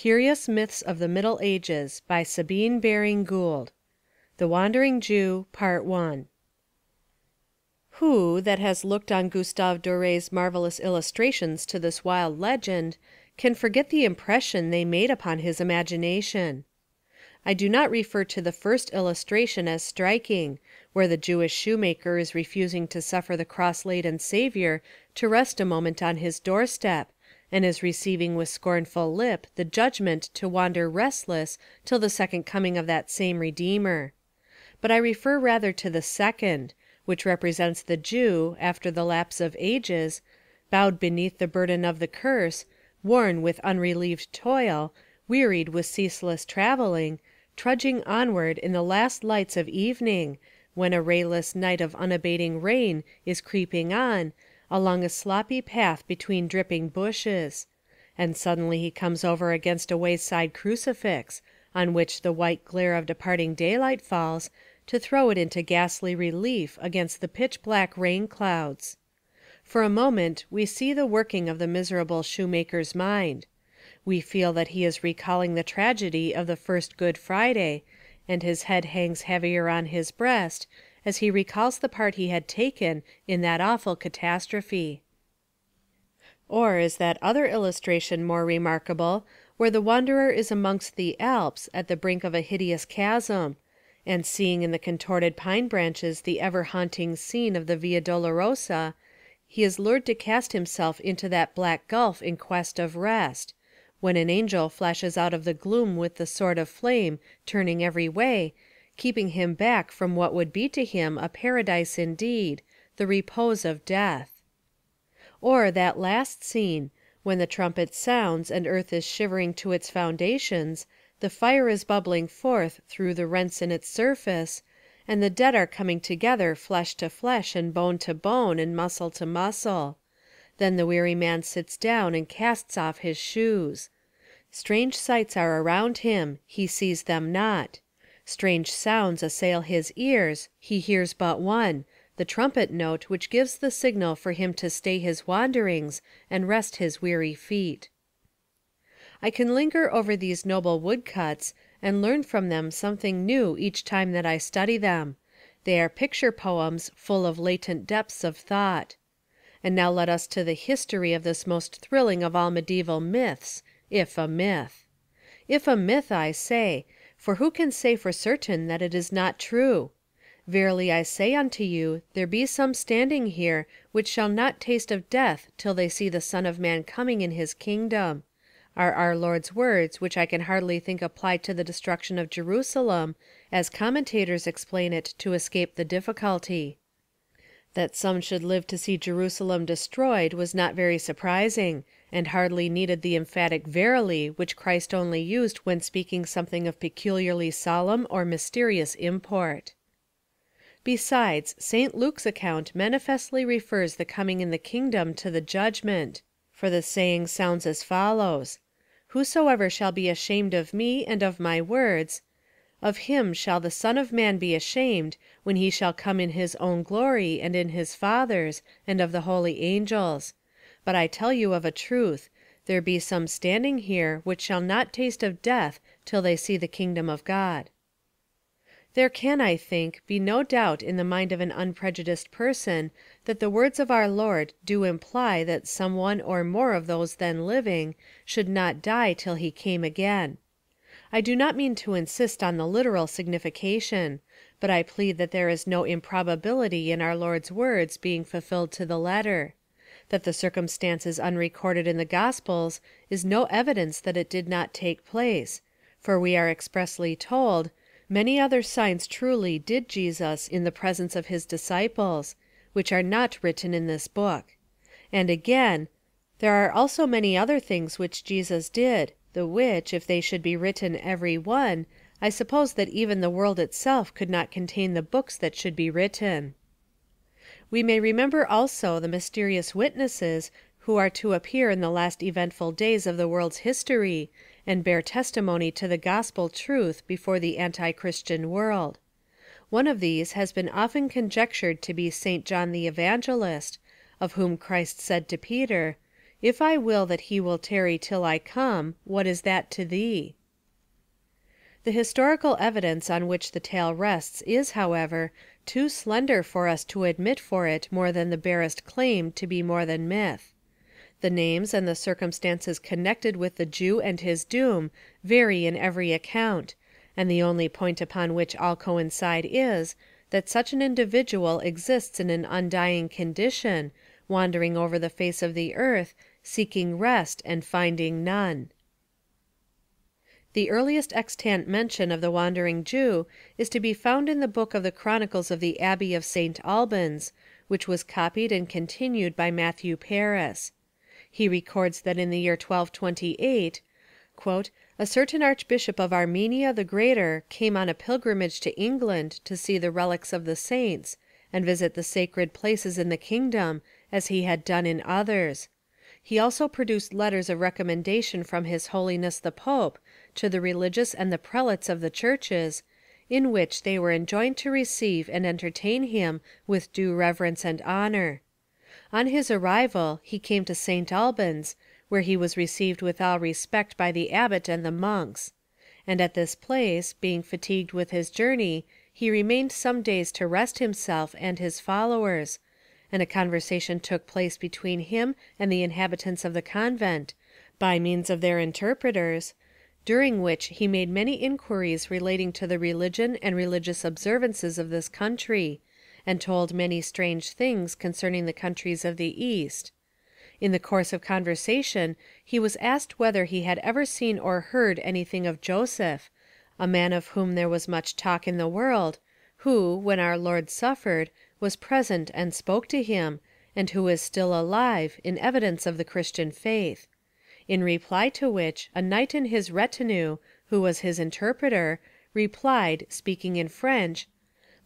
Curious Myths of the Middle Ages by Sabine Baring Gould THE WANDERING JEW Part one Who, that has looked on Gustave Dore's marvelous illustrations to this wild legend, can forget the impression they made upon his imagination? I do not refer to the first illustration as striking, where the Jewish shoemaker is refusing to suffer the cross laden Saviour to rest a moment on his doorstep, and is receiving with scornful lip the judgment to wander restless till the second coming of that same Redeemer. But I refer rather to the second, which represents the Jew, after the lapse of ages, bowed beneath the burden of the curse, worn with unrelieved toil, wearied with ceaseless travelling, trudging onward in the last lights of evening, when a rayless night of unabating rain is creeping on, along a sloppy path between dripping bushes; and suddenly he comes over against a wayside crucifix, on which the white glare of departing daylight falls, to throw it into ghastly relief against the pitch black rain clouds. For a moment we see the working of the miserable shoemaker's mind. We feel that he is recalling the tragedy of the first Good Friday, and his head hangs heavier on his breast, as he recalls the part he had taken in that awful catastrophe. Or is that other illustration more remarkable, where the wanderer is amongst the Alps, at the brink of a hideous chasm; and seeing in the contorted pine branches the ever haunting scene of the Via Dolorosa, he is lured to cast himself into that black gulf in quest of rest; when an angel flashes out of the gloom with the sword of flame turning every way, keeping him back from what would be to him a paradise indeed, the repose of death. Or that last scene, when the trumpet sounds and earth is shivering to its foundations, the fire is bubbling forth through the rents in its surface, and the dead are coming together flesh to flesh and bone to bone and muscle to muscle; then the weary man sits down and casts off his shoes. Strange sights are around him, he sees them not. Strange sounds assail his ears, he hears but one, the trumpet note which gives the signal for him to stay his wanderings and rest his weary feet. I can linger over these noble woodcuts, and learn from them something new each time that I study them; they are picture poems full of latent depths of thought. And now let us to the history of this most thrilling of all mediaeval myths, if a myth. If a myth, I say, for who can say for certain that it is not true? Verily I say unto you, there be some standing here which shall not taste of death till they see the Son of man coming in his kingdom are our Lord's words which I can hardly think apply to the destruction of Jerusalem, as commentators explain it to escape the difficulty. That some should live to see Jerusalem destroyed was not very surprising, and hardly needed the emphatic verily which Christ only used when speaking something of peculiarly solemn or mysterious import. Besides, St. Luke's account manifestly refers the coming in the kingdom to the judgment, for the saying sounds as follows: Whosoever shall be ashamed of me and of my words, of him shall the Son of man be ashamed, when he shall come in his own glory, and in his Father's, and of the holy angels. But I tell you of a truth, there be some standing here which shall not taste of death till they see the kingdom of God. There can, I think, be no doubt in the mind of an unprejudiced person that the words of our Lord do imply that some one or more of those then living should not die till he came again. I do not mean to insist on the literal signification, but I plead that there is no improbability in our Lord's words being fulfilled to the letter. That the circumstance is unrecorded in the Gospels is no evidence that it did not take place, for we are expressly told, Many other signs truly did Jesus in the presence of his disciples, which are not written in this book. And again, There are also many other things which Jesus did, the which, if they should be written every one, I suppose that even the world itself could not contain the books that should be written. We may remember also the mysterious witnesses who are to appear in the last eventful days of the world's history, and bear testimony to the gospel truth before the anti Christian world. One of these has been often conjectured to be St. John the Evangelist, of whom Christ said to Peter, If I will that he will tarry till I come, what is that to thee? The historical evidence on which the tale rests is, however, too slender for us to admit for it more than the barest claim to be more than myth. The names and the circumstances connected with the Jew and his doom vary in every account, and the only point upon which all coincide is, that such an individual exists in an undying condition, wandering over the face of the earth, seeking rest and finding none. The earliest extant mention of the Wandering Jew is to be found in the book of the Chronicles of the Abbey of St. Albans, which was copied and continued by Matthew Paris. He records that in the year 1228, "a certain Archbishop of Armenia the Greater came on a pilgrimage to England to see the relics of the saints, and visit the sacred places in the kingdom, as he had done in others. He also produced letters of recommendation from his Holiness the Pope to the religious and the prelates of the churches, in which they were enjoined to receive and entertain him with due reverence and honour. On his arrival, he came to St. Albans, where he was received with all respect by the abbot and the monks; and at this place, being fatigued with his journey, he remained some days to rest himself and his followers, and a conversation took place between him and the inhabitants of the convent, by means of their interpreters, during which he made many inquiries relating to the religion and religious observances of this country, and told many strange things concerning the countries of the East. In the course of conversation he was asked whether he had ever seen or heard anything of Joseph, a man of whom there was much talk in the world, who, when our Lord suffered, was present and spoke to him, and who is still alive, in evidence of the Christian faith. In reply to which, a knight in his retinue, who was his interpreter, replied, speaking in French,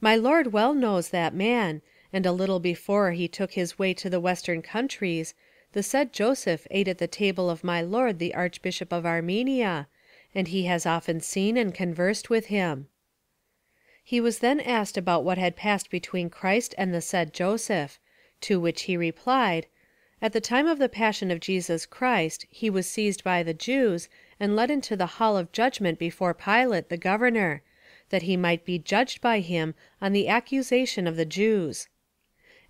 My Lord well knows that man, and a little before he took his way to the western countries, the said Joseph ate at the table of my Lord the Archbishop of Armenia, and he has often seen and conversed with him. He was then asked about what had passed between Christ and the said Joseph, to which he replied, At the time of the passion of Jesus Christ he was seized by the Jews, and led into the hall of judgment before Pilate, the governor, that he might be judged by him on the accusation of the Jews.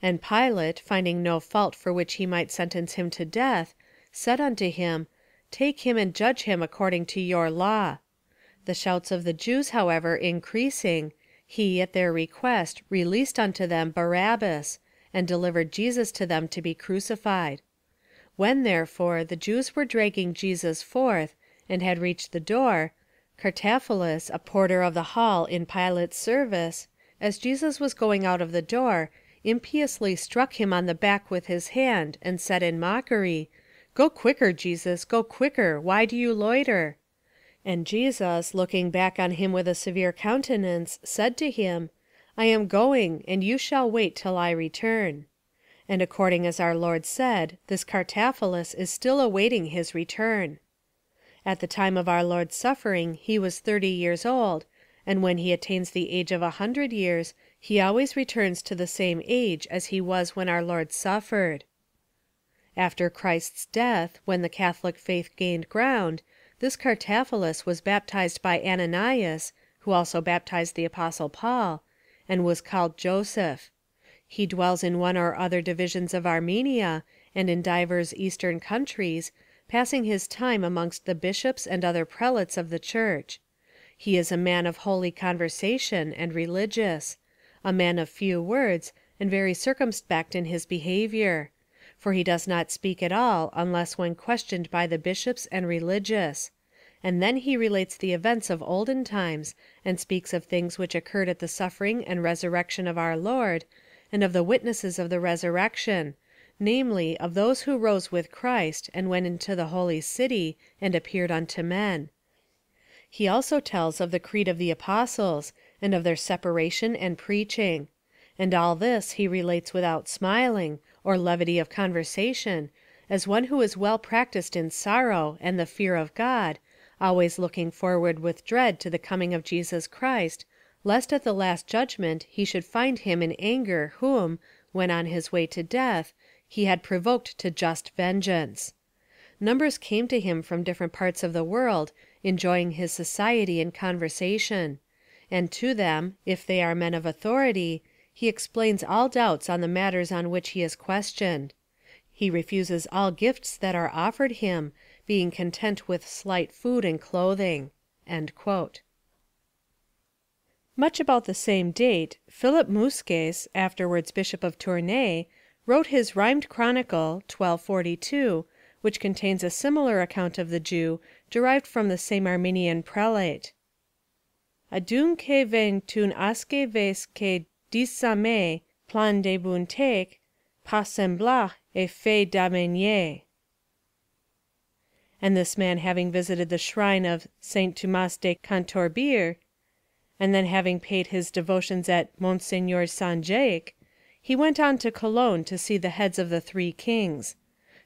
And Pilate, finding no fault for which he might sentence him to death, said unto him, Take him and judge him according to your law. The shouts of the Jews, however, increasing, he, at their request, released unto them Barabbas, and delivered Jesus to them to be crucified. When, therefore, the Jews were dragging Jesus forth, and had reached the door, Cartaphilus, a porter of the hall in Pilate's service, as Jesus was going out of the door, impiously struck him on the back with his hand, and said in mockery, Go quicker, Jesus, go quicker, why do you loiter? And Jesus, looking back on him with a severe countenance, said to him, I am going, and you shall wait till I return. And according as our Lord said, this Cartaphilus is still awaiting his return. At the time of our Lord's suffering he was thirty years old, and when he attains the age of a hundred years, he always returns to the same age as he was when our Lord suffered. After Christ's death, when the Catholic faith gained ground, this Cartaphilus was baptized by Ananias, who also baptized the Apostle Paul, and was called Joseph. He dwells in one or other divisions of Armenia, and in divers eastern countries, passing his time amongst the bishops and other prelates of the church. He is a man of holy conversation, and religious; a man of few words, and very circumspect in his behavior for he does not speak at all unless when questioned by the bishops and religious; and then he relates the events of olden times, and speaks of things which occurred at the suffering and resurrection of our Lord, and of the witnesses of the resurrection, namely, of those who rose with Christ, and went into the holy city, and appeared unto men. He also tells of the creed of the apostles, and of their separation and preaching; and all this he relates without smiling, or levity of conversation, as one who is well practised in sorrow and the fear of God, always looking forward with dread to the coming of Jesus Christ, lest at the last judgment he should find him in anger whom, when on his way to death, he had provoked to just vengeance. Numbers came to him from different parts of the world, enjoying his society and conversation; and to them, if they are men of authority, he explains all doubts on the matters on which he is questioned. He refuses all gifts that are offered him, being content with slight food and clothing." Much about the same date, Philip Musques, afterwards Bishop of Tournai, wrote his rhymed chronicle (1242), which contains a similar account of the Jew, derived from the same Armenian prelate: Adunc ven tun asce ves que disame plan de buntec, pas semblach et fait d'amenier. And this man having visited the shrine of St. Tumas de Cantorbir, and then having paid his devotions at Monseigneur St. Jacques, he went on to Cologne to see the heads of the three kings.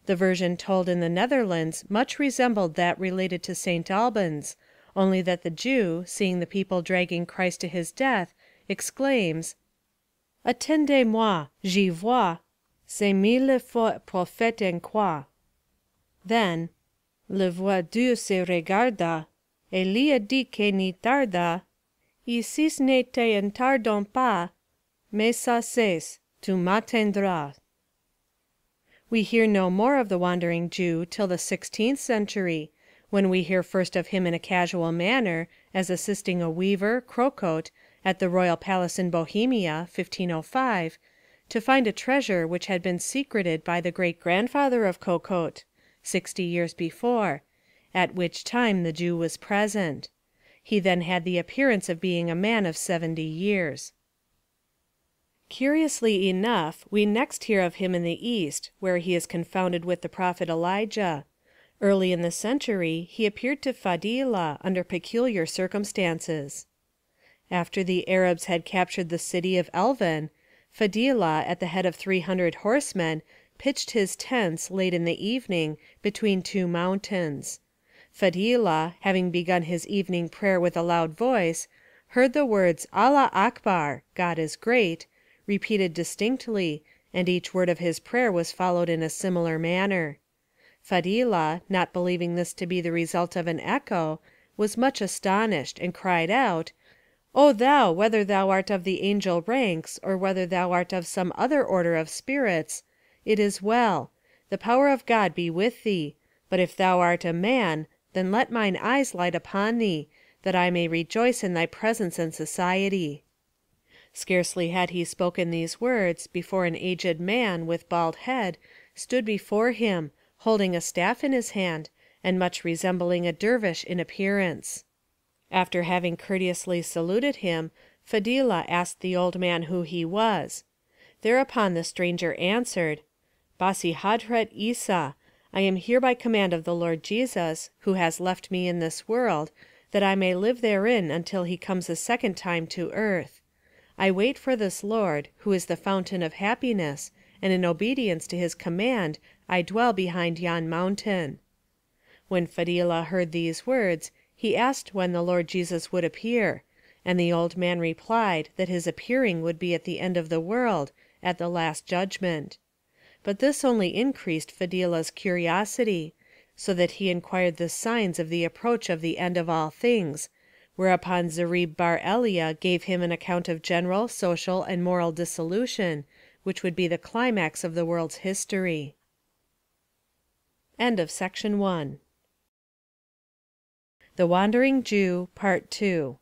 The version told in the Netherlands much resembled that related to St. Albans, only that the Jew, seeing the people dragging Christ to his death, exclaims, Attendez moi, j'y vois, c'est mille fois prophète en quoi. Then, le voix Dieu se regarda, et lui dit que ni tarda, Ici ne te pas, mais ça cesse, tu m'attendras. We hear no more of the Wandering Jew till the sixteenth century, when we hear first of him in a casual manner, as assisting a weaver, Crocote, at the royal palace in Bohemia, 1505, to find a treasure which had been secreted by the great grandfather of Cocote, sixty years before, at which time the Jew was present. He then had the appearance of being a man of seventy years. Curiously enough, we next hear of him in the East, where he is confounded with the prophet Elijah. Early in the century he appeared to Fadhilah under peculiar circumstances. After the Arabs had captured the city of Elvan, Fadhilah, at the head of three hundred horsemen, pitched his tents, late in the evening, between two mountains. Fadhilah, having begun his evening prayer with a loud voice, heard the words Allah Akbar (God is great) repeated distinctly, and each word of his prayer was followed in a similar manner. Fadhilah, not believing this to be the result of an echo, was much astonished, and cried out, O thou, whether thou art of the angel ranks, or whether thou art of some other order of spirits, it is well; the power of God be with thee; but if thou art a man, then let mine eyes light upon thee, that I may rejoice in thy presence and society. Scarcely had he spoken these words, before an aged man, with bald head, stood before him, holding a staff in his hand, and much resembling a dervish in appearance. After having courteously saluted him, Fadhilah asked the old man who he was. Thereupon the stranger answered, Basi Hadhret Isa, I am here by command of the Lord Jesus, who has left me in this world, that I may live therein until he comes a second time to earth. I wait for this Lord, who is the fountain of happiness, and in obedience to his command I dwell behind yon mountain. When Fadhilah heard these words, he asked when the Lord Jesus would appear, and the old man replied that his appearing would be at the end of the world, at the last judgment. But this only increased Fadhilah's curiosity, so that he inquired the signs of the approach of the end of all things, whereupon Zerib Bar Elia gave him an account of general, social, and moral dissolution, which would be the climax of the world's history. End of section 1. The Wandering Jew, Part 2.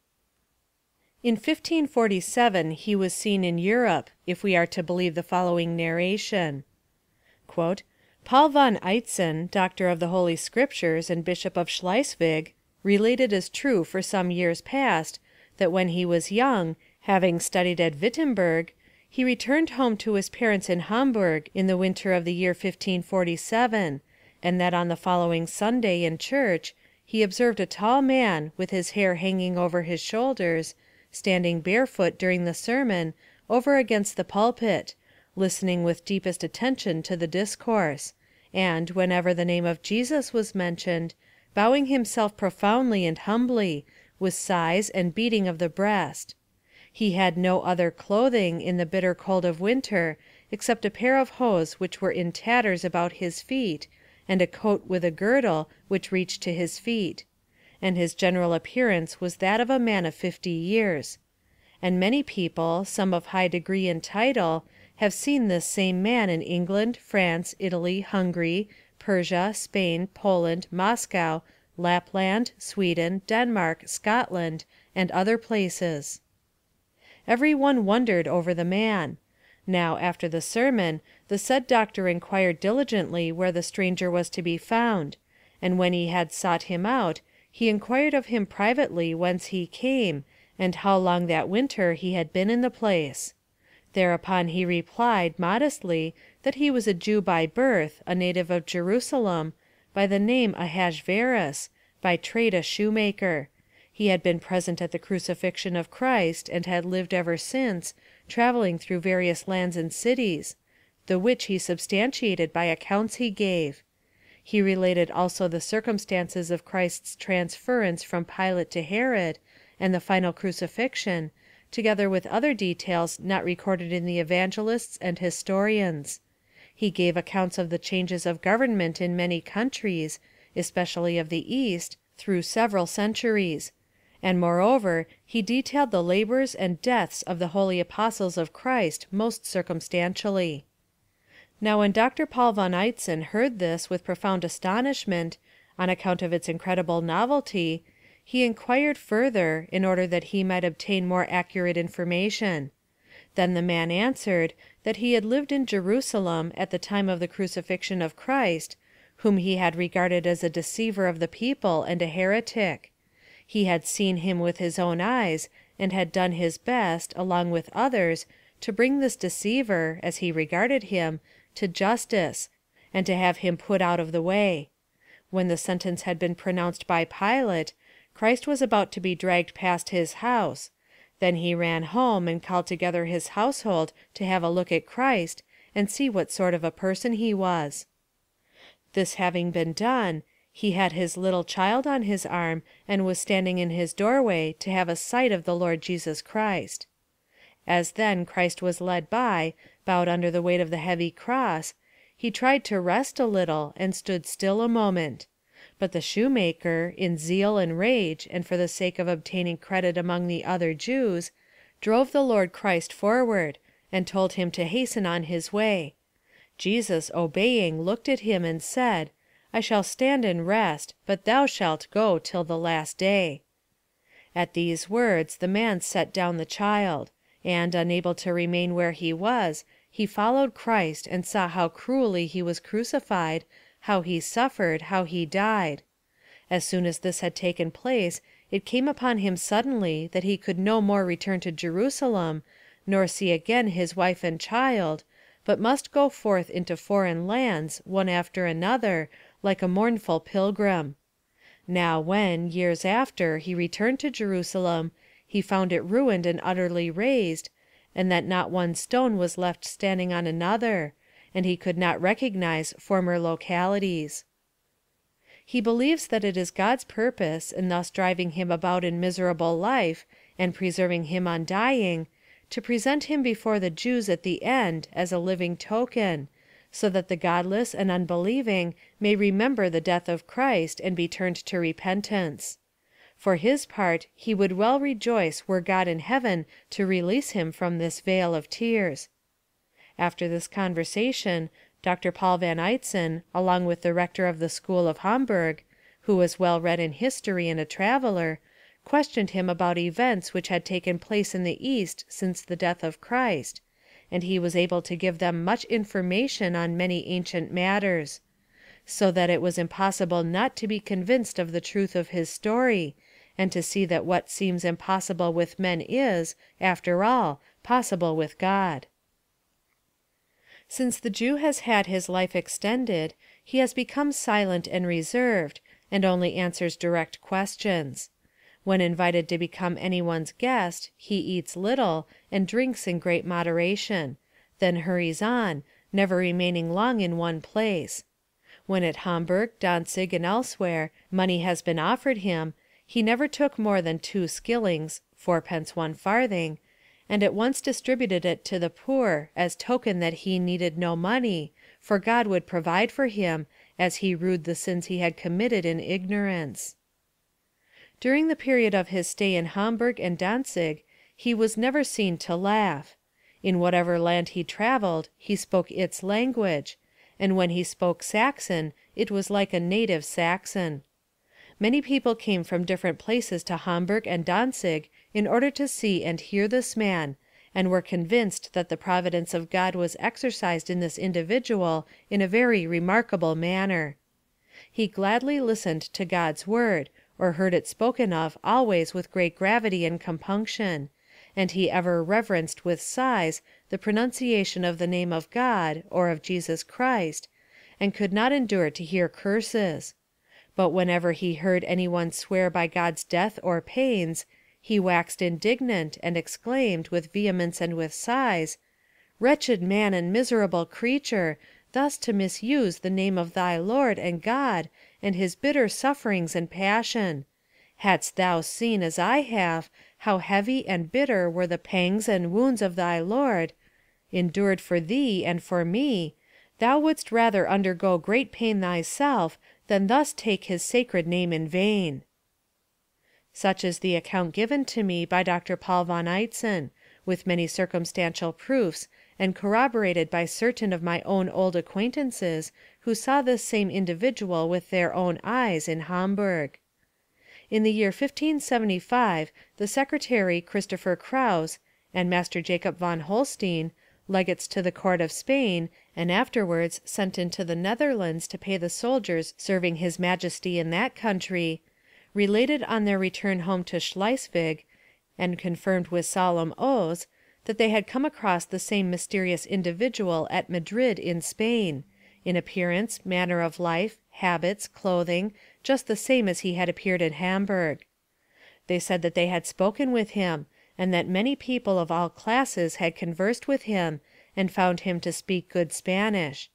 In 1547 he was seen in Europe, if we are to believe the following narration. "Paul von Eitzen, Doctor of the Holy Scriptures and Bishop of Schleswig, related as true for some years past, that when he was young, having studied at Wittenberg, he returned home to his parents in Hamburg in the winter of the year 1547, and that on the following Sunday in church he observed a tall man, with his hair hanging over his shoulders, standing barefoot during the sermon, over against the pulpit, listening with deepest attention to the discourse, and, whenever the name of Jesus was mentioned, bowing himself profoundly and humbly, with sighs and beating of the breast. He had no other clothing, in the bitter cold of winter, except a pair of hose which were in tatters about his feet, and a coat with a girdle which reached to his feet; and his general appearance was that of a man of fifty years. And many people, some of high degree and title, have seen this same man in England, France, Italy, Hungary, Persia, Spain, Poland, Moscow, Lapland, Sweden, Denmark, Scotland, and other places. Every one wondered over the man. Now, after the sermon, the said doctor inquired diligently where the stranger was to be found; and when he had sought him out, he inquired of him privately whence he came, and how long that winter he had been in the place. Thereupon he replied, modestly, that he was a Jew by birth, a native of Jerusalem, by the name Ahasverus, by trade a shoemaker. He had been present at the crucifixion of Christ, and had lived ever since, travelling through various lands and cities, the which he substantiated by accounts he gave. He related also the circumstances of Christ's transference from Pilate to Herod, and the final crucifixion, together with other details not recorded in the evangelists and historians. He gave accounts of the changes of government in many countries, especially of the East, through several centuries; and moreover, he detailed the labors and deaths of the holy apostles of Christ most circumstantially. Now when Dr. Paul von Eitzen heard this with profound astonishment, on account of its incredible novelty, he inquired further, in order that he might obtain more accurate information. Then the man answered, that he had lived in Jerusalem at the time of the crucifixion of Christ, whom he had regarded as a deceiver of the people and a heretic. He had seen him with his own eyes, and had done his best, along with others, to bring this deceiver, as he regarded him, to justice, and to have him put out of the way. When the sentence had been pronounced by Pilate, Christ was about to be dragged past his house; then he ran home and called together his household to have a look at Christ, and see what sort of a person he was. This having been done, he had his little child on his arm, and was standing in his doorway to have a sight of the Lord Jesus Christ. As then Christ was led by, bowed under the weight of the heavy cross, he tried to rest a little, and stood still a moment; but the shoemaker, in zeal and rage, and for the sake of obtaining credit among the other Jews, drove the Lord Christ forward, and told him to hasten on his way. Jesus, obeying, looked at him, and said, I shall stand and rest, but thou shalt go till the last day. At these words the man set down the child; and, unable to remain where he was, he followed Christ, and saw how cruelly he was crucified, how he suffered, how he died. As soon as this had taken place, it came upon him suddenly that he could no more return to Jerusalem, nor see again his wife and child, but must go forth into foreign lands, one after another, like a mournful pilgrim. Now when, years after, he returned to Jerusalem, he found it ruined and utterly razed, and that not one stone was left standing on another, and he could not recognize former localities. He believes that it is God's purpose, in thus driving him about in miserable life, and preserving him undying, to present him before the Jews at the end as a living token, so that the godless and unbelieving may remember the death of Christ and be turned to repentance. For his part, he would well rejoice were God in heaven to release him from this vale of tears. After this conversation, Dr. Paul van Eitzen, along with the rector of the school of Hamburg, who was well read in history and a traveler, questioned him about events which had taken place in the East since the death of Christ, and he was able to give them much information on many ancient matters; so that it was impossible not to be convinced of the truth of his story, and to see that what seems impossible with men is, after all, possible with God. Since the Jew has had his life extended, he has become silent and reserved, and only answers direct questions. When invited to become any one's guest, he eats little, and drinks in great moderation; then hurries on, never remaining long in one place. When at Hamburg, Dantzig, and elsewhere, money has been offered him, he never took more than two skillings (fourpence one farthing), and at once distributed it to the poor as token that he needed no money, for God would provide for him, as he rued the sins he had committed in ignorance. During the period of his stay in Hamburg and Dantzig he was never seen to laugh. In whatever land he travelled he spoke its language, and when he spoke Saxon it was like a native Saxon. Many people came from different places to Hamburg and Dantzig in order to see and hear this man, and were convinced that the providence of God was exercised in this individual in a very remarkable manner. He gladly listened to God's word, or heard it spoken of always with great gravity and compunction, and he ever reverenced with sighs the pronunciation of the name of God, or of Jesus Christ, and could not endure to hear curses; but whenever he heard any one swear by God's death or pains, he waxed indignant, and exclaimed, with vehemence and with sighs, "Wretched man and miserable creature, thus to misuse the name of thy Lord and God and his bitter sufferings and passion! Hadst thou seen, as I have, how heavy and bitter were the pangs and wounds of thy Lord, endured for thee and for me, thou wouldst rather undergo great pain thyself than thus take his sacred name in vain." Such is the account given to me by Dr. Paul von Eitzen, with many circumstantial proofs, and corroborated by certain of my own old acquaintances who saw this same individual with their own eyes in Hamburg. In the year 1575 the secretary Christopher Kraus and Master Jacob von Holstein, legates to the court of Spain, and afterwards sent into the Netherlands to pay the soldiers serving his majesty in that country, related on their return home to Schleswig, and confirmed with solemn oaths, that they had come across the same mysterious individual at Madrid in Spain, in appearance, manner of life, habits, clothing, just the same as he had appeared at Hamburg. They said that they had spoken with him, and that many people of all classes had conversed with him, and found him to speak good Spanish.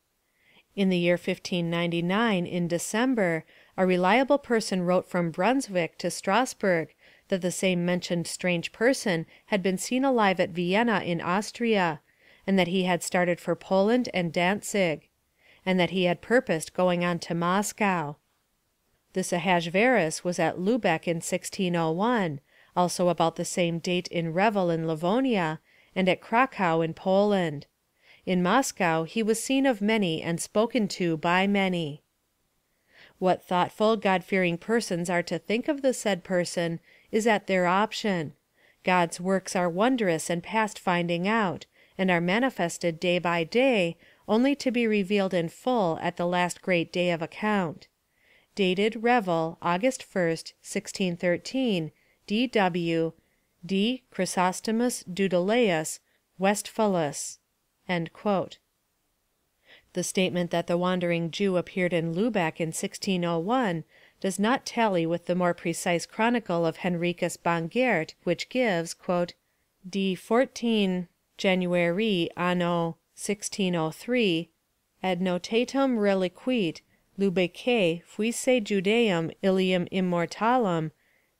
In the year 1599, in December, a reliable person wrote from Brunswick to Strasburg that the same mentioned strange person had been seen alive at Vienna in Austria, and that he had started for Poland and Dantzig; and that he had purposed going on to Moscow. This Ahasverus was at Lubeck in 1601, also about the same date in Revel in Livonia, and at Cracow in Poland. In Moscow he was seen of many and spoken to by many. What thoughtful, God fearing persons are to think of the said person, is at their option. God's works are wondrous and past finding out, and are manifested day by day, only to be revealed in full at the last great day of account. Dated Revel, August 1st, 1613, D.W. D. Chrysostomus Dudileus, Westphalus. The statement that the wandering Jew appeared in Lubeck in 1601 does not tally with the more precise chronicle of Henricus Bangert, which gives, "D. 14 Januarii anno 1603 ad notatum reliquit Lubeccae fuisse Judeum ilium immortalem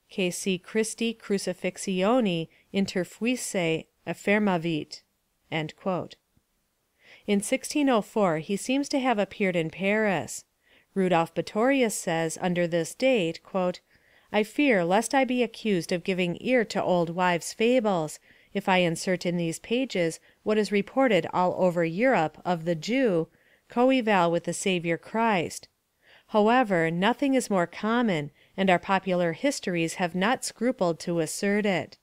que si Christi crucifixioni interfuisse affermavit." In 1604 he seems to have appeared in Paris. Rudolph Botorius says, under this date, "I fear lest I be accused of giving ear to old wives' fables, if I insert in these pages what is reported all over Europe of the Jew, coeval with the Saviour Christ. However, nothing is more common, and our popular histories have not scrupled to assert it.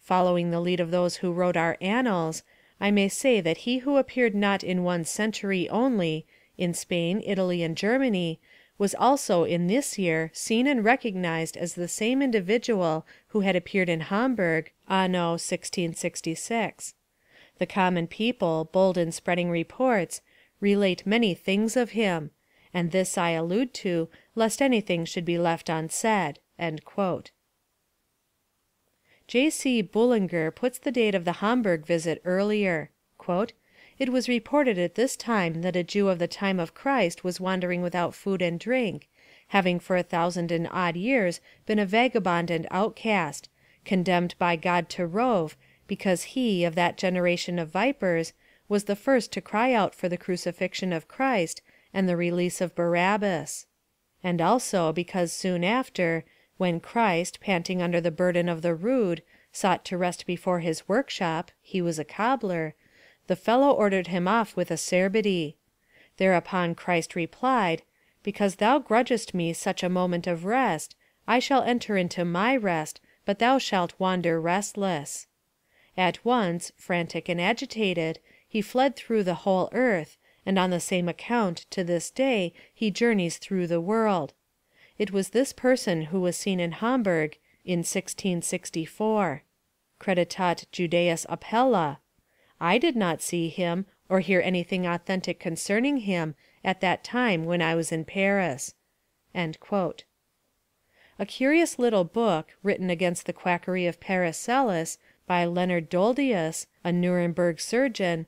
Following the lead of those who wrote our annals, I may say that he who appeared not in one century only, in Spain, Italy, and Germany, was also in this year seen and recognized as the same individual who had appeared in Hamburg, anno 1666. The common people, bold in spreading reports, relate many things of him, and this I allude to, lest anything should be left unsaid." J. C. Bulenger puts the date of the Hamburg visit earlier. "It was reported at this time that a Jew of the time of Christ was wandering without food and drink, having for a thousand and odd years been a vagabond and outcast, condemned by God to rove, because he, of that generation of vipers, was the first to cry out for the crucifixion of Christ and the release of Barabbas; and also because soon after, when Christ, panting under the burden of the rood, sought to rest before his workshop (he was a cobbler), the fellow ordered him off with acerbity. Thereupon Christ replied, Because thou grudgest me such a moment of rest, I shall enter into my rest, but thou shalt wander restless. At once, frantic and agitated, he fled through the whole earth, and on the same account to this day he journeys through the world. It was this person who was seen in Hamburg in 1664. Creditat Judaeus Apella. I did not see him, or hear anything authentic concerning him, at that time when I was in Paris." A curious little book, written against the quackery of Paracelsus, by Leonard Doldius, a Nuremberg surgeon,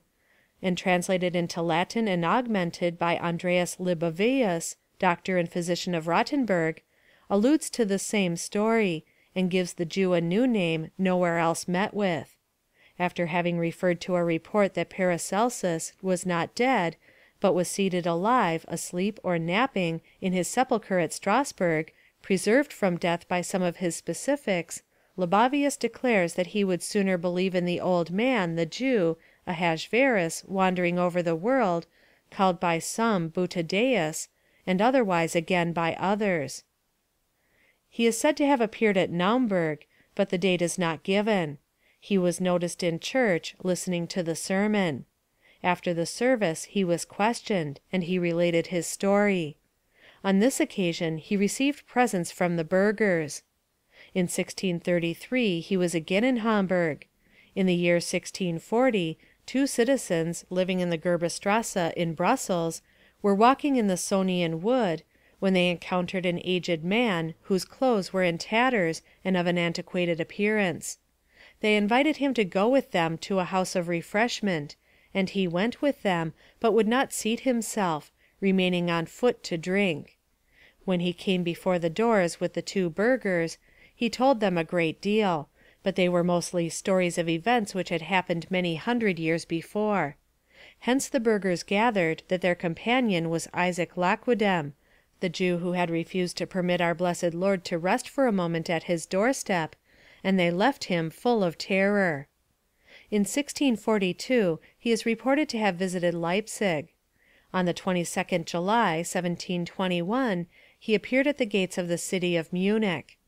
and translated into Latin and augmented by Andreas Libavius, doctor and physician of Rottenburg, alludes to the same story, and gives the Jew a new name nowhere else met with. After having referred to a report that Paracelsus was not dead, but was seated alive, asleep, or napping, in his sepulchre at Strasburg, preserved from death by some of his specifics, Libavius declares that he would sooner believe in the old man, the Jew, Ahasverus, wandering over the world, called by some Butadeus, and otherwise again by others. He is said to have appeared at Naumburg, but the date is not given. He was noticed in church, listening to the sermon. After the service he was questioned, and he related his story. On this occasion he received presents from the burghers. In 1633 he was again in Hamburg. In the year 1640, two citizens, living in the Gerberstrasse in Brussels, were walking in the Sonian wood, when they encountered an aged man, whose clothes were in tatters and of an antiquated appearance. They invited him to go with them to a house of refreshment, and he went with them, but would not seat himself, remaining on foot to drink. When he came before the doors with the two burghers, he told them a great deal, but they were mostly stories of events which had happened many hundred years before. Hence the burghers gathered that their companion was Isaac Laquedem, the Jew who had refused to permit our blessed Lord to rest for a moment at his doorstep, and they left him full of terror. In 1642 he is reported to have visited Leipzig. On the 22nd July, 1721, he appeared at the gates of the city of Munich.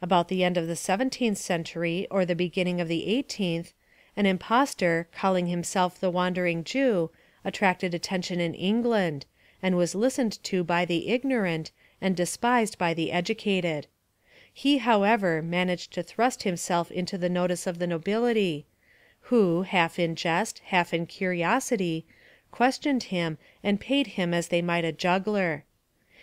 About the end of the seventeenth century or the beginning of the eighteenth, an impostor, calling himself the Wandering Jew, attracted attention in England, and was listened to by the ignorant, and despised by the educated. He, however, managed to thrust himself into the notice of the nobility, who, half in jest, half in curiosity, questioned him, and paid him as they might a juggler.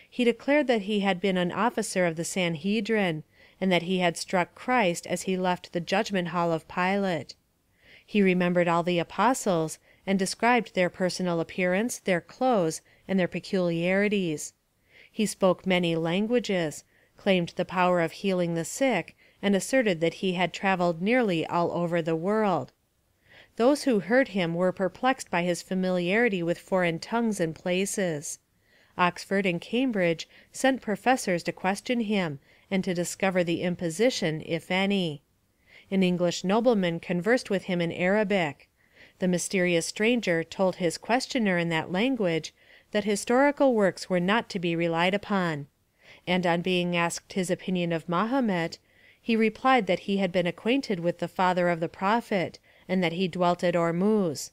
He declared that he had been an officer of the Sanhedrim, and that he had struck Christ as he left the judgment hall of Pilate. He remembered all the apostles, and described their personal appearance, their clothes, and their peculiarities. He spoke many languages, claimed the power of healing the sick, and asserted that he had travelled nearly all over the world. Those who heard him were perplexed by his familiarity with foreign tongues and places. Oxford and Cambridge sent professors to question him, and to discover the imposition, if any. An English nobleman conversed with him in Arabic. The mysterious stranger told his questioner in that language that historical works were not to be relied upon and on being asked his opinion of Mahomet, he replied that he had been acquainted with the father of the Prophet, and that he dwelt at Ormuz.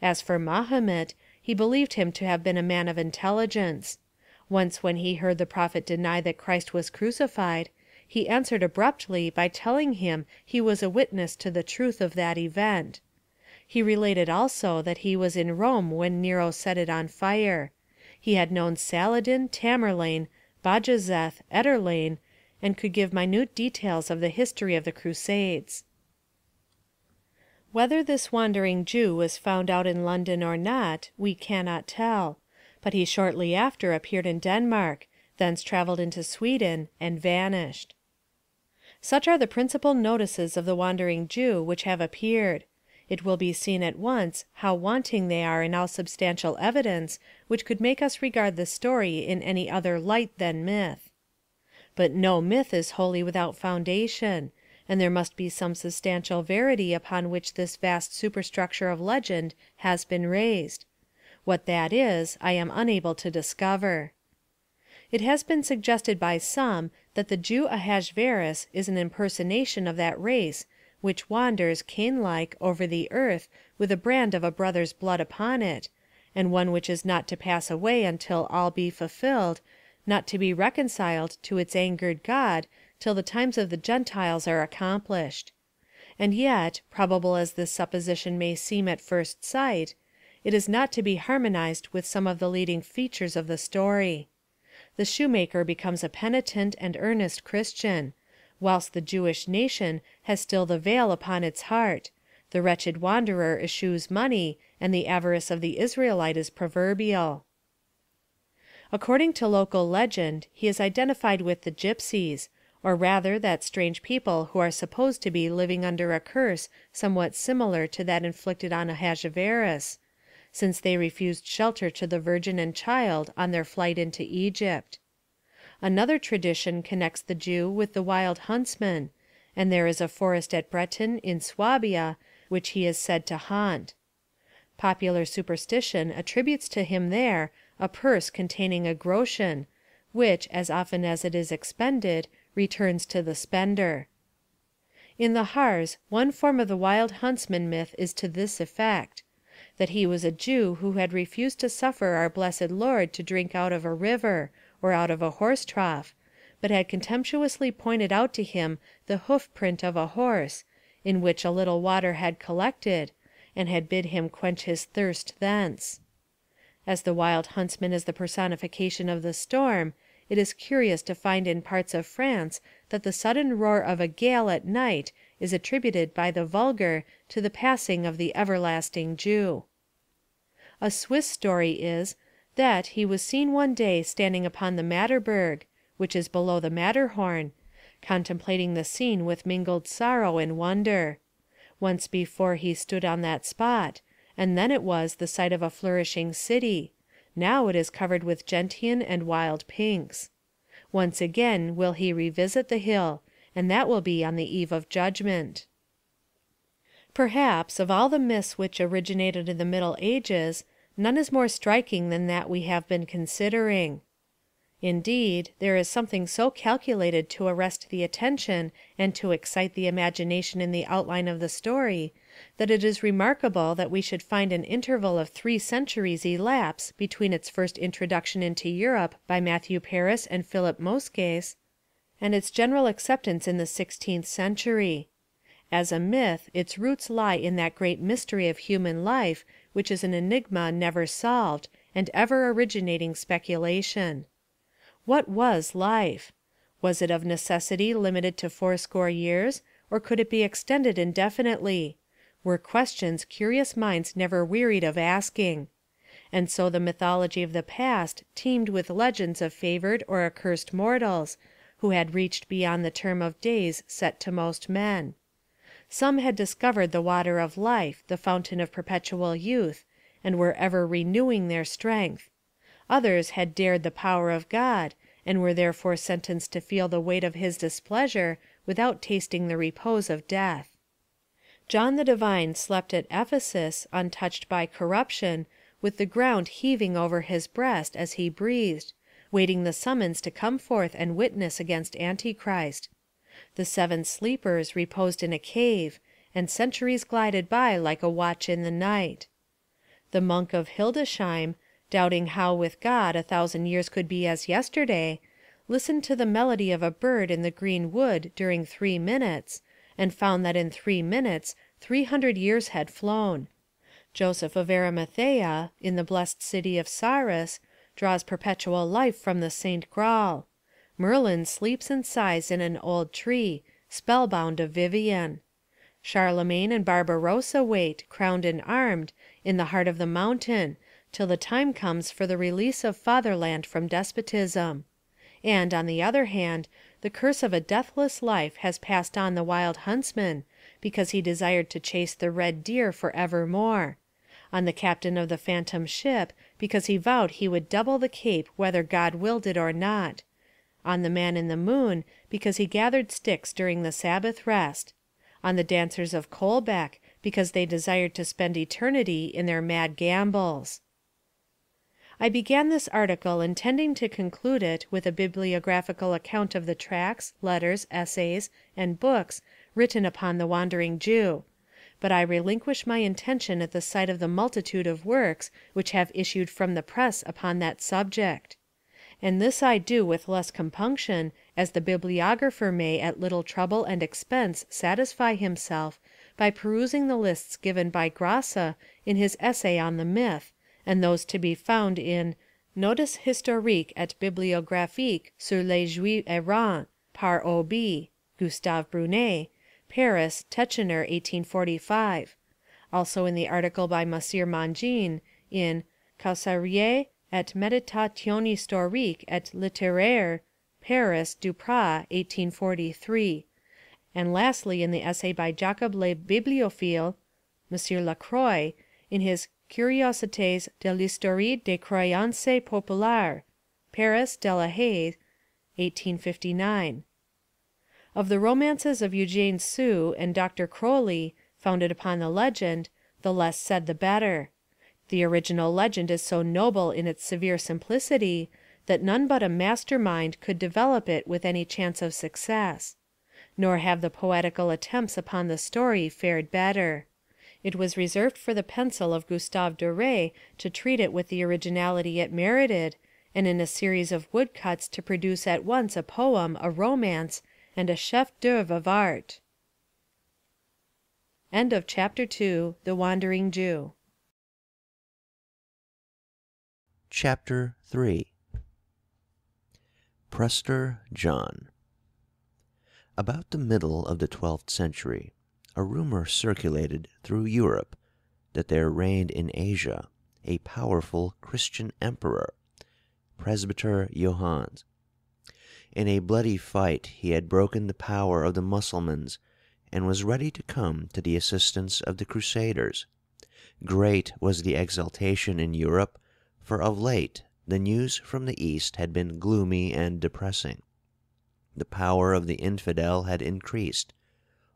As for Mahomet, he believed him to have been a man of intelligence. Once when he heard the Prophet deny that Christ was crucified, he answered abruptly by telling him he was a witness to the truth of that event. He related also that he was in Rome when Nero set it on fire. He had known Saladin, Tamerlane, Bajazeth, Eterlane, and could give minute details of the history of the Crusades. Whether this wandering Jew was found out in London or not, we cannot tell, but he shortly after appeared in Denmark, thence travelled into Sweden, and vanished. Such are the principal notices of the Wandering Jew which have appeared. It will be seen at once how wanting they are in all substantial evidence which could make us regard the story in any other light than myth. But no myth is wholly without foundation, and there must be some substantial verity upon which this vast superstructure of legend has been raised. What that is, I am unable to discover. It has been suggested by some the Jew Ahasverus is an impersonation of that race which wanders, Cain like, over the earth with a brand of a brother's blood upon it, and one which is not to pass away until all be fulfilled, not to be reconciled to its angered God till the times of the Gentiles are accomplished. And yet, probable as this supposition may seem at first sight, it is not to be harmonized with some of the leading features of the story. The shoemaker becomes a penitent and earnest Christian, whilst the Jewish nation has still the veil upon its heart, the wretched wanderer eschews money, and the avarice of the Israelite is proverbial. According to local legend, he is identified with the gypsies, or rather that strange people who are supposed to be living under a curse somewhat similar to that inflicted on Ahasverus, since they refused shelter to the Virgin and Child on their flight into Egypt. Another tradition connects the Jew with the wild huntsman, and there is a forest at Bretten in Swabia which he is said to haunt. Popular superstition attributes to him there a purse containing a groschen, which, as often as it is expended, returns to the spender. In the Harz, one form of the wild huntsman myth is to this effect that he was a Jew who had refused to suffer our blessed Lord to drink out of a river, or out of a horse trough, but had contemptuously pointed out to him the hoof print of a horse, in which a little water had collected, and had bid him quench his thirst thence. As the wild huntsman is the personification of the storm, it is curious to find in parts of France that the sudden roar of a gale at night is attributed by the vulgar to the passing of the everlasting Jew. A Swiss story is, that he was seen one day standing upon the Matterberg, which is below the Matterhorn, contemplating the scene with mingled sorrow and wonder. Once before he stood on that spot, and then it was the site of a flourishing city, now it is covered with gentian and wild pinks. Once again will he revisit the hill, and that will be on the eve of judgment. Perhaps, of all the myths which originated in the Middle Ages, none is more striking than that we have been considering. Indeed, there is something so calculated to arrest the attention and to excite the imagination in the outline of the story, that it is remarkable that we should find an interval of three centuries elapse between its first introduction into Europe by Matthew Paris and Philip Mouskes, and its general acceptance in the sixteenth century. As a myth, its roots lie in that great mystery of human life which is an enigma never solved, and ever originating speculation. What was life? Was it of necessity limited to fourscore years, or could it be extended indefinitely? were questions curious minds never wearied of asking. And so the mythology of the past teemed with legends of favored or accursed mortals, who had reached beyond the term of days set to most men. Some had discovered the water of life, the fountain of perpetual youth, and were ever renewing their strength. Others had dared the power of God, and were therefore sentenced to feel the weight of his displeasure without tasting the repose of death. John the Divine slept at Ephesus, untouched by corruption, with the ground heaving over his breast as he breathed, waiting the summons to come forth and witness against Antichrist. The seven sleepers reposed in a cave, and centuries glided by like a watch in the night. The monk of Hildesheim, doubting how with God a thousand years could be as yesterday, listened to the melody of a bird in the green wood during three minutes, and found that in three minutes three hundred years had flown. Joseph of Arimathea, in the blessed city of Sarras, draws perpetual life from the Saint Graal. Merlin sleeps and sighs in an old tree, spellbound of Vivian. Charlemagne and Barbarossa wait, crowned and armed, in the heart of the mountain, till the time comes for the release of fatherland from despotism. And, on the other hand, the curse of a deathless life has passed on the wild huntsman, because he desired to chase the red deer for evermore; on the captain of the phantom ship, because he vowed he would double the Cape whether God willed it or not; on the man in the moon, because he gathered sticks during the Sabbath rest; on the dancers of Kolbeck, because they desired to spend eternity in their mad gambols. I began this article intending to conclude it with a bibliographical account of the tracts, letters, essays, and books written upon the Wandering Jew; but I relinquish my intention at the sight of the multitude of works which have issued from the press upon that subject; and this I do with less compunction, as the bibliographer may at little trouble and expense satisfy himself, by perusing the lists given by Grasse in his essay on the myth, and those to be found in Notices historiques et bibliographiques sur les Juifs errants, par O.B. (Gustave Brunet), Paris, Techener, 1845; also in the article by Messire Mangin, in Causeries et Méditations historiques et littéraires, Paris, Duprat, 1843; and lastly in the essay by Jacob le Bibliophile (M. Lacroix) in his Curiosités de l'Histoire des Croyances Populaires (Paris, Delahaye, 1859). Of the romances of Eugène Sue and Dr. Croly, founded upon the legend, the less said the better. The original legend is so noble in its severe simplicity, that none but a master mind could develop it with any chance of success. Nor have the poetical attempts upon the story fared better. It was reserved for the pencil of Gustave Doré to treat it with the originality it merited, and in a series of wood cuts to produce at once a poem, a romance, and a chef d'œuvre of art. End of chapter III THE WANDERING JEW CHAPTER III PRESTER JOHN About the middle of the twelfth century a rumor circulated through Europe that there reigned in Asia a powerful Christian emperor, Presbyter Johannes. In a bloody fight he had broken the power of the Mussulmans and was ready to come to the assistance of the Crusaders. Great was the exultation in Europe, for of late the news from the East had been gloomy and depressing. The power of the infidel had increased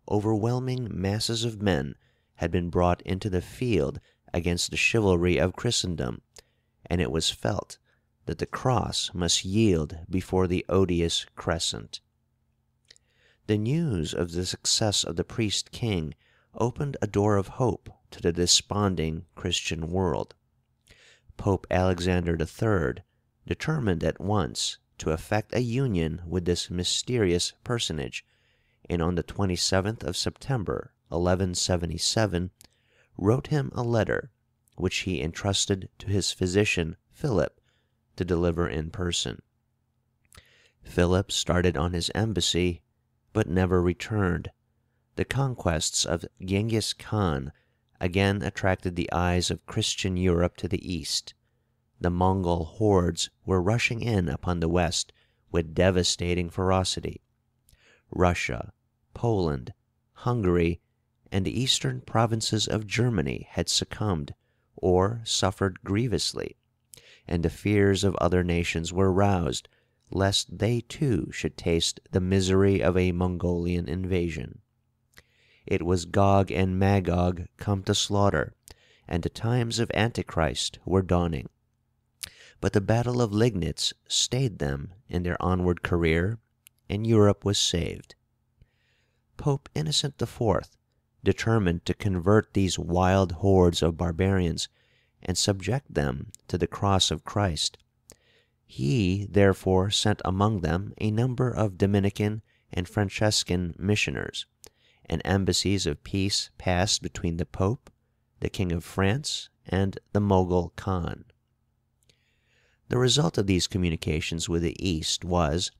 overwhelming masses of men had been brought into the field against the chivalry of Christendom, and it was felt that the cross must yield before the odious crescent. The news of the success of the priest king opened a door of hope to the desponding Christian world. Pope Alexander III determined at once to effect a union with this mysterious personage and on the 27th of September, 1177, wrote him a letter, which he entrusted to his physician Philip to deliver in person. Philip started on his embassy, but never returned. The conquests of Genghis Khan again attracted the eyes of Christian Europe to the east. The Mongol hordes were rushing in upon the west with devastating ferocity. Russia, Poland, Hungary, and the eastern provinces of Germany had succumbed, or suffered grievously, and the fears of other nations were roused lest they too should taste the misery of a Mongolian invasion. It was Gog and Magog come to slaughter, and the times of Antichrist were dawning. But the battle of Liegnitz stayed them in their onward career, and Europe was saved. Pope Innocent IV determined to convert these wild hordes of barbarians and subject them to the cross of Christ. He therefore sent among them a number of Dominican and Franciscan missioners, and embassies of peace passed between the Pope, the King of France, and the Mogul Khan. The result of these communications with the East was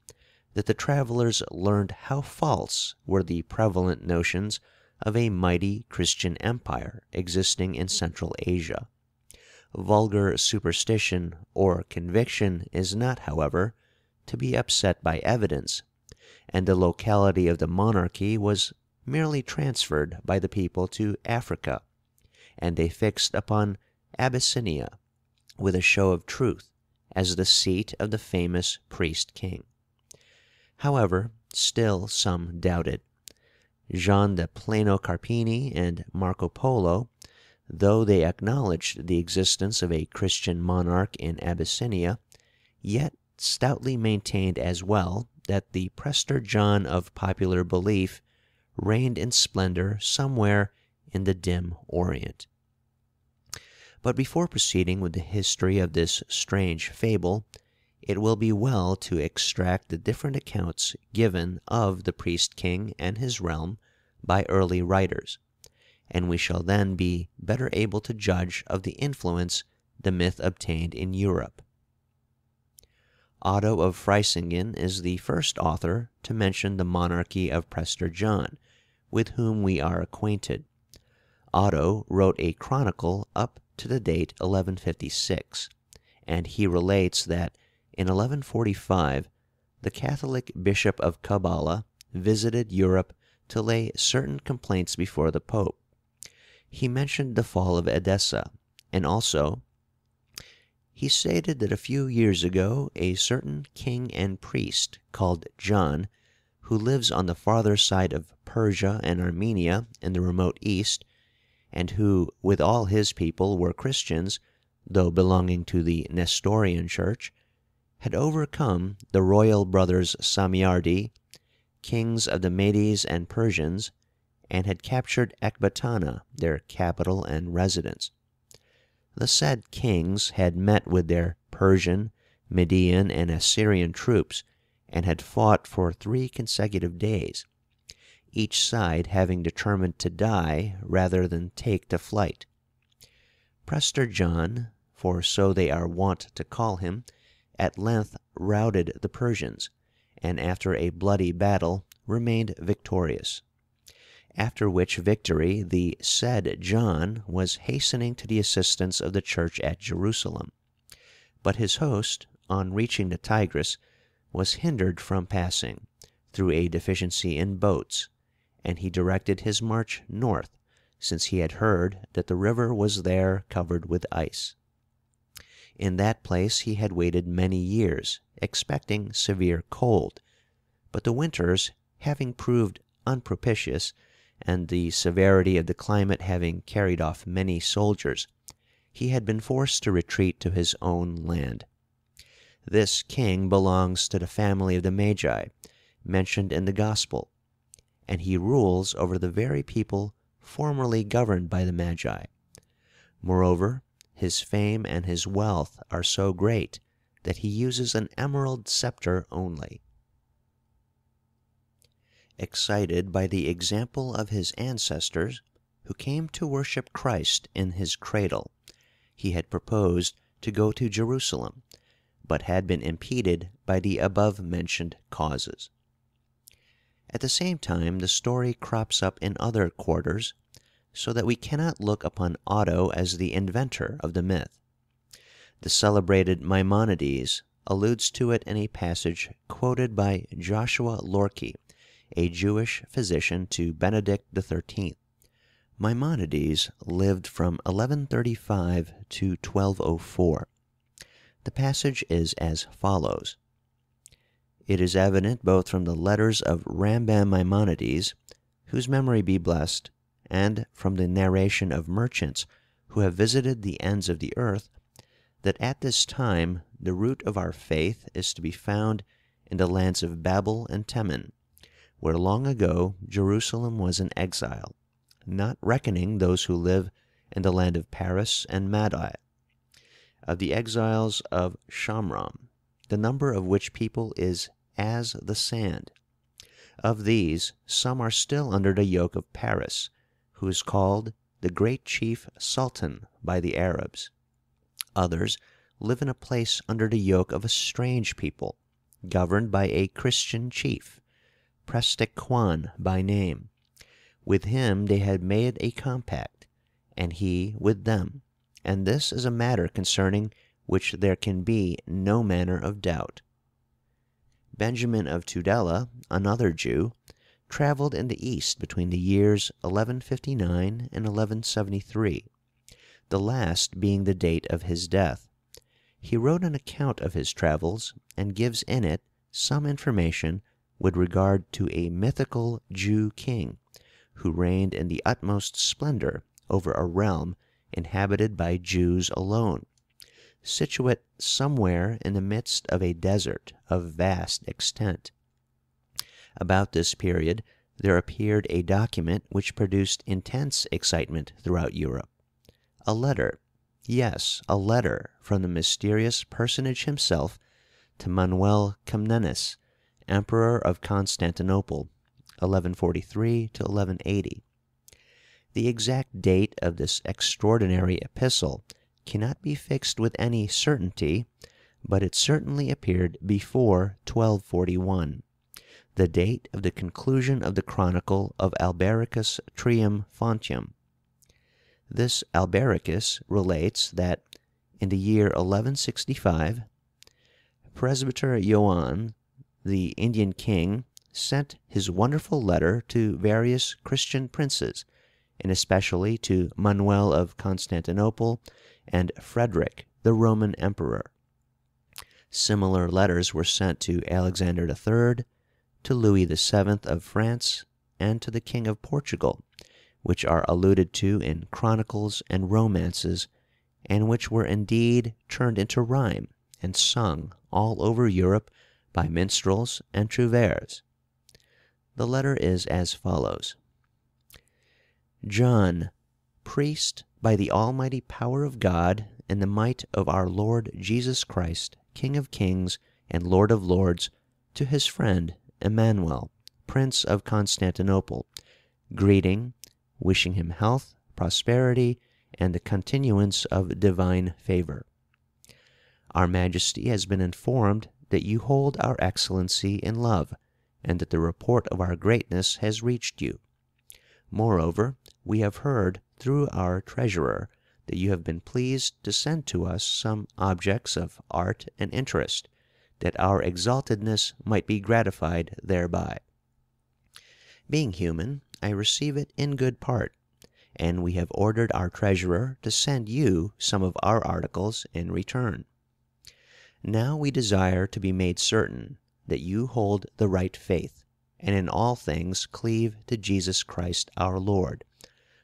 that the travelers learned how false were the prevalent notions of a mighty Christian empire existing in Central Asia. Vulgar superstition or conviction is not, however, to be upset by evidence, and the locality of the monarchy was merely transferred by the people to Africa, and they fixed upon Abyssinia, with a show of truth, as the seat of the famous priest king. However, still some doubted. Jean de Plano Carpini and Marco Polo, though they acknowledged the existence of a Christian monarch in Abyssinia, yet stoutly maintained as well that the Prester John of popular belief reigned in splendor somewhere in the dim Orient. But before proceeding with the history of this strange fable, it will be well to extract the different accounts given of the Priest King and his realm by early writers, and we shall then be better able to judge of the influence the myth obtained in Europe. Otto of Freisingen is the first author to mention the monarchy of Prester John, with whom we are acquainted. Otto wrote a chronicle up to the date 1156, and he relates that in 1145 the Catholic Bishop of Gabala visited Europe to lay certain complaints before the Pope. He mentioned the fall of Edessa, and also he stated that a few years ago a certain king and priest called John, who lives on the farther side of Persia and Armenia in the remote East, and who with all his people were Christians, though belonging to the Nestorian Church, had overcome the royal brothers Samiardi, kings of the Medes and Persians, and had captured Ecbatana, their capital and residence. The said kings had met with their Persian, Median, and Assyrian troops, and had fought for three consecutive days each side having determined to die rather than take to flight. Prester John, for so they are wont to call him, at length routed the Persians, and after a bloody battle remained victorious. After which victory the said John was hastening to the assistance of the Church at Jerusalem, but his host, on reaching the Tigris, was hindered from passing, through a deficiency in boats and he directed his march north, since he had heard that the river was there covered with ice. In that place he had waited many years, expecting severe cold, but the winters having proved unpropitious, and the severity of the climate having carried off many soldiers, he had been forced to retreat to his own land. This king belongs to the family of the Magi, mentioned in the Gospel, and he rules over the very people formerly governed by the Magi. Moreover, his fame and his wealth are so great that he uses an emerald scepter only. Excited by the example of his ancestors, who came to worship Christ in his cradle, he had proposed to go to Jerusalem, but had been impeded by the above mentioned causes. At the same time the story crops up in other quarters, so that we cannot look upon Otto as the inventor of the myth. The celebrated Maimonides alludes to it in a passage quoted by Joshua Lorki, a Jewish physician to Benedict XIII. Maimonides lived from 1135 to 1204. The passage is as follows: it is evident both from the letters of Rambam Maimonides, whose memory be blessed, and from the narration of merchants who have visited the ends of the earth, that at this time the root of our faith is to be found in the lands of Babel and Teman, where long ago Jerusalem was in exile, not reckoning those who live in the land of Paris and Madai. Of the exiles of Shamram, the number of which people is as the sand. Of these, some are still under the yoke of Paris, who is called the Great Chief Sultan by the Arabs. Others live in a place under the yoke of a strange people, governed by a Christian chief, Preste Kwan by name. With him they had made a compact, and he with them, and this is a matter concerning which there can be no manner of doubt. Benjamin of Tudela, another Jew, travelled in the East between the years 1159 and 1173, the last being the date of his death. He wrote an account of his travels, and gives in it some information with regard to a mythical Jew king, who reigned in the utmost splendour over a realm inhabited by Jews alone, situate somewhere in the midst of a desert of vast extent. About this period there appeared a document which produced intense excitement throughout Europe a letter yes, a letter from the mysterious personage himself to Manuel Comnenus, Emperor of Constantinople (1143 1180). The exact date of this extraordinary epistle cannot be fixed with any certainty, but it certainly appeared before 1241, the date of the conclusion of the chronicle of Albericus Trium Fontium. This Albericus relates that in the year 1165 Presbyter Joannes, the Indian king, sent his wonderful letter to various Christian princes, and especially to Manuel of Constantinople and Frederick, the Roman Emperor. Similar letters were sent to Alexander III, to Louis VII of France, and to the King of Portugal, which are alluded to in chronicles and romances, and which were indeed turned into rhyme and sung all over Europe by minstrels and trouvères. The letter is as follows: John, priest by the almighty power of God and the might of our Lord Jesus Christ, King of kings and Lord of lords, to his friend Emmanuel, Prince of Constantinople, greeting, wishing him health, prosperity, and the continuance of divine favor. Our Majesty has been informed that you hold our Excellency in love, and that the report of our greatness has reached you. Moreover, we have heard through our treasurer that you have been pleased to send to us some objects of art and interest, that our exaltedness might be gratified thereby. Being human, I receive it in good part, and we have ordered our treasurer to send you some of our articles in return. Now we desire to be made certain that you hold the right faith, and in all things cleave to Jesus Christ our Lord,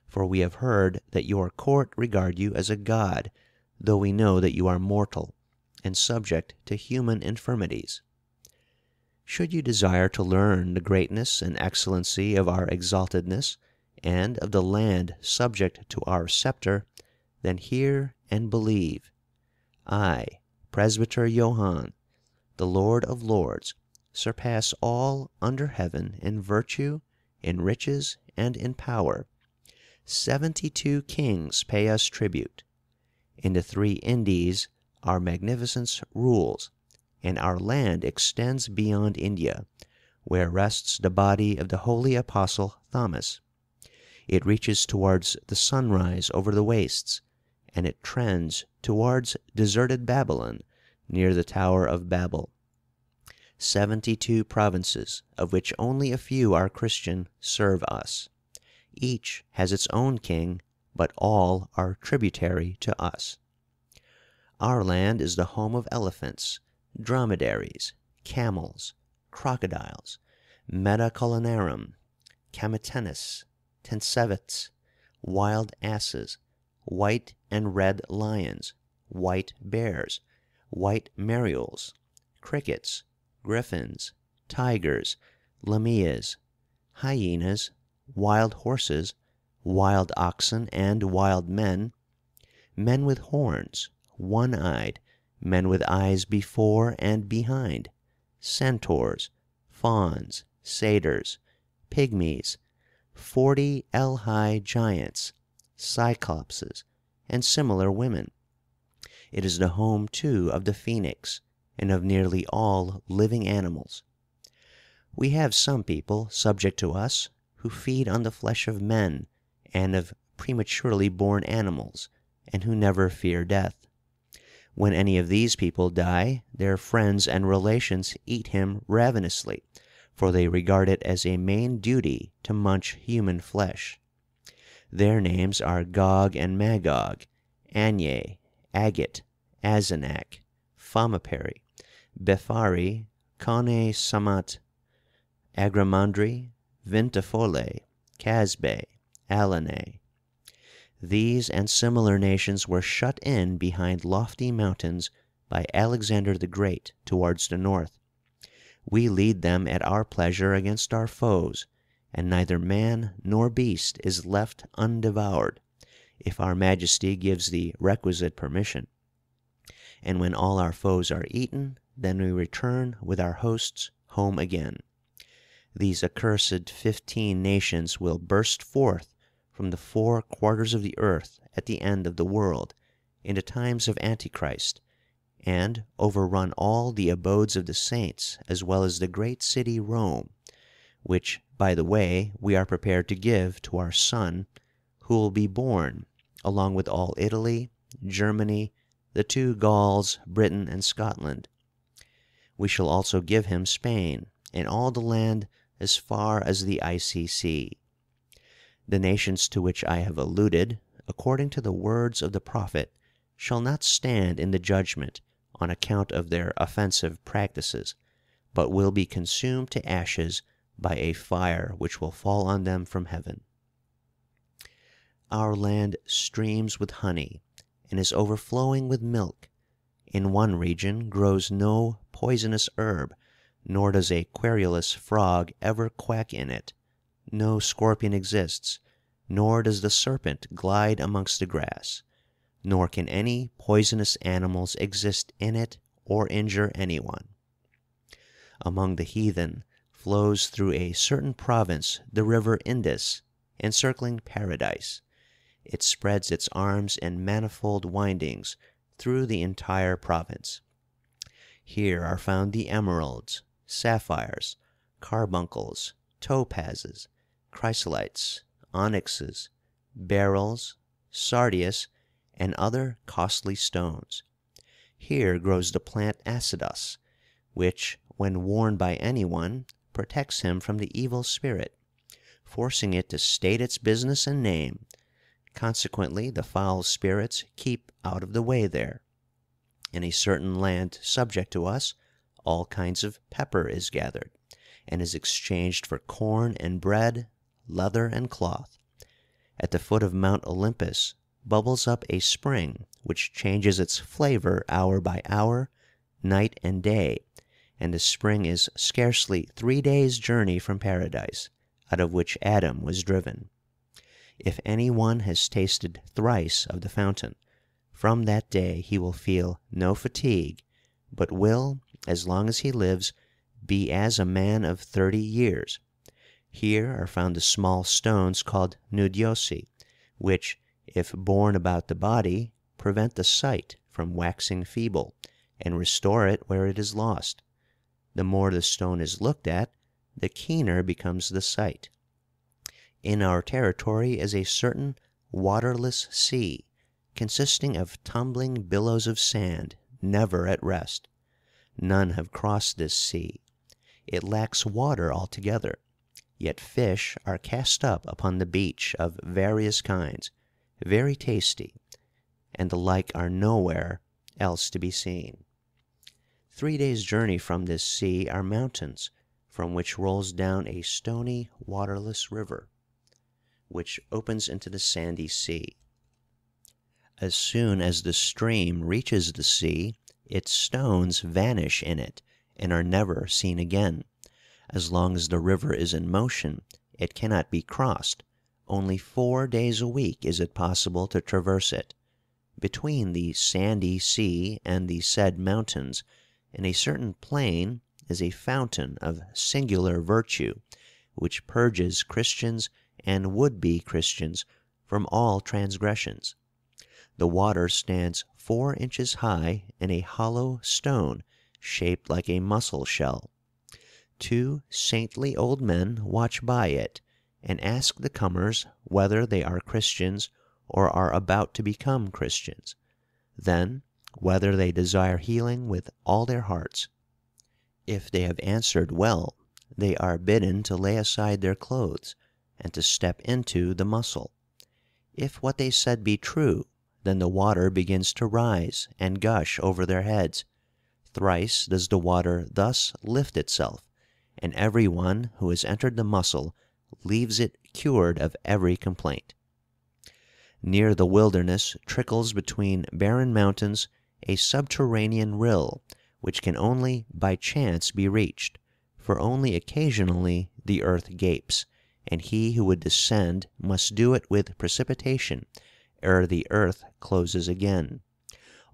for we have heard that your court regard you as a god, though we know that you are mortal, and subject to human infirmities. Should you desire to learn the greatness and excellency of our exaltedness, and of the land subject to our sceptre, then hear and believe. I, Presbyter Johannes, the Lord of lords, surpass all under heaven in virtue, in riches, and in power. Seventy two kings pay us tribute. In the three Indies our magnificence rules, and our land extends beyond India, where rests the body of the holy apostle Thomas. It reaches towards the sunrise over the wastes, and it trends towards deserted Babylon, near the Tower of Babel. Seventy two provinces, of which only a few are Christian, serve us. Each has its own king, but all are tributary to us. Our land is the home of elephants, dromedaries, camels, crocodiles, Metacolinarum, Camatenus, Tensevites, wild asses, white and red lions, white bears, white meriols, crickets, griffins, tigers, lamias, hyenas, wild horses, wild oxen and wild men, men with horns, one eyed, men with eyes before and behind, centaurs, fauns, satyrs, pygmies, forty ell high giants, cyclopses, and similar women. It is the home, too, of the phoenix, and of nearly all living animals. We have some people subject to us who feed on the flesh of men and of prematurely born animals, and who never fear death. When any of these people die, their friends and relations eat him ravenously, for they regard it as a main duty to munch human flesh. Their names are Gog and Magog, Anye, Agit, Azanak, Famaperi, Bephari, Kone Samat, Agramandri, Vintafole, Casbe, Alane. These and similar nations were shut in behind lofty mountains by Alexander the Great towards the north. We lead them at our pleasure against our foes, and neither man nor beast is left undevoured, if our Majesty gives the requisite permission. And when all our foes are eaten, then we return with our hosts home again. These accursed fifteen nations will burst forth from the four quarters of the earth at the end of the world, in the times of Antichrist, and overrun all the abodes of the saints as well as the great city Rome, which, by the way, we are prepared to give to our son, who will be born, along with all Italy, Germany, the two Gauls, Britain, and Scotland. We shall also give him Spain, and all the land as far as the icy sea. The nations to which I have alluded, according to the words of the prophet, shall not stand in the judgment on account of their offensive practices, but will be consumed to ashes by a fire which will fall on them from heaven. Our land streams with honey, and is overflowing with milk. In one region grows no poisonous herb, nor does a querulous frog ever quack in it no scorpion exists, nor does the serpent glide amongst the grass, nor can any poisonous animals exist in it or injure any one. Among the heathen flows through a certain province the river Indus, encircling Paradise. It spreads its arms in manifold windings through the entire province. Here are found the emeralds, sapphires, carbuncles, topazes, chrysolites, onyxes, beryls, sardius, and other costly stones. Here grows the plant acidos, which, when worn by any one, protects him from the evil spirit, forcing it to state its business and name. Consequently, the foul spirits keep out of the way there. In a certain land subject to us, all kinds of pepper is gathered, and is exchanged for corn and bread leather, and cloth. At the foot of Mount Olympus bubbles up a spring which changes its flavor hour by hour, night and day, and the spring is scarcely three days' journey from Paradise, out of which Adam was driven. If any one has tasted thrice of the fountain, from that day he will feel no fatigue, but will, as long as he lives, be as a man of thirty years. Here are found the small stones called nudiosi, which, if borne about the body, prevent the sight from waxing feeble, and restore it where it is lost. The more the stone is looked at, the keener becomes the sight. In our territory is a certain waterless sea, consisting of tumbling billows of sand, never at rest. None have crossed this sea. It lacks water altogether Yet fish are cast up upon the beach of various kinds, very tasty, and the like are nowhere else to be seen. Three days' journey from this sea are mountains, from which rolls down a stony, waterless river, which opens into the sandy sea. As soon as the stream reaches the sea, its stones vanish in it, and are never seen again. As long as the river is in motion, it cannot be crossed; only four days a week is it possible to traverse it. Between the sandy sea and the said mountains, in a certain plain, is a fountain of singular virtue, which purges Christians and would be Christians from all transgressions. The water stands four inches high in a hollow stone shaped like a mussel shell. Two saintly old men watch by it, and ask the comers whether they are Christians or are about to become Christians. Then, whether they desire healing with all their hearts. If they have answered well, they are bidden to lay aside their clothes, and to step into the mussel. If what they said be true, then the water begins to rise and gush over their heads. Thrice does the water thus lift itself, and every one who has entered the mussel leaves it cured of every complaint. Near the wilderness trickles between barren mountains a subterranean rill, which can only by chance be reached, for only occasionally the earth gapes, and he who would descend must do it with precipitation ere the earth closes again.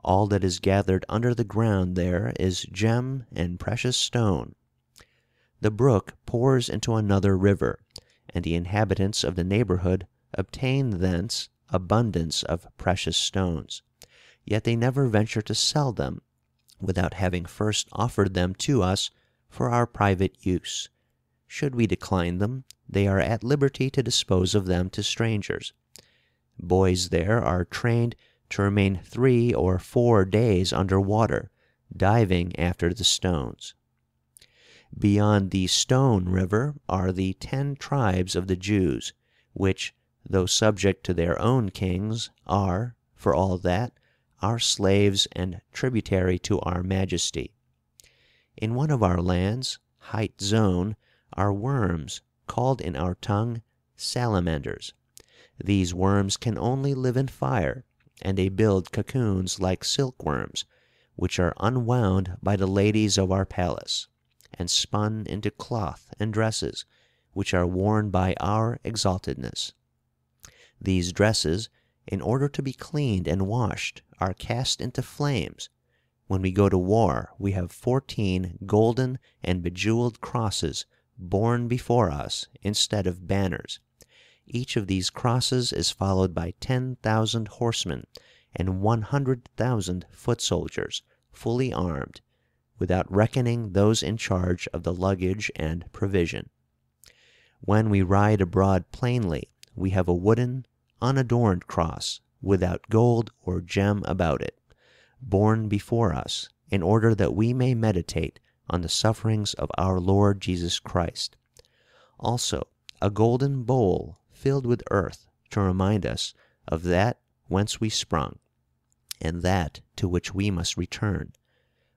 All that is gathered under the ground there is gem and precious stone. The brook pours into another river, and the inhabitants of the neighborhood obtain thence abundance of precious stones, yet they never venture to sell them without having first offered them to us for our private use. Should we decline them, they are at liberty to dispose of them to strangers. Boys there are trained to remain three or four days under water, diving after the stones. Beyond the Stone River are the ten tribes of the Jews, which though subject to their own kings, are, for all that, our slaves and tributary to our majesty. In one of our lands, Hight Zone, are worms, called in our tongue salamanders. These worms can only live in fire, and they build cocoons like silkworms, which are unwound by the ladies of our palace, and spun into cloth and dresses, which are worn by our exaltedness. These dresses, in order to be cleaned and washed, are cast into flames. When we go to war we have fourteen golden and bejeweled crosses borne before us instead of banners. Each of these crosses is followed by ten thousand horsemen and one hundred thousand foot soldiers, fully armed, without reckoning those in charge of the luggage and provision. When we ride abroad plainly, we have a wooden unadorned cross, without gold or gem about it, borne before us, in order that we may meditate on the sufferings of our Lord Jesus Christ; also a golden bowl filled with earth to remind us of that whence we sprung, and that to which we must return;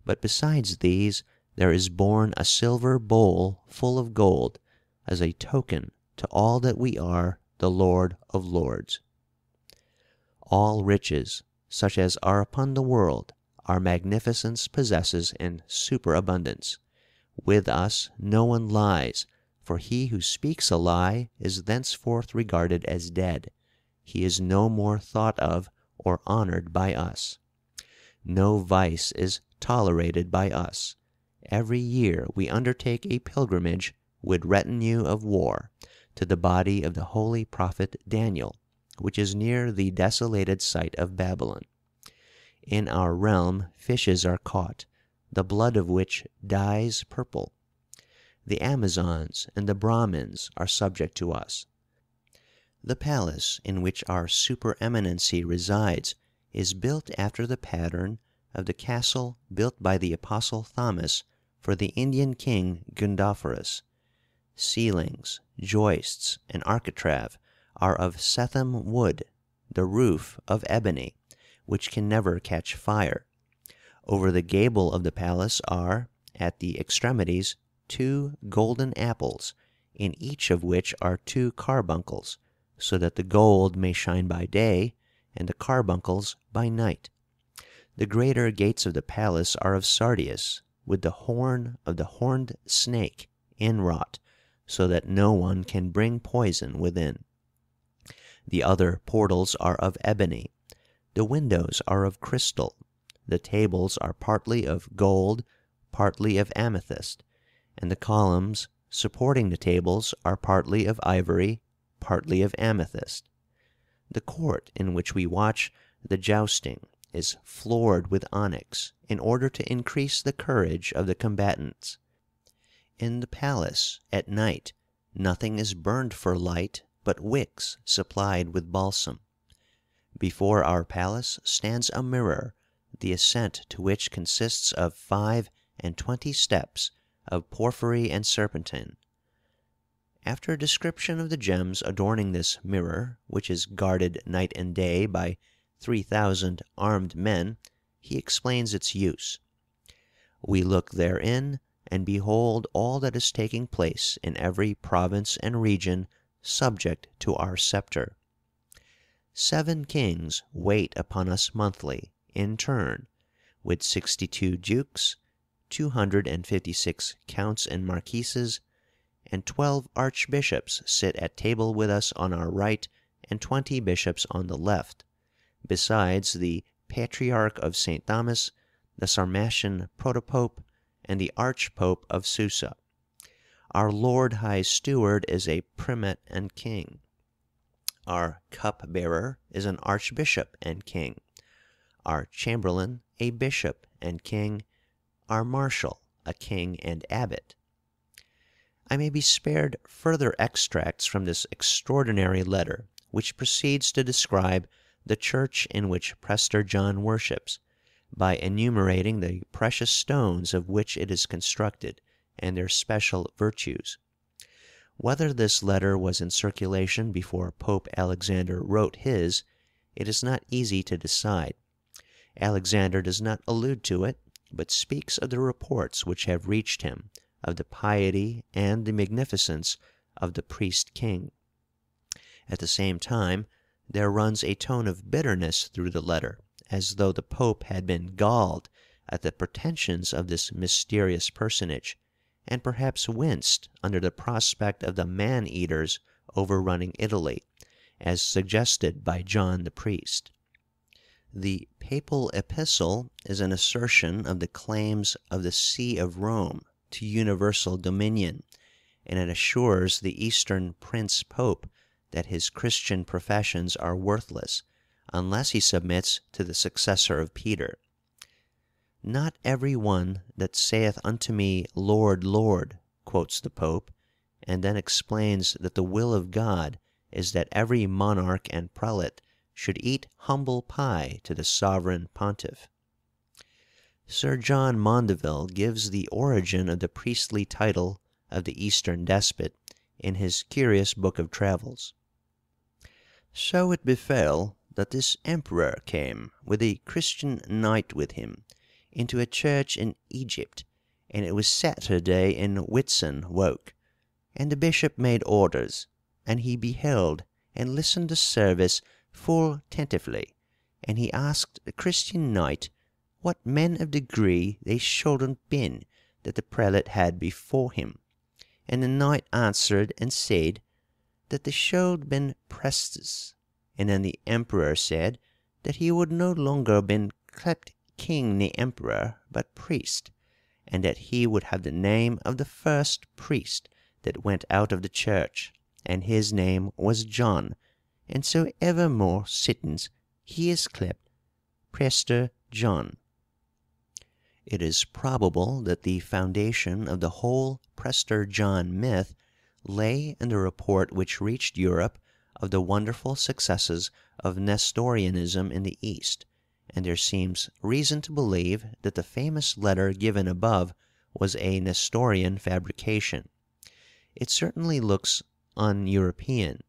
but besides these there is borne a silver bowl full of gold, as a token to all that we are the Lord of lords. All riches, such as are upon the world, our magnificence possesses in superabundance. With us no one lies, for he who speaks a lie is thenceforth regarded as dead; he is no more thought of or honored by us. No vice is tolerated by us. Every year we undertake a pilgrimage with retinue of war to the body of the holy prophet Daniel, which is near the desolated site of Babylon. In our realm fishes are caught, the blood of which dyes purple. The Amazons and the Brahmins are subject to us. The palace in which our supereminency resides is built after the pattern of the castle built by the Apostle Thomas for the Indian king Gundaforus. Ceilings, joists, and architrave are of Shetham wood, the roof of ebony, which can never catch fire. Over the gable of the palace are, at the extremities, two golden apples, in each of which are two carbuncles, so that the gold may shine by day, and the carbuncles by night. The greater gates of the palace are of sardius, with the horn of the horned snake inwrought so that no one can bring poison within. The other portals are of ebony, the windows are of crystal, the tables are partly of gold, partly of amethyst, and the columns supporting the tables are partly of ivory, partly of amethyst. The court in which we watch the jousting is floored with onyx, in order to increase the courage of the combatants. In the palace, at night, nothing is burned for light but wicks supplied with balsam. Before our palace stands a mirror, the ascent to which consists of five and twenty steps of porphyry and serpentine. After a description of the gems adorning this mirror, which is guarded night and day by three thousand armed men, he explains its use. "We look therein and behold all that is taking place in every province and region subject to our sceptre. Seven kings wait upon us monthly, in turn, with sixty two dukes, two hundred and fifty six counts and marquises, and twelve archbishops sit at table with us on our right and twenty bishops on the left, besides the Patriarch of St. Thomas, the Sarmatian protopope, and the archpope of Susa. Our Lord High Steward is a primate and king. Our cup bearer is an archbishop and king. Our chamberlain a bishop and king. Our marshal a king and abbot. I may be spared further extracts from this extraordinary letter, which proceeds to describe the church in which Prester John worships, by enumerating the precious stones of which it is constructed, and their special virtues. Whether this letter was in circulation before Pope Alexander wrote his, it is not easy to decide. Alexander does not allude to it, but speaks of the reports which have reached him of the piety and the magnificence of the priest king. At the same time there runs a tone of bitterness through the letter, as though the Pope had been galled at the pretensions of this mysterious personage, and perhaps winced under the prospect of the man eaters overrunning Italy, as suggested by John the Priest. The papal epistle is an assertion of the claims of the See of Rome to universal dominion, and it assures the Eastern Prince Pope that his Christian professions are worthless unless he submits to the successor of Peter. "Not every one that saith unto me, Lord, Lord," quotes the Pope, and then explains that the will of God is that every monarch and prelate should eat humble pie to the sovereign pontiff. Sir John Maundeville gives the origin of the priestly title of the Eastern despot in his curious book of travels. "So it befell that this Emperor came, with a Christian knight with him, into a church in Egypt, and it was Saturday in Whitsun woke, and the bishop made orders, and he beheld and listened to service full tentively, and he asked the Christian knight what men of degree they shoulden been that the prelate had before him, and the knight answered and said that they should been prestes, and then the emperor said that he would no longer been clept king ne emperor, but priest, and that he would have the name of the first priest that went out of the church, and his name was John, and so evermore sittens he is clept Prester John. It is probable that the foundation of the whole Prester John myth lay in the report which reached Europe of the wonderful successes of Nestorianism in the East, and there seems reason to believe that the famous letter given above was a Nestorian fabrication. It certainly looks un European;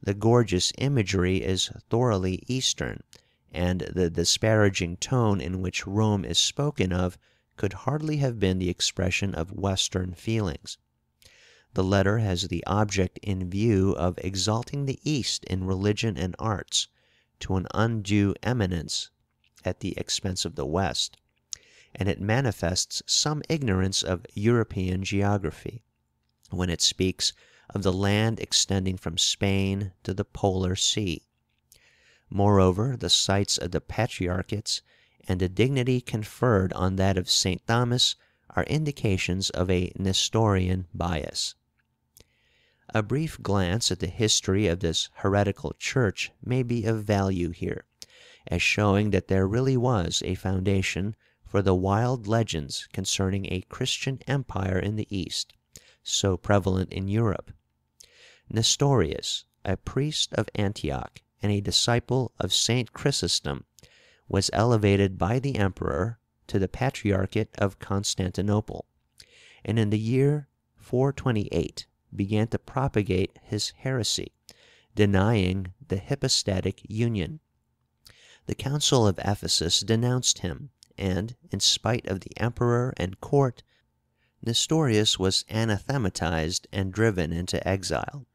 the gorgeous imagery is thoroughly Eastern and the disparaging tone in which Rome is spoken of could hardly have been the expression of Western feelings. The letter has the object in view of exalting the East in religion and arts to an undue eminence at the expense of the West, and it manifests some ignorance of European geography when it speaks of the land extending from Spain to the Polar Sea. Moreover, the sites of the patriarchates and the dignity conferred on that of St. Thomas are indications of a Nestorian bias. A brief glance at the history of this heretical church may be of value here, as showing that there really was a foundation for the wild legends concerning a Christian empire in the East, so prevalent in Europe. Nestorius, a priest of Antioch and a disciple of St. Chrysostom, was elevated by the emperor to the patriarchate of Constantinople, and in the year 428 began to propagate his heresy, denying the hypostatic union. The Council of Ephesus denounced him, and, in spite of the emperor and court, Nestorius was anathematized and driven into exile.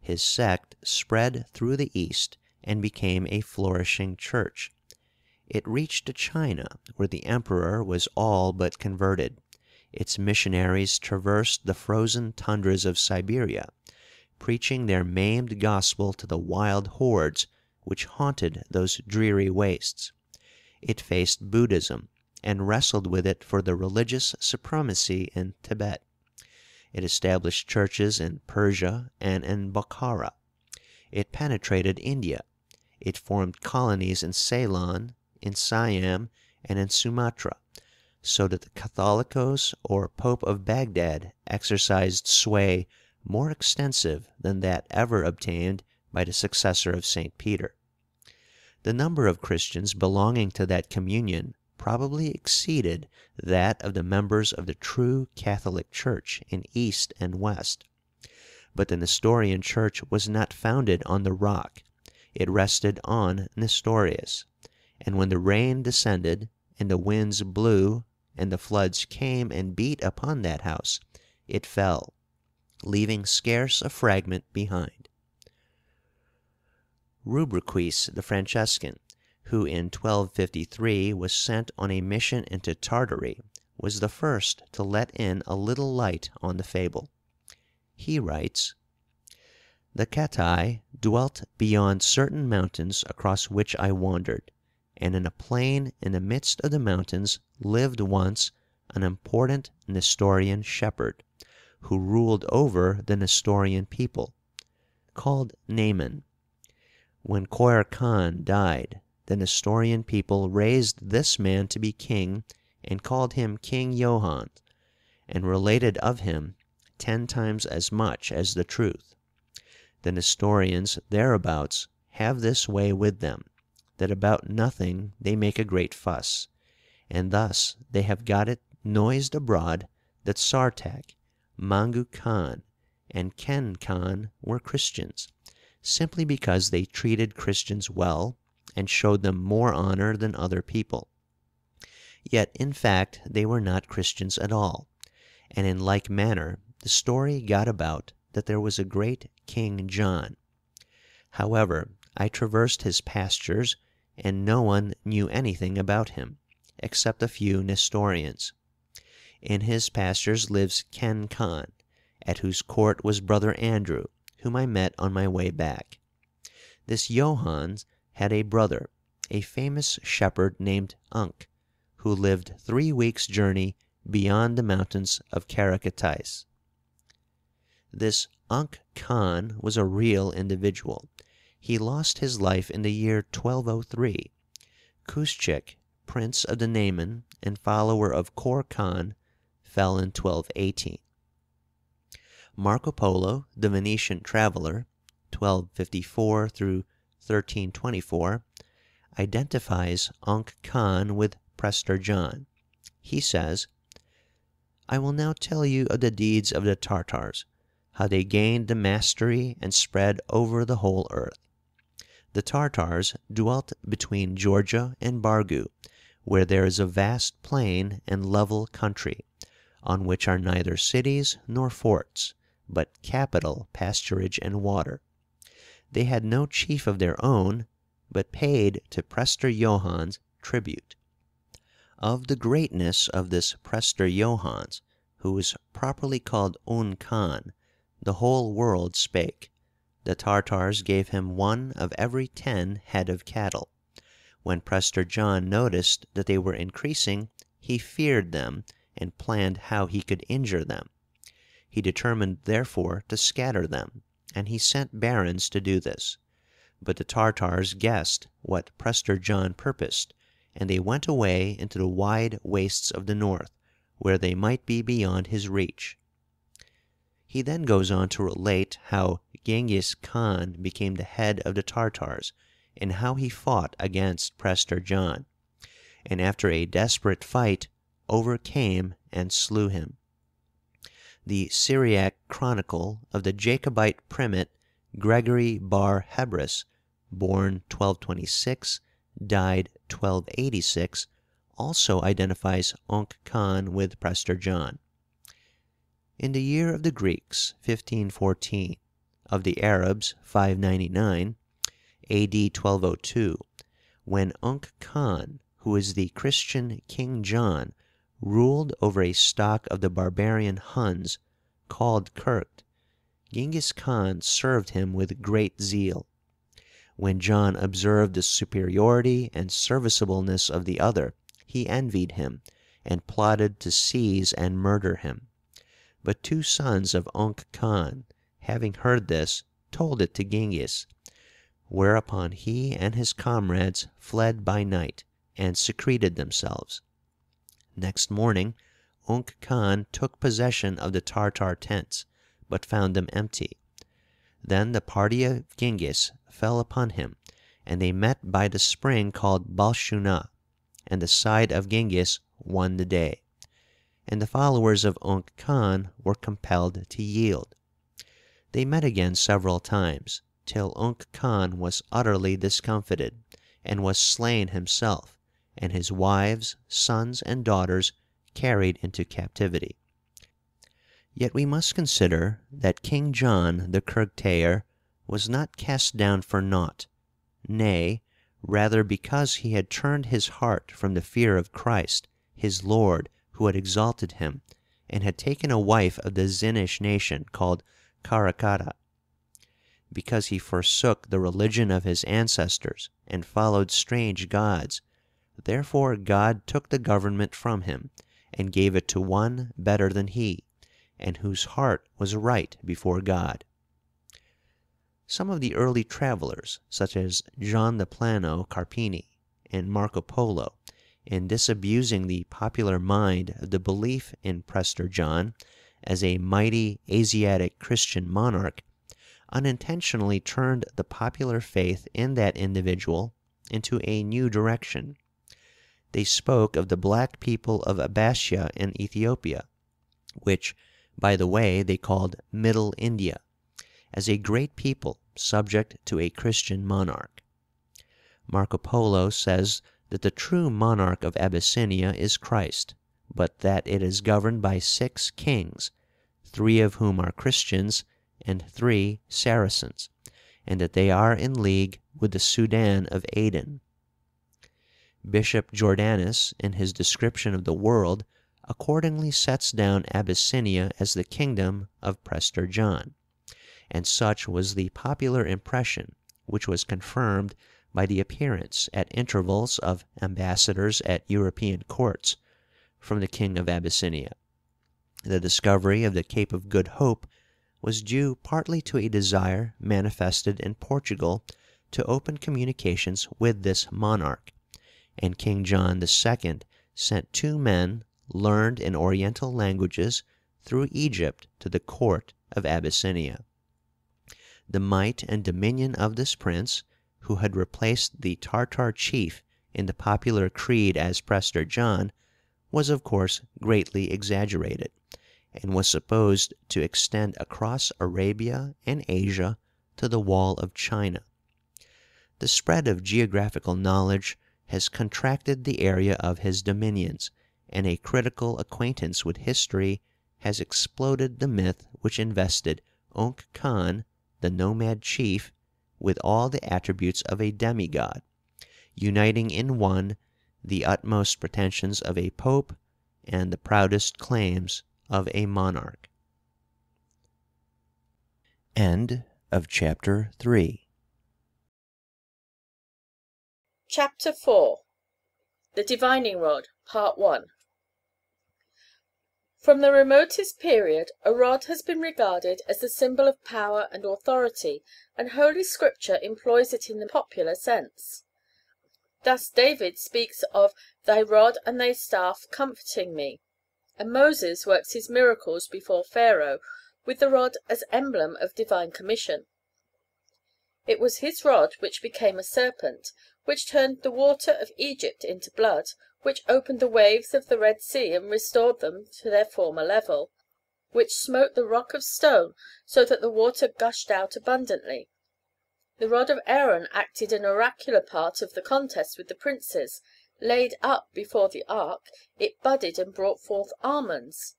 His sect spread through the East and became a flourishing church. It reached to China, where the emperor was all but converted. Its missionaries traversed the frozen tundras of Siberia, preaching their maimed gospel to the wild hordes which haunted those dreary wastes. It faced Buddhism, and wrestled with it for the religious supremacy in Thibet. It established churches in Persia and in Bokhara. It penetrated India. It formed colonies in Ceylon, in Siam, and in Sumatra, so that the Catholicos or Pope of Bagdad exercised sway more extensive than that ever obtained by the successor of St. Peter. The number of Christians belonging to that communion probably exceeded that of the members of the true Catholic Church in East and West. But the Nestorian Church was not founded on the rock; it rested on Nestorius, and when the rain descended, and the winds blew, and the floods came and beat upon that house, it fell, leaving scarce a fragment behind. Rubruquis the Franciscan, who in 1253 was sent on a mission into Tartary, was the first to let in a little light on the fable. He writes: "The Catai dwelt beyond certain mountains across which I wandered, and in a plain in the midst of the mountains lived once an important Nestorian shepherd, who ruled over the Nestorian people, called Nayman. When Coir Khan died, the Nestorian people raised this man to be king and called him King Johannes, and related of him ten times as much as the truth. The Nestorians thereabouts have this way with them, that about nothing they make a great fuss, and thus they have got it noised abroad that Sartak, Mangu Khan, and Ken Khan were Christians, simply because they treated Christians well and showed them more honor than other people. Yet in fact they were not Christians at all, and in like manner the story got about that there was a great King John. However, I traversed his pastures, and no one knew anything about him, except a few Nestorians. In his pastures lives Ken Khan, at whose court was Brother Andrew, whom I met on my way back. This Johannes had a brother, a famous shepherd named Unk, who lived three weeks' journey beyond the mountains of Caracaytes. This Unk Khan was a real individual. He lost his life in the year 1203. Kuschik, prince of the Nayman and follower of Coir Khan, fell in 1218. Marco Polo, the Venetian traveler (1254 1324), identifies Unk Khan with Prester John. He says: "I will now tell you of the deeds of the Tartars, how they gained the mastery and spread over the whole earth. The Tartars dwelt between Georgia and Bargu, where there is a vast plain and level country, on which are neither cities nor forts, but capital pasturage and water. They had no chief of their own, but paid to Prester Johannes tribute. Of the greatness of this Prester Johannes, who was properly called Un Khan, the whole world spake. The Tartars gave him one of every ten head of cattle. When Prester John noticed that they were increasing, he feared them and planned how he could injure them. He determined therefore to scatter them, and he sent barons to do this. But the Tartars guessed what Prester John purposed, and they went away into the wide wastes of the north, where they might be beyond his reach. He then goes on to relate how Genghis Khan became the head of the Tartars, and how he fought against Prester John. and after a desperate fight overcame and slew him. The Syriac chronicle of the Jacobite primate Gregory Bar Hebraeus, born 1226, died 1286, also identifies Unk Khan with Prester John. In the year of the Greeks, 1514, of the Arabs, 599, A.D. 1202, when Unk Khan, who is the Christian King John, ruled over a stock of the barbarian Huns called Kirkt, Genghis Khan served him with great zeal. When John observed the superiority and serviceableness of the other, he envied him, and plotted to seize and murder him. But two sons of Unk Khan, having heard this, told it to Genghis, whereupon he and his comrades fled by night, and secreted themselves. Next morning Unk Khan took possession of the Tartar tents, but found them empty. Then the party of Genghis fell upon him, and they met by the spring called Balshunah, and the side of Genghis won the day, and the followers of Unk Khan were compelled to yield. They met again several times, till Unk Khan was utterly discomfited, and was slain himself, and his wives, sons, and daughters carried into captivity. Yet we must consider that King John the Kergtajer was not cast down for naught; nay, rather because he had turned his heart from the fear of Christ, his Lord, who had exalted him, and had taken a wife of the Zinish nation called Karakata; because he forsook the religion of his ancestors and followed strange gods, therefore God took the government from him, and gave it to one better than he, and whose heart was right before God. Some of the early travellers, such as John de Plano Carpini and Marco Polo, in disabusing the popular mind of the belief in Prester John as a mighty Asiatic Christian monarch, unintentionally turned the popular faith in that individual into a new direction. They spoke of the black people of Abassia in Ethiopia, which, by the way, they called Middle India, as a great people subject to a Christian monarch. Marco Polo says that the true monarch of Abyssinia is Christ, but that it is governed by six kings, three of whom are Christians and three Saracens, and that they are in league with the Soudan of Aden. Bishop Jordanus, in his description of the world, accordingly sets down Abyssinia as the kingdom of Prester John, and such was the popular impression, which was confirmed by the appearance at intervals of ambassadors at European courts from the King of Abyssinia. The discovery of the Cape of Good Hope was due partly to a desire manifested in Portugal to open communications with this monarch and King John II. sent two men learned in Oriental languages through Egypt to the court of Abyssinia. The might and dominion of this prince, who had replaced the Tartar chief in the popular creed as Prester John, was of course greatly exaggerated, and was supposed to extend across Arabia and Asia to the wall of China. The spread of geographical knowledge has contracted the area of his dominions, and a critical acquaintance with history has exploded the myth which invested Unk Khan, the nomad chief, with all the attributes of a demigod, uniting in one the utmost pretensions of a pope and the proudest claims of a monarch. End of chapter 3 CHAPTER IV THE DIVINING ROD Part 1 From the remotest period a rod has been regarded as the symbol of power and authority, and Holy Scripture employs it in the popular sense. Thus David speaks of "thy rod and thy staff comforting me," and Moses works his miracles before Pharaoh with the rod as emblem of divine commission. It was his rod which became a serpent, which turned the water of Egypt into blood, which opened the waves of the Red Sea and restored them to their former level, which smote the rock of stone so that the water gushed out abundantly. The rod of Aaron acted an oracular part of the contest with the princes; laid up before the ark, it budded and brought forth almonds.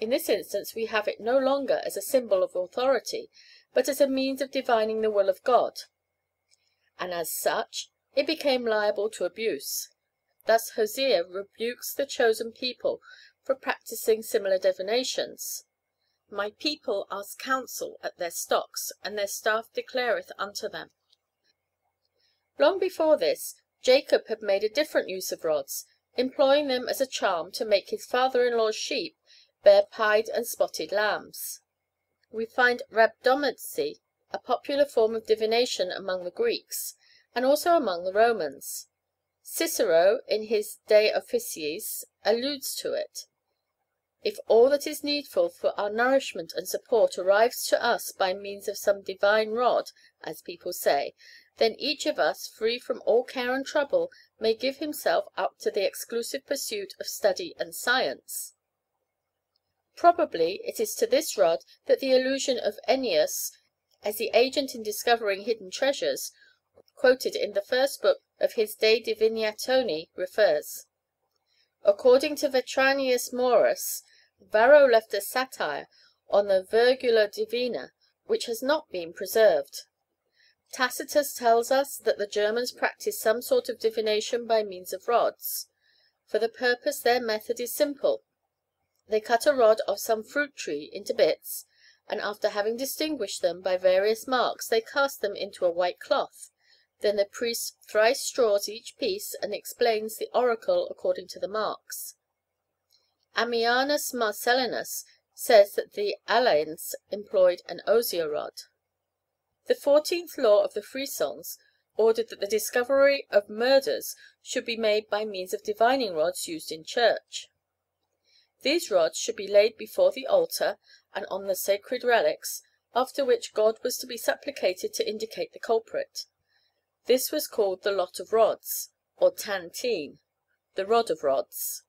In this instance we have it no longer as a symbol of authority, but as a means of divining the will of God, and as such it became liable to abuse. Thus Hosea rebukes the chosen people for practising similar divinations. "My people ask counsel at their stocks, and their staff declareth unto them." Long before this, Jacob had made a different use of rods, employing them as a charm to make his father in law's sheep bear pied and spotted lambs. We find rhabdomancy a popular form of divination among the Greeks, and also among the Romans. Cicero, in his De Officiis, alludes to it. If all that is needful for our nourishment and support arrives to us by means of some divine rod, as people say, then each of us, free from all care and trouble, may give himself up to the exclusive pursuit of study and science. Probably it is to this rod that the allusion of Ennius as the agent in discovering hidden treasures, quoted in the first book of his De Divinatione, refers. According to Vetranius Maurus, Varro left a satire on the Virgula Divina, which has not been preserved. Tacitus tells us that the Germans practise some sort of divination by means of rods. For the purpose their method is simple. They cut a rod of some fruit tree into bits, and after having distinguished them by various marks they cast them into a white cloth; then the priest thrice draws each piece and explains the oracle according to the marks. Ammianus Marcellinus says that the Alains employed an osier rod. The fourteenth law of the Frisons ordered that the discovery of murders should be made by means of divining rods used in church. These rods should be laid before the altar and on the sacred relics, after which God was to be supplicated to indicate the culprit. This was called the lot of rods, or tantine, the rod of rods.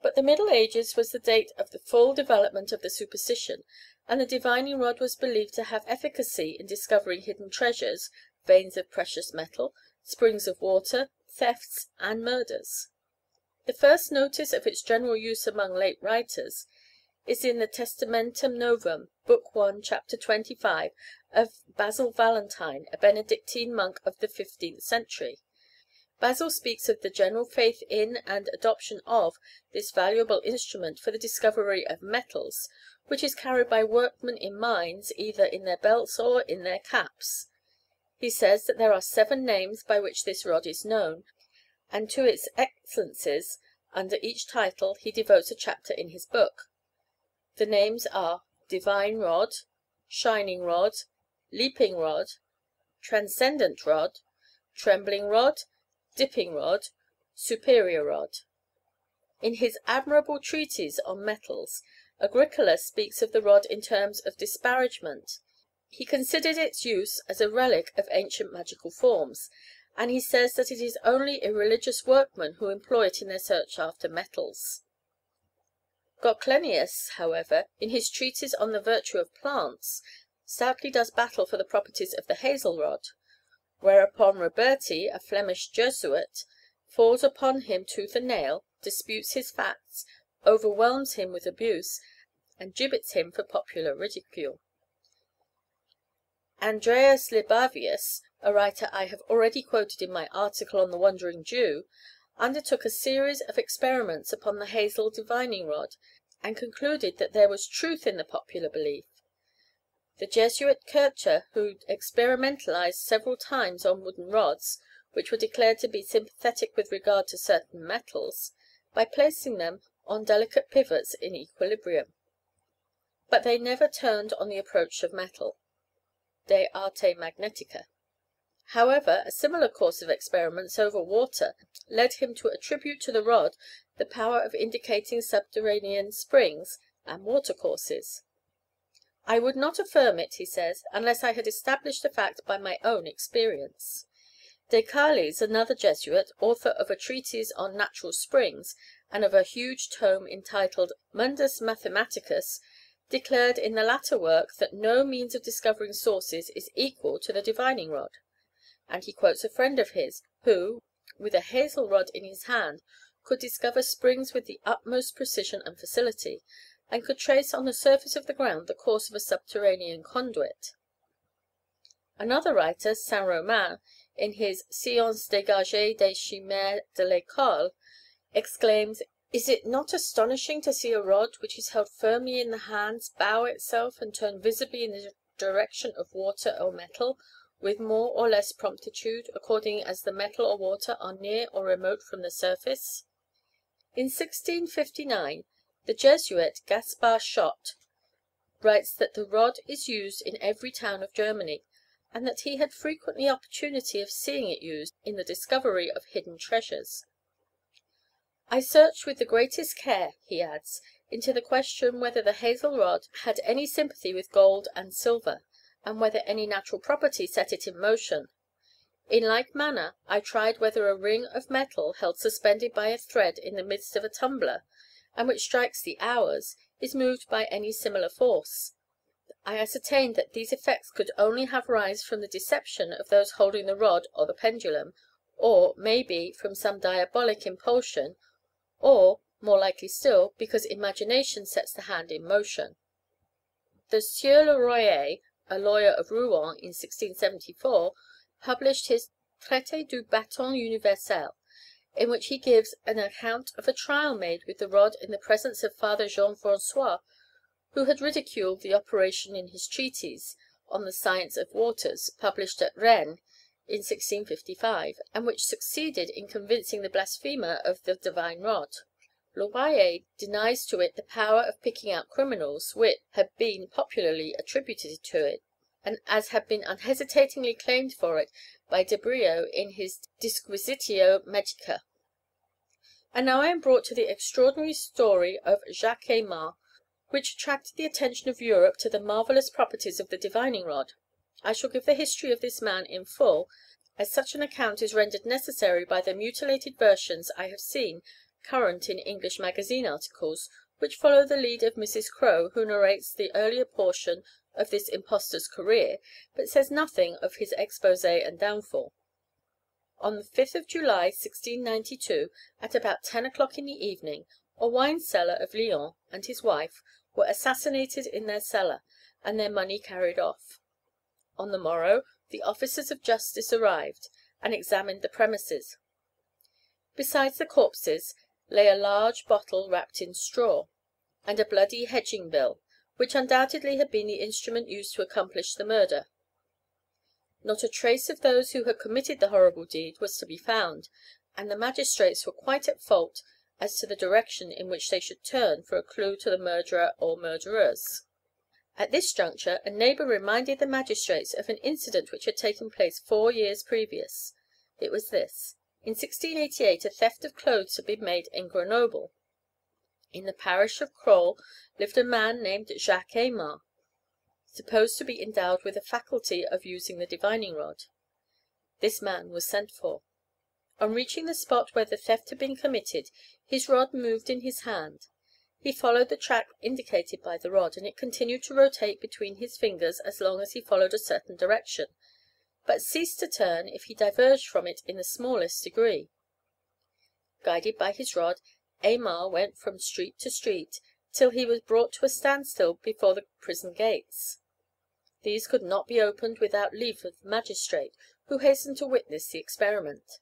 But the Middle Ages was the date of the full development of the superstition, and the divining rod was believed to have efficacy in discovering hidden treasures, veins of precious metal, springs of water, thefts, and murders. The first notice of its general use among late writers is in the Testamentum Novum, Book I, chapter 25, of Basil Valentine, a Benedictine monk of the fifteenth century. Basil speaks of the general faith in and adoption of this valuable instrument for the discovery of metals, which is carried by workmen in mines either in their belts or in their caps. He says that there are seven names by which this rod is known, and to its excellences under each title he devotes a chapter in his book. The names are Divine Rod, Shining Rod, Leaping Rod, Transcendent Rod, Trembling Rod, Dipping Rod, Superior Rod. In his admirable treatise on metals, Agricola speaks of the rod in terms of disparagement. He considered its use as a relic of ancient magical forms, and he says that it is only irreligious workmen who employ it in their search after metals. Goclenius, however, in his treatise on the virtue of plants, stoutly does battle for the properties of the hazel rod; whereupon Roberti, a Flemish Jesuit, falls upon him tooth and nail, disputes his facts, overwhelms him with abuse, and gibbets him for popular ridicule. Andreas Libavius, a writer I have already quoted in my article on the Wandering Jew undertook a series of experiments upon the hazel divining rod, and concluded that there was truth in the popular belief. The Jesuit Kircher, who experimentalized several times on wooden rods, which were declared to be sympathetic with regard to certain metals, by placing them on delicate pivots in equilibrium. But they never turned on the approach of metal. De Arte Magnetica. However, a similar course of experiments over water led him to attribute to the rod the power of indicating subterranean springs and watercourses. I would not affirm it, he says, unless I had established the fact by my own experience. Dechales, another Jesuit, author of a treatise on natural springs, and of a huge tome entitled Mundus Mathematicus, declared in the latter work that no means of discovering sources is equal to the divining rod; and he quotes a friend of his, who, with a hazel rod in his hand, could discover springs with the utmost precision and facility, and could trace on the surface of the ground the course of a subterranean conduit. Another writer, Saint Romain, in his Sciences dégagées des chimères de l'École, exclaims, "Is it not astonishing to see a rod which is held firmly in the hands bow itself and turn visibly in the direction of water or metal, with more or less promptitude, according as the metal or water are near or remote from the surface?" In 1659 the Jesuit Gaspar Schott writes that the rod is used in every town of Germany, and that he had frequently opportunity of seeing it used in the discovery of hidden treasures. "I searched with the greatest care," he adds, "into the question whether the hazel rod had any sympathy with gold and silver, and whether any natural property set it in motion. In like manner I tried whether a ring of metal held suspended by a thread in the midst of a tumbler and which strikes the hours, is moved by any similar force. I ascertained that these effects could only have rise from the deception of those holding the rod or the pendulum, or, may be, from some diabolic impulsion, or, more likely still, because imagination sets the hand in motion." The Sieur Le Royer, a lawyer of Rouen, in 1674, published his Traité du Bâton Universel in which he gives an account of a trial made with the rod in the presence of Father Jean François, who had ridiculed the operation in his treatise on the science of waters, published at Rennes in 1655, and which succeeded in convincing the blasphemer of the divine rod. Le Royer denies to it the power of picking out criminals, which had been popularly attributed to it, as had been unhesitatingly claimed for it by Delrio in his Disquisitio Magica. And now I am brought to the extraordinary story of Jacques Aymar, which attracted the attention of Europe to the marvellous properties of the divining rod. I shall give the history of this man in full, as such an account is rendered necessary by the mutilated versions I have seen current in English magazine articles, which follow the lead of Mrs. Crowe, who narrates the earlier portion of this impostor's career, but says nothing of his expose and downfall. On the 5th of July, 1692, at about ten o'clock in the evening, a wine seller of Lyons and his wife were assassinated in their cellar, and their money carried off. On the morrow the officers of justice arrived, and examined the premises. Besides the corpses lay a large bottle wrapped in straw, and a bloody hedging bill, which undoubtedly had been the instrument used to accomplish the murder. Not a trace of those who had committed the horrible deed was to be found, and the magistrates were quite at fault as to the direction in which they should turn for a clue to the murderer or murderers. At this juncture a neighbour reminded the magistrates of an incident which had taken place four years previous. It was this: in 1688 a theft of clothes had been made in Grenoble. In the parish of Crolles lived a man named Jacques Aymar supposed to be endowed with the faculty of using the divining rod. This man was sent for. On reaching the spot where the theft had been committed, his rod moved in his hand. He followed the track indicated by the rod, and it continued to rotate between his fingers as long as he followed a certain direction, but ceased to turn if he diverged from it in the smallest degree. Guided by his rod, Aymar went from street to street, till he was brought to a standstill before the prison gates. These could not be opened without leave of the magistrate, who hastened to witness the experiment.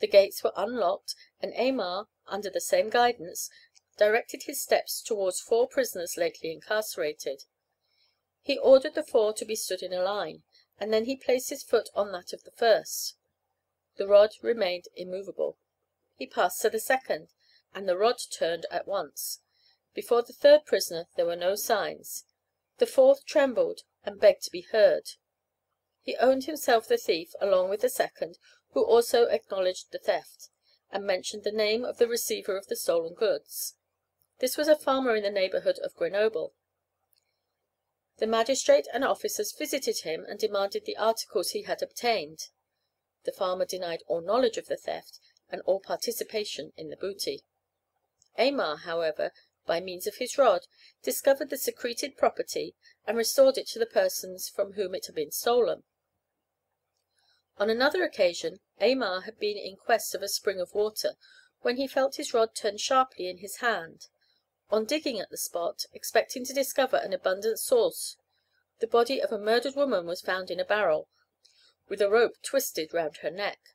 The gates were unlocked, and Aymar, under the same guidance, directed his steps towards four prisoners lately incarcerated. He ordered the four to be stood in a line, and then he placed his foot on that of the first. The rod remained immovable. He passed to the second, and the rod turned at once. Before the third prisoner there were no signs. The fourth trembled, and begged to be heard. He owned himself the thief, along with the second, who also acknowledged the theft, and mentioned the name of the receiver of the stolen goods. This was a farmer in the neighbourhood of Grenoble. The magistrate and officers visited him and demanded the articles he had obtained. The farmer denied all knowledge of the theft and all participation in the booty. Aymar, however, by means of his rod, discovered the secreted property, and restored it to the persons from whom it had been stolen. On another occasion Aymar had been in quest of a spring of water, when he felt his rod turn sharply in his hand. On digging at the spot, expecting to discover an abundant source, the body of a murdered woman was found in a barrel, with a rope twisted round her neck.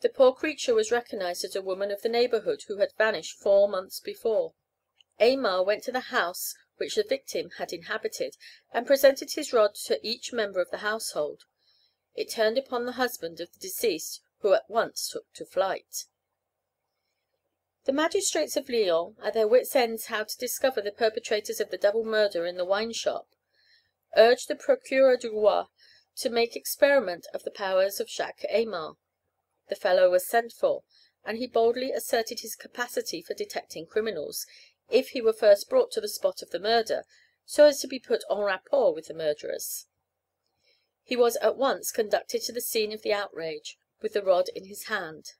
The poor creature was recognised as a woman of the neighbourhood who had vanished four months before. Aymar went to the house which the victim had inhabited, and presented his rod to each member of the household. It turned upon the husband of the deceased, who at once took to flight. The magistrates of Lyons, at their wits' ends how to discover the perpetrators of the double murder in the wine shop, urged the Procureur du Roi to make experiment of the powers of Jacques Aymar. The fellow was sent for, and he boldly asserted his capacity for detecting criminals, if he were first brought to the spot of the murder, so as to be put en rapport with the murderers. He was at once conducted to the scene of the outrage, with the rod in his hand.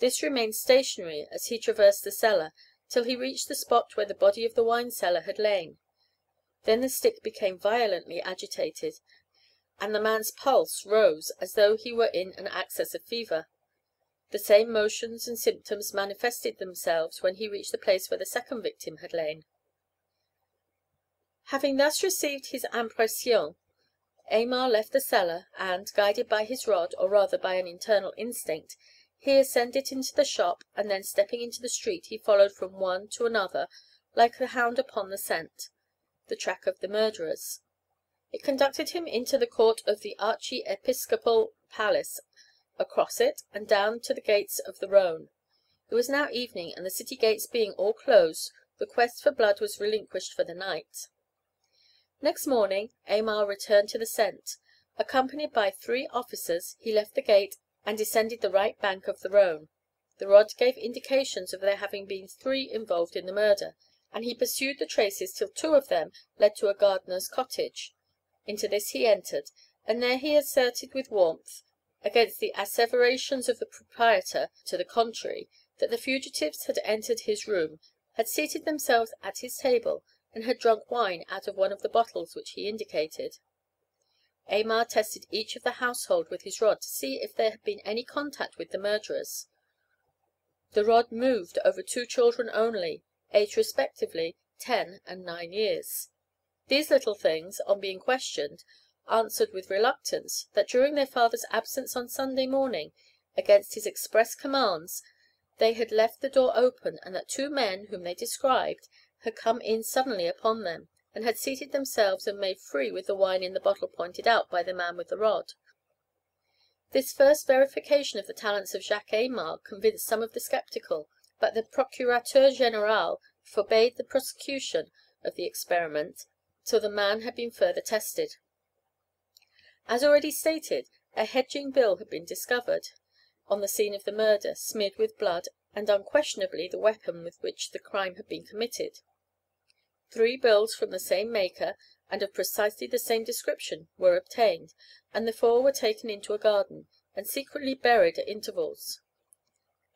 This remained stationary as he traversed the cellar, till he reached the spot where the body of the wine seller had lain. Then the stick became violently agitated, and the man's pulse rose as though he were in an access of fever. The same motions and symptoms manifested themselves when he reached the place where the second victim had lain. Having thus received his impression, Aymar left the cellar, and, guided by his rod, or rather by an internal instinct, he ascended into the shop, and then stepping into the street, he followed from one to another, like the hound upon the scent, the track of the murderers. It conducted him into the court of the archiepiscopal palace, across it, and down to the gates of the Rhone. It was now evening, and the city gates being all closed, the quest for blood was relinquished for the night. Next morning Aymar returned to the scent. Accompanied by three officers, he left the gate and descended the right bank of the Rhone. The rod gave indications of there having been three involved in the murder, and he pursued the traces till two of them led to a gardener's cottage. Into this he entered, and there he asserted with warmth, against the asseverations of the proprietor to the contrary, that the fugitives had entered his room, had seated themselves at his table, and had drunk wine out of one of the bottles which he indicated. Aymar tested each of the household with his rod to see if there had been any contact with the murderers. The rod moved over two children only, aged respectively ten and nine years. These little things, on being questioned, answered with reluctance that during their father's absence on Sunday morning, against his express commands, they had left the door open, and that two men, whom they described, had come in suddenly upon them, and had seated themselves and made free with the wine in the bottle pointed out by the man with the rod. This first verification of the talents of Jacques Aymar convinced some of the sceptical, but the Procurateur Général forbade the prosecution of the experiment till the man had been further tested. As already stated, a hedging bill had been discovered on the scene of the murder, smeared with blood, and unquestionably the weapon with which the crime had been committed. Three bills from the same maker, and of precisely the same description, were obtained, and the four were taken into a garden, and secretly buried at intervals.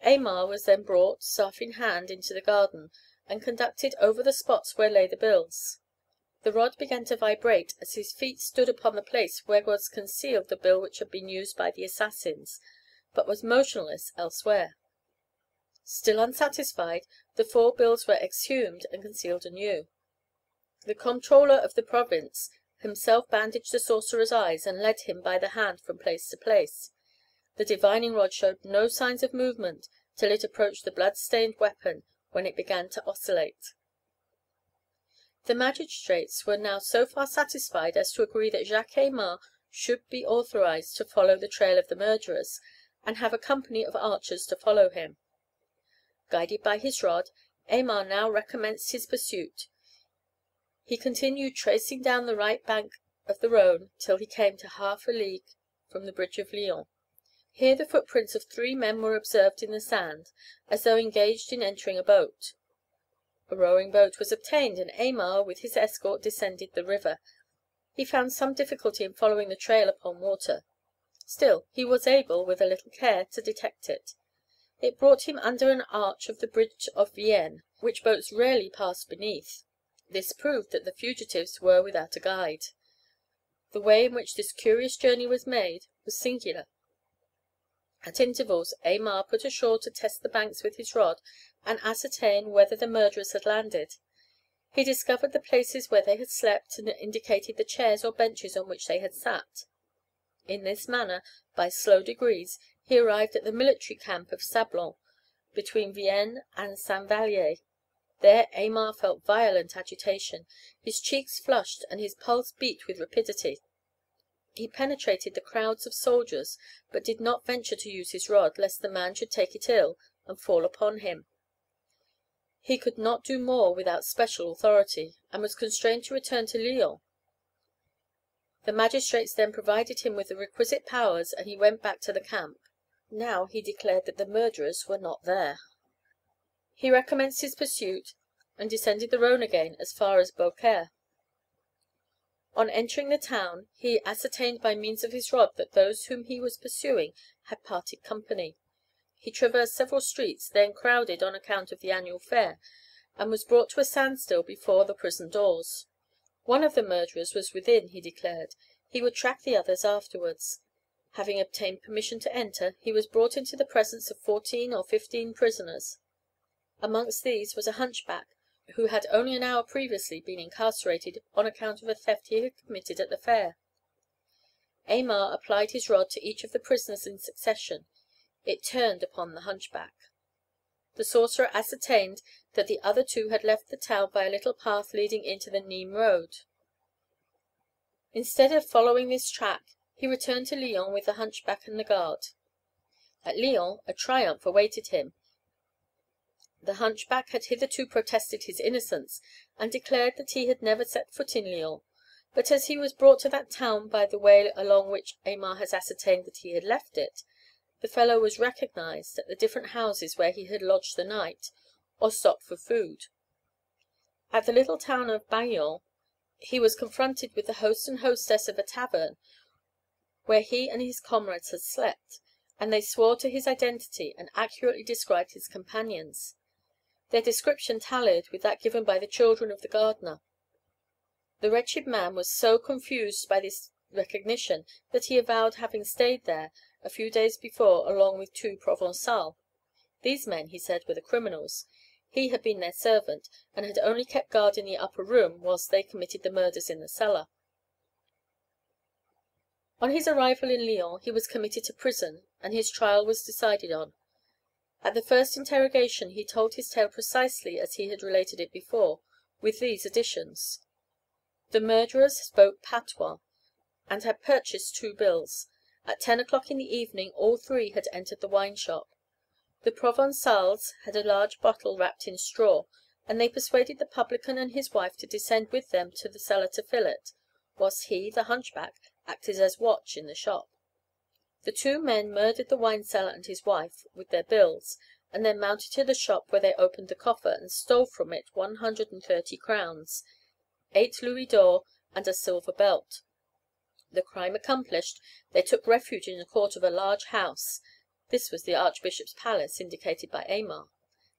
Aymar was then brought, staff in hand, into the garden, and conducted over the spots where lay the bills. The rod began to vibrate as his feet stood upon the place where was concealed the bill which had been used by the assassins, but was motionless elsewhere. Still unsatisfied, the four bills were exhumed and concealed anew. The comptroller of the province himself bandaged the sorcerer's eyes and led him by the hand from place to place. The divining rod showed no signs of movement till it approached the blood stained weapon, when it began to oscillate. The magistrates were now so far satisfied as to agree that Jacques Aymar should be authorized to follow the trail of the murderers, and have a company of archers to follow him. Guided by his rod, Aymar now recommenced his pursuit. He continued tracing down the right bank of the Rhone till he came to half a league from the bridge of Lyons. Here the footprints of three men were observed in the sand, as though engaged in entering a boat. A rowing boat was obtained, and Aymar with his escort descended the river. He found some difficulty in following the trail upon water. Still he was able, with a little care, to detect it. It brought him under an arch of the bridge of Vienne, which boats rarely passed beneath. This proved that the fugitives were without a guide. The way in which this curious journey was made was singular. At intervals Aymar put ashore to test the banks with his rod and ascertain whether the murderers had landed. He discovered the places where they had slept, and indicated the chairs or benches on which they had sat. In this manner, by slow degrees, he arrived at the military camp of Sablon, between Vienne and Saint Vallier. There Aymar felt violent agitation; his cheeks flushed, and his pulse beat with rapidity. He penetrated the crowds of soldiers, but did not venture to use his rod, lest the man should take it ill, and fall upon him. He could not do more without special authority, and was constrained to return to Lyons. The magistrates then provided him with the requisite powers, and he went back to the camp. Now he declared that the murderers were not there. He recommenced his pursuit, and descended the Rhone again as far as Beaucaire. On entering the town, he ascertained by means of his rod that those whom he was pursuing had parted company. He traversed several streets, then crowded on account of the annual fair, and was brought to a standstill before the prison doors. One of the murderers was within, he declared; he would track the others afterwards. Having obtained permission to enter, he was brought into the presence of fourteen or fifteen prisoners. Amongst these was a hunchback, who had only an hour previously been incarcerated on account of a theft he had committed at the fair. Aymar applied his rod to each of the prisoners in succession; it turned upon the hunchback. The sorcerer ascertained that the other two had left the town by a little path leading into the Nismes road. Instead of following this track, he returned to Lyons with the hunchback and the guard. At Lyons a triumph awaited him. The hunchback had hitherto protested his innocence, and declared that he had never set foot in Lyons; but as he was brought to that town by the way along which Aymar had ascertained that he had left it, the fellow was recognised at the different houses where he had lodged the night, or stopped for food. At the little town of Bagnols he was confronted with the host and hostess of a tavern where he and his comrades had slept, and they swore to his identity and accurately described his companions. Their description tallied with that given by the children of the gardener. The wretched man was so confused by this recognition that he avowed having stayed there a few days before along with two Provençals. These men, he said, were the criminals; he had been their servant, and had only kept guard in the upper room whilst they committed the murders in the cellar. On his arrival in Lyons he was committed to prison, and his trial was decided on. At the first interrogation he told his tale precisely as he had related it before, with these additions: The murderers spoke patois, and had purchased two bills. At ten o'clock in the evening all three had entered the wine shop. The Provençals had a large bottle wrapped in straw, and they persuaded the publican and his wife to descend with them to the cellar to fill it, whilst he, the hunchback, acted as watch in the shop. The two men murdered the wine seller and his wife, with their bills, and then mounted to the shop, where they opened the coffer, and stole from it one hundred and thirty crowns, eight louis d'or, and a silver belt. The crime accomplished, they took refuge in the court of a large house this was the archbishop's palace indicated by Aymar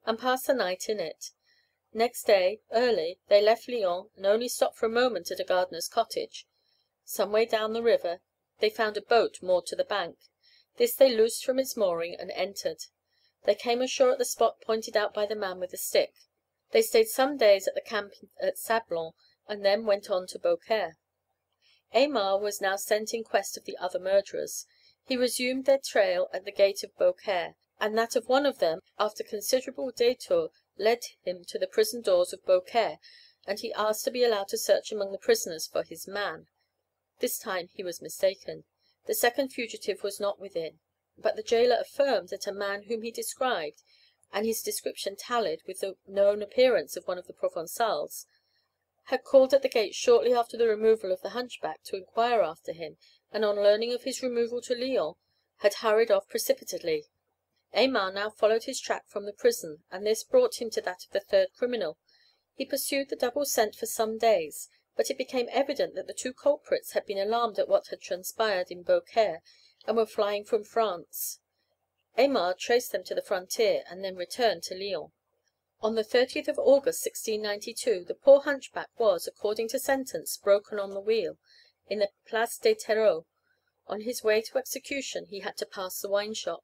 and passed the night in it. Next day, early, they left Lyons, and only stopped for a moment at a gardener's cottage. Some way down the river they found a boat moored to the bank. This they loosed from its mooring and entered. They came ashore at the spot pointed out by the man with the stick. They stayed some days at the camp at Sablon, and then went on to Beaucaire. Aymar was now sent in quest of the other murderers. He resumed their trail at the gate of Beaucaire, and that of one of them, after considerable détour, led him to the prison doors of Beaucaire, and he asked to be allowed to search among the prisoners for his man. This time he was mistaken. The second fugitive was not within; but the gaoler affirmed that a man whom he described and his description tallied with the known appearance of one of the Provençals had called at the gate shortly after the removal of the hunchback to inquire after him, and on learning of his removal to Lyons had hurried off precipitately. Aymar now followed his track from the prison, and this brought him to that of the third criminal. He pursued the double scent for some days, but it became evident that the two culprits had been alarmed at what had transpired in Beaucaire, and were flying from France. Aymar traced them to the frontier, and then returned to Lyons. On the 30th of August 1692 the poor hunchback was, according to sentence, broken on the wheel, in the Place des Terreaux. On his way to execution he had to pass the wine shop.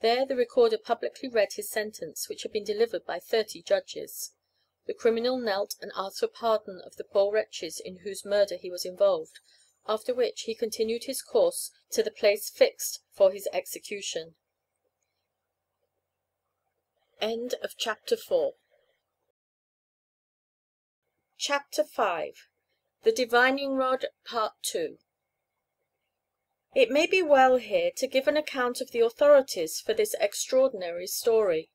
There the recorder publicly read his sentence, which had been delivered by thirty judges. The criminal knelt and asked for pardon of the poor wretches in whose murder he was involved, after which he continued his course to the place fixed for his execution. CHAPTER Four. CHAPTER V THE DIVINING ROD PART II It may be well here to give an account of the authorities for this extraordinary story.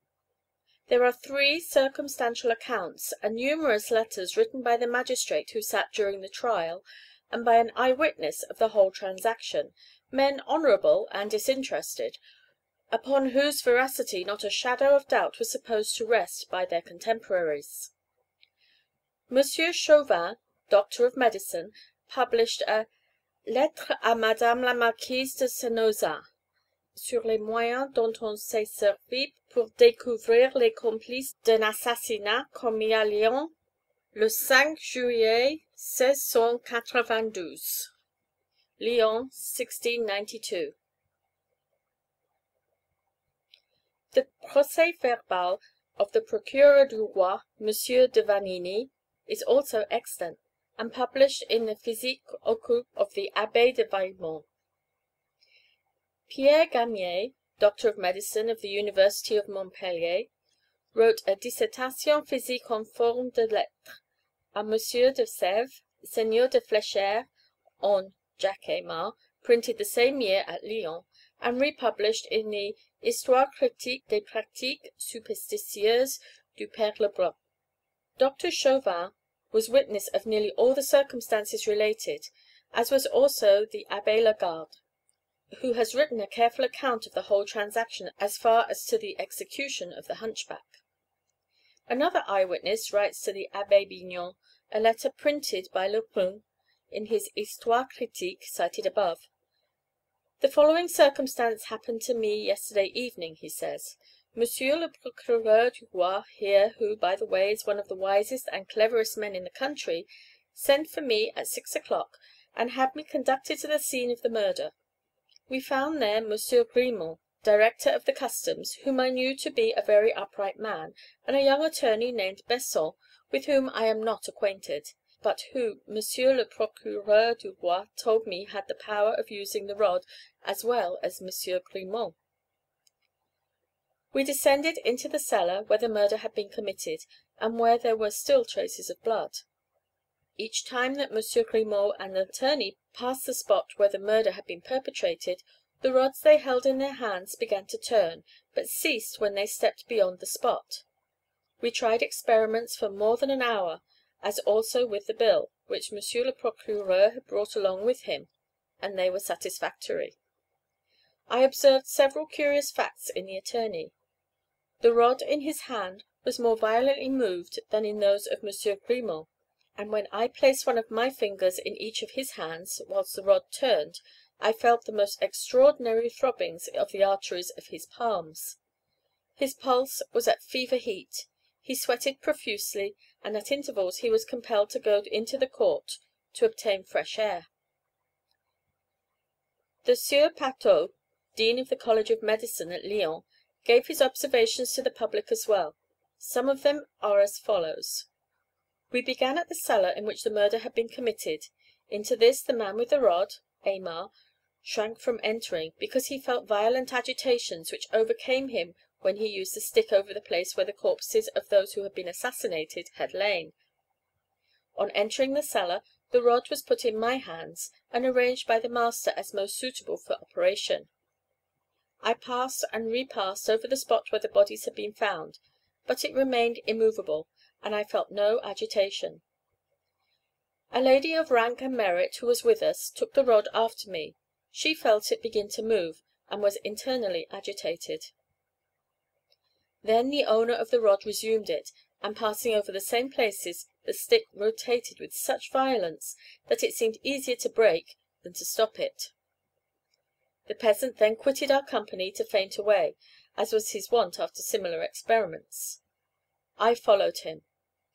There are three circumstantial accounts, and numerous letters written by the magistrate who sat during the trial, and by an eye witness of the whole transaction, men honourable and disinterested, upon whose veracity not a shadow of doubt was supposed to rest by their contemporaries. M. Chauvin, doctor of medicine, published a Lettre à Madame la Marquise de Senozan sur les moyens dont on s'est servi pour découvrir les complices d'un assassinat commis à Lyons le 5 juillet 1692. Lyons, 1692. The procès verbal of the Procureur du Roi, M. de Vanini, is also extant, and published in the Physique occulte of the Abbé de Valmont. Pierre Garnier, doctor of medicine of the University of Montpellier, wrote a Dissertation physique en forme de lettre à M. de Sèvres, Seigneur de Fléchères, on Jacques Aymar, printed the same year at Lyons, and republished in the Histoire critique des pratiques superstitieuses du Père Lebrun. Dr. Chauvin was witness of nearly all the circumstances related, as was also the Abbé Lagarde who has written a careful account of the whole transaction as far as to the execution of the hunchback. Another eye witness writes to the Abbé Bignon a letter printed by Lebrun in his Histoire critique cited above. The following circumstance happened to me yesterday evening, he says. Monsieur le Procureur du Roi here, who, by the way, is one of the wisest and cleverest men in the country, sent for me at six o'clock, and had me conducted to the scene of the murder. We found there Monsieur Grimont, Director of the Customs, whom I knew to be a very upright man, and a young attorney named Besson, with whom I am not acquainted, but who Monsieur le Procureur du Roi told me had the power of using the rod as well as Monsieur Grimont. We descended into the cellar where the murder had been committed, and where there were still traces of blood. Each time that Monsieur Grimaut and the attorney passed the spot where the murder had been perpetrated, the rods they held in their hands began to turn, but ceased when they stepped beyond the spot. We tried experiments for more than an hour, as also with the bill, which Monsieur le Procureur had brought along with him, and they were satisfactory. I observed several curious facts in the attorney. The rod in his hand was more violently moved than in those of Monsieur Grimaut and when I placed one of my fingers in each of his hands, whilst the rod turned, I felt the most extraordinary throbbings of the arteries of his palms. His pulse was at fever heat, he sweated profusely, and at intervals he was compelled to go into the court to obtain fresh air. The Sieur Pateau, Dean of the College of Medicine at Lyons, gave his observations to the public as well. Some of them are as follows. We began at the cellar in which the murder had been committed. Into this the man with the rod Aymar shrank from entering, because he felt violent agitations which overcame him when he used the stick over the place where the corpses of those who had been assassinated had lain. On entering the cellar, the rod was put in my hands, and arranged by the master as most suitable for operation. I passed and repassed over the spot where the bodies had been found, but it remained immovable and I felt no agitation. A lady of rank and merit who was with us took the rod after me; she felt it begin to move, and was internally agitated. Then the owner of the rod resumed it, and passing over the same places the stick rotated with such violence that it seemed easier to break than to stop it. The peasant then quitted our company to faint away, as was his wont after similar experiments. I followed him.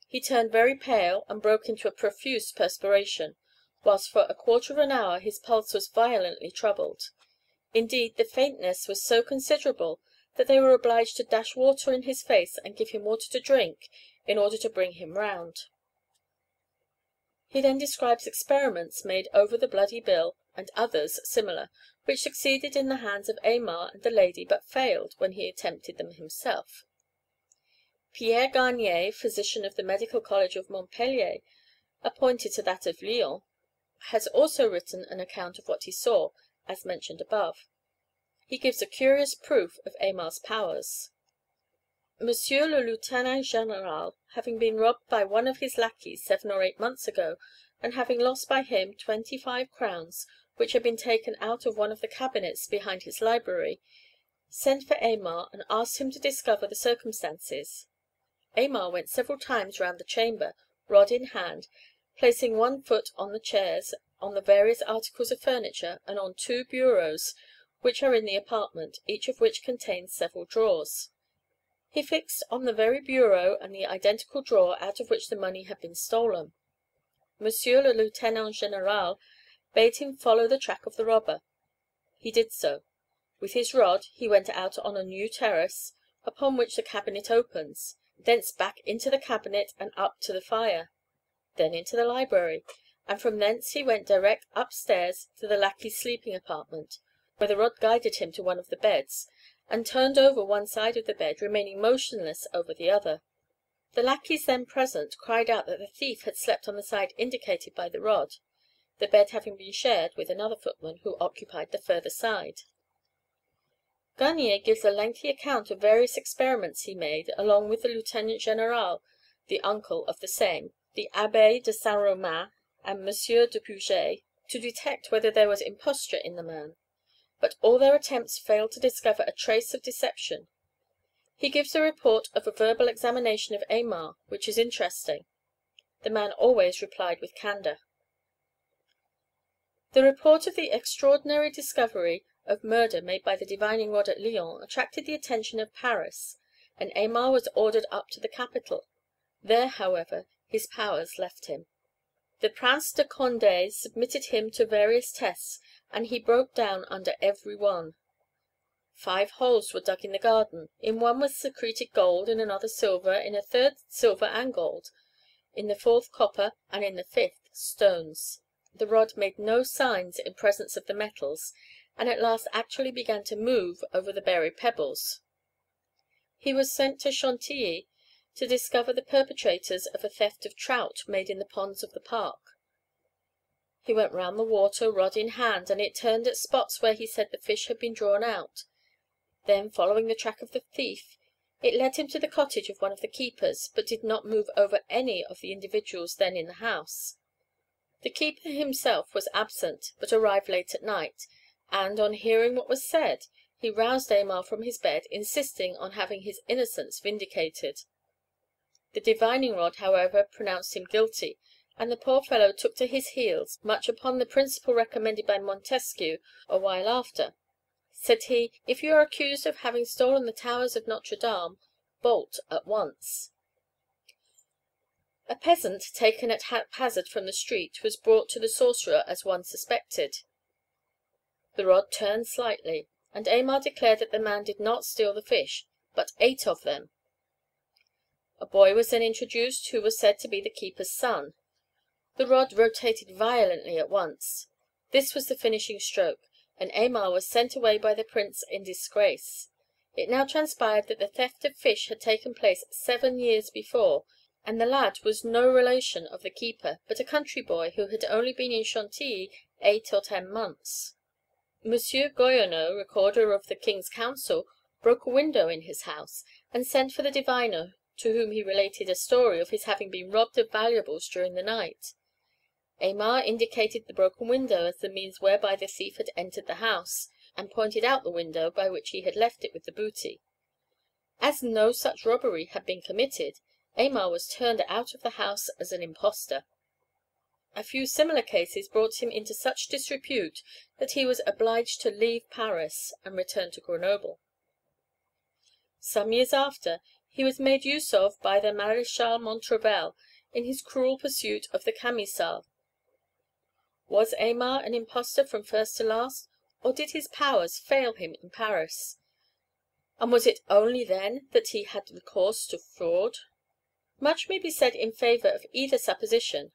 He turned very pale, and broke into a profuse perspiration, whilst for a quarter of an hour his pulse was violently troubled. Indeed, the faintness was so considerable that they were obliged to dash water in his face and give him water to drink in order to bring him round. He then describes experiments made over the bloody bill, and others similar, which succeeded in the hands of Aymar and the lady, but failed when he attempted them himself. Pierre Garnier, physician of the Medical College of Montpellier, appointed to that of Lyons, has also written an account of what he saw, as mentioned above. He gives a curious proof of Aymar's powers. Monsieur le Lieutenant Général, having been robbed by one of his lackeys seven or eight months ago, and having lost by him twenty five crowns, which had been taken out of one of the cabinets behind his library, sent for Aymar and asked him to discover the circumstances. Aymar went several times round the chamber, rod in hand, placing one foot on the chairs, on the various articles of furniture, and on two bureaus which are in the apartment, each of which contains several drawers. He fixed on the very bureau and the identical drawer out of which the money had been stolen. Monsieur le Lieutenant Général bade him follow the track of the robber. He did so. With his rod he went out on a new terrace, upon which the cabinet opens, thence back into the cabinet and up to the fire, then into the library, and from thence he went direct upstairs to the lackey's sleeping apartment, where the rod guided him to one of the beds, and turned over one side of the bed, remaining motionless over the other. The lackeys then present cried out that the thief had slept on the side indicated by the rod, the bed having been shared with another footman who occupied the further side. Garnier gives a lengthy account of various experiments he made, along with the Lieutenant Général, the uncle of the same, the Abbé de Saint Romain, and Monsieur de Puget, to detect whether there was imposture in the man but all their attempts failed to discover a trace of deception. He gives a report of a verbal examination of Aymar, which is interesting. The man always replied with candour. The report of the extraordinary discovery of murder made by the divining rod at Lyons attracted the attention of Paris, and Aymar was ordered up to the capital. There, however, his powers left him. The Prince de Condé submitted him to various tests, and he broke down under every one. Five holes were dug in the garden; in one was secreted gold, in another silver, in a third silver and gold, in the fourth copper, and in the fifth stones. The rod made no signs in presence of the metals, and at last actually began to move over the buried pebbles. He was sent to Chantilly to discover the perpetrators of a theft of trout made in the ponds of the park. He went round the water, rod in hand, and it turned at spots where he said the fish had been drawn out. Then, following the track of the thief, it led him to the cottage of one of the keepers, but did not move over any of the individuals then in the house. The keeper himself was absent, but arrived late at night, and, on hearing what was said, he roused Aymar from his bed, insisting on having his innocence vindicated. The divining rod, however, pronounced him guilty, and the poor fellow took to his heels, much upon the principle recommended by Montesquieu a while after. Said he, "If you are accused of having stolen the towers of Notre Dame, bolt at once." A peasant, taken at haphazard from the street, was brought to the sorcerer as one suspected. The rod turned slightly, and Aymar declared that the man did not steal the fish, but ate of them. A boy was then introduced who was said to be the keeper's son. The rod rotated violently at once. This was the finishing stroke, and Aymar was sent away by the Prince in disgrace. It now transpired that the theft of fish had taken place seven years before, and the lad was no relation of the keeper, but a country boy who had only been in Chantilly eight or ten months. Monsieur Goyonnot, recorder of the King's Council, broke a window in his house, and sent for the diviner, to whom he related a story of his having been robbed of valuables during the night. Aymar indicated the broken window as the means whereby the thief had entered the house, and pointed out the window by which he had left it with the booty. As no such robbery had been committed, Aymar was turned out of the house as an impostor. A few similar cases brought him into such disrepute that he was obliged to leave Paris, and return to Grenoble. Some years after, he was made use of by the Maréchal Montrevel in his cruel pursuit of the Camisards. Was Aymar an impostor from first to last, or did his powers fail him in Paris, and was it only then that he had recourse to fraud? Much may be said in favour of either supposition.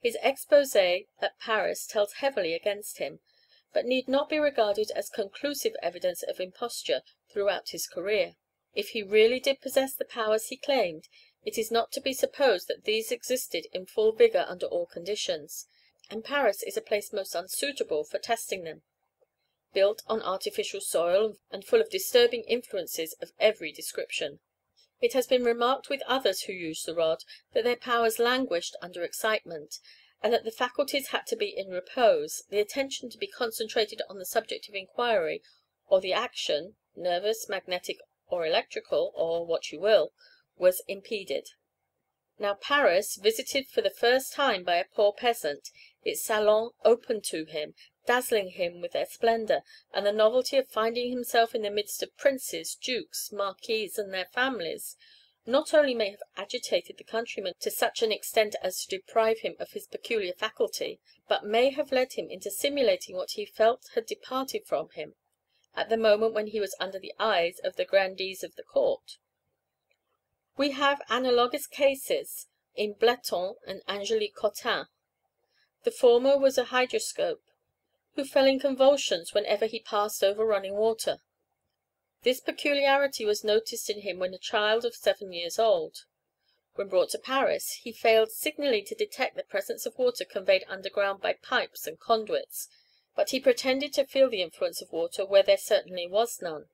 His exposé at Paris tells heavily against him, but need not be regarded as conclusive evidence of imposture throughout his career. If he really did possess the powers he claimed, it is not to be supposed that these existed in full vigour under all conditions, and Paris is a place most unsuitable for testing them built on artificial soil, and full of disturbing influences of every description. It has been remarked with others who used the rod, that their powers languished under excitement, and that the faculties had to be in repose, the attention to be concentrated on the subject of inquiry, or the action nervous, magnetic, or electrical, or what you will was impeded. Now Paris, visited for the first time by a poor peasant, its salons open to him, dazzling him with their splendour, and the novelty of finding himself in the midst of princes, dukes, marquises, and their families, not only may have agitated the countryman to such an extent as to deprive him of his peculiar faculty, but may have led him into simulating what he felt had departed from him, at the moment when he was under the eyes of the grandees of the court. We have analogous cases in Bleton and Angelique Cottin. The former was a hydroscope, who fell in convulsions whenever he passed over running water. This peculiarity was noticed in him when a child of seven years old. When brought to Paris, he failed signally to detect the presence of water conveyed underground by pipes and conduits, but he pretended to feel the influence of water where there certainly was none.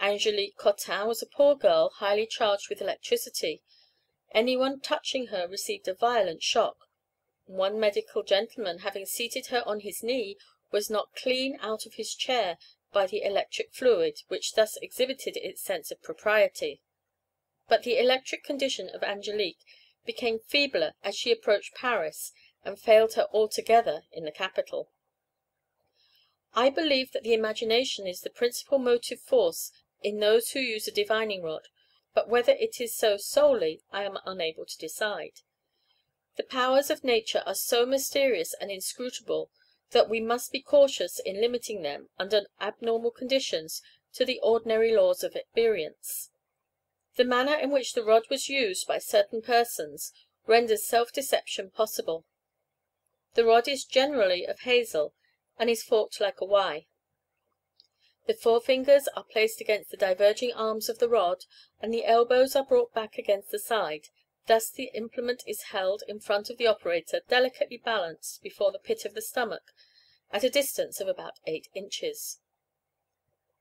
Angelique Cottin was a poor girl highly charged with electricity. Any one touching her received a violent shock. One medical gentleman having seated her on his knee, was knocked clean out of his chair by the electric fluid, which thus exhibited its sense of propriety. But the electric condition of Angelique became feebler as she approached Paris, and failed her altogether in the capital. I believe that the imagination is the principal motive force in those who use a divining rod, but whether it is so solely I am unable to decide. The powers of nature are so mysterious and inscrutable that we must be cautious in limiting them, under abnormal conditions, to the ordinary laws of experience. The manner in which the rod was used by certain persons renders self deception possible. The rod is generally of hazel, and is forked like a Y. The forefingers are placed against the diverging arms of the rod, and the elbows are brought back against the side, Thus the implement is held in front of the operator, delicately balanced before the pit of the stomach, at a distance of about eight inches.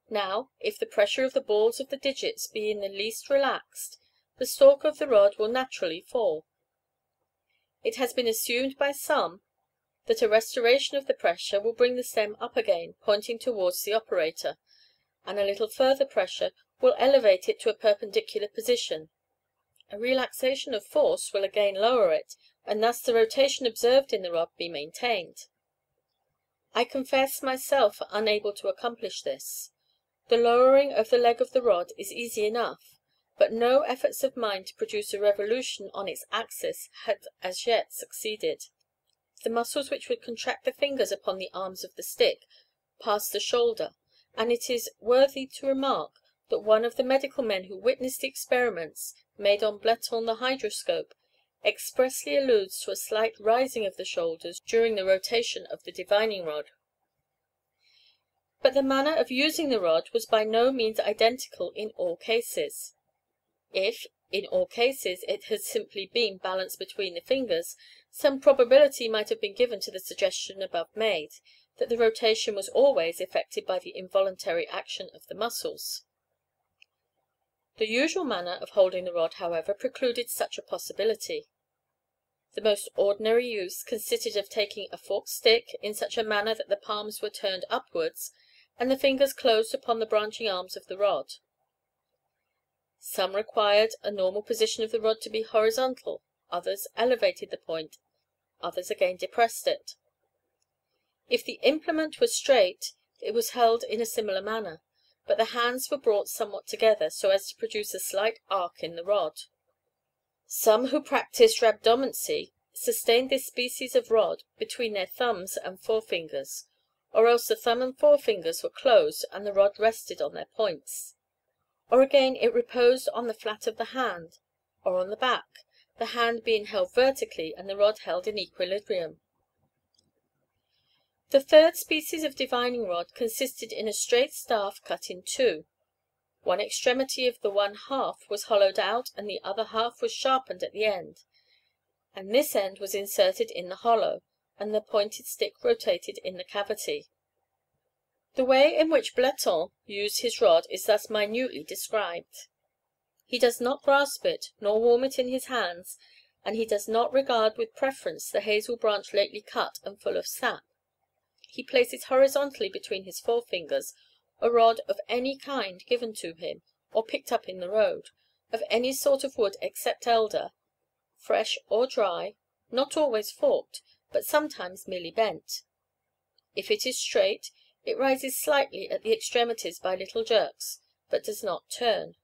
Now, if the pressure of the balls of the digits be in the least relaxed, the stalk of the rod will naturally fall. It has been assumed by some that a restoration of the pressure will bring the stem up again, pointing towards the operator, and a little further pressure will elevate it to a perpendicular position. A relaxation of force will again lower it, and thus the rotation observed in the rod be maintained. I confess myself unable to accomplish this. The lowering of the leg of the rod is easy enough, but no efforts of mine to produce a revolution on its axis had as yet succeeded. The muscles which would contract the fingers upon the arms of the stick pass the shoulder, and it is worthy to remark that one of the medical men who witnessed the experiments made on Bleton the hydroscope, expressly alludes to a slight rising of the shoulders during the rotation of the divining rod. But the manner of using the rod was by no means identical in all cases. If, in all cases, it had simply been balanced between the fingers, some probability might have been given to the suggestion above made, that the rotation was always effected by the involuntary action of the muscles. The usual manner of holding the rod, however, precluded such a possibility. The most ordinary use consisted of taking a forked stick in such a manner that the palms were turned upwards, and the fingers closed upon the branching arms of the rod. Some required a normal position of the rod to be horizontal, others elevated the point, others again depressed it. If the implement were straight, it was held in a similar manner, but the hands were brought somewhat together, so as to produce a slight arc in the rod. Some who practised rhabdomancy sustained this species of rod between their thumbs and forefingers, or else the thumb and forefingers were closed and the rod rested on their points or again it reposed on the flat of the hand, or on the back, the hand being held vertically and the rod held in equilibrium. The third species of divining rod consisted in a straight staff cut in two. One extremity of the one half was hollowed out and the other half was sharpened at the end, and this end was inserted in the hollow, and the pointed stick rotated in the cavity. The way in which Bleton used his rod is thus minutely described. He does not grasp it, nor warm it in his hands, and he does not regard with preference the hazel branch lately cut and full of sap. He places horizontally between his forefingers a rod of any kind given to him, or picked up in the road, of any sort of wood except elder, fresh or dry, not always forked, but sometimes merely bent. If it is straight, it rises slightly at the extremities by little jerks, but does not turn.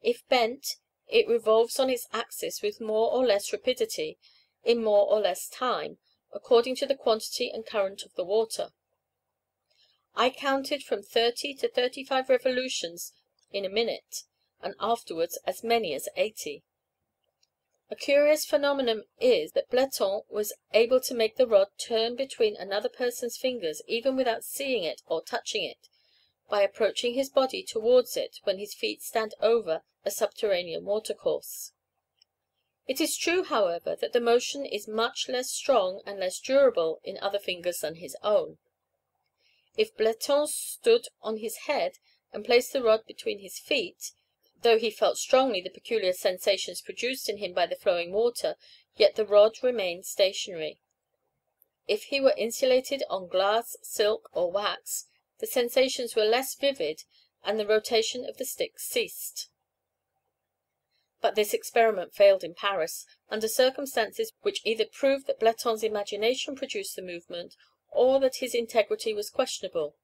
If bent, it revolves on its axis with more or less rapidity, in more or less time, according to the quantity and current of the water. I counted from thirty to thirty five revolutions in a minute, and afterwards as many as eighty. A curious phenomenon is, that Bleton was able to make the rod turn between another person's fingers even without seeing it or touching it, by approaching his body towards it when his feet stand over a subterranean watercourse. It is true, however, that the motion is much less strong and less durable in other fingers than his own. If Bleton stood on his head and placed the rod between his feet, Though he felt strongly the peculiar sensations produced in him by the flowing water, yet the rod remained stationary. If he were insulated on glass, silk, or wax, the sensations were less vivid and the rotation of the stick ceased. But this experiment failed in Paris, under circumstances which either prove that Bleton's imagination produced the movement, or that his integrity was questionable.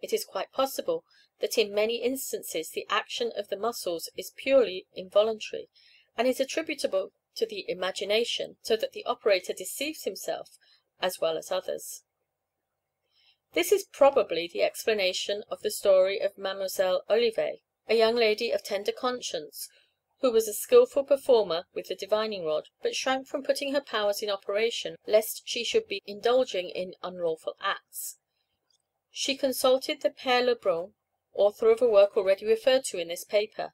It is quite possible that in many instances the action of the muscles is purely involuntary, and is attributable to the imagination, so that the operator deceives himself as well as others. This is probably the explanation of the story of Mademoiselle Olivet, a young lady of tender conscience, who was a skilful performer with the divining rod, but shrank from putting her powers in operation lest she should be indulging in unlawful acts. She consulted the Père Lebrun, author of a work already referred to in this paper,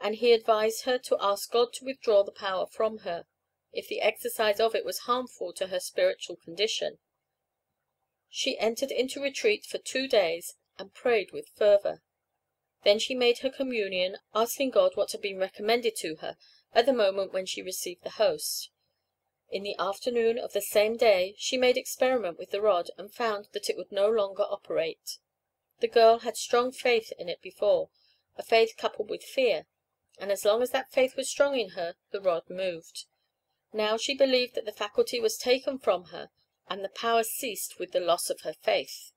and he advised her to ask God to withdraw the power from her, if the exercise of it was harmful to her spiritual condition. She entered into retreat for two days, and prayed with fervour. Then she made her communion, asking God what had been recommended to her at the moment when she received the host. In the afternoon of the same day she made experiment with the rod, and found that it would no longer operate. The girl had strong faith in it before, a faith coupled with fear, and as long as that faith was strong in her the rod moved. Now she believed that the faculty was taken from her, and the power ceased with the loss of her faith.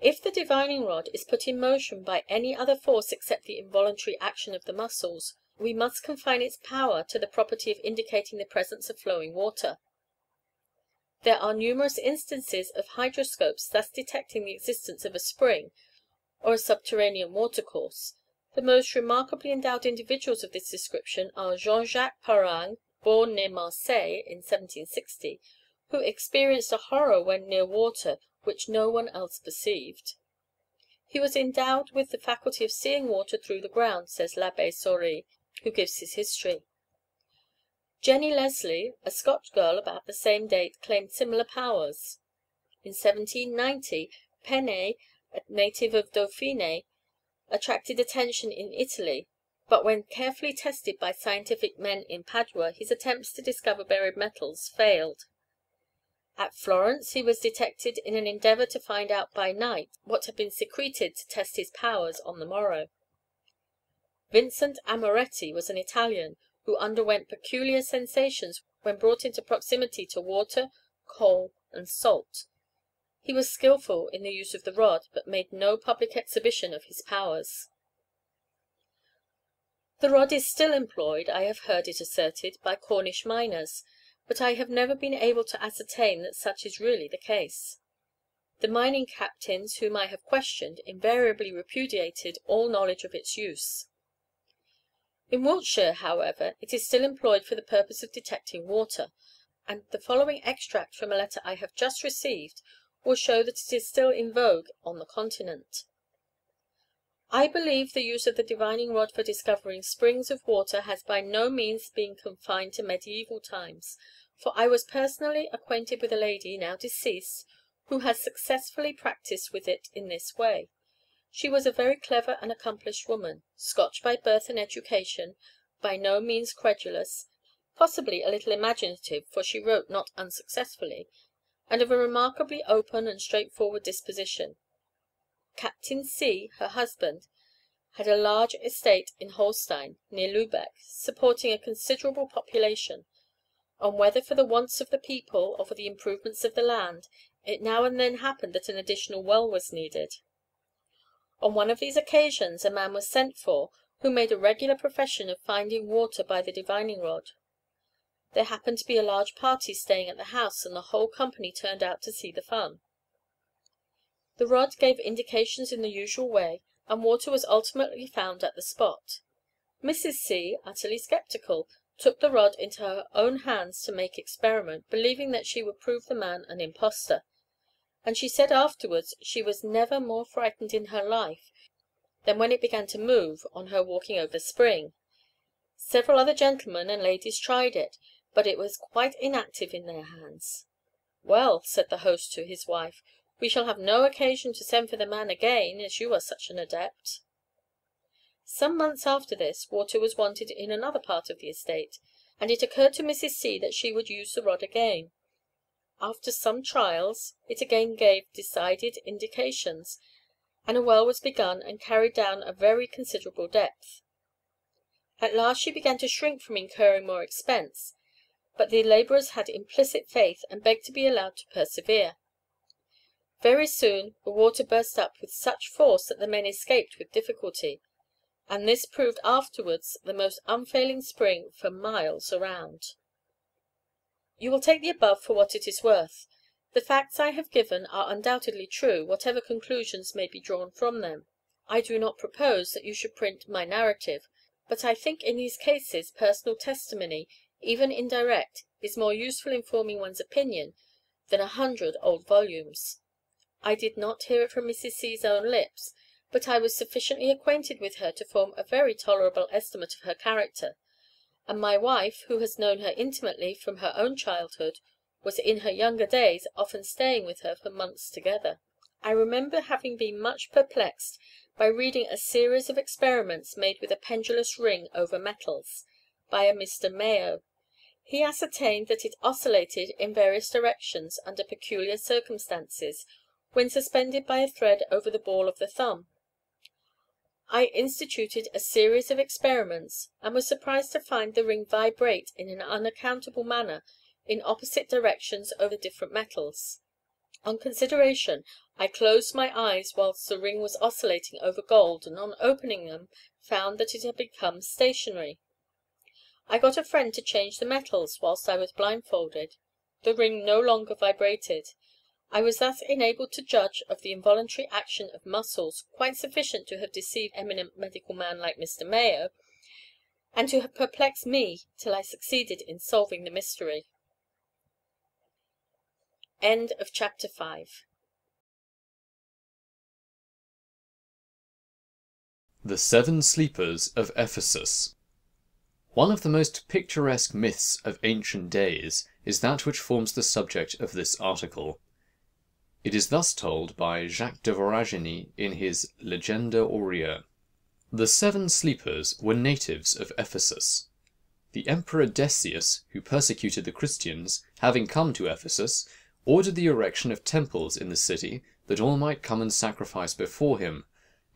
If the divining rod is put in motion by any other force except the involuntary action of the muscles, we must confine its power to the property of indicating the presence of flowing water. There are numerous instances of hydroscopes thus detecting the existence of a spring, or a subterranean watercourse. The most remarkably endowed individuals of this description are Jean Jacques Parangue, born near Marseilles in 1760, who experienced a horror when near water which no one else perceived. He was endowed with the faculty of seeing water through the ground, says l'Abbé Saury, who gives his history. Jenny Leslie, a Scotch girl about the same date, claimed similar powers. In 1790 Pennet, a native of Dauphiné, attracted attention in Italy, but when carefully tested by scientific men in Padua his attempts to discover buried metals failed. At Florence he was detected in an endeavour to find out by night what had been secreted to test his powers on the morrow. Vincent Amoretti was an Italian who underwent peculiar sensations when brought into proximity to water, coal, and salt. He was skilful in the use of the rod, but made no public exhibition of his powers. The rod is still employed, I have heard it asserted, by Cornish miners, but I have never been able to ascertain that such is really the case. The mining captains whom I have questioned invariably repudiated all knowledge of its use. In Wiltshire, however, it is still employed for the purpose of detecting water, and the following extract from a letter I have just received will show that it is still in vogue on the Continent. I believe the use of the divining rod for discovering springs of water has by no means been confined to mediaeval times, for I was personally acquainted with a lady, now deceased, who has successfully practised with it in this way. She was a very clever and accomplished woman, Scotch by birth and education, by no means credulous, possibly a little imaginative, for she wrote not unsuccessfully, and of a remarkably open and straightforward disposition. Captain C., her husband, had a large estate in Holstein, near Lubeck, supporting a considerable population, and whether for the wants of the people or for the improvements of the land, it now and then happened that an additional well was needed. On one of these occasions a man was sent for who made a regular profession of finding water by the divining rod. There happened to be a large party staying at the house, and the whole company turned out to see the fun. The rod gave indications in the usual way, and water was ultimately found at the spot. Mrs. C., utterly sceptical, took the rod into her own hands to make experiment, believing that she would prove the man an impostor and she said afterwards she was never more frightened in her life than when it began to move on her walking over the spring. Several other gentlemen and ladies tried it, but it was quite inactive in their hands. "Well," said the host to his wife, "we shall have no occasion to send for the man again, as you are such an adept." Some months after this, water was wanted in another part of the estate, and it occurred to Mrs. C. that she would use the rod again. After some trials, it again gave decided indications, and a well was begun and carried down a very considerable depth. At last she began to shrink from incurring more expense, but the labourers had implicit faith, and begged to be allowed to persevere. Very soon the water burst up with such force that the men escaped with difficulty, and this proved afterwards the most unfailing spring for miles around. You will take the above for what it is worth. The facts I have given are undoubtedly true, whatever conclusions may be drawn from them. I do not propose that you should print my narrative, but I think in these cases personal testimony, even indirect, is more useful in forming one's opinion than a hundred old volumes. I did not hear it from Mrs. C.'s own lips, but I was sufficiently acquainted with her to form a very tolerable estimate of her character and my wife, who has known her intimately from her own childhood, was in her younger days often staying with her for months together. I remember having been much perplexed by reading a series of experiments made with a pendulous ring over metals, by a Mr. Mayo. He ascertained that it oscillated in various directions under peculiar circumstances, when suspended by a thread over the ball of the thumb. I instituted a series of experiments, and was surprised to find the ring vibrate in an unaccountable manner in opposite directions over different metals. On consideration, I closed my eyes whilst the ring was oscillating over gold, and on opening them found that it had become stationary. I got a friend to change the metals whilst I was blindfolded. The ring no longer vibrated. I was thus enabled to judge of the involuntary action of muscles quite sufficient to have deceived eminent medical man like Mr. Mayo, and to have perplexed me till I succeeded in solving the mystery. End of chapter 5 The Seven Sleepers of Ephesus One of the most picturesque myths of ancient days is that which forms the subject of this article. It is thus told by Jacques de Voragine in his Legenda Aurea. The Seven Sleepers were natives of Ephesus. The Emperor Decius, who persecuted the Christians, having come to Ephesus, ordered the erection of temples in the city, that all might come and sacrifice before him,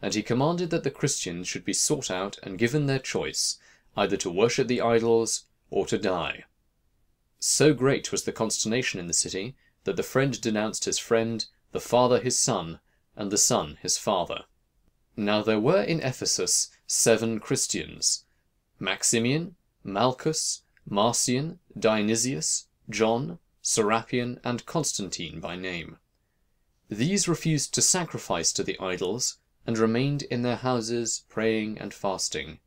and he commanded that the Christians should be sought out and given their choice, either to worship the idols or to die. So great was the consternation in the city that the friend denounced his friend, the father his son, and the son his father. Now there were in Ephesus seven Christians Maximian, Malchus, Marcion, Dionysius, John, Serapion, and Constantine by name. These refused to sacrifice to the idols, and remained in their houses, praying and fasting.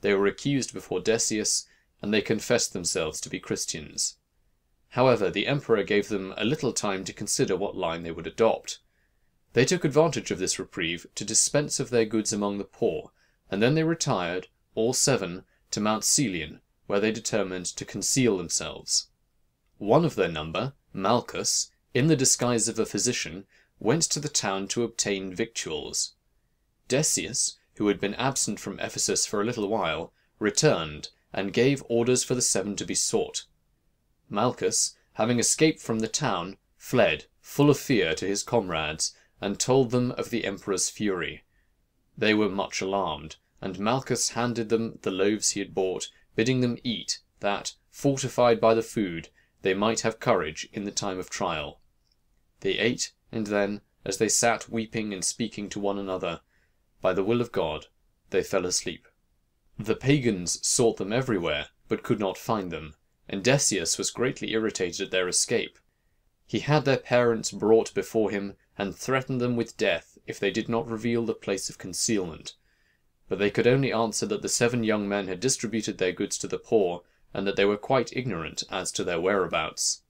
They were accused before Decius, and they confessed themselves to be Christians. However, the emperor gave them a little time to consider what line they would adopt. They took advantage of this reprieve to dispense of their goods among the poor, and then they retired, all seven, to Mount Celion, where they determined to conceal themselves. One of their number, Malchus, in the disguise of a physician, went to the town to obtain victuals. Decius, who had been absent from Ephesus for a little while, returned, and gave orders for the seven to be sought. Malchus, having escaped from the town, fled, full of fear, to his comrades, and told them of the emperor's fury. They were much alarmed, and Malchus handed them the loaves he had bought, bidding them eat, that, fortified by the food, they might have courage in the time of trial. They ate, and then, as they sat weeping and speaking to one another, by the will of God, they fell asleep. The pagans sought them everywhere, but could not find them, and Decius was greatly irritated at their escape. He had their parents brought before him, and threatened them with death if they did not reveal the place of concealment. But they could only answer that the seven young men had distributed their goods to the poor, and that they were quite ignorant as to their whereabouts.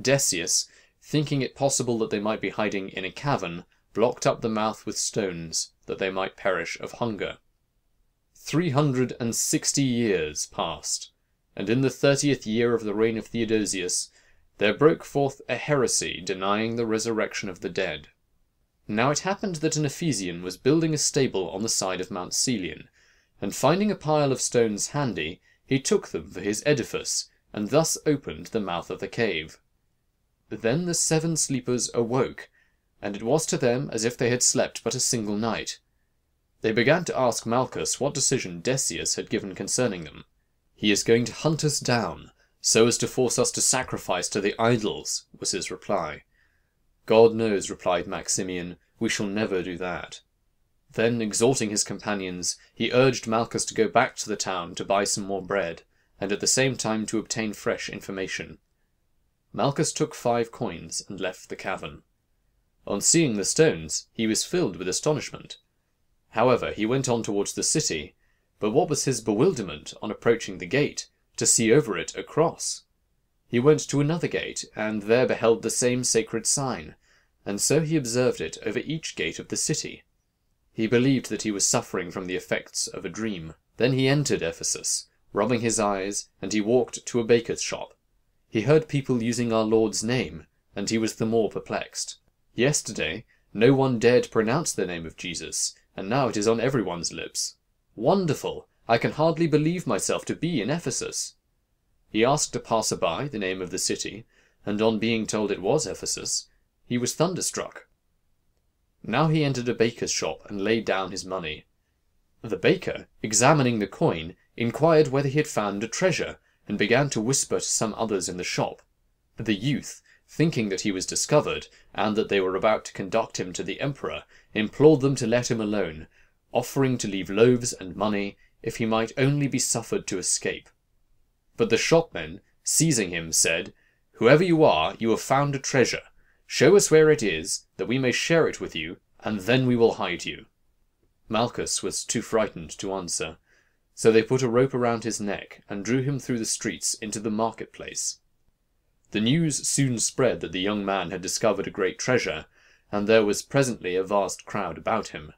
Decius, thinking it possible that they might be hiding in a cavern, blocked up the mouth with stones, that they might perish of hunger. Three hundred and sixty years passed, and in the thirtieth year of the reign of Theodosius there broke forth a heresy denying the resurrection of the dead. Now it happened that an Ephesian was building a stable on the side of Mount Celion, and finding a pile of stones handy, he took them for his edifice, and thus opened the mouth of the cave. Then the seven sleepers awoke, and it was to them as if they had slept but a single night. They began to ask Malchus what decision Decius had given concerning them. He is going to hunt us down, so as to force us to sacrifice to the idols, was his reply. God knows, replied Maximian, we shall never do that. Then, exhorting his companions, he urged Malchus to go back to the town to buy some more bread, and at the same time to obtain fresh information. Malchus took five coins and left the cavern. On seeing the stones, he was filled with astonishment. However, he went on towards the city, but what was his bewilderment, on approaching the gate, to see over it a cross! He went to another gate, and there beheld the same sacred sign, and so he observed it over each gate of the city. He believed that he was suffering from the effects of a dream. Then he entered Ephesus, rubbing his eyes, and he walked to a baker's shop. He heard people using our Lord's name, and he was the more perplexed. Yesterday no one dared pronounce the name of Jesus, and now it is on everyone's lips. Wonderful! I can hardly believe myself to be in Ephesus. He asked a passer by the name of the city, and on being told it was Ephesus, he was thunderstruck. Now he entered a baker's shop and laid down his money. The baker, examining the coin, inquired whether he had found a treasure, and began to whisper to some others in the shop. The youth, thinking that he was discovered, and that they were about to conduct him to the emperor, implored them to let him alone, offering to leave loaves and money if he might only be suffered to escape. But the shopmen, seizing him, said, Whoever you are, you have found a treasure. Show us where it is, that we may share it with you, and then we will hide you. Malchus was too frightened to answer, so they put a rope around his neck and drew him through the streets into the market-place. The news soon spread that the young man had discovered a great treasure, and there was presently a vast crowd about him.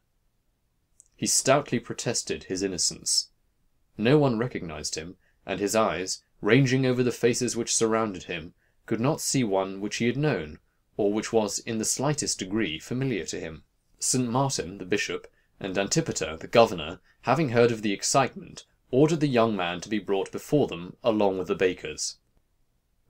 He stoutly protested his innocence. No one recognized him, and his eyes, ranging over the faces which surrounded him, could not see one which he had known, or which was in the slightest degree familiar to him. St. Martin, the bishop, and Antipater, the governor, having heard of the excitement, ordered the young man to be brought before them, along with the bakers.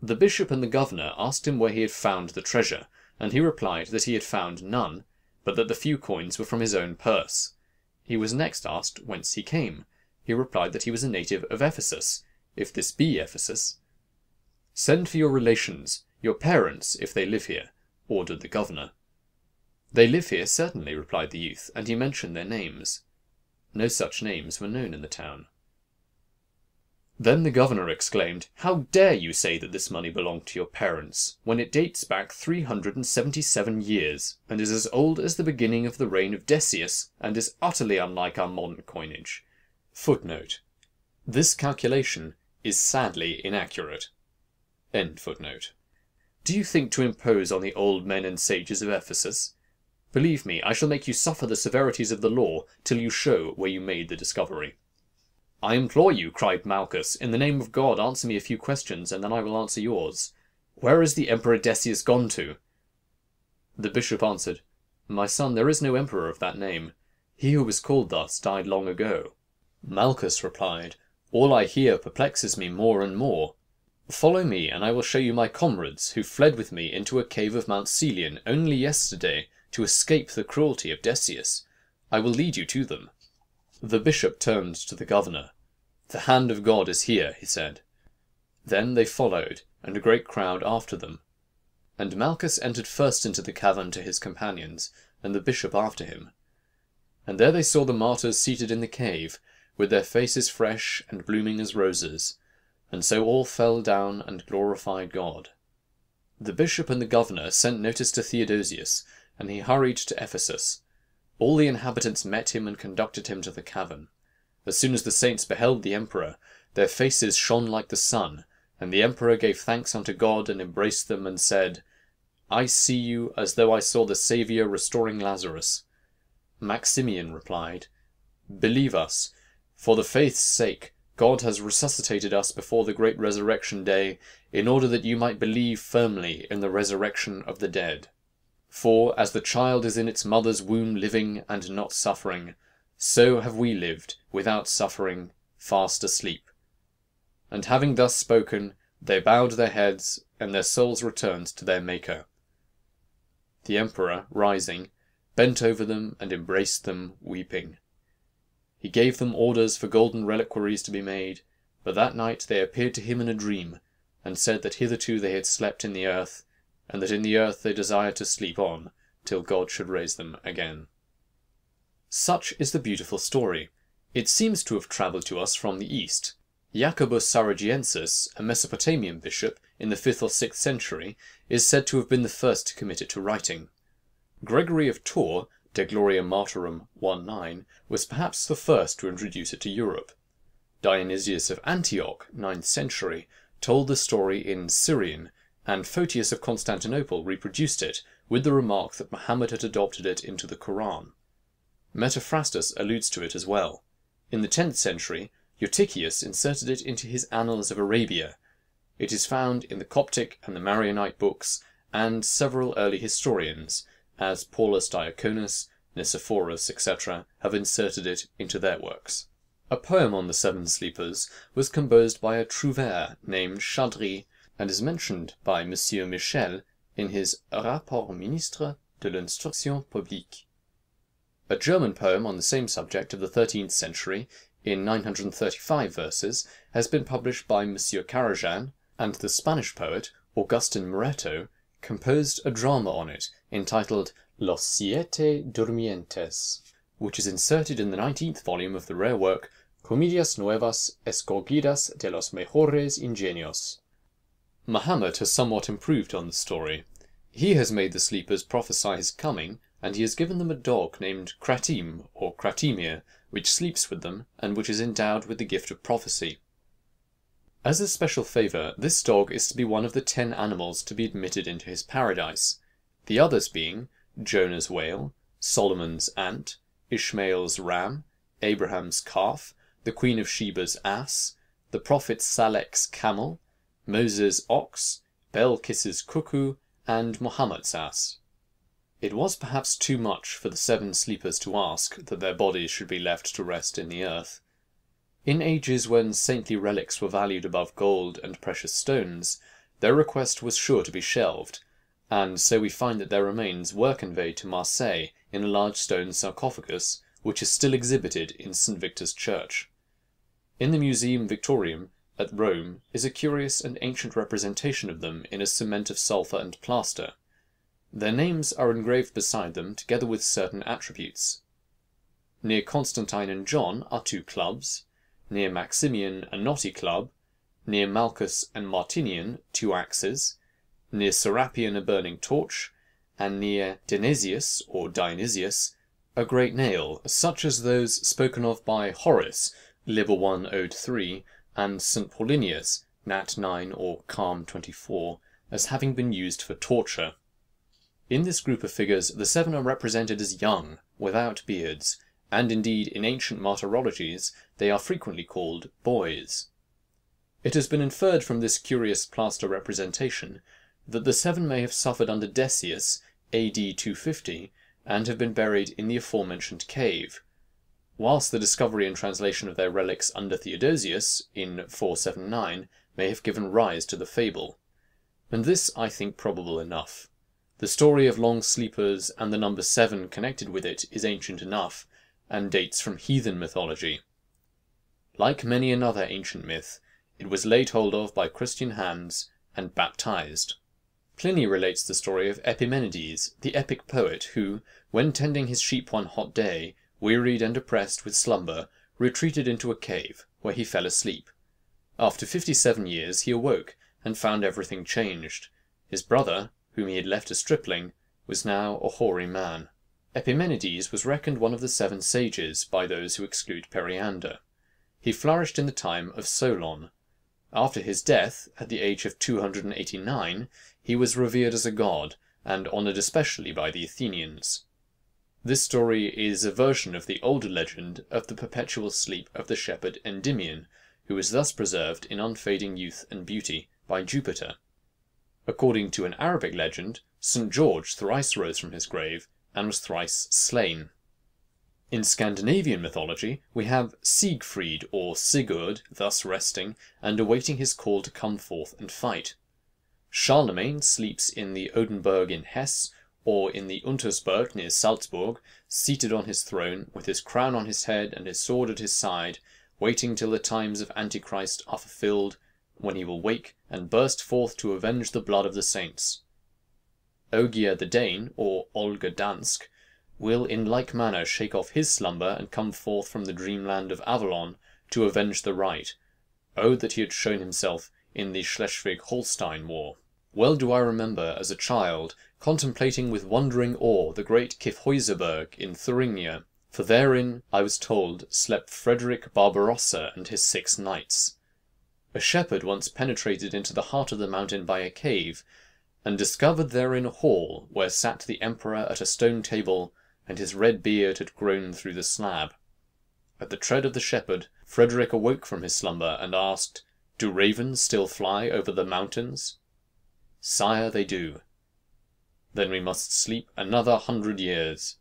The bishop and the governor asked him where he had found the treasure, and he replied that he had found none, but that the few coins were from his own purse. He was next asked whence he came. He replied that he was a native of Ephesus, if this be Ephesus. Send for your relations, your parents, if they live here, ordered the governor. They live here, certainly, replied the youth, and he mentioned their names. No such names were known in the town. Then the governor exclaimed, How dare you say that this money belonged to your parents, when it dates back three hundred and seventy seven years, and is as old as the beginning of the reign of Decius, and is utterly unlike our modern coinage. Footnote. This calculation is sadly inaccurate. Do you think to impose on the old men and sages of Ephesus? Believe me, I shall make you suffer the severities of the law till you show where you made the discovery. I implore you, cried Malchus, in the name of God answer me a few questions, and then I will answer yours. Where is the Emperor Decius gone to? The bishop answered, My son, there is no emperor of that name. He who was called thus died long ago. Malchus replied, All I hear perplexes me more and more. Follow me, and I will show you my comrades, who fled with me into a cave of Mount Celion only yesterday, to escape the cruelty of Decius. I will lead you to them. The bishop turned to the governor. The hand of God is here, he said. Then they followed, and a great crowd after them. And Malchus entered first into the cavern to his companions, and the bishop after him. And there they saw the martyrs seated in the cave, with their faces fresh and blooming as roses, and so all fell down and glorified God. The bishop and the governor sent notice to Theodosius, and he hurried to Ephesus. All the inhabitants met him and conducted him to the cavern. As soon as the saints beheld the emperor, their faces shone like the sun, and the emperor gave thanks unto God and embraced them and said, I see you as though I saw the Saviour restoring Lazarus. Maximian replied, Believe us, for the faith's sake, God has resuscitated us before the great resurrection day, in order that you might believe firmly in the resurrection of the dead. For, as the child is in its mother's womb living and not suffering, so have we lived, without suffering, fast asleep. And having thus spoken, they bowed their heads, and their souls returned to their Maker. The Emperor, rising, bent over them and embraced them, weeping. He gave them orders for golden reliquaries to be made, but that night they appeared to him in a dream, and said that hitherto they had slept in the earth, and that in the earth they desired to sleep on, till God should raise them again. Such is the beautiful story. It seems to have travelled to us from the east. Jacobus Sarugiensis, a Mesopotamian bishop, in the fifth or sixth century, is said to have been the first to commit it to writing. Gregory of Tours, De Gloria Martyrum 1.9, was perhaps the first to introduce it to Europe. Dionysius of Antioch, ninth century, told the story in Syrian, and Photius of Constantinople reproduced it, with the remark that Mohammed had adopted it into the Koran. Metaphrastes alludes to it as well. In the tenth century, Eutychius inserted it into his Annals of Arabia. It is found in the Coptic and the Maronite books, and several early historians, as Paulus Diaconus, Nicephorus, etc., have inserted it into their works. A poem on the Seven Sleepers was composed by a trouvère named Chardri and is mentioned by M. Michel in his Rapport Ministre de l'Instruction Publique. A German poem on the same subject of the thirteenth century, in 935 verses, has been published by M. Karajan, and the Spanish poet, Augustin Moreto, composed a drama on it, entitled Los Siete Durmientes, which is inserted in the nineteenth volume of the rare work Comedias Nuevas Escogidas de los Mejores Ingenios. Mohammed has somewhat improved on the story. He has made the sleepers prophesy his coming, and he has given them a dog named Kratim or Kratimir, which sleeps with them, and which is endowed with the gift of prophecy. As a special favour, this dog is to be one of the ten animals to be admitted into his paradise, the others being Jonah's whale, Solomon's ant, Ishmael's ram, Abraham's calf, the Queen of Sheba's ass, the prophet Salek's camel, Moses' ox, Belkis's cuckoo, and Mohammed's ass. It was perhaps too much for the seven sleepers to ask that their bodies should be left to rest in the earth. In ages when saintly relics were valued above gold and precious stones, their request was sure to be shelved, and so we find that their remains were conveyed to Marseilles in a large stone sarcophagus, which is still exhibited in St. Victor's Church. In the Museum Victorium at Rome is a curious and ancient representation of them in a cement of sulphur and plaster. Their names are engraved beside them together with certain attributes. Near Constantine and John are two clubs, near Maximian a knotty club, near Malchus and Martinian two axes, near Serapion a burning torch, and near Dionysius or Dionysius a great nail, such as those spoken of by Horace, Lib. 1, Ode 3, and St. Paulinus, Nat. 9 or Carm. 24, as having been used for torture. In this group of figures the seven are represented as young, without beards, and indeed in ancient martyrologies they are frequently called boys. It has been inferred from this curious plaster representation that the seven may have suffered under Decius (A.D. 250), and have been buried in the aforementioned cave; whilst the discovery and translation of their relics under Theodosius, in 479, may have given rise to the fable. And this I think probable enough. The story of long sleepers and the number seven connected with it is ancient enough, and dates from heathen mythology. Like many another ancient myth, it was laid hold of by Christian hands, and baptized. Pliny relates the story of Epimenides, the epic poet, who, when tending his sheep one hot day, wearied and oppressed with slumber, retreated into a cave, where he fell asleep. After fifty seven years he awoke, and found everything changed. His brother, whom he had left a stripling, was now a hoary man. Epimenides was reckoned one of the seven sages by those who exclude Periander. He flourished in the time of Solon. After his death, at the age of 289, he was revered as a god, and honoured especially by the Athenians. This story is a version of the older legend of the perpetual sleep of the shepherd Endymion, who was thus preserved in unfading youth and beauty by Jupiter. According to an Arabic legend, St. George thrice rose from his grave, and was thrice slain. In Scandinavian mythology we have Siegfried or Sigurd thus resting, and awaiting his call to come forth and fight. Charlemagne sleeps in the Odenberg in Hesse, or in the Untersberg near Salzburg, seated on his throne, with his crown on his head and his sword at his side, waiting till the times of Antichrist are fulfilled, when he will wake and burst forth to avenge the blood of the saints. Ogier the Dane, or Olger Dansk, will in like manner shake off his slumber and come forth from the dreamland of Avalon to avenge the right. Oh that he had shown himself in the Schleswig Holstein war! Well do I remember, as a child, contemplating with wondering awe the great Kyffhäuserberg in Thuringia, for therein, I was told, slept Frederick Barbarossa and his six knights. A shepherd once penetrated into the heart of the mountain by a cave, and discovered therein a hall where sat the emperor at a stone table, and his red beard had grown through the slab. At the tread of the shepherd, Frederick awoke from his slumber, and asked, Do ravens still fly over the mountains? Sire, they do. Then we must sleep another hundred years.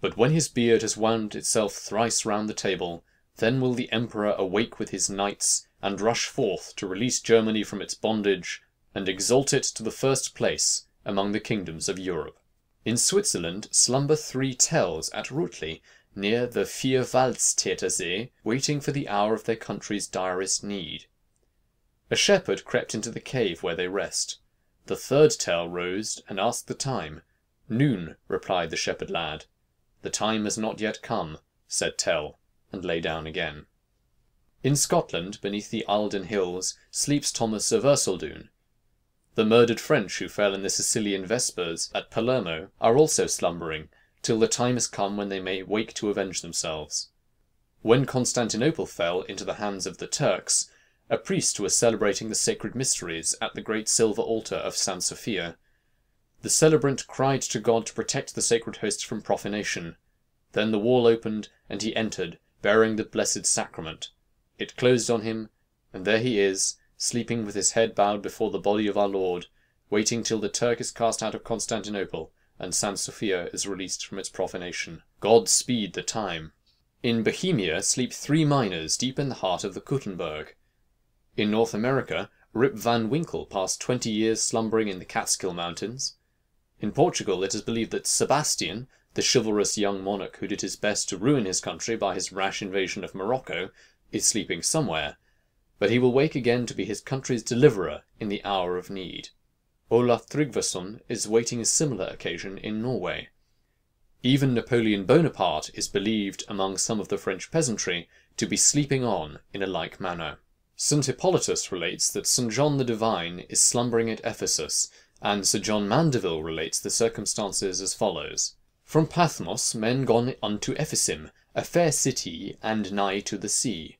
But when his beard has wound itself thrice round the table, then will the Emperor awake with his knights, and rush forth to release Germany from its bondage, and exalt it to the first place among the kingdoms of Europe. In Switzerland slumber three tells at Rutli, near the Vierwaldstätersee, waiting for the hour of their country's direst need. A shepherd crept into the cave where they rest. The third tell rose and asked the time. "Noon," replied the shepherd lad. "The time has not yet come," said Tell, and lay down again. In Scotland, beneath the Eildon hills, sleeps Thomas of Ercildoune. The murdered French who fell in the Sicilian Vespers at Palermo are also slumbering, till the time is come when they may wake to avenge themselves. When Constantinople fell into the hands of the Turks a priest was celebrating the sacred mysteries at the great silver altar of St. Sophia. The celebrant cried to God to protect the sacred host from profanation. Then the wall opened, and he entered, bearing the blessed sacrament. It closed on him, and there he is, sleeping with his head bowed before the body of our Lord, waiting till the Turk is cast out of Constantinople, and St. Sophia is released from its profanation. God speed the time! In Bohemia sleep three miners deep in the heart of the Kuttenberg. In North America, Rip Van Winkle passed twenty years slumbering in the Catskill Mountains. In Portugal it is believed that Sebastian, the chivalrous young monarch who did his best to ruin his country by his rash invasion of Morocco, is sleeping somewhere, but he will wake again to be his country's deliverer in the hour of need. Olaf Tryggvason is waiting a similar occasion in Norway. Even Napoleon Bonaparte is believed among some of the French peasantry to be sleeping on in a like manner. St. Hippolytus relates that St. John the Divine is slumbering at Ephesus, and Sir John Mandeville relates the circumstances as follows. From Pathmos men gone unto Ephesim, a fair city, and nigh to the sea.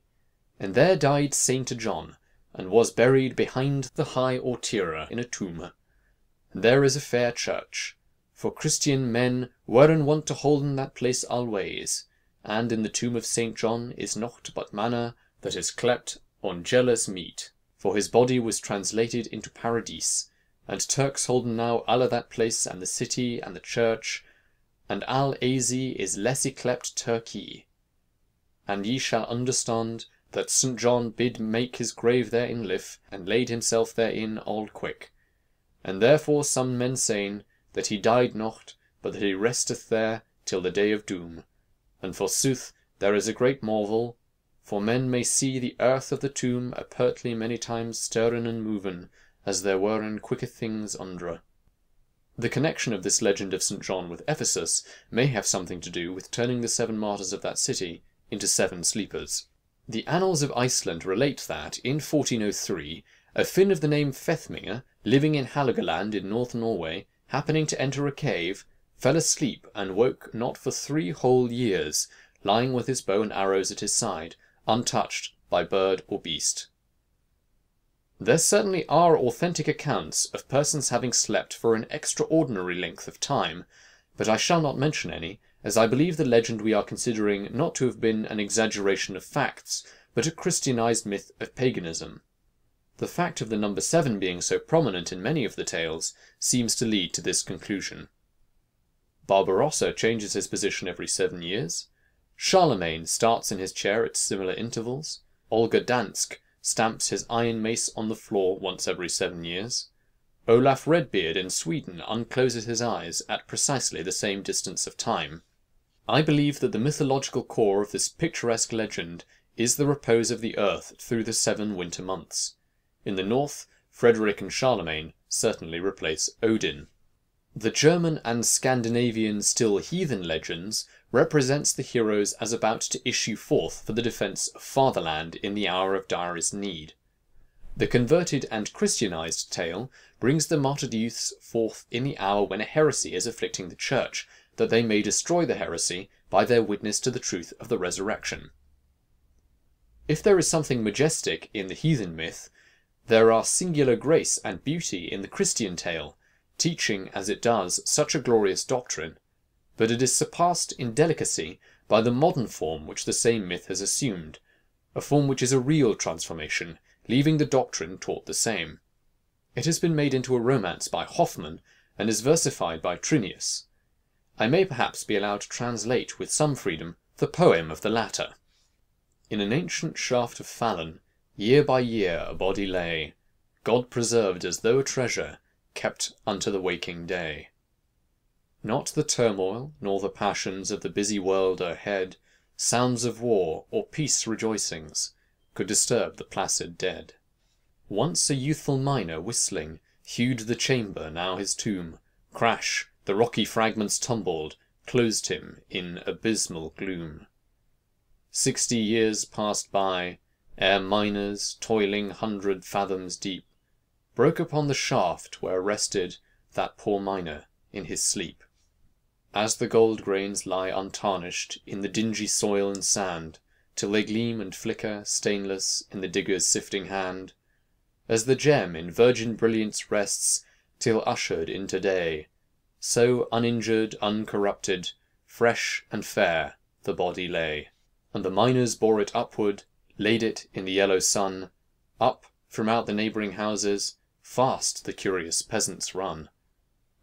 And there died Saint John, and was buried behind the high Ortira in a tomb. And there is a fair church, for Christian men weren wont to holden that place always, and in the tomb of Saint John is nought but manna that is clept on jealous meat, for his body was translated into Paradise, and Turks holden now alle that place and the city and the church, and al Asie is less yclept Turkey. And ye shall understand that St. John bid make his grave therein live, and laid himself therein all quick. And therefore some men sayn that he died not, but that he resteth there till the day of doom. And forsooth there is a great marvel, for men may see the earth of the tomb apertly many times stirrin' and moven, as there weren quicker things under. The connection of this legend of St. John with Ephesus may have something to do with turning the seven martyrs of that city into seven sleepers. The annals of Iceland relate that, in 1403, a Finn of the name Fethmingr, living in Halogaland in North Norway, happening to enter a cave, fell asleep and woke not for three whole years, lying with his bow and arrows at his side, untouched by bird or beast. There certainly are authentic accounts of persons having slept for an extraordinary length of time, but I shall not mention any, as I believe the legend we are considering not to have been an exaggeration of facts, but a Christianized myth of paganism. The fact of the number seven being so prominent in many of the tales seems to lead to this conclusion. Barbarossa changes his position every seven years. Charlemagne starts in his chair at similar intervals. Olger Dansk stamps his iron mace on the floor once every seven years. Olaf Redbeard in Sweden uncloses his eyes at precisely the same distance of time. I believe that the mythological core of this picturesque legend is the repose of the earth through the seven winter months. In the north, Frederick and Charlemagne certainly replace Odin. The German and Scandinavian still heathen legends represents the heroes as about to issue forth for the defence of fatherland in the hour of direst need. The converted and Christianized tale brings the martyred youths forth in the hour when a heresy is afflicting the church, that they may destroy the heresy by their witness to the truth of the resurrection. If there is something majestic in the heathen myth, there are singular grace and beauty in the Christian tale, teaching, as it does, such a glorious doctrine, but it is surpassed in delicacy by the modern form which the same myth has assumed, a form which is a real transformation, leaving the doctrine taught the same. It has been made into a romance by Hoffmann, and is versified by Trinius. I may perhaps be allowed to translate with some freedom the poem of the latter. In an ancient shaft of Falun, year by year a body lay, God preserved as though a treasure, kept unto the waking day. Not the turmoil, nor the passions of the busy world o'erhead, Sounds of war, or peace rejoicings, could disturb the placid dead. Once a youthful miner, whistling, hewed the chamber, now his tomb. Crash! the rocky fragments tumbled, closed him in abysmal gloom. Sixty years passed by, ere miners, toiling hundred fathoms deep, Broke upon the shaft where rested that poor miner in his sleep. As the gold grains lie untarnished in the dingy soil and sand, Till they gleam and flicker, stainless, in the digger's sifting hand; As the gem in virgin brilliance rests, till ushered into day, So, uninjured, uncorrupted, fresh and fair, the body lay. And the miners bore it upward, laid it in the yellow sun; Up, from out the neighbouring houses, fast the curious peasants run.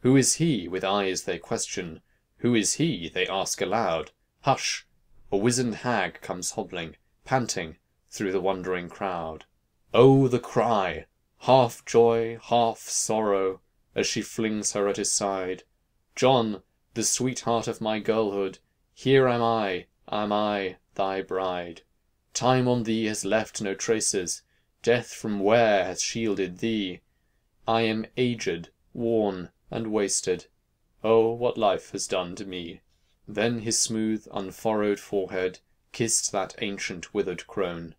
Who is he, with eyes they question? Who is he, they ask aloud? Hush! a wizened hag comes hobbling, panting, through the wondering crowd. Oh, the cry! half joy, half sorrow, as she flings her at his side. John, the sweetheart of my girlhood, here am I, am I, thy bride. Time on thee has left no traces, death from where has shielded thee? I am aged, worn, and wasted. Oh, what life has done to me! Then his smooth, unfurrowed forehead kissed that ancient withered crone,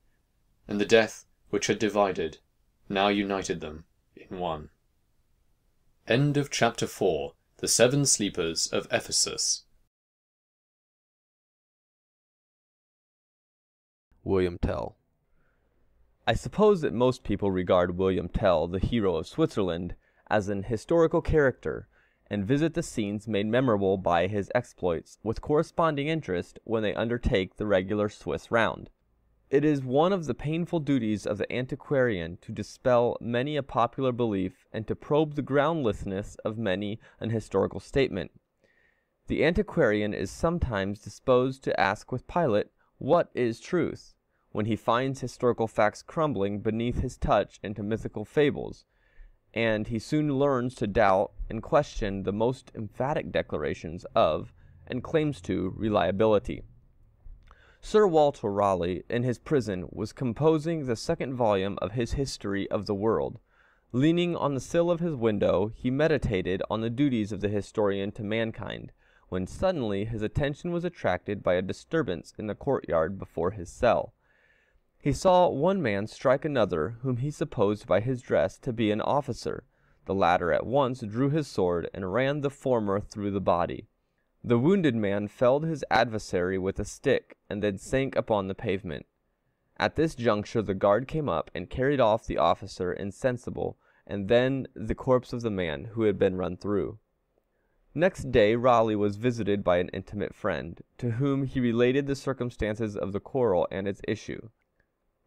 and the death which had divided now united them in one. End of chapter 4 The Seven Sleepers of Ephesus. William Tell. I suppose that most people regard William Tell, the hero of Switzerland, as an historical character, and visit the scenes made memorable by his exploits with corresponding interest when they undertake the regular Swiss round. It is one of the painful duties of the antiquarian to dispel many a popular belief and to probe the groundlessness of many an historical statement. The antiquarian is sometimes disposed to ask with Pilate, What is truth? when he finds historical facts crumbling beneath his touch into mythical fables, and he soon learns to doubt and question the most emphatic declarations of, and claims to, reliability. Sir Walter Raleigh, in his prison, was composing the second volume of his History of the World. Leaning on the sill of his window, he meditated on the duties of the historian to mankind, when suddenly his attention was attracted by a disturbance in the courtyard before his cell. He saw one man strike another, whom he supposed by his dress to be an officer. The latter at once drew his sword and ran the former through the body. The wounded man felled his adversary with a stick, and then sank upon the pavement. At this juncture the guard came up and carried off the officer insensible, and then the corpse of the man who had been run through. Next day Raleigh was visited by an intimate friend, to whom he related the circumstances of the quarrel and its issue.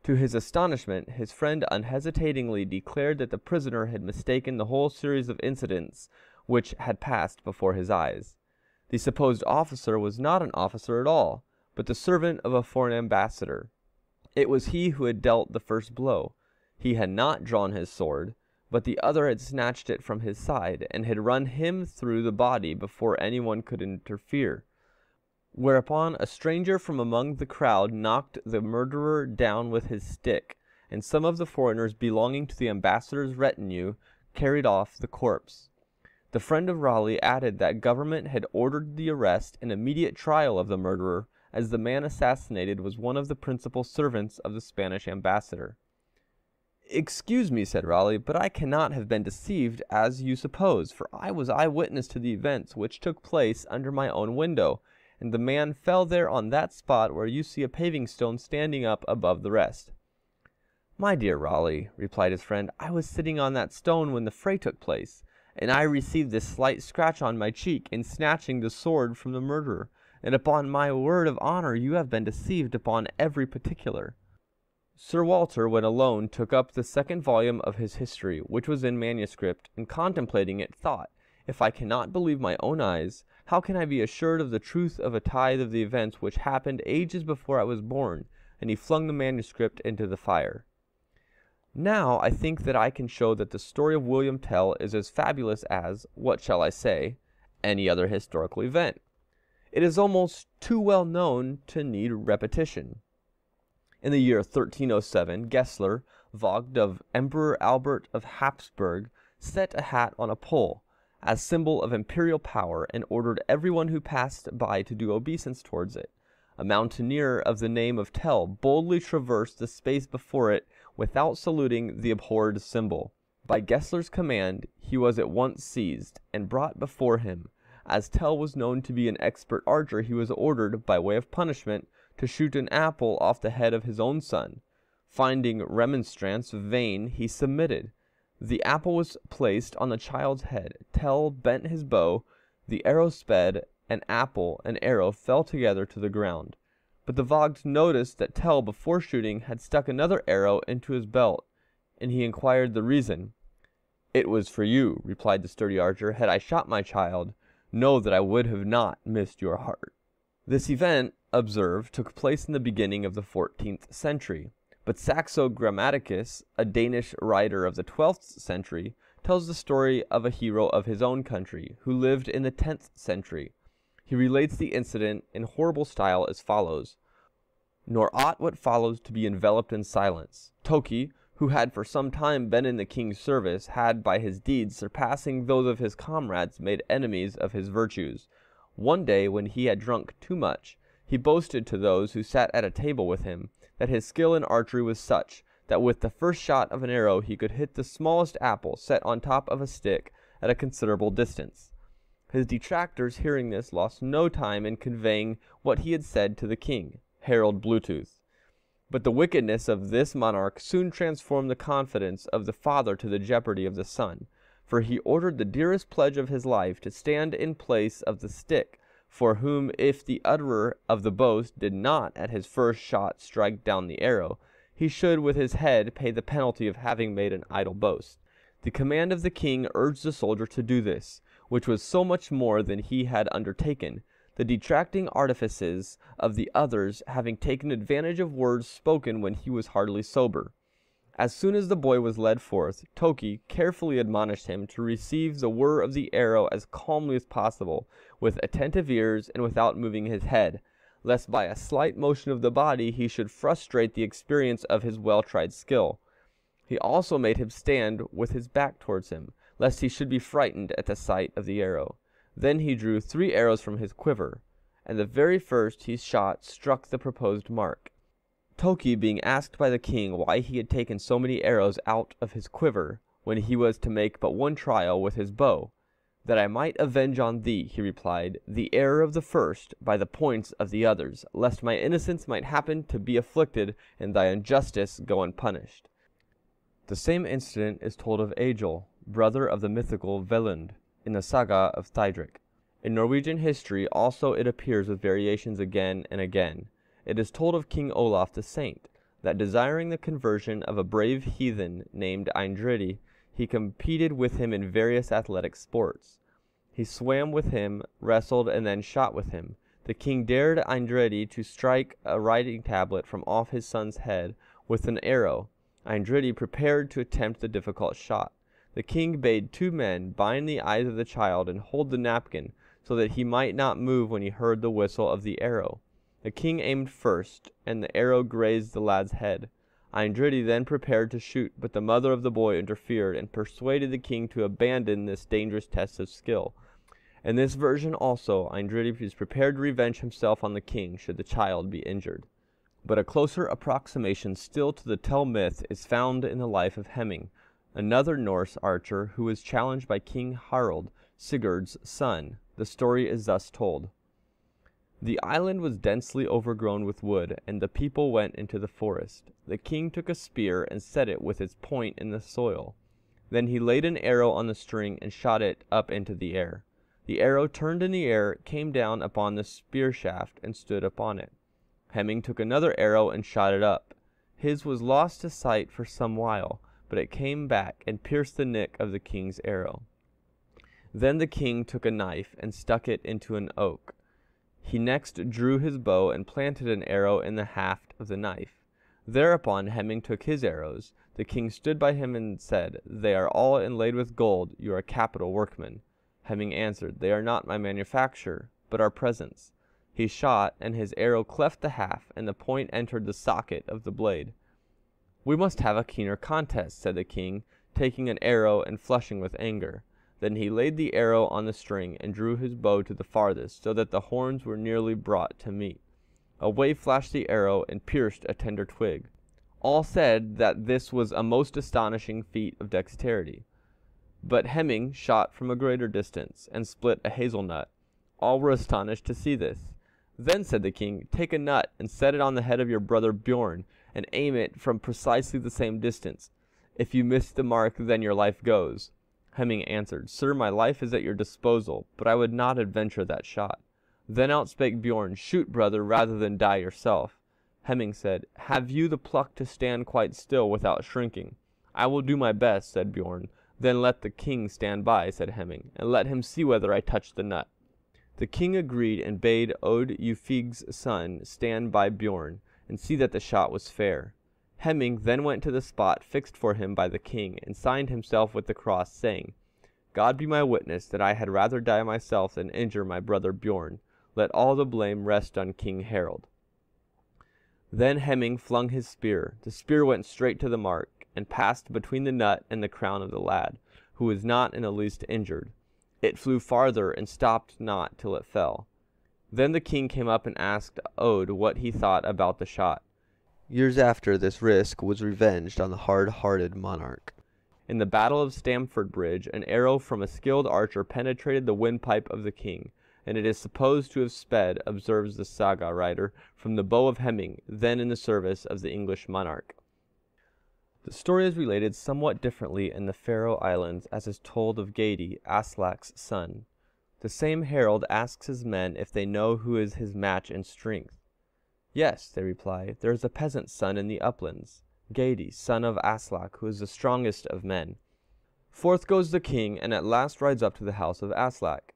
To his astonishment, his friend unhesitatingly declared that the prisoner had mistaken the whole series of incidents which had passed before his eyes. The supposed officer was not an officer at all, but the servant of a foreign ambassador. It was he who had dealt the first blow. He had not drawn his sword, but the other had snatched it from his side, and had run him through the body before any one could interfere whereupon a stranger from among the crowd knocked the murderer down with his stick, and some of the foreigners belonging to the ambassador's retinue carried off the corpse. The friend of Raleigh added that government had ordered the arrest and immediate trial of the murderer, as the man assassinated was one of the principal servants of the Spanish ambassador. Excuse me, said Raleigh, but I cannot have been deceived as you suppose, for I was eyewitness to the events which took place under my own window, and the man fell there on that spot where you see a paving stone standing up above the rest. My dear Raleigh, replied his friend, I was sitting on that stone when the fray took place, and I received this slight scratch on my cheek in snatching the sword from the murderer, and upon my word of honor you have been deceived upon every particular. Sir Walter, when alone, took up the second volume of his history, which was in manuscript, and contemplating it, thought, If I cannot believe my own eyes, how can I be assured of the truth of a tithe of the events which happened ages before I was born? And he flung the manuscript into the fire. Now I think that I can show that the story of William Tell is as fabulous as, what shall I say, any other historical event. It is almost too well known to need repetition. In the year 1307, Gessler, Vogt of Emperor Albert of Hapsburg, set a hat on a pole, as symbol of imperial power and ordered everyone who passed by to do obeisance towards it. A mountaineer of the name of Tell boldly traversed the space before it without saluting the abhorred symbol. By Gessler's command he was at once seized and brought before him. As Tell was known to be an expert archer, he was ordered, by way of punishment, to shoot an apple off the head of his own son. Finding remonstrance vain, he submitted. The apple was placed on the child's head. Tell bent his bow, the arrow sped, an apple and arrow fell together to the ground. But the Vogt noticed that Tell, before shooting, had stuck another arrow into his belt, and he inquired the reason. It was for you, replied the sturdy archer. Had I shot my child, know that I would have not missed your heart. This event, observe, took place in the beginning of the fourteenth century. But Saxo Grammaticus, a Danish writer of the twelfth century, tells the story of a hero of his own country who lived in the 10th century. He relates the incident in horrible style as follows Nor ought what follows to be enveloped in silence. Toki, who had for some time been in the king's service, had by his deeds surpassing those of his comrades made enemies of his virtues. One day, when he had drunk too much, he boasted to those who sat at a table with him that his skill in archery was such that with the first shot of an arrow he could hit the smallest apple set on top of a stick at a considerable distance. His detractors, hearing this, lost no time in conveying what he had said to the king, Harold Bluetooth. But the wickedness of this monarch soon transformed the confidence of the father to the jeopardy of the son, for he ordered the dearest pledge of his life to stand in place of the stick, for whom if the utterer of the boast did not at his first shot strike down the arrow, he should with his head pay the penalty of having made an idle boast. The command of the king urged the soldier to do this, which was so much more than he had undertaken, the detracting artifices of the others having taken advantage of words spoken when he was hardly sober. As soon as the boy was led forth, Toki carefully admonished him to receive the whir of the arrow as calmly as possible, with attentive ears and without moving his head, lest by a slight motion of the body he should frustrate the experience of his well tried skill. He also made him stand with his back towards him, lest he should be frightened at the sight of the arrow. Then he drew three arrows from his quiver, and the very first he shot struck the proposed mark. Toki being asked by the king why he had taken so many arrows out of his quiver, when he was to make but one trial with his bow, that I might avenge on thee, he replied, the error of the first by the points of the others, lest my innocence might happen to be afflicted and thy injustice go unpunished. The same incident is told of Egil, brother of the mythical Velund, in the saga of Thiadrek. In Norwegian history also it appears with variations again and again. It is told of King Olaf the Saint, that desiring the conversion of a brave heathen named Eindridi, he competed with him in various athletic sports. He swam with him, wrestled, and then shot with him. The king dared Eindridi to strike a writing tablet from off his son's head with an arrow. Eindridi prepared to attempt the difficult shot. The king bade two men bind the eyes of the child and hold the napkin, so that he might not move when he heard the whistle of the arrow. The king aimed first, and the arrow grazed the lad's head. Eindridi then prepared to shoot, but the mother of the boy interfered and persuaded the king to abandon this dangerous test of skill. In this version also, Eindridi is prepared to revenge himself on the king should the child be injured. But a closer approximation still to the Tell myth is found in the life of Heming, another Norse archer who was challenged by King Harald, Sigurd's son. The story is thus told. The island was densely overgrown with wood, and the people went into the forest. The king took a spear and set it with its point in the soil. Then he laid an arrow on the string and shot it up into the air. The arrow turned in the air, came down upon the spear shaft, and stood upon it. Heming took another arrow and shot it up. His was lost to sight for some while, but it came back and pierced the nick of the king's arrow. Then the king took a knife and stuck it into an oak. He next drew his bow and planted an arrow in the haft of the knife. Thereupon Heming took his arrows. The king stood by him and said, They are all inlaid with gold. You are a capital workman. Heming answered, They are not my manufacture, but our presents. He shot, and his arrow cleft the haft, and the point entered the socket of the blade. We must have a keener contest, said the king, taking an arrow and flushing with anger. Then he laid the arrow on the string and drew his bow to the farthest, so that the horns were nearly brought to meet. Away flashed the arrow and pierced a tender twig. All said that this was a most astonishing feat of dexterity. But Hemming shot from a greater distance and split a hazelnut. All were astonished to see this. Then said the king, Take a nut and set it on the head of your brother Bjorn, and aim it from precisely the same distance. If you miss the mark, then your life goes. Heming answered, Sir, my life is at your disposal, but I would not adventure that shot. Then outspake Bjorn, Shoot, brother, rather than die yourself. Hemming said, Have you the pluck to stand quite still without shrinking? I will do my best, said Bjorn. Then let the king stand by, said Hemming, and let him see whether I touch the nut. The king agreed and bade Od Ufig's son stand by Bjorn and see that the shot was fair. Hemming then went to the spot fixed for him by the king, and signed himself with the cross, saying, God be my witness that I had rather die myself than injure my brother Bjorn. Let all the blame rest on King Harald. Then Hemming flung his spear. The spear went straight to the mark, and passed between the nut and the crown of the lad, who was not in the least injured. It flew farther, and stopped not till it fell. Then the king came up and asked Ode what he thought about the shot. Years after, this risk was revenged on the hard-hearted monarch. In the battle of Stamford Bridge, an arrow from a skilled archer penetrated the windpipe of the king, and it is supposed to have sped, observes the saga writer, from the bow of Hemming, then in the service of the English monarch. The story is related somewhat differently in the Faroe Islands, as is told of Geithi, Aslak's son. The same Harald asks his men if they know who is his match in strength. Yes, they reply, there is a peasant's son in the uplands, Geithi, son of Aslak, who is the strongest of men. Forth goes the king, and at last rides up to the house of Aslak.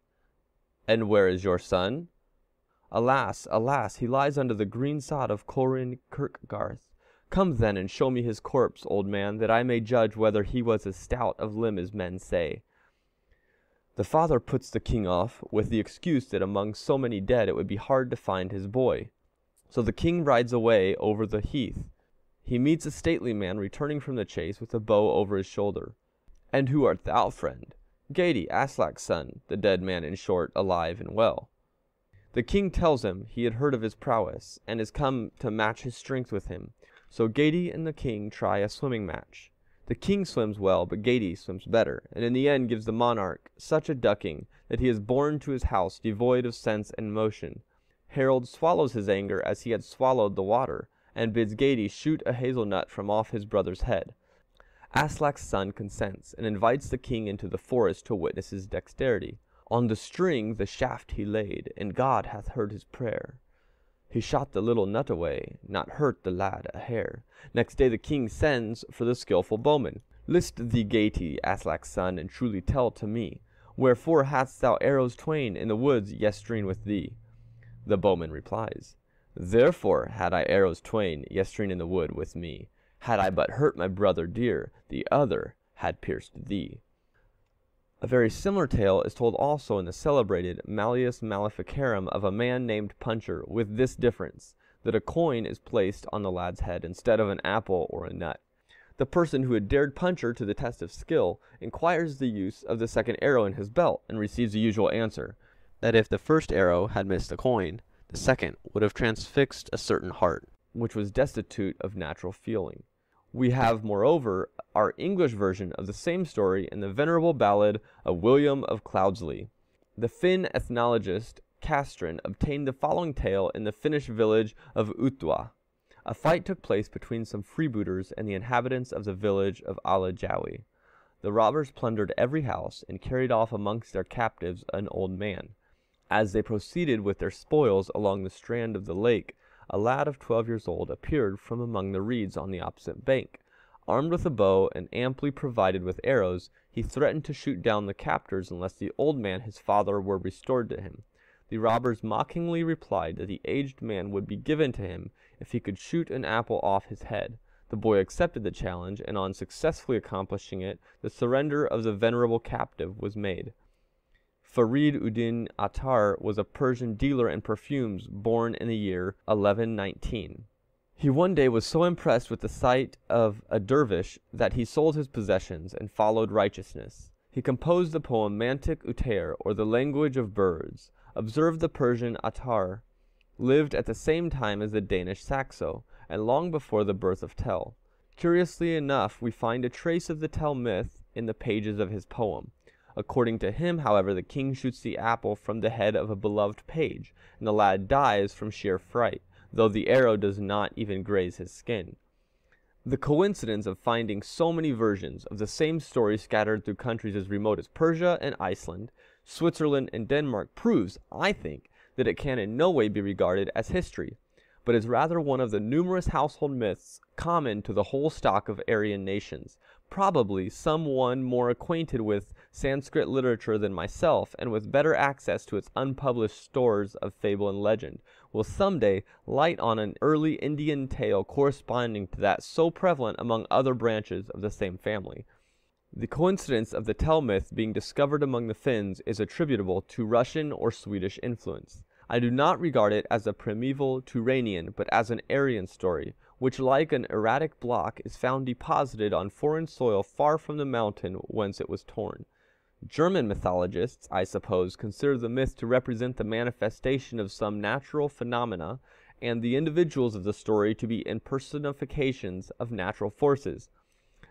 And where is your son? Alas, alas, he lies under the green sod of Corin Kirkgarth. Come then and show me his corpse, old man, that I may judge whether he was as stout of limb as men say. The father puts the king off with the excuse that among so many dead it would be hard to find his boy. So the king rides away over the heath. He meets a stately man returning from the chase with a bow over his shoulder. And who art thou, friend? Geithi, Aslak's son, the dead man in short, alive and well. The king tells him he had heard of his prowess, and is come to match his strength with him. So Geithi and the king try a swimming match. The king swims well, but Geithi swims better, and in the end gives the monarch such a ducking that he is borne to his house devoid of sense and motion. Harald swallows his anger as he had swallowed the water, and bids Geithi shoot a hazelnut from off his brother's head. Aslak's son consents, and invites the king into the forest to witness his dexterity. On the string the shaft he laid, and God hath heard his prayer. He shot the little nut away, not hurt the lad a hair. Next day the king sends for the skilful bowman. List thee, Geithi, Aslak's son, and truly tell to me, wherefore hadst thou arrows twain in the woods yestreen with thee? The bowman replies, Therefore had I arrows twain yestreen in the wood with me. Had I but hurt my brother dear, the other had pierced thee. A very similar tale is told also in the celebrated Malleus Maleficarum of a man named Puncher, with this difference, that a coin is placed on the lad's head instead of an apple or a nut. The person who had dared Puncher to the test of skill inquires the use of the second arrow in his belt, and receives the usual answer, that if the first arrow had missed a coin, the second would have transfixed a certain heart. which was destitute of natural feeling. We have, moreover, our English version of the same story in the venerable ballad of William of Cloudesley. The Finn ethnologist Castren obtained the following tale in the Finnish village of Utwa. A fight took place between some freebooters and the inhabitants of the village of Alajawi. The robbers plundered every house and carried off amongst their captives an old man. As they proceeded with their spoils along the strand of the lake, a lad of twelve years old appeared from among the reeds on the opposite bank. Armed with a bow and amply provided with arrows, he threatened to shoot down the captors unless the old man his father were restored to him. The robbers mockingly replied that the aged man would be given to him if he could shoot an apple off his head. The boy accepted the challenge, and on successfully accomplishing it, the surrender of the venerable captive was made. Farid Uddin Attar was a Persian dealer in perfumes, born in the year 1119. He one day was so impressed with the sight of a dervish that he sold his possessions and followed righteousness. He composed the poem Mantic Utair, or the language of birds. observed the Persian Attar lived at the same time as the Danish Saxo, and long before the birth of Tell. Curiously enough, we find a trace of the Tell myth in the pages of his poem. According to him, however, the king shoots the apple from the head of a beloved page, and the lad dies from sheer fright, though the arrow does not even graze his skin. The coincidence of finding so many versions of the same story scattered through countries as remote as Persia and Iceland, Switzerland and Denmark proves, I think, that it can in no way be regarded as history, but is rather one of the numerous household myths common to the whole stock of Aryan nations. Probably some one more acquainted with Sanskrit literature than myself, and with better access to its unpublished stores of fable and legend, will someday light on an early Indian tale corresponding to that so prevalent among other branches of the same family. The coincidence of the Tell myth being discovered among the Finns is attributable to Russian or Swedish influence. I do not regard it as a primeval Turanian, but as an Aryan story, which like an erratic block is found deposited on foreign soil far from the mountain whence it was torn. German mythologists, I suppose, consider the myth to represent the manifestation of some natural phenomena, and the individuals of the story to be impersonifications of natural forces.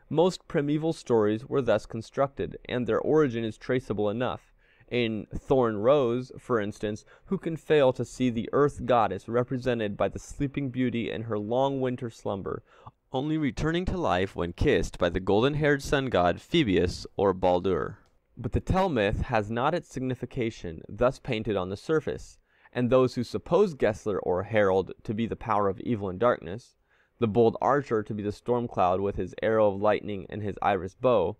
Most primeval stories were thus constructed, and their origin is traceable enough. In Thorn Rose, for instance, who can fail to see the earth goddess represented by the sleeping beauty in her long winter slumber, only returning to life when kissed by the golden haired sun god Phoebus or Baldur? But the Tell myth has not its signification thus painted on the surface, and those who suppose Gessler or Harald to be the power of evil and darkness, the bold archer to be the storm cloud with his arrow of lightning and his iris bow,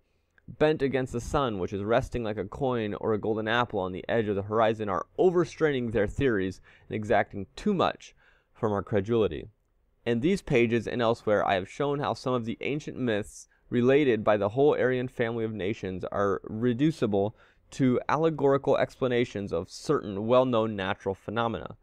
bent against the sun, which is resting like a coin or a golden apple on the edge of the horizon, are overstraining their theories and exacting too much from our credulity. In these pages and elsewhere, I have shown how some of the ancient myths related by the whole Aryan family of nations are reducible to allegorical explanations of certain well known natural phenomena.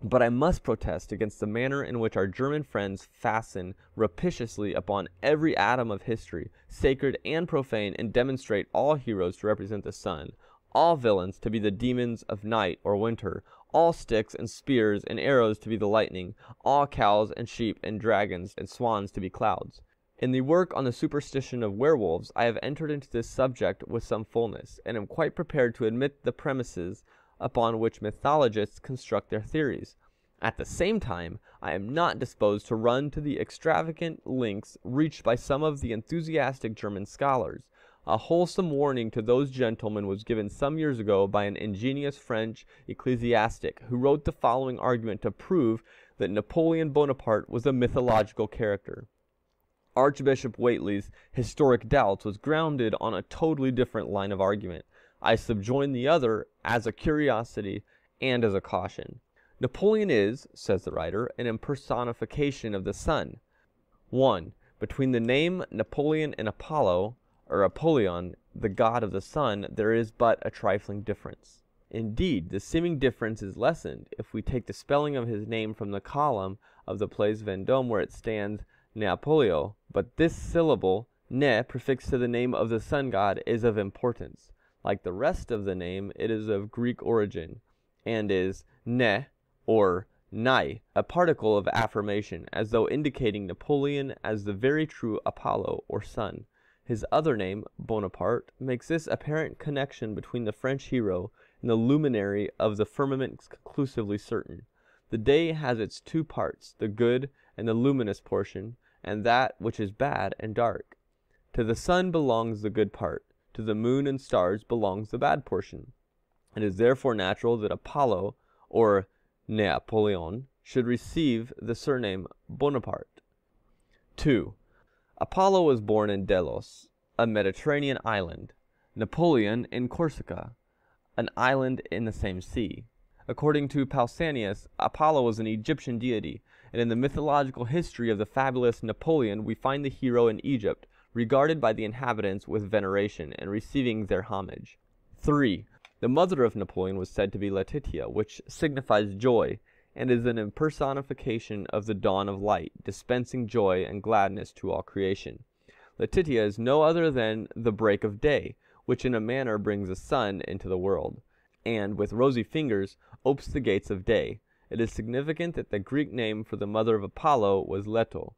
But I must protest against the manner in which our German friends fasten rapaciously upon every atom of history, sacred and profane, and demonstrate all heroes to represent the sun, all villains to be the demons of night or winter, all sticks and spears and arrows to be the lightning, all cows and sheep and dragons and swans to be clouds. In the work on the superstition of werewolves, I have entered into this subject with some fullness, and am quite prepared to admit the premises upon which mythologists construct their theories. At the same time, I am not disposed to run to the extravagant lengths reached by some of the enthusiastic German scholars. A wholesome warning to those gentlemen was given some years ago by an ingenious French ecclesiastic, who wrote the following argument to prove that Napoleon Bonaparte was a mythological character. Archbishop Whately's Historic Doubts was grounded on a totally different line of argument. I subjoin the other as a curiosity and as a caution. Napoleon is, says the writer, an impersonification of the sun. 1. Between the name Napoleon and Apollo, or Apollyon, the god of the sun, there is but a trifling difference. Indeed, the seeming difference is lessened if we take the spelling of his name from the column of the Place Vendôme where it stands Neapolio, but this syllable, ne, prefixed to the name of the sun god, is of importance. Like the rest of the name, it is of Greek origin, and is ne, or nai, a particle of affirmation, as though indicating Napoleon as the very true Apollo, or sun. His other name, Bonaparte, makes this apparent connection between the French hero and the luminary of the firmament conclusively certain. The day has its two parts, the good and the luminous portion, and that which is bad and dark. To the sun belongs the good part, to the moon and stars belongs the bad portion. It is therefore natural that Apollo, or Napoleon, should receive the surname Bonaparte. 2. Apollo was born in Delos, a Mediterranean island, Napoleon in Corsica, an island in the same sea. According to Pausanias, Apollo was an Egyptian deity, and in the mythological history of the fabulous Napoleon we find the hero in Egypt, regarded by the inhabitants with veneration, and receiving their homage. 3. The mother of Napoleon was said to be Letitia, which signifies joy, and is an impersonification of the dawn of light, dispensing joy and gladness to all creation. Letitia is no other than the break of day, which in a manner brings the sun into the world, and, with rosy fingers, opes the gates of day. It is significant that the Greek name for the mother of Apollo was Leto,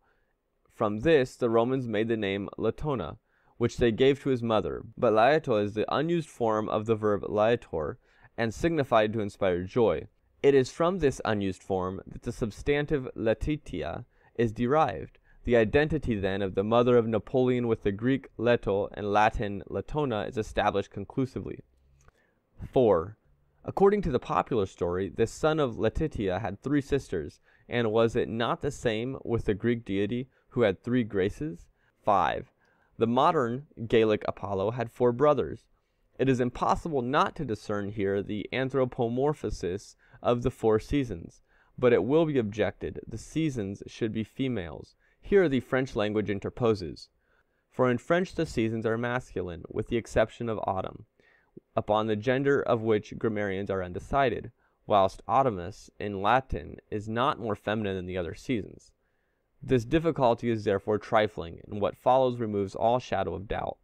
from this the Romans made the name Latona, which they gave to his mother, but laeto is the unused form of the verb laetor, and signified to inspire joy. It is from this unused form that the substantive Letitia is derived. The identity, then, of the mother of Napoleon with the Greek Leto and Latin Latona is established conclusively. 4. According to the popular story, the son of Letitia had three sisters, and was it not the same with the Greek deity who had three graces? 5. The modern Gaelic Apollo had four brothers. It is impossible not to discern here the anthropomorphosis of the four seasons. But it will be objected, the seasons should be females. Here the French language interposes. For in French the seasons are masculine, with the exception of autumn, upon the gender of which grammarians are undecided, whilst autumnus in Latin is not more feminine than the other seasons. This difficulty is therefore trifling, and what follows removes all shadow of doubt.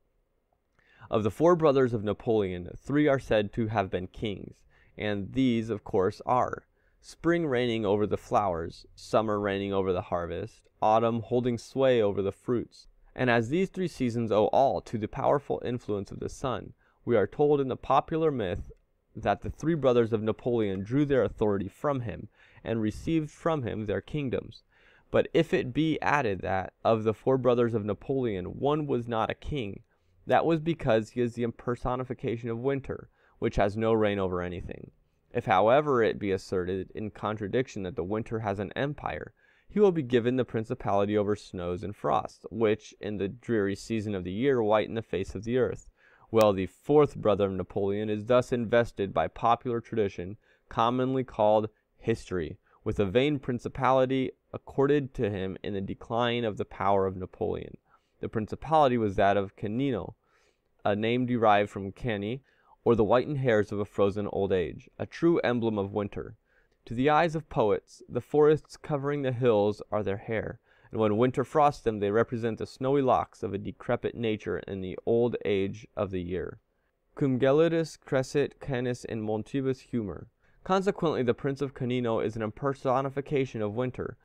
Of the four brothers of Napoleon, three are said to have been kings, and these, of course, are spring reigning over the flowers, summer reigning over the harvest, autumn holding sway over the fruits. And as these three seasons owe all to the powerful influence of the sun, we are told in the popular myth that the three brothers of Napoleon drew their authority from him, and received from him their kingdoms. But if it be added that, of the four brothers of Napoleon, one was not a king, that was because he is the personification of winter, which has no reign over anything. If, however, it be asserted in contradiction that the winter has an empire, he will be given the principality over snows and frosts, which, in the dreary season of the year, whiten the face of the earth. Well, the fourth brother of Napoleon is thus invested by popular tradition, commonly called history, with a vain principality accorded to him in the decline of the power of Napoleon. The principality was that of Canino, a name derived from cani, or the whitened hairs of a frozen old age, a true emblem of winter. To the eyes of poets, the forests covering the hills are their hair, and when winter frosts them they represent the snowy locks of a decrepit nature in the old age of the year. Cum gelidus crescit canis in montibus humor. Consequently, the Prince of Canino is an impersonification of winter,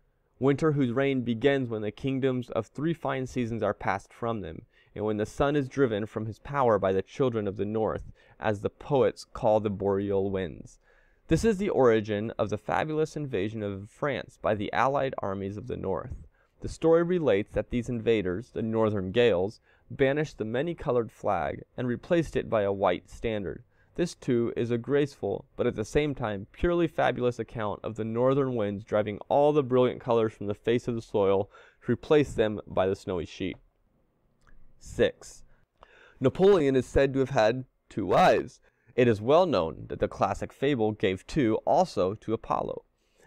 winter whose reign begins when the kingdoms of three fine seasons are passed from them, and when the sun is driven from his power by the children of the north, as the poets call the boreal winds. This is the origin of the fabulous invasion of France by the allied armies of the north. The story relates that these invaders, the northern Gales, banished the many colored flag and replaced it by a white standard. This, too, is a graceful, but at the same time purely fabulous account of the northern winds driving all the brilliant colors from the face of the soil to replace them by the snowy sheet. 6. Napoleon is said to have had two wives. It is well known that the classic fable gave two also to Apollo.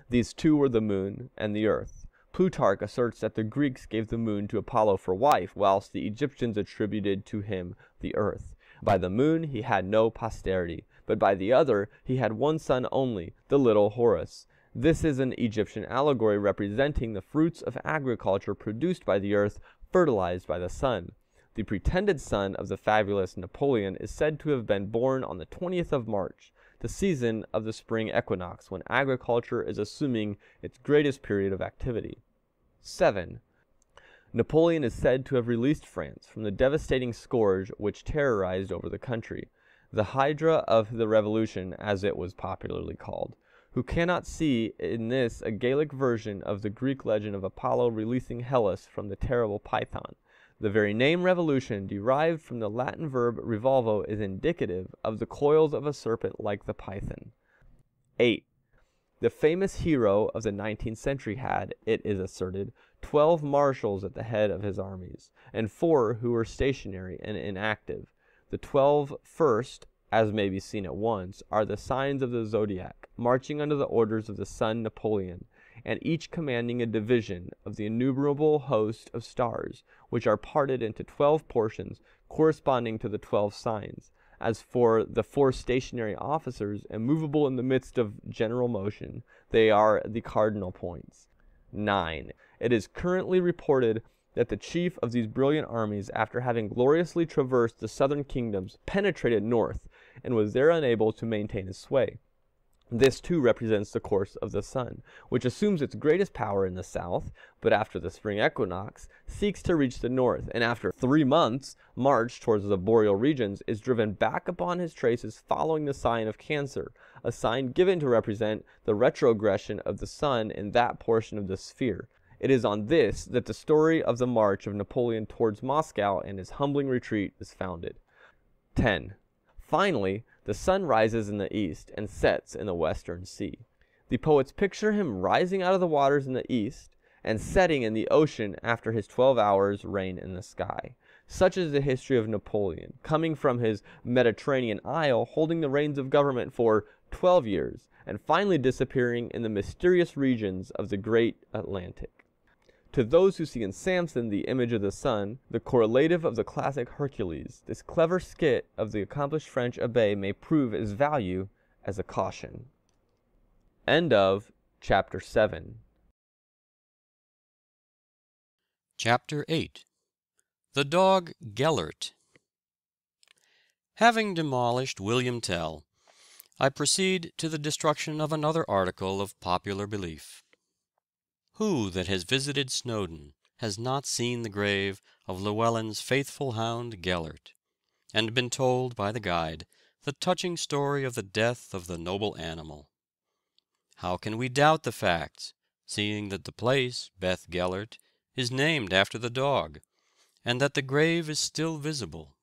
These two were the moon and the earth. Plutarch asserts that the Greeks gave the moon to Apollo for wife, whilst the Egyptians attributed to him the earth. By the moon he had no posterity, but by the other he had one son only, the little Horus. This is an Egyptian allegory representing the fruits of agriculture produced by the earth, fertilized by the sun. The pretended son of the fabulous Napoleon is said to have been born on the 20th of March, the season of the spring equinox, when agriculture is assuming its greatest period of activity. 7. Napoleon is said to have released France from the devastating scourge which terrorized over the country, the Hydra of the Revolution, as it was popularly called. Who cannot see in this a Gaelic version of the Greek legend of Apollo releasing Hellas from the terrible Python? The very name revolution, derived from the Latin verb revolvo, is indicative of the coils of a serpent like the python. 8. The famous hero of the nineteenth century had, it is asserted, twelve marshals at the head of his armies, and four who were stationary and inactive. The twelve first, as may be seen at once, are the signs of the zodiac, marching under the orders of the sun Napoleon, and each commanding a division of the innumerable host of stars, which are parted into twelve portions corresponding to the twelve signs. As for the four stationary officers, immovable in the midst of general motion, they are the cardinal points. 9. It is currently reported that the chief of these brilliant armies, after having gloriously traversed the southern kingdoms, penetrated north, and was there unable to maintain his sway. This too represents the course of the sun, which assumes its greatest power in the south, but after the spring equinox seeks to reach the north, and after three months' march towards the boreal regions is driven back upon his traces following the sign of Cancer, a sign given to represent the retrogression of the sun in that portion of the sphere. It is on this that the story of the march of Napoleon towards Moscow and his humbling retreat is founded. 10. Finally, the sun rises in the east and sets in the western sea. The poets picture him rising out of the waters in the east and setting in the ocean after his 12 hours' reign in the sky. Such is the history of Napoleon, coming from his Mediterranean isle, holding the reins of government for 12 years, and finally disappearing in the mysterious regions of the great Atlantic. To those who see in Samson the image of the sun, the correlative of the classic Hercules, this clever skit of the accomplished French abbé may prove its value as a caution. End of chapter 7. Chapter 8 The Dog Gellert Having demolished William Tell, I proceed to the destruction of another article of popular belief. Who that has visited Snowdon has not seen the grave of Llewellyn's faithful hound Gellert, and been told by the guide the touching story of the death of the noble animal? How can we doubt the facts, seeing that the place, Beth Gellert, is named after the dog, and that the grave is still visible?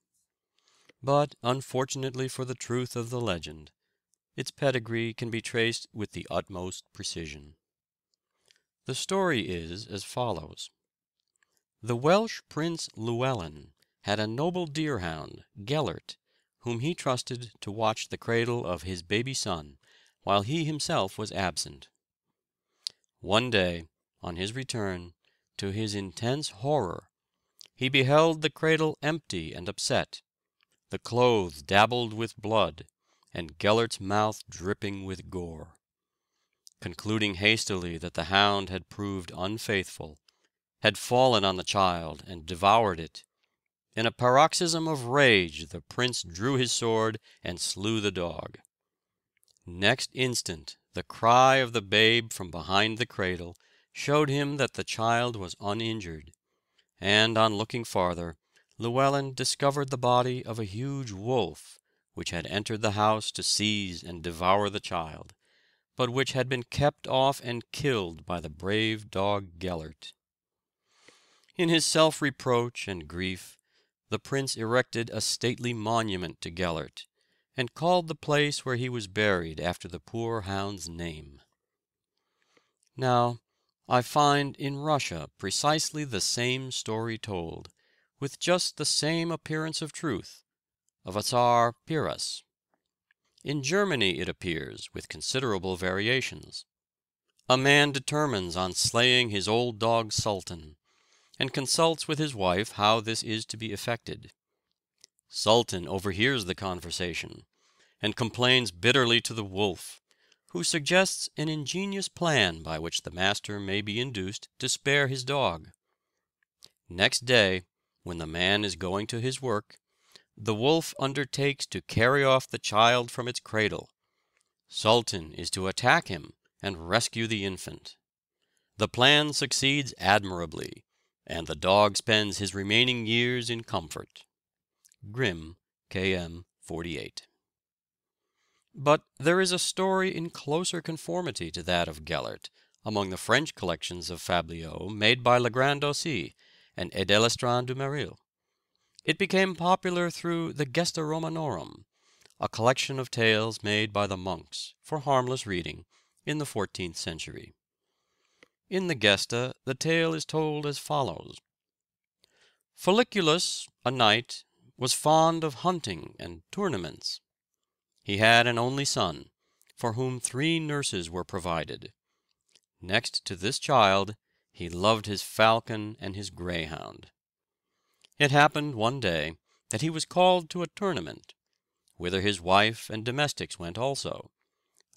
But, unfortunately for the truth of the legend, its pedigree can be traced with the utmost precision. The story is as follows. The Welsh Prince Llewellyn had a noble deerhound, Gellert, whom he trusted to watch the cradle of his baby son while he himself was absent. One day, on his return, to his intense horror, he beheld the cradle empty and upset, the clothes dabbled with blood, and Gellert's mouth dripping with gore. Concluding hastily that the hound had proved unfaithful, had fallen on the child and devoured it, in a paroxysm of rage the prince drew his sword and slew the dog. Next instant the cry of the babe from behind the cradle showed him that the child was uninjured, and on looking farther, Llewellyn discovered the body of a huge wolf, which had entered the house to seize and devour the child, but which had been kept off and killed by the brave dog Gellert. In his self reproach and grief, the prince erected a stately monument to Gellert, and called the place where he was buried after the poor hound's name. Now, I find in Russia precisely the same story told, with just the same appearance of truth, of a Tsar Piras. In Germany it appears, with considerable variations. A man determines on slaying his old dog Sultan, and consults with his wife how this is to be effected. Sultan overhears the conversation, and complains bitterly to the wolf, who suggests an ingenious plan by which the master may be induced to spare his dog. Next day, when the man is going to his work, the wolf undertakes to carry off the child from its cradle. Sultan is to attack him and rescue the infant. The plan succeeds admirably, and the dog spends his remaining years in comfort. Grimm, K.M. 48. But there is a story in closer conformity to that of Gellert among the French collections of fabliaux made by Legrand d'Aussy and Edelestand du Méril. It became popular through the Gesta Romanorum, a collection of tales made by the monks for harmless reading in the fourteenth century. In the Gesta the tale is told as follows. Folliculus, a knight, was fond of hunting and tournaments. He had an only son, for whom three nurses were provided. Next to this child, he loved his falcon and his greyhound. It happened one day that he was called to a tournament, whither his wife and domestics went also,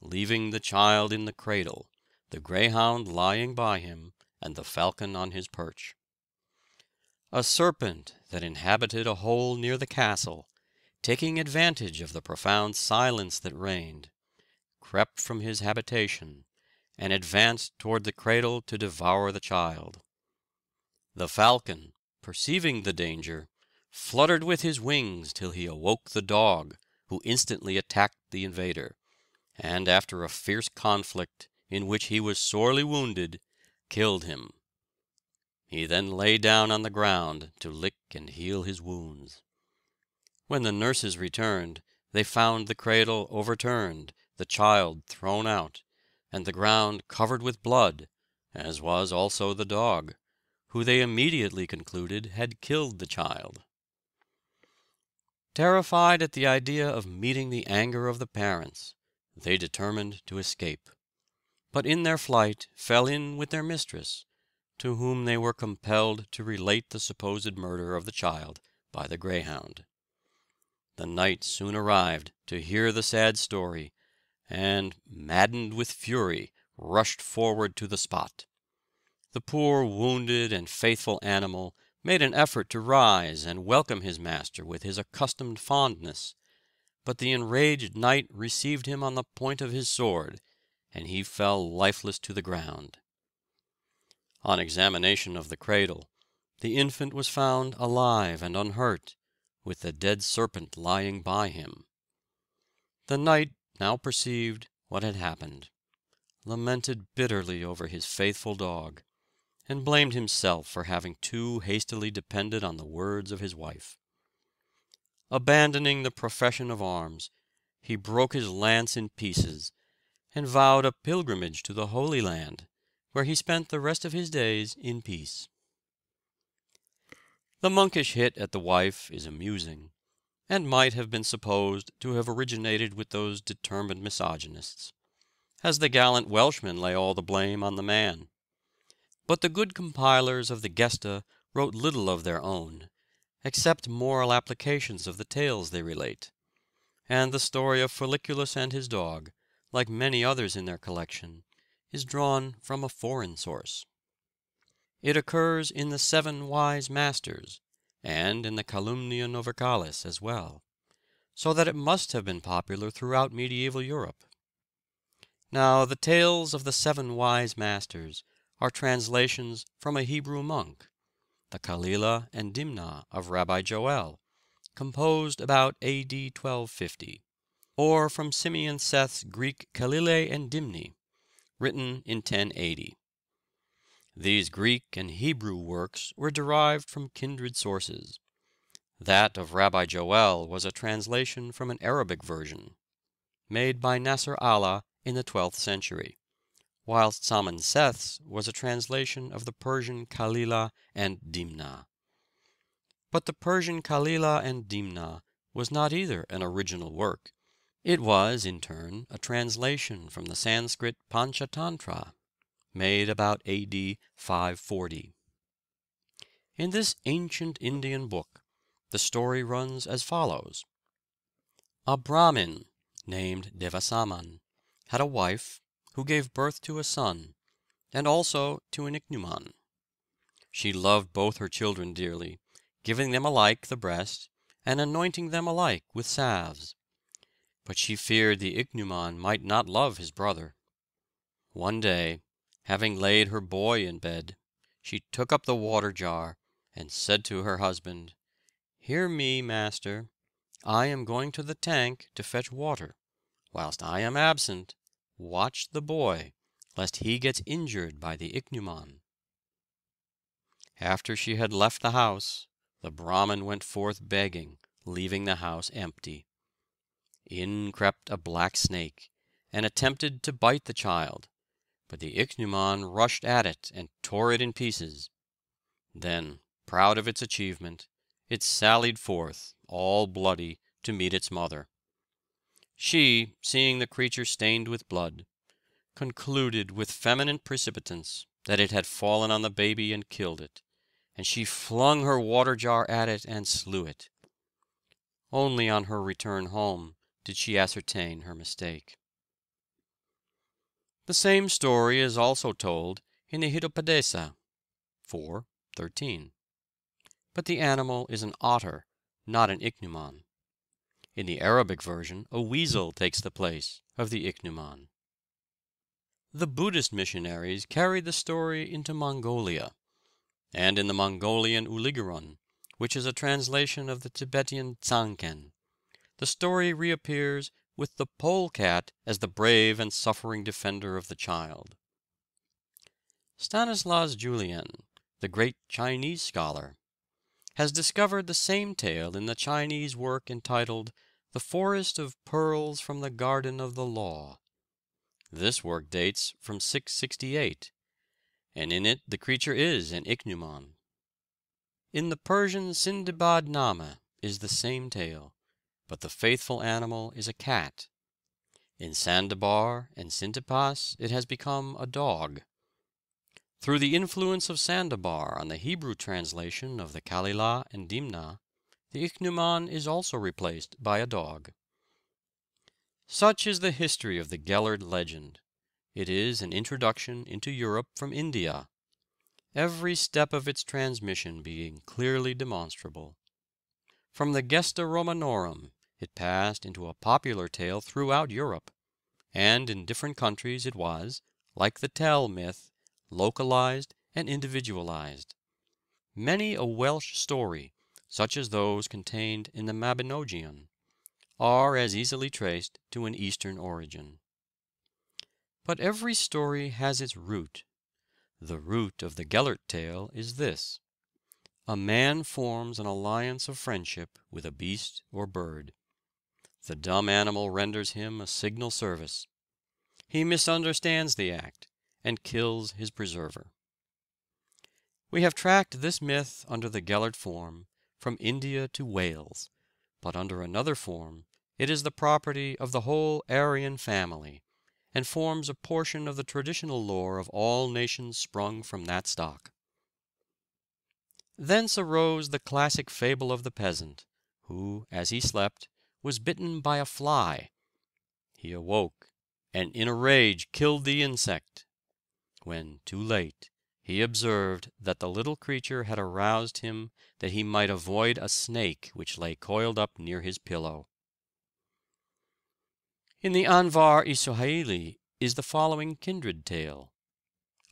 leaving the child in the cradle, the greyhound lying by him, and the falcon on his perch. A serpent that inhabited a hole near the castle, taking advantage of the profound silence that reigned, crept from his habitation and advanced toward the cradle to devour the child. The falcon, perceiving the danger, fluttered with his wings till he awoke the dog, who instantly attacked the invader, and after a fierce conflict, in which he was sorely wounded, killed him. He then lay down on the ground to lick and heal his wounds. When the nurses returned, they found the cradle overturned, the child thrown out, and the ground covered with blood, as was also the dog, who they immediately concluded had killed the child. Terrified at the idea of meeting the anger of the parents, they determined to escape, but in their flight fell in with their mistress, to whom they were compelled to relate the supposed murder of the child by the greyhound. The knight soon arrived to hear the sad story, and, maddened with fury, rushed forward to the spot. The poor wounded and faithful animal made an effort to rise and welcome his master with his accustomed fondness, but the enraged knight received him on the point of his sword, and he fell lifeless to the ground. On examination of the cradle, the infant was found alive and unhurt, with the dead serpent lying by him. The knight now perceived what had happened, lamented bitterly over his faithful dog, and blamed himself for having too hastily depended on the words of his wife. Abandoning the profession of arms, he broke his lance in pieces, and vowed a pilgrimage to the Holy Land, where he spent the rest of his days in peace. The monkish hit at the wife is amusing, and might have been supposed to have originated with those determined misogynists, as the gallant Welshman lay all the blame on the man. But the good compilers of the Gesta wrote little of their own, except moral applications of the tales they relate, and the story of Folliculus and his dog, like many others in their collection, is drawn from a foreign source. It occurs in the Seven Wise Masters, and in the Calumnia Novercalis as well, so that it must have been popular throughout medieval Europe. Now, the tales of the Seven Wise Masters are translations from a Hebrew monk, the Kalilah and Dimnah of Rabbi Joel, composed about A.D. 1250, or from Simeon Seth's Greek Kalilah and Dimni, written in 1080. These Greek and Hebrew works were derived from kindred sources. That of Rabbi Joel was a translation from an Arabic version, made by Nasr Allah in the twelfth century, whilst Simeon Seth's was a translation of the Persian Kalila and Dimna. But the Persian Kalila and Dimna was not either an original work. It was, in turn, a translation from the Sanskrit Panchatantra, made about A.D. 540. In this ancient Indian book, the story runs as follows. A Brahmin, named Devasarman, had a wife who gave birth to a son, and also to an ichneumon. She loved both her children dearly, giving them alike the breast, and anointing them alike with salves. But she feared the ichneumon might not love his brother. One day Having laid her boy in bed, she took up the water jar, and said to her husband, Hear me, master, I am going to the tank to fetch water. Whilst I am absent, watch the boy, lest he gets injured by the ichneumon. After she had left the house, the Brahmin went forth begging, leaving the house empty. In crept a black snake, and attempted to bite the child, but the ichneumon rushed at it and tore it in pieces. Then, proud of its achievement, it sallied forth, all bloody, to meet its mother. She, seeing the creature stained with blood, concluded with feminine precipitance that it had fallen on the baby and killed it, and she flung her water jar at it and slew it. Only on her return home did she ascertain her mistake. The same story is also told in the Hitopadesa 4.13. But the animal is an otter, not an ichneumon. In the Arabic version, a weasel takes the place of the ichneumon. The Buddhist missionaries carried the story into Mongolia, and in the Mongolian Uligerun, which is a translation of the Tibetan Dzangchen, the story reappears with the polecat as the brave and suffering defender of the child. Stanislas Julien, the great Chinese scholar, has discovered the same tale in the Chinese work entitled The Forest of Pearls from the Garden of the Law. This work dates from 668, and in it the creature is an ichneumon. In the Persian Sindibad Nama is the same tale but the faithful animal is a cat. In Sandabar and Syntipas it has become a dog. Through the influence of Sandabar on the Hebrew translation of the Kalilah and Dimnah, the ichneumon is also replaced by a dog. Such is the history of the Gellert legend. It is an introduction into Europe from India, every step of its transmission being clearly demonstrable. From the Gesta Romanorum it passed into a popular tale throughout Europe, and in different countries it was, like the Tell myth, localized and individualized. Many a Welsh story, such as those contained in the Mabinogion, are as easily traced to an Eastern origin. But every story has its root. The root of the Gellert tale is this. A man forms an alliance of friendship with a beast or bird. The dumb animal renders him a signal service. He misunderstands the act, and kills his preserver. We have tracked this myth under the Gellert form from India to Wales, but under another form it is the property of the whole Aryan family, and forms a portion of the traditional lore of all nations sprung from that stock. Thence arose the classic fable of the peasant, who, as he slept, was bitten by a fly. He awoke, and in a rage killed the insect. When, too late, he observed that the little creature had aroused him that he might avoid a snake which lay coiled up near his pillow. In the Anvar Issohaili is the following kindred tale.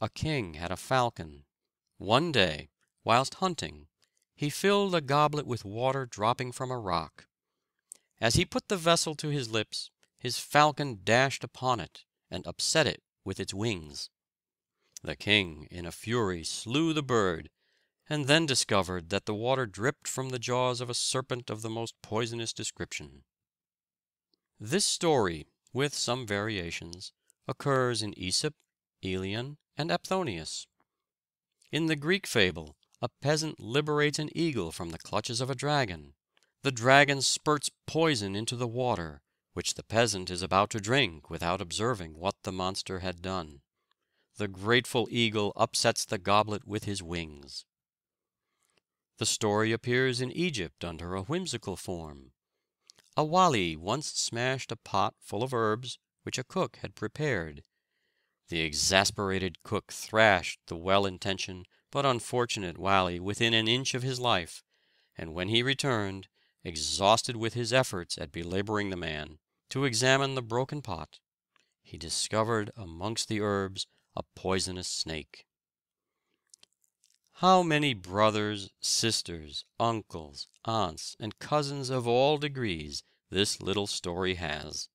A king had a falcon. One day, whilst hunting, he filled a goblet with water dropping from a rock. As he put the vessel to his lips, his falcon dashed upon it, and upset it with its wings. The king, in a fury, slew the bird, and then discovered that the water dripped from the jaws of a serpent of the most poisonous description. This story, with some variations, occurs in Aesop, Aelian, and Aphthonius. In the Greek fable, a peasant liberates an eagle from the clutches of a dragon. The dragon spurts poison into the water, which the peasant is about to drink without observing what the monster had done. The grateful eagle upsets the goblet with his wings. The story appears in Egypt under a whimsical form. A wali once smashed a pot full of herbs which a cook had prepared. The exasperated cook thrashed the well intentioned but unfortunate wali within an inch of his life, and when he returned, exhausted with his efforts at belaboring the man, to examine the broken pot, he discovered amongst the herbs a poisonous snake. How many brothers, sisters, uncles, aunts, and cousins of all degrees this little story has!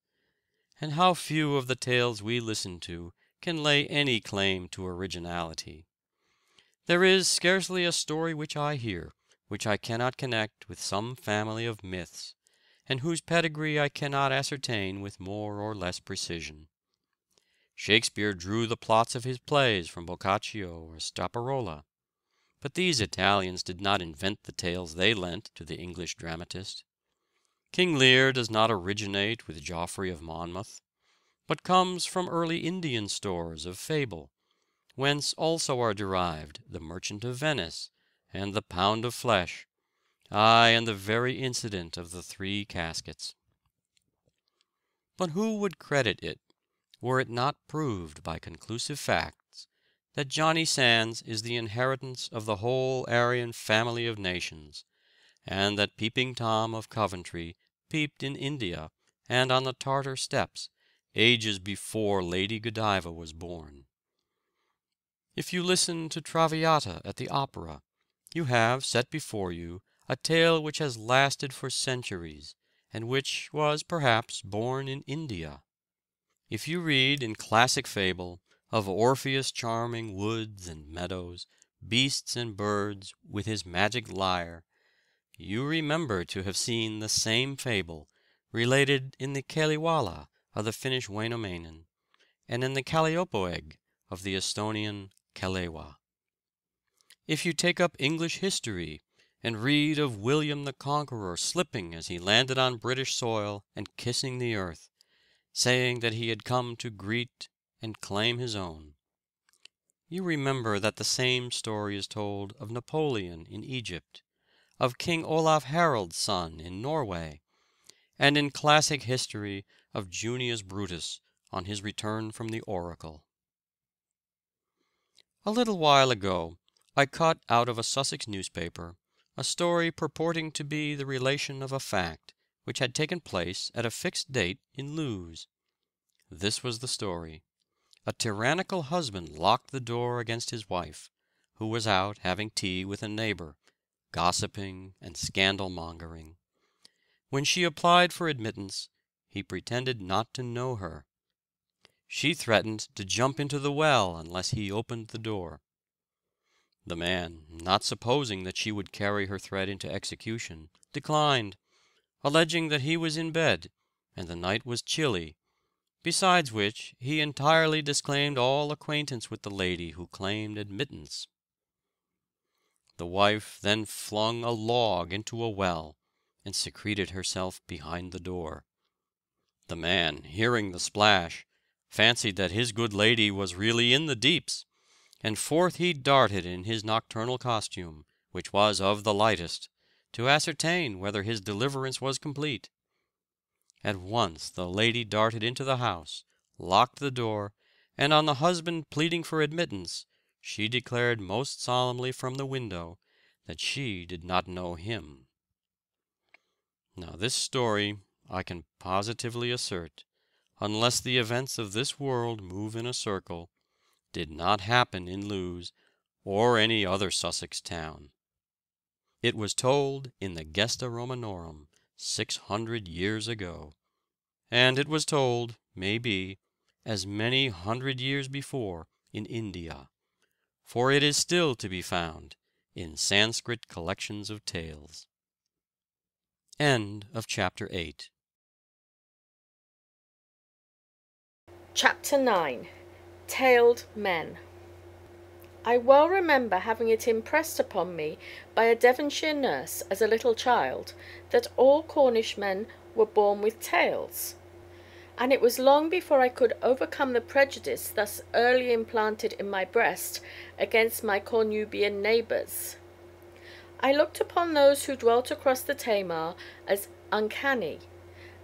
And how few of the tales we listen to can lay any claim to originality! There is scarcely a story which I hear which I cannot connect with some family of myths, and whose pedigree I cannot ascertain with more or less precision. Shakespeare drew the plots of his plays from Boccaccio or Straparola. But these Italians did not invent the tales they lent to the English dramatist. King Lear does not originate with Geoffrey of Monmouth, but comes from early Indian stores of fable, whence also are derived the Merchant of Venice and the Pound of Flesh, ay, and the very incident of the three caskets. But who would credit it, were it not proved by conclusive facts that Johnny Sands is the inheritance of the whole Aryan family of nations, and that Peeping Tom of Coventry peeped in India and on the Tartar steppes ages before Lady Godiva was born. If you listen to Traviata at the opera, you have set before you a tale which has lasted for centuries, and which was perhaps born in India. If you read in classic fable of Orpheus charming woods and meadows, beasts and birds, with his magic lyre, you remember to have seen the same fable related in the Kalevala of the Finnish Wainamoinen, and in the Kalewipoeg of the Esthonian Kalewa. If you take up English history and read of William the Conqueror slipping as he landed on British soil and kissing the earth, saying that he had come to greet and claim his own. You remember that the same story is told of Napoleon in Egypt, of King Olaf Harald's son in Norway, and in classic history of Junius Brutus on his return from the oracle. A little while ago I cut out of a Sussex newspaper a story purporting to be the relation of a fact which had taken place at a fixed date in Lewes. This was the story. A tyrannical husband locked the door against his wife, who was out having tea with a neighbor, gossiping and scandal mongering. When she applied for admittance, he pretended not to know her. She threatened to jump into the well unless he opened the door. The man, not supposing that she would carry her threat into execution, declined, alleging that he was in bed and the night was chilly besides which he entirely disclaimed all acquaintance with the lady who claimed admittance. The wife then flung a log into a well, and secreted herself behind the door. The man, hearing the splash, fancied that his good lady was really in the deeps, and forth he darted in his nocturnal costume, which was of the lightest, to ascertain whether his deliverance was complete. At once the lady darted into the house, locked the door, and on the husband pleading for admittance, she declared most solemnly from the window that she did not know him. Now this story, I can positively assert, unless the events of this world move in a circle, did not happen in Lewes or any other Sussex town. It was told in the Gesta Romanorum six hundred years ago. And it was told, may be, as many hundred years before in India, for it is still to be found in Sanskrit collections of tales. End of chapter 8. Chapter 9 Tailed Men I well remember having it impressed upon me by a Devonshire nurse as a little child that all Cornishmen were born with tails, and it was long before I could overcome the prejudice thus early implanted in my breast against my Cornubian neighbours. I looked upon those who dwelt across the Tamar as uncanny,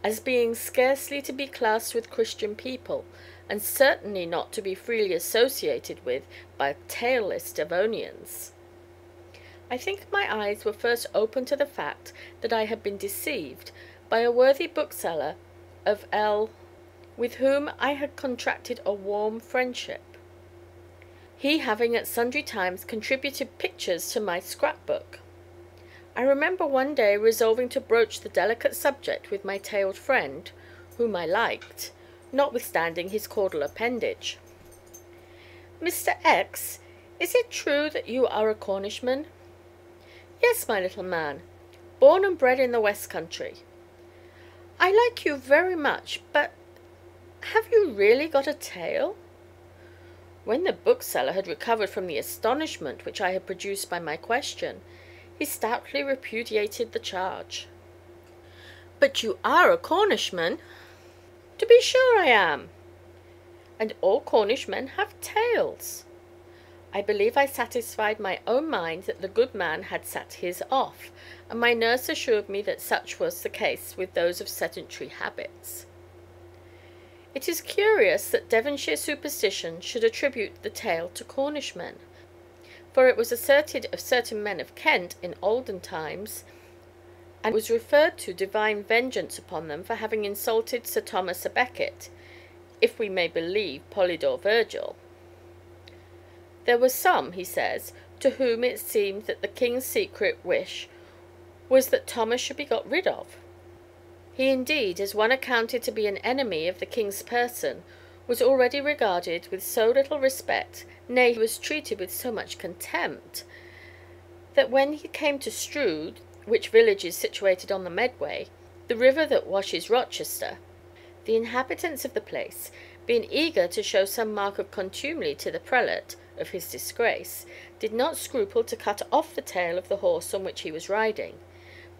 as being scarcely to be classed with Christian people, and certainly not to be freely associated with by tailless Devonians. I think my eyes were first opened to the fact that I had been deceived by a worthy bookseller of L with whom I had contracted a warm friendship, he having at sundry times contributed pictures to my scrapbook. I remember one day resolving to broach the delicate subject with my tailed friend, whom I liked, notwithstanding his caudal appendage. "Mr. X, is it true that you are a Cornishman?" "Yes, my little man. Born and bred in the West country." "I like you very much, but have you really got a tail?" When the bookseller had recovered from the astonishment which I had produced by my question, he stoutly repudiated the charge. "But you are a Cornishman?" "To be sure I am." "And all Cornishmen have tails." I believe I satisfied my own mind that the good man had sat his off, and my nurse assured me that such was the case with those of sedentary habits. It is curious that Devonshire superstition should attribute the tail to Cornishmen, for it was asserted of certain men of Kent in olden times, and was referred to divine vengeance upon them for having insulted Sir Thomas à Becket, if we may believe Polydore Vergil. There were some, he says, to whom it seemed that the king's secret wish was that Thomas should be got rid of. He indeed, as one accounted to be an enemy of the king's person, was already regarded with so little respect, nay, he was treated with so much contempt, that when he came to Strood, which village is situated on the Medway, the river that washes Rochester, the inhabitants of the place, being eager to show some mark of contumely to the prelate of his disgrace, did not scruple to cut off the tail of the horse on which he was riding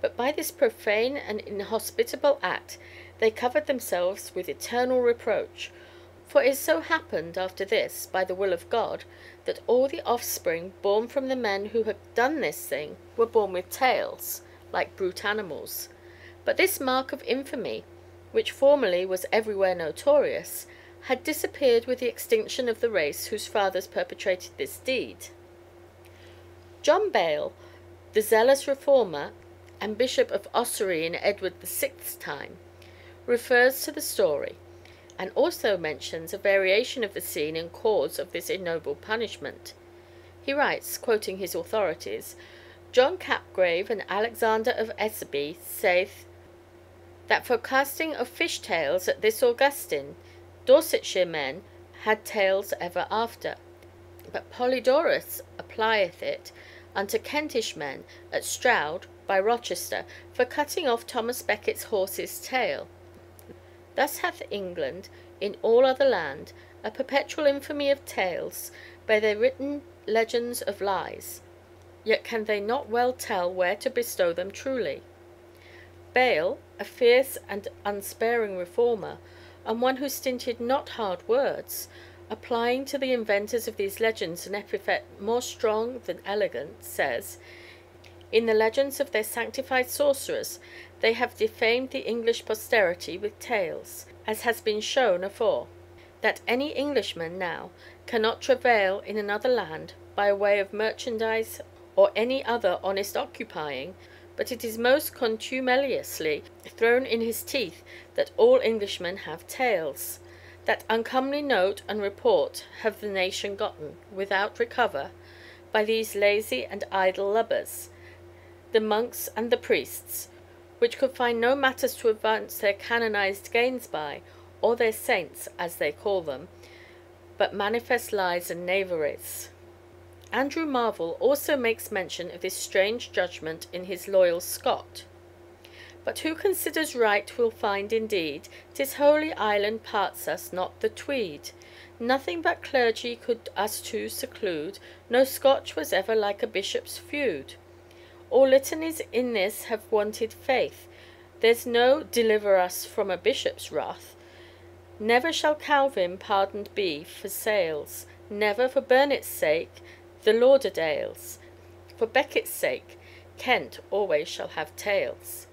but by this profane and inhospitable act they covered themselves with eternal reproach. For it so happened after this, by the will of God, that all the offspring born from the men who had done this thing were born with tails, like brute animals. But this mark of infamy, which formerly was everywhere notorious, had disappeared with the extinction of the race whose fathers perpetrated this deed. John Bale, the zealous reformer, and Bishop of Ossory in Edward the VI's time, refers to the story, and also mentions a variation of the scene and cause of this ignoble punishment. He writes, quoting his authorities, John Capgrave and Alexander of Esseby saith that for casting of fish tails at this Augustine, Dorsetshire men had tails ever after. But Polydorus applieth it unto Kentish men at Stroud by Rochester for cutting off Thomas Becket's horse's tail. Thus hath England, in all other land, a perpetual infamy of tales, by their written legends of lies, yet can they not well tell where to bestow them truly. Bale, a fierce and unsparing reformer, and one who stinted not hard words, applying to the inventors of these legends an epithet more strong than elegant, says, In the legends of their sanctified sorcerers they have defamed the English posterity with tales, as has been shown afore, that any Englishman now cannot travail in another land by way of merchandise or any other honest occupying, but it is most contumeliously thrown in his teeth that all Englishmen have tales. That uncomely note and report have the nation gotten, without recover, by these lazy and idle lubbers, the monks and the priests, which could find no matters to advance their canonized gains by, or their saints, as they call them, but manifest lies and knaveries. Andrew Marvell also makes mention of this strange judgment in his Loyal Scot. But who considers right will find indeed 'Tis Holy Island parts us, not the Tweed. Nothing but clergy could us two seclude, No Scotch was ever like a bishop's feud. All litanies in this have wanted faith, There's no deliver us from a bishop's wrath. Never shall Calvin pardoned be for Sales, Never for Burnet's sake the Lauderdales. For Becket's sake Kent always shall have tails.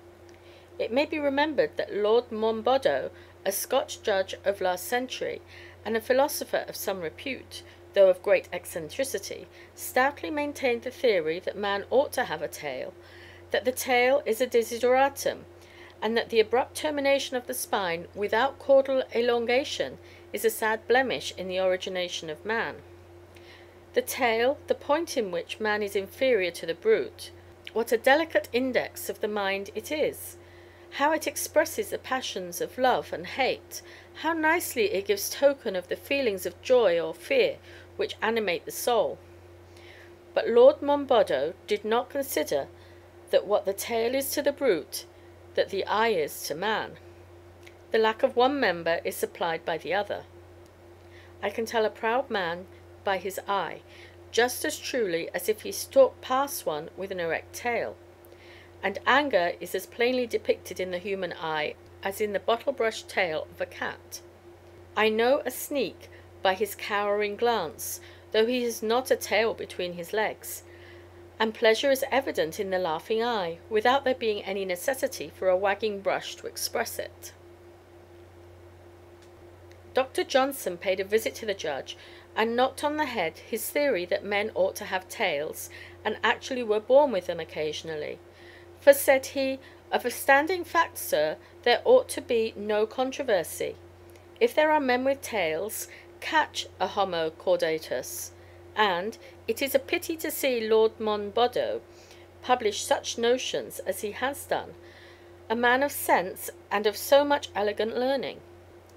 It may be remembered that Lord Monboddo, a Scotch judge of last century, and a philosopher of some repute, though of great eccentricity, stoutly maintained the theory that man ought to have a tail, that the tail is a desideratum, and that the abrupt termination of the spine without caudal elongation is a sad blemish in the origination of man. The tail, the point in which man is inferior to the brute, what a delicate index of the mind it is! How it expresses the passions of love and hate! How nicely it gives token of the feelings of joy or fear which animate the soul! But Lord Monboddo did not consider that what the tail is to the brute, that the eye is to man. The lack of one member is supplied by the other. I can tell a proud man by his eye, just as truly as if he stalked past one with an erect tail and anger is as plainly depicted in the human eye as in the bottle brush tail of a cat. I know a sneak by his cowering glance, though he has not a tail between his legs, and pleasure is evident in the laughing eye, without there being any necessity for a wagging brush to express it. Dr. Johnson paid a visit to the judge and knocked on the head his theory that men ought to have tails, and actually were born with them occasionally. For, said he, of a standing fact, sir, there ought to be no controversy. If there are men with tails, catch a homo caudatus. And it is a pity to see Lord Monboddo publish such notions as he has done, a man of sense and of so much elegant learning.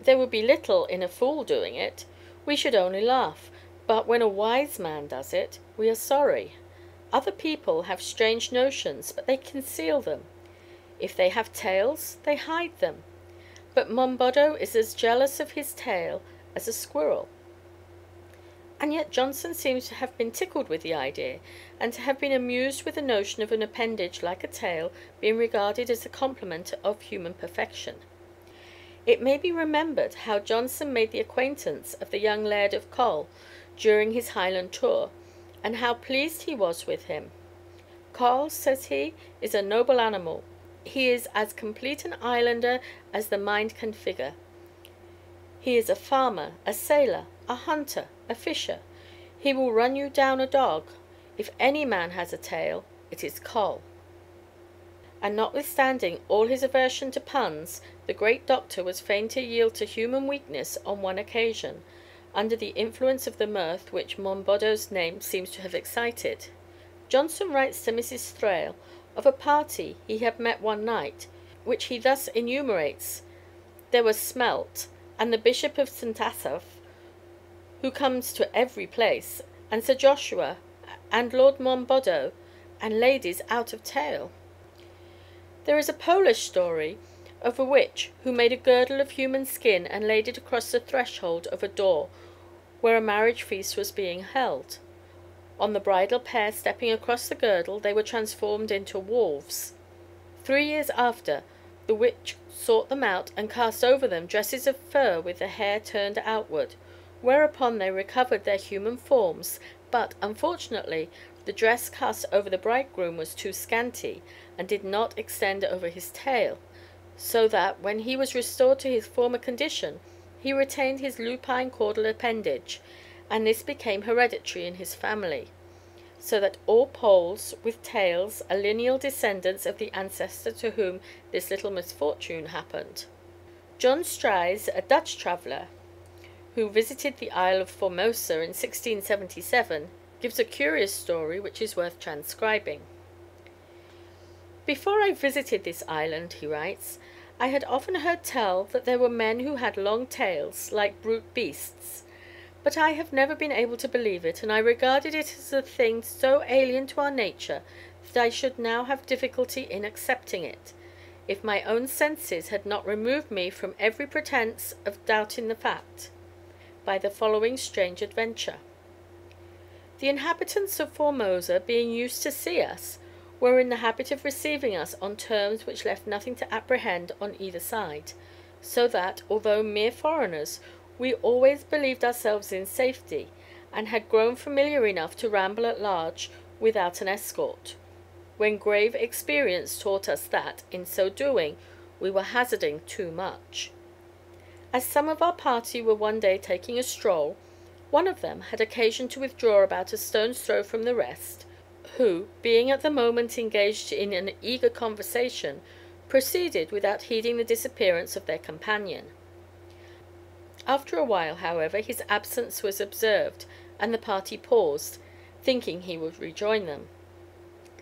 There would be little in a fool doing it. We should only laugh, but when a wise man does it, we are sorry. Other people have strange notions, but they conceal them. If they have tails, they hide them. But Monboddo is as jealous of his tail as a squirrel. And yet Johnson seems to have been tickled with the idea, and to have been amused with the notion of an appendage like a tail being regarded as a complement of human perfection. It may be remembered how Johnson made the acquaintance of the young Laird of Coll during his Highland tour, and how pleased he was with him. "Coll," says he, "is a noble animal. He is as complete an islander as the mind can figure. He is a farmer, a sailor, a hunter, a fisher. He will run you down a dog. If any man has a tail, it is Coll." And notwithstanding all his aversion to puns, the great doctor was fain to yield to human weakness on one occasion, under the influence of the mirth which Monboddo's name seems to have excited. Johnson writes to Mrs. Thrale of a party he had met one night, which he thus enumerates: "There was Smelt, and the Bishop of St. Asaph, who comes to every place, and Sir Joshua, and Lord Monboddo, and ladies out of tale." There is a Polish story of a witch who made a girdle of human skin and laid it across the threshold of a door where a marriage feast was being held. On the bridal pair stepping across the girdle they were transformed into wolves. Three years after, the witch sought them out and cast over them dresses of fur with the hair turned outward, whereupon they recovered their human forms, but, unfortunately, the dress cast over the bridegroom was too scanty and did not extend over his tail, so that, when he was restored to his former condition, he retained his lupine caudal appendage, and this became hereditary in his family, so that all Poles with tails are lineal descendants of the ancestor to whom this little misfortune happened. John Struys, a Dutch traveller, who visited the Isle of Formosa in 1677, gives a curious story which is worth transcribing. "Before I visited this island," he writes, "I had often heard tell that there were men who had long tails, like brute beasts; but I have never been able to believe it, and I regarded it as a thing so alien to our nature that I should now have difficulty in accepting it, if my own senses had not removed me from every pretence of doubting the fact, by the following strange adventure. The inhabitants of Formosa being used to see us, were in the habit of receiving us on terms which left nothing to apprehend on either side, so that, although mere foreigners, we always believed ourselves in safety, and had grown familiar enough to ramble at large without an escort, when grave experience taught us that, in so doing, we were hazarding too much. As some of our party were one day taking a stroll, one of them had occasion to withdraw about a stone's throw from the rest who, being at the moment engaged in an eager conversation, proceeded without heeding the disappearance of their companion. After a while, however, his absence was observed, and the party paused, thinking he would rejoin them.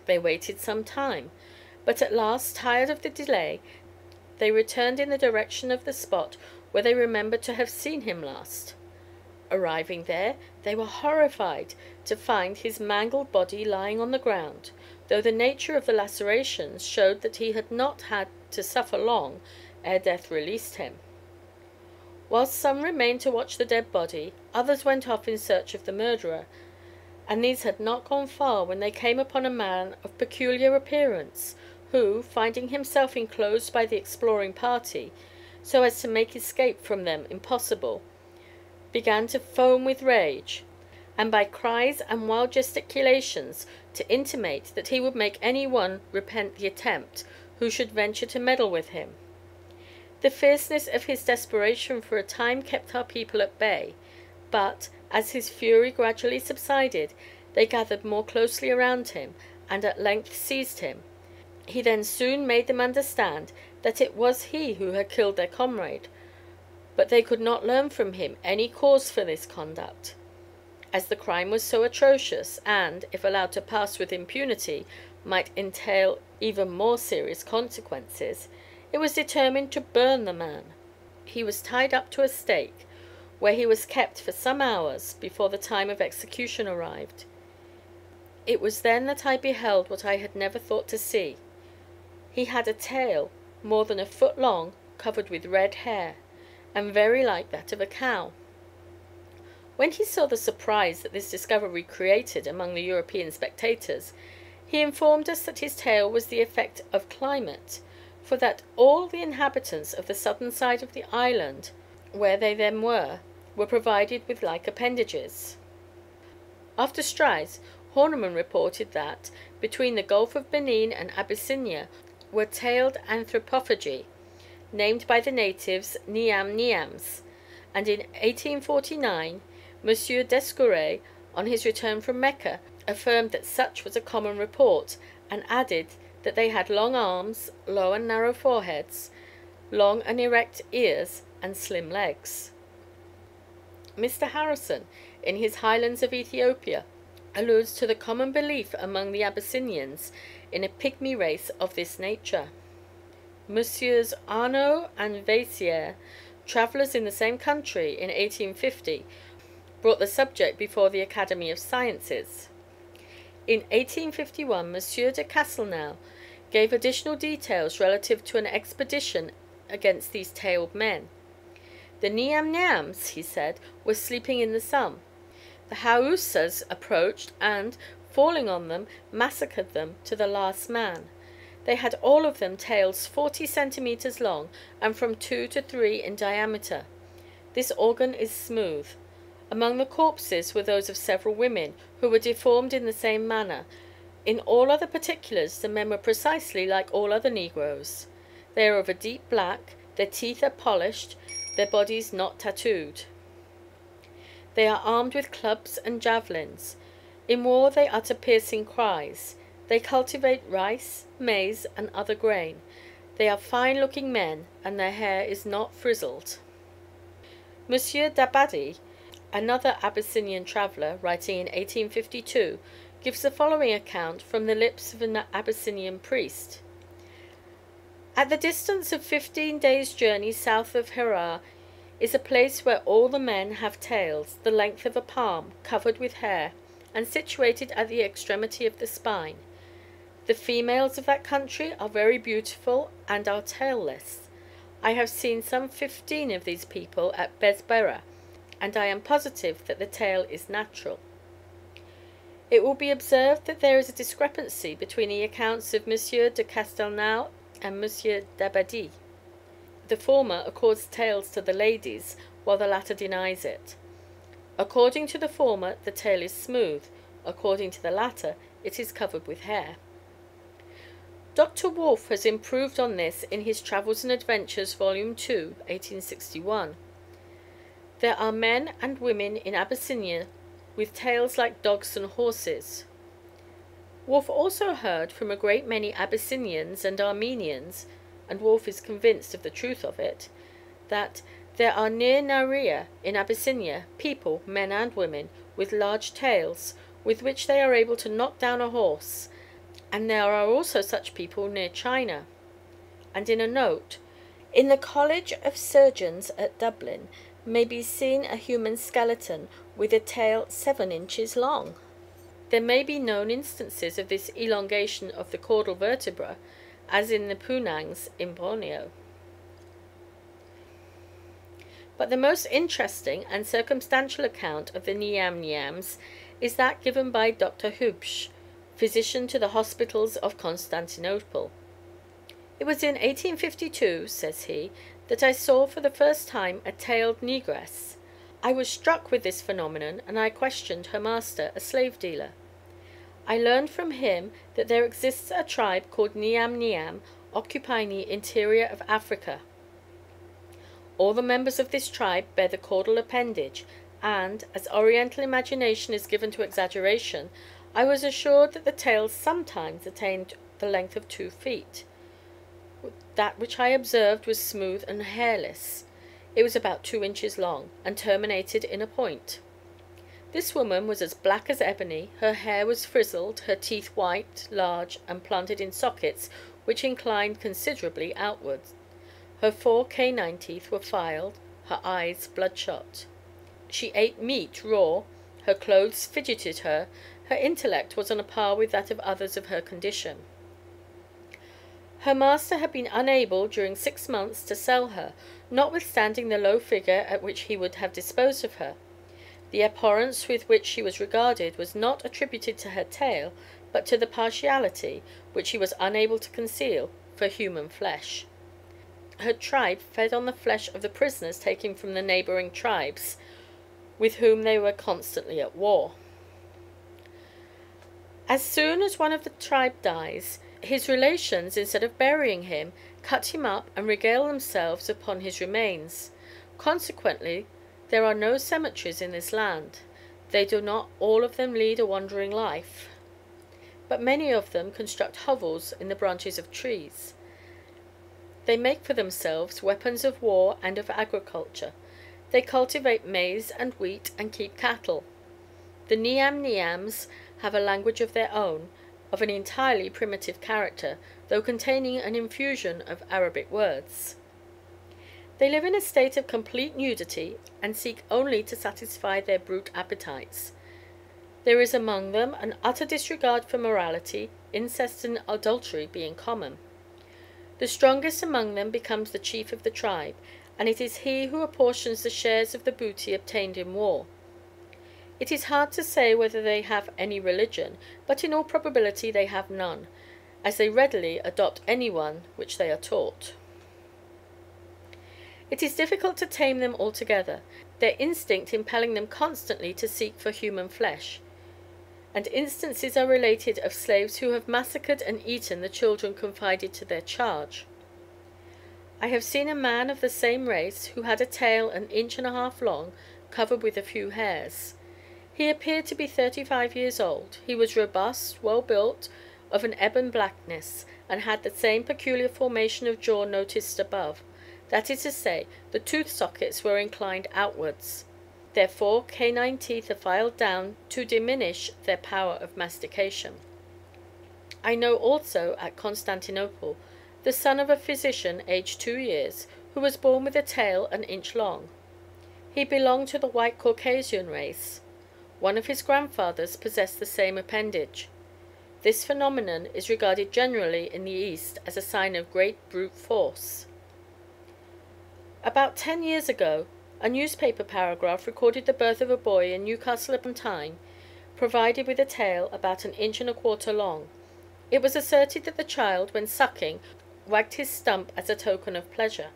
They waited some time, but at last, tired of the delay, they returned in the direction of the spot where they remembered to have seen him last. Arriving there, they were horrified to find his mangled body lying on the ground, though the nature of the lacerations showed that he had not had to suffer long ere death released him. Whilst some remained to watch the dead body, others went off in search of the murderer, and these had not gone far when they came upon a man of peculiar appearance, who, finding himself enclosed by the exploring party, so as to make escape from them impossible, began to foam with rage, and by cries and wild gesticulations to intimate that he would make any one repent the attempt who should venture to meddle with him. The fierceness of his desperation for a time kept our people at bay, but, as his fury gradually subsided, they gathered more closely around him, and at length seized him. He then soon made them understand that it was he who had killed their comrade, but they could not learn from him any cause for this conduct. As the crime was so atrocious, and, if allowed to pass with impunity, might entail even more serious consequences, it was determined to burn the man. He was tied up to a stake, where he was kept for some hours before the time of execution arrived. It was then that I beheld what I had never thought to see. He had a tail more than a foot long, covered with red hair and very like that of a cow. When he saw the surprise that this discovery created among the European spectators, he informed us that his tail was the effect of climate, for that all the inhabitants of the southern side of the island, where they then were, were provided with like appendages. After Struys, Hornemann reported that, between the Gulf of Benin and Abyssinia, were tailed anthropophagi, named by the natives Niam Niams, and in 1849 Monsieur Descouret, on his return from Mecca, affirmed that such was a common report, and added that they had long arms, low and narrow foreheads, long and erect ears, and slim legs. Mr. Harrison, in his Highlands of Ethiopia, alludes to the common belief among the Abyssinians in a pygmy race of this nature. Messrs. Arnaud and Vayssière, travellers in the same country, in 1850, brought the subject before the Academy of Sciences. In 1851 M. de Castelnau gave additional details relative to an expedition against these tailed men. The Niam Niams, he said, were sleeping in the sun. The Haoussas approached, and, falling on them, massacred them to the last man. They had all of them tails forty centimetres long, and from two to three in diameter. This organ is smooth. Among the corpses were those of several women, who were deformed in the same manner. In all other particulars the men were precisely like all other negroes. They are of a deep black, their teeth are polished, their bodies not tattooed. They are armed with clubs and javelins. In war they utter piercing cries. They cultivate rice, maize, and other grain. They are fine looking men, and their hair is not frizzled. Monsieur d'Abbadie, another Abyssinian traveller, writing in 1852, gives the following account from the lips of an Abyssinian priest: "At the distance of fifteen days' journey south of Herat is a place where all the men have tails, the length of a palm, covered with hair, and situated at the extremity of the spine. The females of that country are very beautiful and are tailless. I have seen some fifteen of these people at Besbera, and I am positive that the tail is natural. It will be observed that there is a discrepancy between the accounts of M. de Castelnau and M. d'Abbadie. The former accords tails to the ladies, while the latter denies it. According to the former the tail is smooth, according to the latter it is covered with hair. Dr. Wolff has improved on this in his Travels and Adventures, Vol. II. 1861. There are men and women in Abyssinia with tails like dogs and horses. Wolff also heard from a great many Abyssinians and Armenians, and Wolff is convinced of the truth of it, that there are near Narea, in Abyssinia, people, men and women, with large tails, with which they are able to knock down a horse, and there are also such people near China." And in a note, "In the College of Surgeons at Dublin may be seen a human skeleton with a tail seven inches long." There may be known instances of this elongation of the caudal vertebra, as in the Punangs in Borneo. But the most interesting and circumstantial account of the Niam Niams is that given by Dr. Hubsch physician to the hospitals of Constantinople. "It was in 1852," says he, "that I saw for the first time a tailed negress. I was struck with this phenomenon, and I questioned her master, a slave dealer. I learned from him that there exists a tribe called Niam Niam occupying the interior of Africa. All the members of this tribe bear the caudal appendage, and, as Oriental imagination is given to exaggeration, I was assured that the tails sometimes attained the length of two feet. That which I observed was smooth and hairless. It was about two inches long, and terminated in a point. This woman was as black as ebony, her hair was frizzled, her teeth white, large, and planted in sockets which inclined considerably outward. Her four canine teeth were filed, her eyes bloodshot. She ate meat raw, her clothes fidgeted her, her intellect was on a par with that of others of her condition. Her master had been unable during six months to sell her, notwithstanding the low figure at which he would have disposed of her. The abhorrence with which she was regarded was not attributed to her tail, but to the partiality, which he was unable to conceal, for human flesh. Her tribe fed on the flesh of the prisoners taken from the neighboring tribes, with whom they were constantly at war. As soon as one of the tribe dies, his relations, instead of burying him, cut him up and regale themselves upon his remains. Consequently, there are no cemeteries in this land. They do not all of them lead a wandering life, but many of them construct hovels in the branches of trees. They make for themselves weapons of war and of agriculture. They cultivate maize and wheat and keep cattle. The Niam Niams have a language of their own, of an entirely primitive character, though containing an infusion of Arabic words. They live in a state of complete nudity, and seek only to satisfy their brute appetites. There is among them an utter disregard for morality, incest and adultery being common. The strongest among them becomes the chief of the tribe, and it is he who apportions the shares of the booty obtained in war. It is hard to say whether they have any religion, but in all probability they have none, as they readily adopt any one which they are taught. It is difficult to tame them altogether, their instinct impelling them constantly to seek for human flesh, and instances are related of slaves who have massacred and eaten the children confided to their charge. I have seen a man of the same race who had a tail an inch and a half long, covered with a few hairs. He appeared to be thirty five years old. He was robust, well built, of an ebon blackness, and had the same peculiar formation of jaw noticed above; that is to say, the tooth sockets were inclined outwards. Their four canine teeth are filed down to diminish their power of mastication. I know also, at Constantinople, the son of a physician, aged two years, who was born with a tail an inch long. He belonged to the white Caucasian race. One of his grandfathers possessed the same appendage. This phenomenon is regarded generally in the East as a sign of great brute force. About ten years ago a newspaper paragraph recorded the birth of a boy in Newcastle upon Tyne, provided with a tail about an inch and a quarter long. It was asserted that the child, when sucking, wagged his stump as a token of pleasure.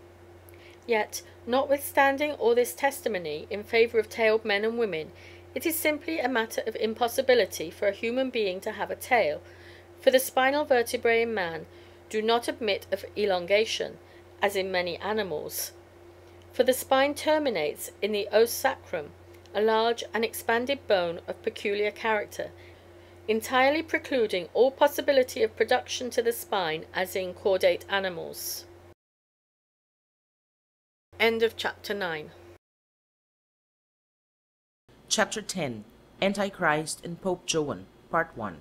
Yet, notwithstanding all this testimony in favour of tailed men and women, it is simply a matter of impossibility for a human being to have a tail, for the spinal vertebrae in man do not admit of elongation, as in many animals; for the spine terminates in the os sacrum, a large and expanded bone of peculiar character, entirely precluding all possibility of production to the spine as in caudate animals. End of chapter X. Chapter 10 Antichrist and Pope Joan Part 1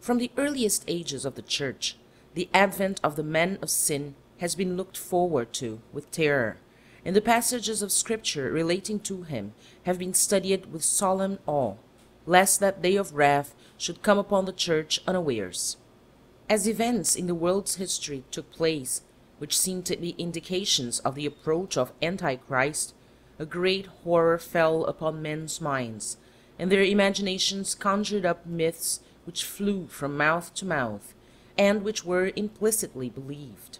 From the earliest ages of the Church, the advent of the man of sin has been looked forward to with terror, and the passages of Scripture relating to him have been studied with solemn awe, lest that day of wrath should come upon the Church unawares. As events in the world's history took place which seemed to be indications of the approach of Antichrist, a great horror fell upon men's minds, and their imaginations conjured up myths which flew from mouth to mouth, and which were implicitly believed.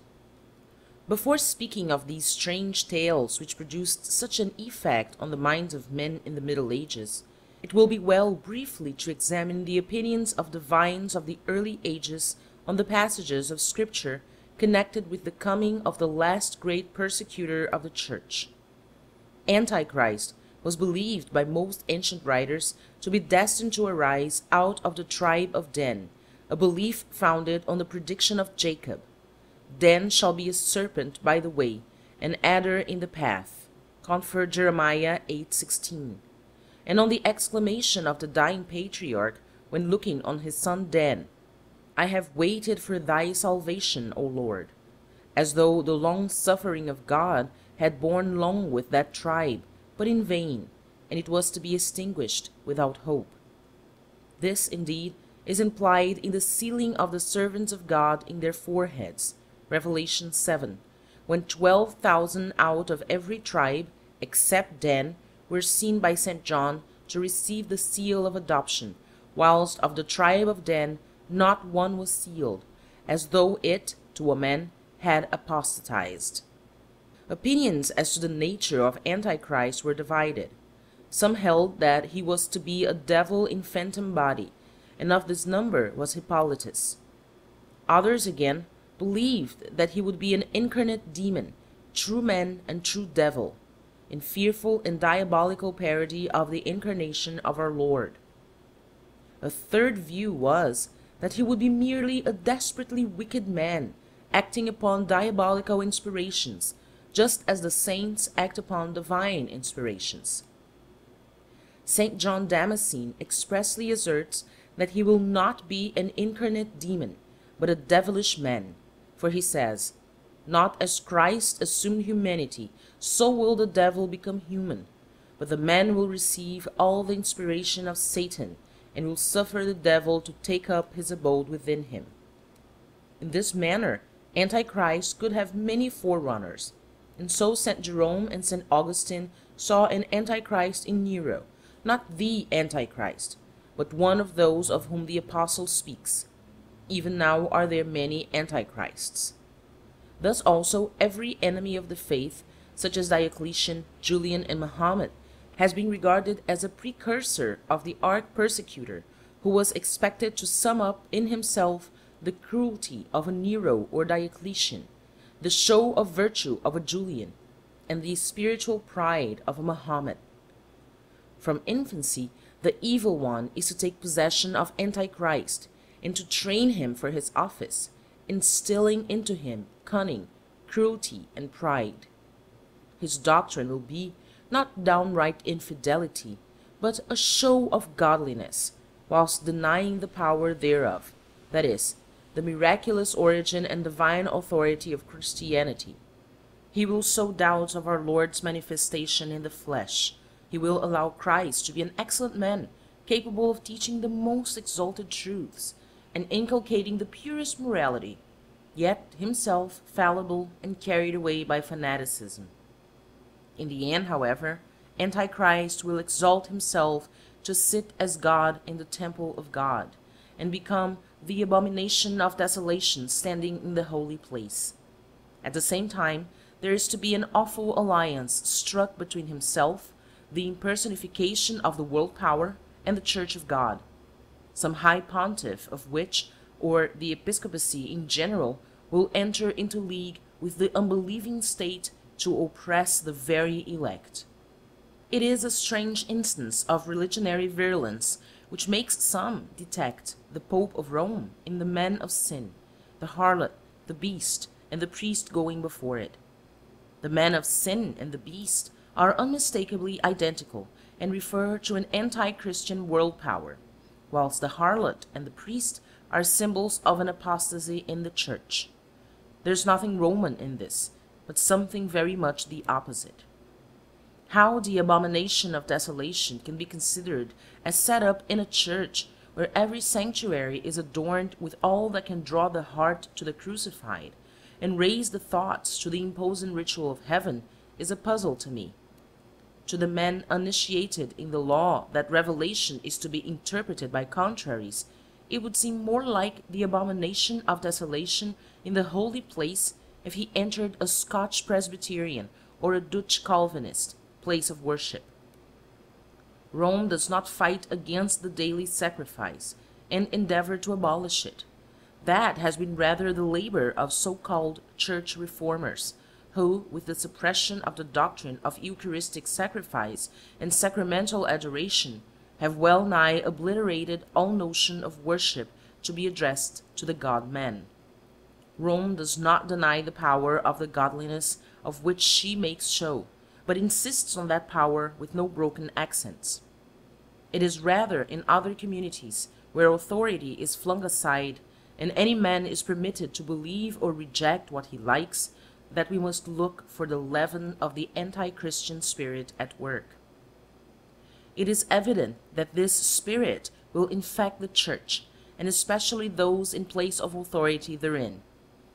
Before speaking of these strange tales which produced such an effect on the minds of men in the Middle Ages, it will be well briefly to examine the opinions of divines of the early ages on the passages of Scripture connected with the coming of the last great persecutor of the Church. Antichrist was believed by most ancient writers to be destined to arise out of the tribe of Dan, a belief founded on the prediction of Jacob: Dan shall be a serpent by the way, an adder in the path (cf. Jeremiah 8:16), and on the exclamation of the dying patriarch when looking on his son Dan, I have waited for thy salvation, O Lord, as though the long suffering of God had borne long with that tribe, but in vain, and it was to be extinguished without hope. This, indeed, is implied in the sealing of the servants of God in their foreheads, Revelation 7, when twelve thousand out of every tribe, except Dan, were seen by St. John to receive the seal of adoption, whilst of the tribe of Dan not one was sealed, as though it, to a man, had apostatized. Opinions as to the nature of Antichrist were divided. Some held that he was to be a devil in phantom body, and of this number was Hippolytus. Others again believed that he would be an incarnate demon, true man and true devil, in fearful and diabolical parody of the incarnation of our Lord. A third view was that he would be merely a desperately wicked man, acting upon diabolical inspirations just as the saints act upon divine inspirations. St. John Damascene expressly asserts that he will not be an incarnate demon, but a devilish man, for he says, Not as Christ assumed humanity, so will the devil become human, but the man will receive all the inspiration of Satan, and will suffer the devil to take up his abode within him. In this manner, Antichrist could have many forerunners, and so St. Jerome and St. Augustine saw an Antichrist in Nero, not the Antichrist, but one of those of whom the Apostle speaks. Even now are there many Antichrists. Thus also every enemy of the faith, such as Diocletian, Julian, and Mohammed, has been regarded as a precursor of the arch persecutor, who was expected to sum up in himself the cruelty of a Nero or Diocletian, the show of virtue of a Julian, and the spiritual pride of a Mohammed. From infancy, the evil one is to take possession of Antichrist and to train him for his office, instilling into him cunning, cruelty, and pride. His doctrine will be not downright infidelity, but a show of godliness, whilst denying the power thereof, that is, the miraculous origin and divine authority of Christianity. He will sow doubts of our Lord's manifestation in the flesh. He will allow Christ to be an excellent man, capable of teaching the most exalted truths, and inculcating the purest morality, yet himself fallible and carried away by fanaticism. In the end, however, Antichrist will exalt himself to sit as God in the temple of God, and become the abomination of desolation standing in the holy place. At the same time, there is to be an awful alliance struck between himself, the impersonification of the world power, and the Church of God, some high pontiff of which, or the episcopacy in general, will enter into league with the unbelieving state to oppress the very elect. It is a strange instance of religionary virulence which makes some detect the Pope of Rome in the man of sin, the harlot, the beast, and the priest going before it. The man of sin and the beast are unmistakably identical and refer to an anti-Christian world power, whilst the harlot and the priest are symbols of an apostasy in the church. There's nothing Roman in this, but something very much the opposite. How the abomination of desolation can be considered as set up in a church where every sanctuary is adorned with all that can draw the heart to the crucified, and raise the thoughts to the imposing ritual of heaven, is a puzzle to me. To the man uninitiated in the law that revelation is to be interpreted by contraries, it would seem more like the abomination of desolation in the holy place if he entered a Scotch Presbyterian or a Dutch Calvinist place of worship. Rome does not fight against the daily sacrifice and endeavor to abolish it. That has been rather the labor of so-called church reformers, who, with the suppression of the doctrine of Eucharistic sacrifice and sacramental adoration, have well nigh obliterated all notion of worship to be addressed to the God-man. Rome does not deny the power of the godliness of which she makes show, but insists on that power with no broken accents. It is rather in other communities, where authority is flung aside, and any man is permitted to believe or reject what he likes, that we must look for the leaven of the anti-Christian spirit at work. It is evident that this spirit will infect the church, and especially those in place of authority therein,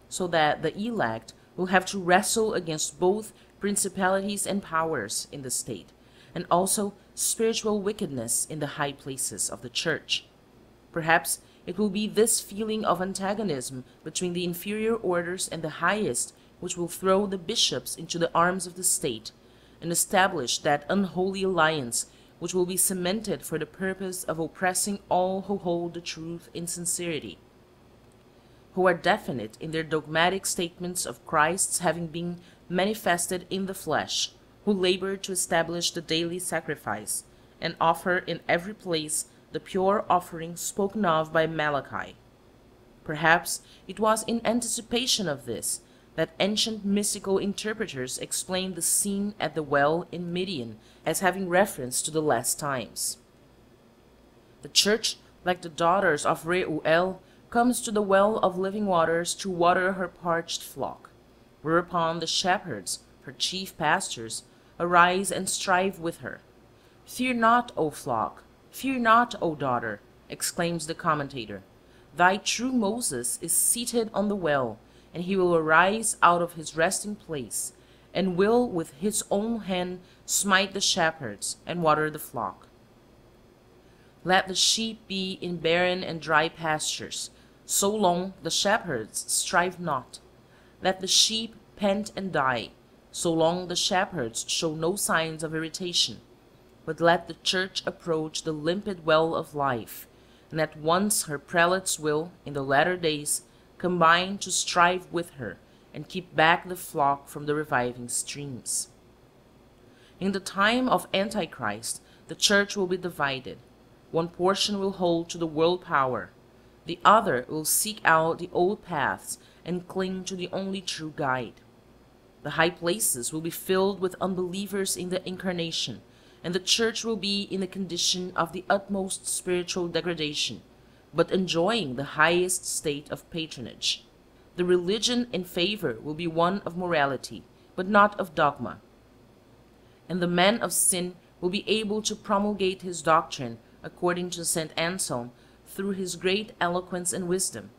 so that the elect will have to wrestle against both principalities and powers in the state, and also spiritual wickedness in the high places of the church. Perhaps it will be this feeling of antagonism between the inferior orders and the highest which will throw the bishops into the arms of the state, and establish that unholy alliance which will be cemented for the purpose of oppressing all who hold the truth in sincerity, who are definite in their dogmatic statements of Christ's having been manifested in the flesh, who labor to establish the daily sacrifice, and offer in every place the pure offering spoken of by Malachi. Perhaps it was in anticipation of this that ancient mystical interpreters explained the scene at the well in Midian as having reference to the last times. The church, like the daughters of Reuel, comes to the well of living waters to water her parched flock, whereupon the shepherds, her chief pastors, arise and strive with her. Fear not, O flock, fear not, O daughter, exclaims the commentator. Thy true Moses is seated on the well, and he will arise out of his resting place, and will with his own hand smite the shepherds, and water the flock. Let the sheep be in barren and dry pastures, so long the shepherds strive not. Let the sheep pant and die, so long the shepherds show no signs of irritation. But let the church approach the limpid well of life, and at once her prelates will, in the latter days, combine to strive with her, and keep back the flock from the reviving streams. In the time of Antichrist, the church will be divided. One portion will hold to the world power, the other will seek out the old paths and cling to the only true guide. The high places will be filled with unbelievers in the incarnation, and the church will be in a condition of the utmost spiritual degradation, but enjoying the highest state of patronage. The religion in favor will be one of morality, but not of dogma. And the man of sin will be able to promulgate his doctrine according to St. Anselm through his great eloquence and wisdom,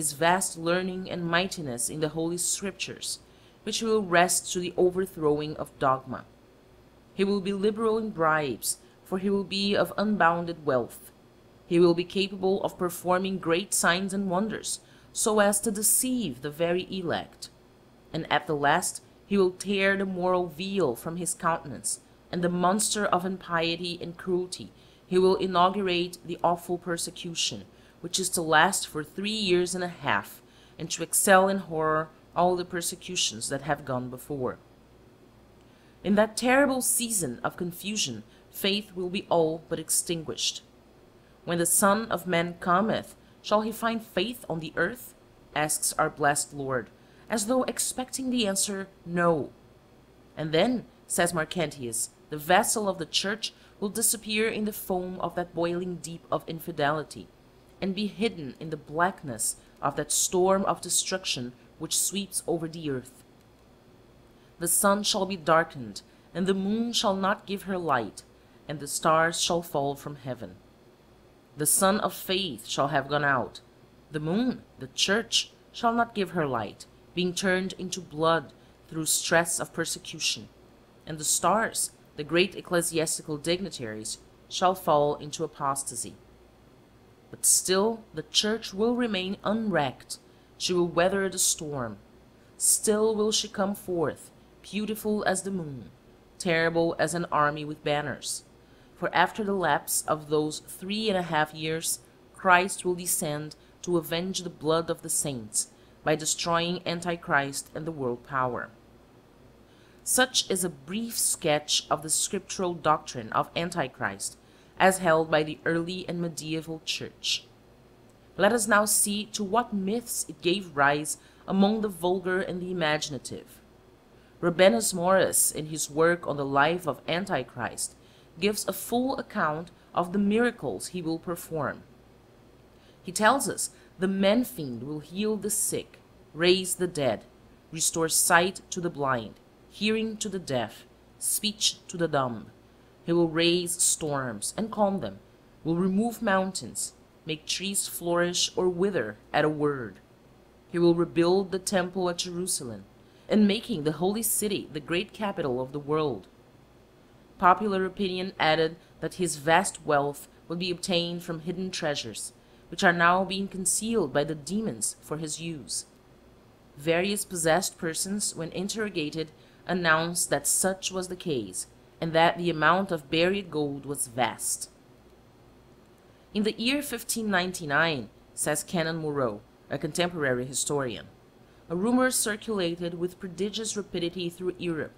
his vast learning and mightiness in the Holy Scriptures, which will rest to the overthrowing of dogma. He will be liberal in bribes, for he will be of unbounded wealth. He will be capable of performing great signs and wonders, so as to deceive the very elect. And at the last he will tear the moral veil from his countenance, and the monster of impiety and cruelty he will inaugurate the awful persecution, which is to last for three years and a half, and to excel in horror all the persecutions that have gone before. In that terrible season of confusion faith will be all but extinguished. When the Son of Man cometh, shall he find faith on the earth? asks our blessed Lord, as though expecting the answer, No. And then, says Marchantius, the vessel of the church will disappear in the foam of that boiling deep of infidelity, and be hidden in the blackness of that storm of destruction which sweeps over the earth. The sun shall be darkened, and the moon shall not give her light, and the stars shall fall from heaven. The sun of faith shall have gone out. The moon, the church, shall not give her light, being turned into blood through stress of persecution. And the stars, the great ecclesiastical dignitaries, shall fall into apostasy. But still the church will remain unwrecked, she will weather the storm. Still will she come forth, beautiful as the moon, terrible as an army with banners. For after the lapse of those three and a half years, Christ will descend to avenge the blood of the saints, by destroying Antichrist and the world power. Such is a brief sketch of the scriptural doctrine of Antichrist, as held by the early and medieval church. Let us now see to what myths it gave rise among the vulgar and the imaginative. Rabanus Maurus, in his work on the life of Antichrist, gives a full account of the miracles he will perform. He tells us the man fiend will heal the sick, raise the dead, restore sight to the blind, hearing to the deaf, speech to the dumb. He will raise storms and calm them, will remove mountains, make trees flourish or wither at a word. He will rebuild the temple at Jerusalem, and making the holy city the great capital of the world. Popular opinion added that his vast wealth would be obtained from hidden treasures, which are now being concealed by the demons for his use. Various possessed persons, when interrogated, announced that such was the case, and that the amount of buried gold was vast. In the year 1599, says Canon Moreau, a contemporary historian, a rumor circulated with prodigious rapidity through Europe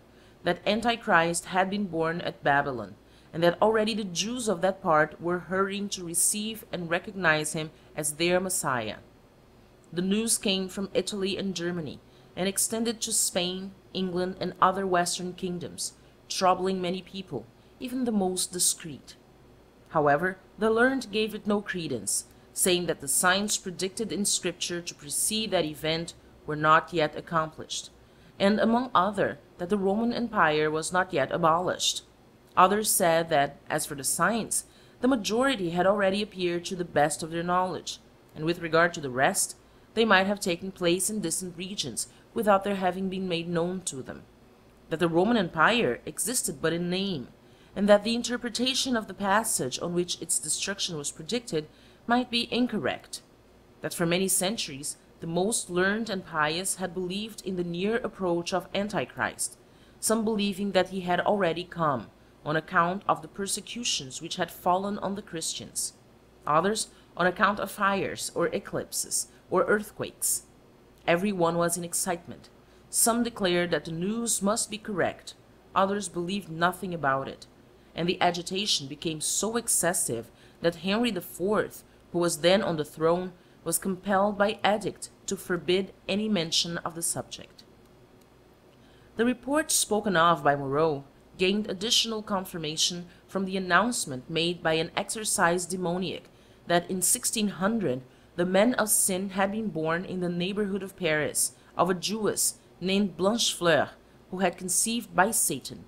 that Antichrist had been born at Babylon, and that already the Jews of that part were hurrying to receive and recognize him as their Messiah. The news came from Italy and Germany, and extended to Spain, England, and other western kingdoms, troubling many people, even the most discreet. However, the learned gave it no credence, saying that the signs predicted in Scripture to precede that event were not yet accomplished, and among other that the Roman Empire was not yet abolished. Others said that, as for the signs, the majority had already appeared to the best of their knowledge, and with regard to the rest, they might have taken place in distant regions without their having been made known to them; that the Roman Empire existed but in name, and that the interpretation of the passage on which its destruction was predicted might be incorrect; that for many centuries the most learned and pious had believed in the near approach of Antichrist, some believing that he had already come, on account of the persecutions which had fallen on the Christians; others on account of fires, or eclipses, or earthquakes. Every one was in excitement; some declared that the news must be correct, others believed nothing about it; and the agitation became so excessive that Henry IV, who was then on the throne, was compelled by edict to forbid any mention of the subject. The report spoken of by Moreau gained additional confirmation from the announcement made by an exorcised demoniac that in 1600 the men of sin had been born in the neighborhood of Paris of a Jewess named Blanchefleur, who had conceived by Satan.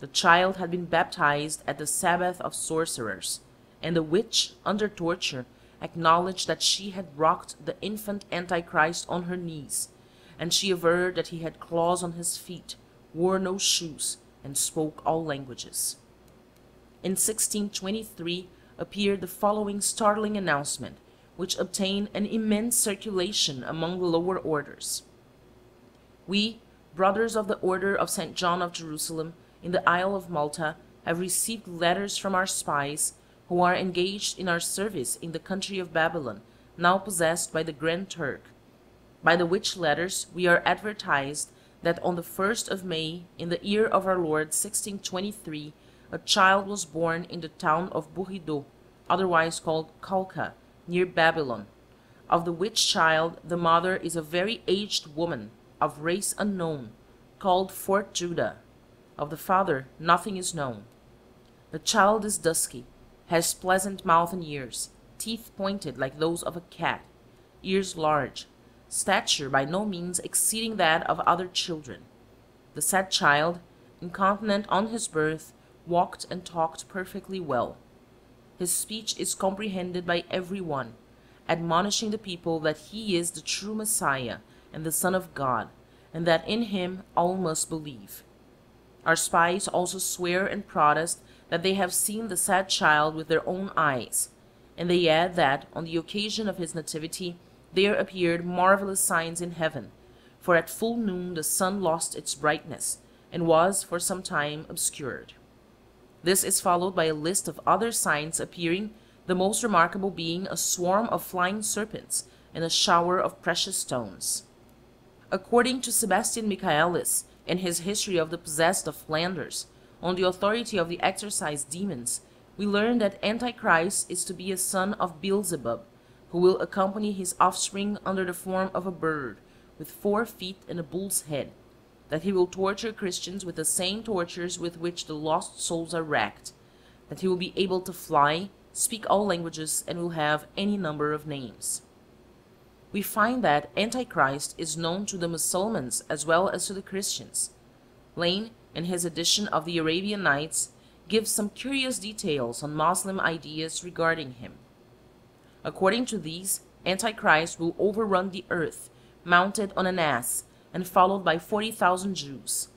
The child had been baptized at the Sabbath of sorcerers, and the witch, under torture, acknowledged that she had rocked the infant Antichrist on her knees, and she averred that he had claws on his feet, wore no shoes, and spoke all languages. In 1623 appeared the following startling announcement, which obtained an immense circulation among the lower orders: "We, brothers of the Order of St. John of Jerusalem, in the Isle of Malta, have received letters from our spies, who are engaged in our service in the country of Babylon, now possessed by the Grand Turk; by the which letters we are advertised that on the first of May, in the year of our Lord 1623, a child was born in the town of Buhido, otherwise called Kalka, near Babylon; of the which child the mother is a very aged woman, of race unknown, called Fort Judah; of the father nothing is known. The child is dusky, has pleasant mouth and ears, teeth pointed like those of a cat, ears large, stature by no means exceeding that of other children. The said child, incontinent on his birth, walked and talked perfectly well. His speech is comprehended by every one, admonishing the people that he is the true Messiah and the Son of God, and that in him all must believe. Our spies also swear and protest that they have seen the said child with their own eyes, and they add that, on the occasion of his nativity, there appeared marvellous signs in heaven, for at full noon the sun lost its brightness, and was for some time obscured. This is followed by a list of other signs appearing, the most remarkable being a swarm of flying serpents and a shower of precious stones. According to Sebastian Michaelis, in his history of the possessed of Flanders, on the authority of the exorcised demons, we learn that Antichrist is to be a son of Beelzebub, who will accompany his offspring under the form of a bird, with four feet and a bull's head; that he will torture Christians with the same tortures with which the lost souls are racked; that he will be able to fly, speak all languages, and will have any number of names. We find that Antichrist is known to the Mussulmans as well as to the Christians. Lane, in his edition of the Arabian Nights, gives some curious details on Moslem ideas regarding him. According to these, Antichrist will overrun the earth, mounted on an ass, and followed by forty thousand Jews.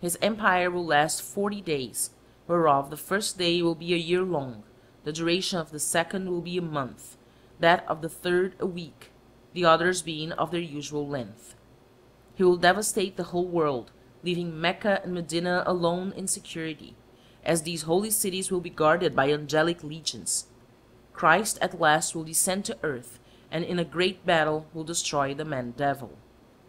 His empire will last forty days, whereof the first day will be a year long, the duration of the second will be a month, that of the third a week, the others being of their usual length. He will devastate the whole world, leaving Mecca and Medina alone in security, as these holy cities will be guarded by angelic legions. Christ at last will descend to earth, and in a great battle will destroy the man devil.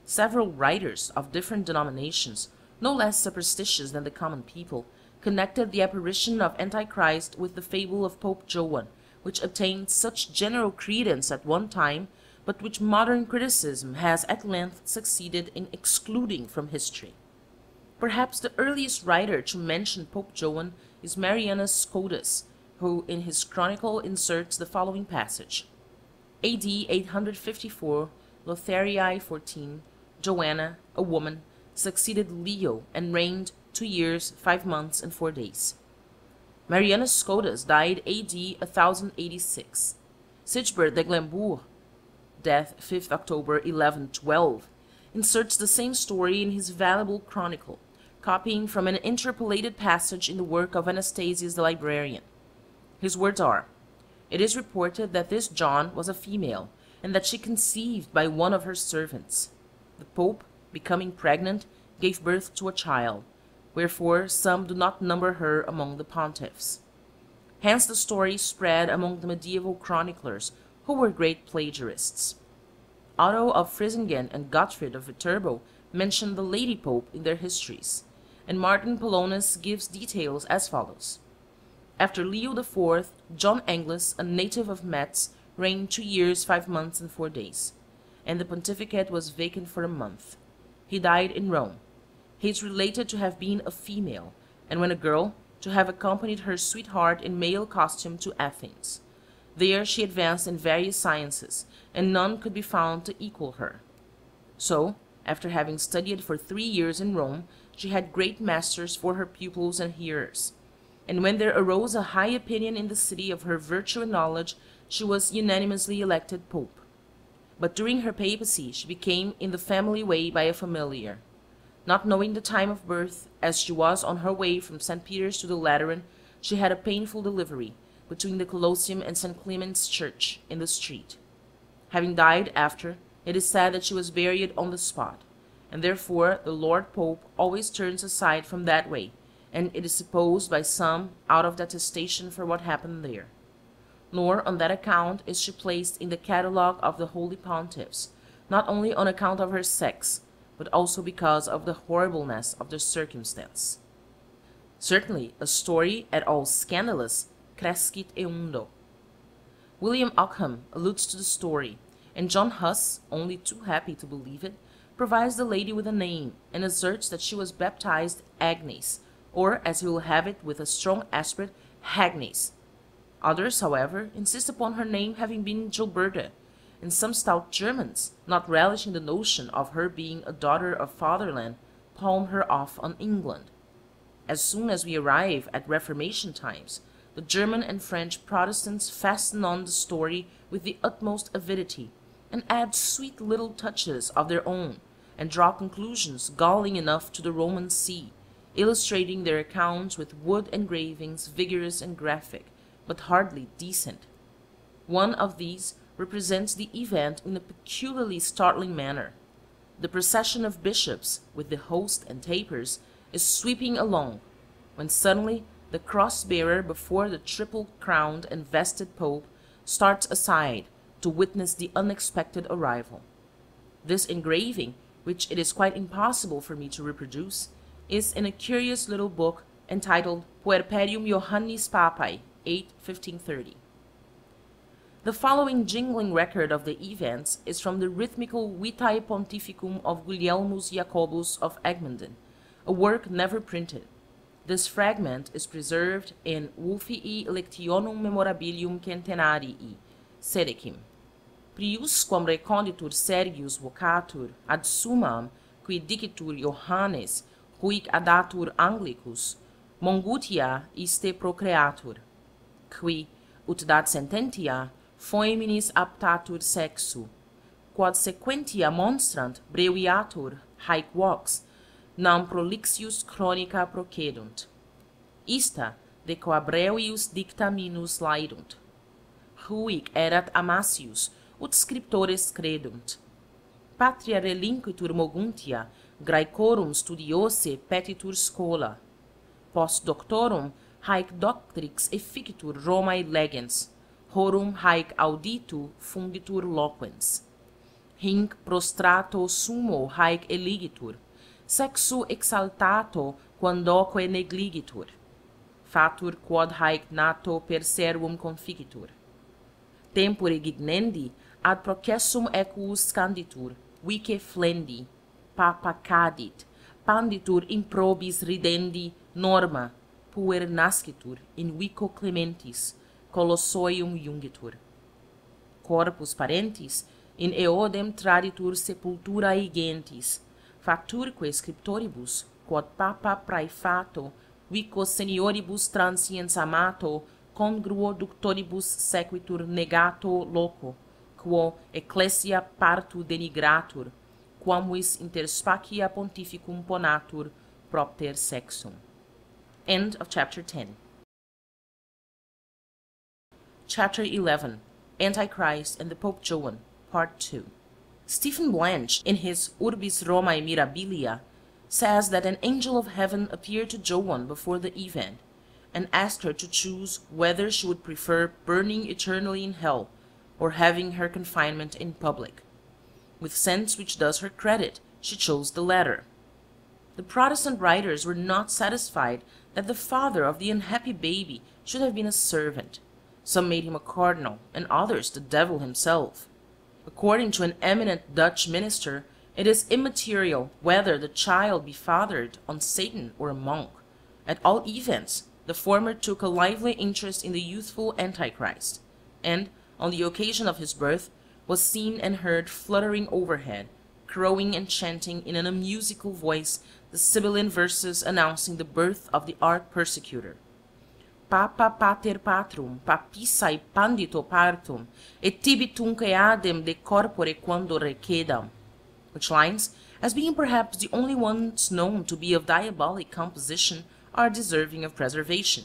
Several writers of different denominations, no less superstitious than the common people, connected the apparition of Antichrist with the fable of Pope Joan, which attained such general credence at one time, but which modern criticism has at length succeeded in excluding from history. Perhaps the earliest writer to mention Pope Joan is Marianus Scotus, who in his chronicle inserts the following passage: A.D. 854, Lotharii 14, Joanna, a woman, succeeded Leo and reigned two years, five months, and four days. Marianus Scotus died A.D. 1086. Sigebert de Glembour (death 5th October 1112) inserts the same story in his valuable chronicle, copying from an interpolated passage in the work of Anastasius the librarian. His words are: "It is reported that this John was a female, and that she conceived by one of her servants. The Pope, becoming pregnant, gave birth to a child, wherefore some do not number her among the pontiffs." Hence the story spread among the medieval chroniclers, who were great plagiarists. Otto of Frisingen and Gottfried of Viterbo mention the lady pope in their histories, and Martin Polonus gives details as follows: After Leo IV, John Anglus, a native of Metz, reigned two years, five months, and four days, and the pontificate was vacant for a month. He died in Rome. He is related to have been a female, and when a girl, to have accompanied her sweetheart in male costume to Athens. There she advanced in various sciences, and none could be found to equal her. So, after having studied for three years in Rome, she had great masters for her pupils and hearers. And when there arose a high opinion in the city of her virtue and knowledge, she was unanimously elected pope. But during her papacy she became in the family way by a familiar. Not knowing the time of birth, as she was on her way from St. Peter's to the Lateran, she had a painful delivery, between the Colosseum and St. Clement's Church, in the street. Having died after, it is said that she was buried on the spot, and therefore the Lord Pope always turns aside from that way, and it is supposed by some out of detestation for what happened there. Nor on that account is she placed in the catalogue of the holy pontiffs, not only on account of her sex, but also because of the horribleness of the circumstance. Certainly a story at all scandalous crescit eundo. William Ockham alludes to the story, and John Huss, only too happy to believe it, provides the lady with a name, and asserts that she was baptized Agnes, or, as he will have it with a strong aspirate, Hagnes. Others, however, insist upon her name having been Gilberta, and some stout Germans, not relishing the notion of her being a daughter of fatherland, palm her off on England. As soon as we arrive at Reformation times, the German and French Protestants fasten on the story with the utmost avidity, and add sweet little touches of their own, and draw conclusions galling enough to the Roman see, illustrating their accounts with wood engravings vigorous and graphic, but hardly decent. One of these represents the event in a peculiarly startling manner. The procession of bishops, with the host and tapers, is sweeping along, when suddenly the cross-bearer before the triple-crowned and vested pope starts aside to witness the unexpected arrival. This engraving, which it is quite impossible for me to reproduce, is in a curious little book entitled Puerperium Johannis Papae, 8 1530. The following jingling record of the events is from the rhythmical Vitae Pontificum of Gulielmus Jacobus of Egmondon, a work never printed. This fragment is preserved in Wolfii Lectionum Memorabilium Centenarii, Sedecim. Prius quam reconditur Sergius vocatur ad summam, qui dicitur Johannes, huic adatur Anglicus, mongutia iste procreatur, qui, ut dat sententia, foeminis aptatur sexu, quod sequentia monstrant breviatur haec vox nam prolixius chronica procedunt. Ista de Coabreuius dictaminus laedunt. Huic erat Amasius, ut scriptores credunt. Patria relinquitur moguntia, Graecorum studiose petitur scola. Post doctorum haec doctrix efficitur Romae legens, horum haec auditu fungitur loquens. Hinc prostrato sumo haec eligitur, sexu exaltato quandoque negligitur fatur quod haec nato per servum conficitur tempore gignendi ad processum equus scanditur vice flendi papa cadit panditur improbis ridendi norma puer nascitur in vico clementis colossoium jungitur. Corpus parentis in eodem traditur sepulturae gentis faturque scriptoribus, quod papa praefato, vico senioribus transiens amato, congruo ductoribus sequitur negato loco, quo ecclesia partu denigratur, quamuis inter spacia pontificum ponatur propter sexum. End of chapter 10. Chapter 11 Antichrist and the Pope Joan, Part 2. Stephen Blanch, in his Urbis Romae Mirabilia, says that an angel of heaven appeared to Joan before the event, and asked her to choose whether she would prefer burning eternally in hell or having her confinement in public. With sense which does her credit, she chose the latter. The Protestant writers were not satisfied that the father of the unhappy baby should have been a servant. Some made him a cardinal, and others the devil himself. According to an eminent Dutch minister, it is immaterial whether the child be fathered on Satan or a monk. At all events, the former took a lively interest in the youthful Antichrist, and, on the occasion of his birth, was seen and heard fluttering overhead, crowing and chanting in an unmusical voice the Sibylline verses announcing the birth of the arch-persecutor. Papa pater patrum, papissae pandito partum, et tibitunque adem de corpore quando requedam. Which lines, as being perhaps the only ones known to be of diabolic composition, are deserving of preservation.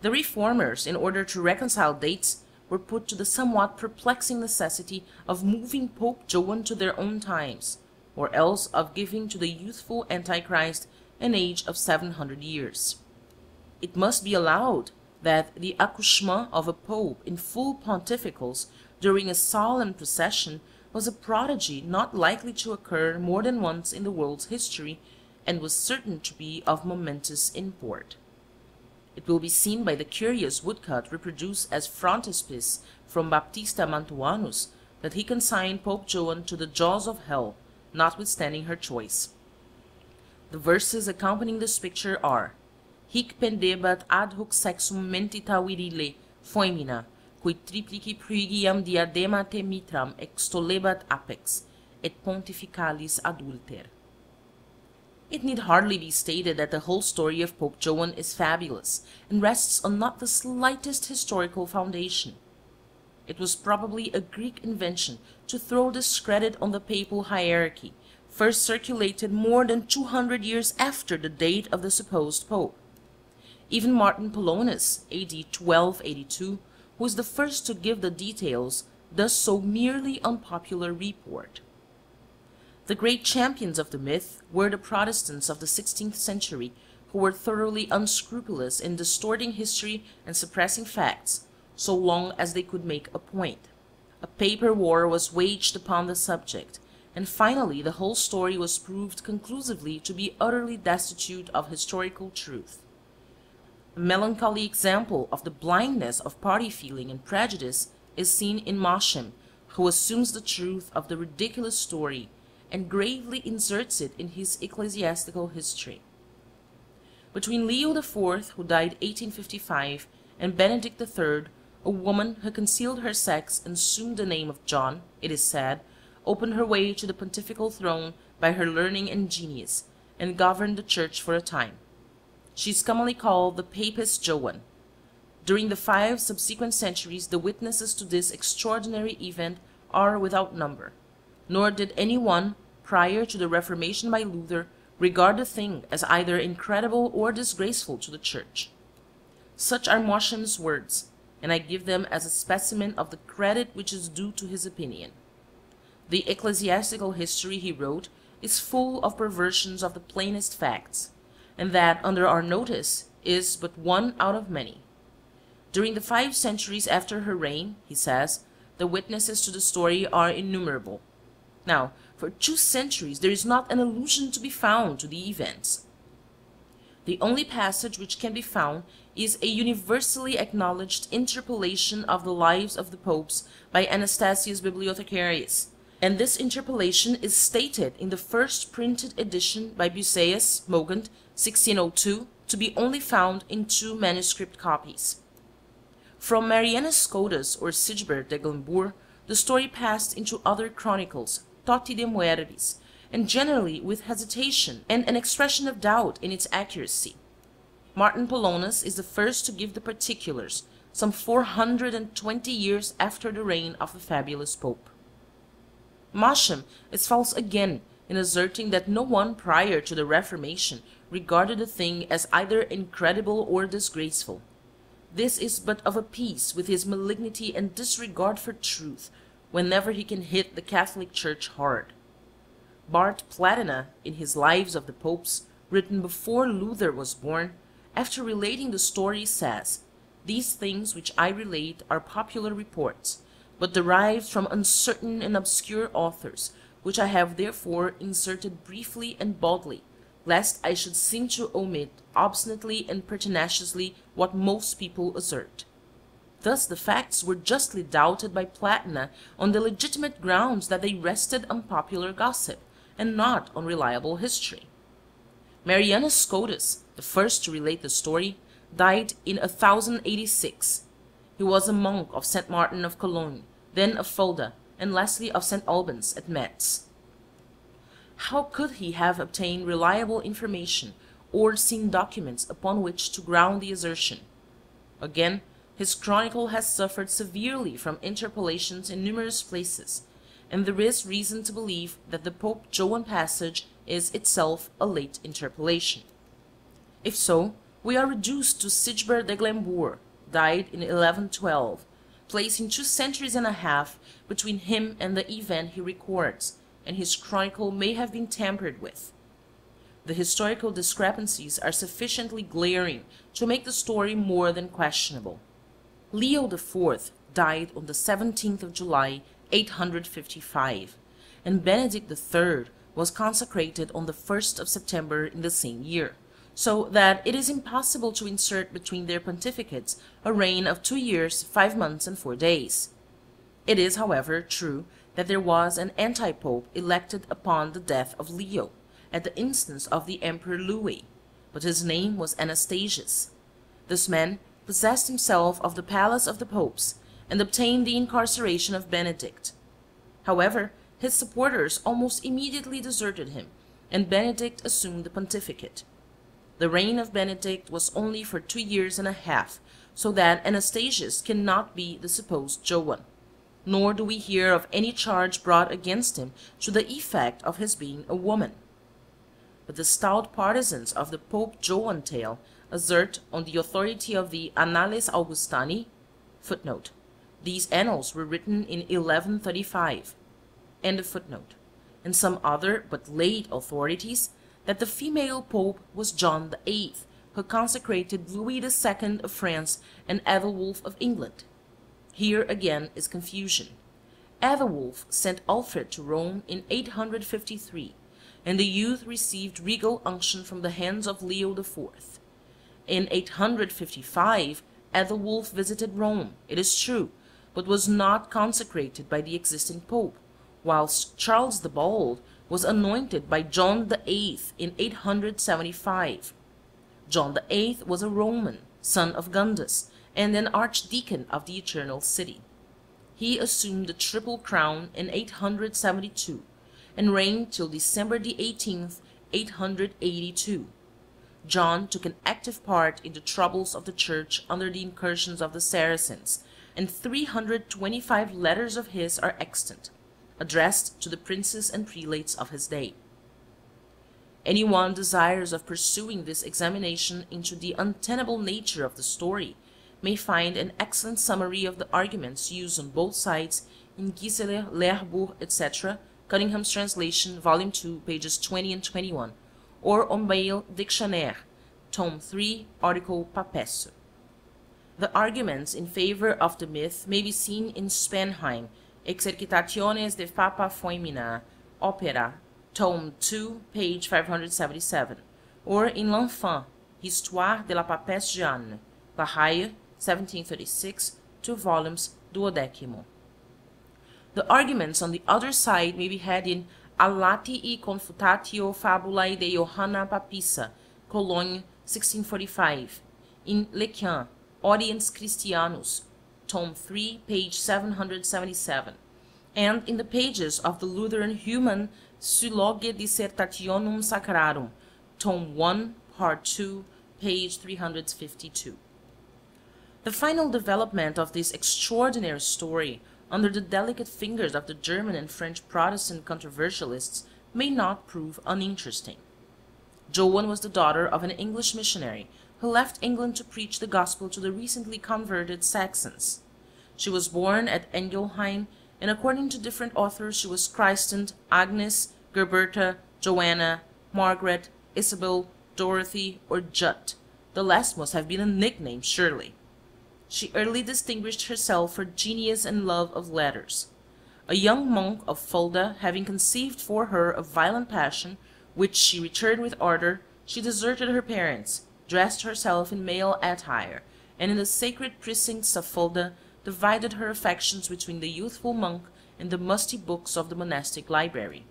The reformers, in order to reconcile dates, were put to the somewhat perplexing necessity of moving Pope Joan to their own times, or else of giving to the youthful Antichrist an age of seven hundred years. It must be allowed that the accouchement of a pope in full pontificals during a solemn procession was a prodigy not likely to occur more than once in the world's history, and was certain to be of momentous import. It will be seen by the curious woodcut reproduced as frontispiece from Baptista Mantuanus that he consigned Pope Joan to the jaws of hell, notwithstanding her choice. The verses accompanying this picture are Hic pendebat ad hoc sexum mentita virile, foemina, cui triplici pruigiam diadema te mitram extolebat apex, et pontificalis adulter. It need hardly be stated that the whole story of Pope Joan is fabulous, and rests on not the slightest historical foundation. It was probably a Greek invention to throw discredit on the papal hierarchy, first circulated more than two hundred years after the date of the supposed pope. Even Martin Polonus, A.D. 1282, who is the first to give the details, does so merely on popular report. The great champions of the myth were the Protestants of the sixteenth century, who were thoroughly unscrupulous in distorting history and suppressing facts, so long as they could make a point. A paper war was waged upon the subject, and finally the whole story was proved conclusively to be utterly destitute of historical truth. A melancholy example of the blindness of party feeling and prejudice is seen in Mosheim, who assumes the truth of the ridiculous story and gravely inserts it in his ecclesiastical history. Between Leo IV, who died 1855, and Benedict III, a woman who concealed her sex and assumed the name of John, it is said, opened her way to the pontifical throne by her learning and genius, and governed the church for a time. She is commonly called the Papess Joan. During the five subsequent centuries the witnesses to this extraordinary event are without number, nor did any one, prior to the Reformation by Luther, regard the thing as either incredible or disgraceful to the Church. Such are Mosheim's words: and I give them as a specimen of the credit which is due to his opinion. The ecclesiastical history he wrote is full of perversions of the plainest facts, and that under our notice is but one out of many. During the five centuries after her reign, he says, the witnesses to the story are innumerable. Now, for two centuries there is not an allusion to be found to the events. The only passage which can be found is a universally acknowledged interpolation of the lives of the popes by Anastasius Bibliothecarius, and this interpolation is stated in the first printed edition by Busaeus Mogent 1602 to be only found in two manuscript copies. From Marianus Scotus or Sigebert de Glembour the story passed into other chronicles, toti de muerbis, and generally with hesitation and an expression of doubt in its accuracy. Martin Polonus is the first to give the particulars, some four hundred and twenty years after the reign of the fabulous pope. Mosheim is false again in asserting that no one prior to the Reformation regarded the thing as either incredible or disgraceful. This is but of a piece with his malignity and disregard for truth whenever he can hit the Catholic Church hard. Bart Platina, in his Lives of the Popes, written before Luther was born, after relating the story says, These things which I relate are popular reports, but derived from uncertain and obscure authors, which I have therefore inserted briefly and baldly, lest I should seem to omit obstinately and pertinaciously what most people assert. Thus the facts were justly doubted by Platina on the legitimate grounds that they rested on popular gossip, and not on reliable history. Marianus Scotus, the first to relate the story, died in 1086. He was a monk of St. Martin of Cologne, then of Fulda, and lastly of St. Albans at Metz. How could he have obtained reliable information or seen documents upon which to ground the assertion? Again, his chronicle has suffered severely from interpolations in numerous places, and there is reason to believe that the Pope Joan passage is itself a late interpolation. If so, we are reduced to Sigebert de Glembour, died in 1112, placing two centuries and a half between him and the event he records, and his chronicle may have been tampered with. The historical discrepancies are sufficiently glaring to make the story more than questionable. Leo IV died on the 17th of July, 855, and Benedict III was consecrated on the 1st of September in the same year, so that it is impossible to insert between their pontificates a reign of two years, five months, and four days. It is, however, true that there was an anti-pope elected upon the death of Leo, at the instance of the Emperor Louis, but his name was Anastasius. This man possessed himself of the palace of the popes, and obtained the incarceration of Benedict. However, his supporters almost immediately deserted him, and Benedict assumed the pontificate. The reign of Benedict was only for two years and a half, so that Anastasius cannot be the supposed Joan, nor do we hear of any charge brought against him to the effect of his being a woman. But the stout partisans of the Pope Joan tale assert on the authority of the Annales Augustani [Footnote: These annals were written in 1135.] and some other but late authorities that the female pope was John VIII, who consecrated Louis II of France and Ethelwulf of England. Here again is confusion. Ethelwulf sent Alfred to Rome in 853, and the youth received regal unction from the hands of Leo IV. In 855 Ethelwulf visited Rome, it is true, but was not consecrated by the existing pope, whilst Charles the Bald was anointed by John the VIII in 875. John the VIII was a Roman, son of Gundus, and an archdeacon of the Eternal City. He assumed the triple crown in 872, and reigned till December the 18th, 882. John took an active part in the troubles of the Church under the incursions of the Saracens, and 325 letters of his are extant, addressed to the princes and prelates of his day. Any one desirous of pursuing this examination into the untenable nature of the story may find an excellent summary of the arguments used on both sides in Gieseler, Lehrbuch, etc., Cunningham's translation, volume 2, pages 20 and 21, or on Bayle Dictionnaire, tome 3, article Papesse. The arguments in favor of the myth may be seen in Spanheim, Exercitationes de Papa Foemina, Opera, tome 2, page 577, or in L'Enfant, Histoire de la Papesse Jeanne, La Haye, 1736, two volumes, duodecimo. The arguments on the other side may be had in Allatii Confutatio Fabulae de Johanna Papissa, Cologne, 1645, in Lequien, Oriens Christianus, tome 3, page 777, and in the pages of the Lutheran Heumann Sylloge Dissertationum Sacrarum, tome 1, part 2, page 352. The final development of this extraordinary story under the delicate fingers of the German and French Protestant controversialists may not prove uninteresting. Joan was the daughter of an English missionary who left England to preach the gospel to the recently converted Saxons. She was born at Engelheim, and according to different authors she was christened Agnes, Gerberta, Joanna, Margaret, Isabel, Dorothy, or Jut. The last must have been a nickname, surely. She early distinguished herself for genius and love of letters. A young monk of Fulda having conceived for her a violent passion, which she returned with ardor, she deserted her parents, dressed herself in male attire, and in the sacred precincts of Fulda divided her affections between the youthful monk and the musty books of the monastic library.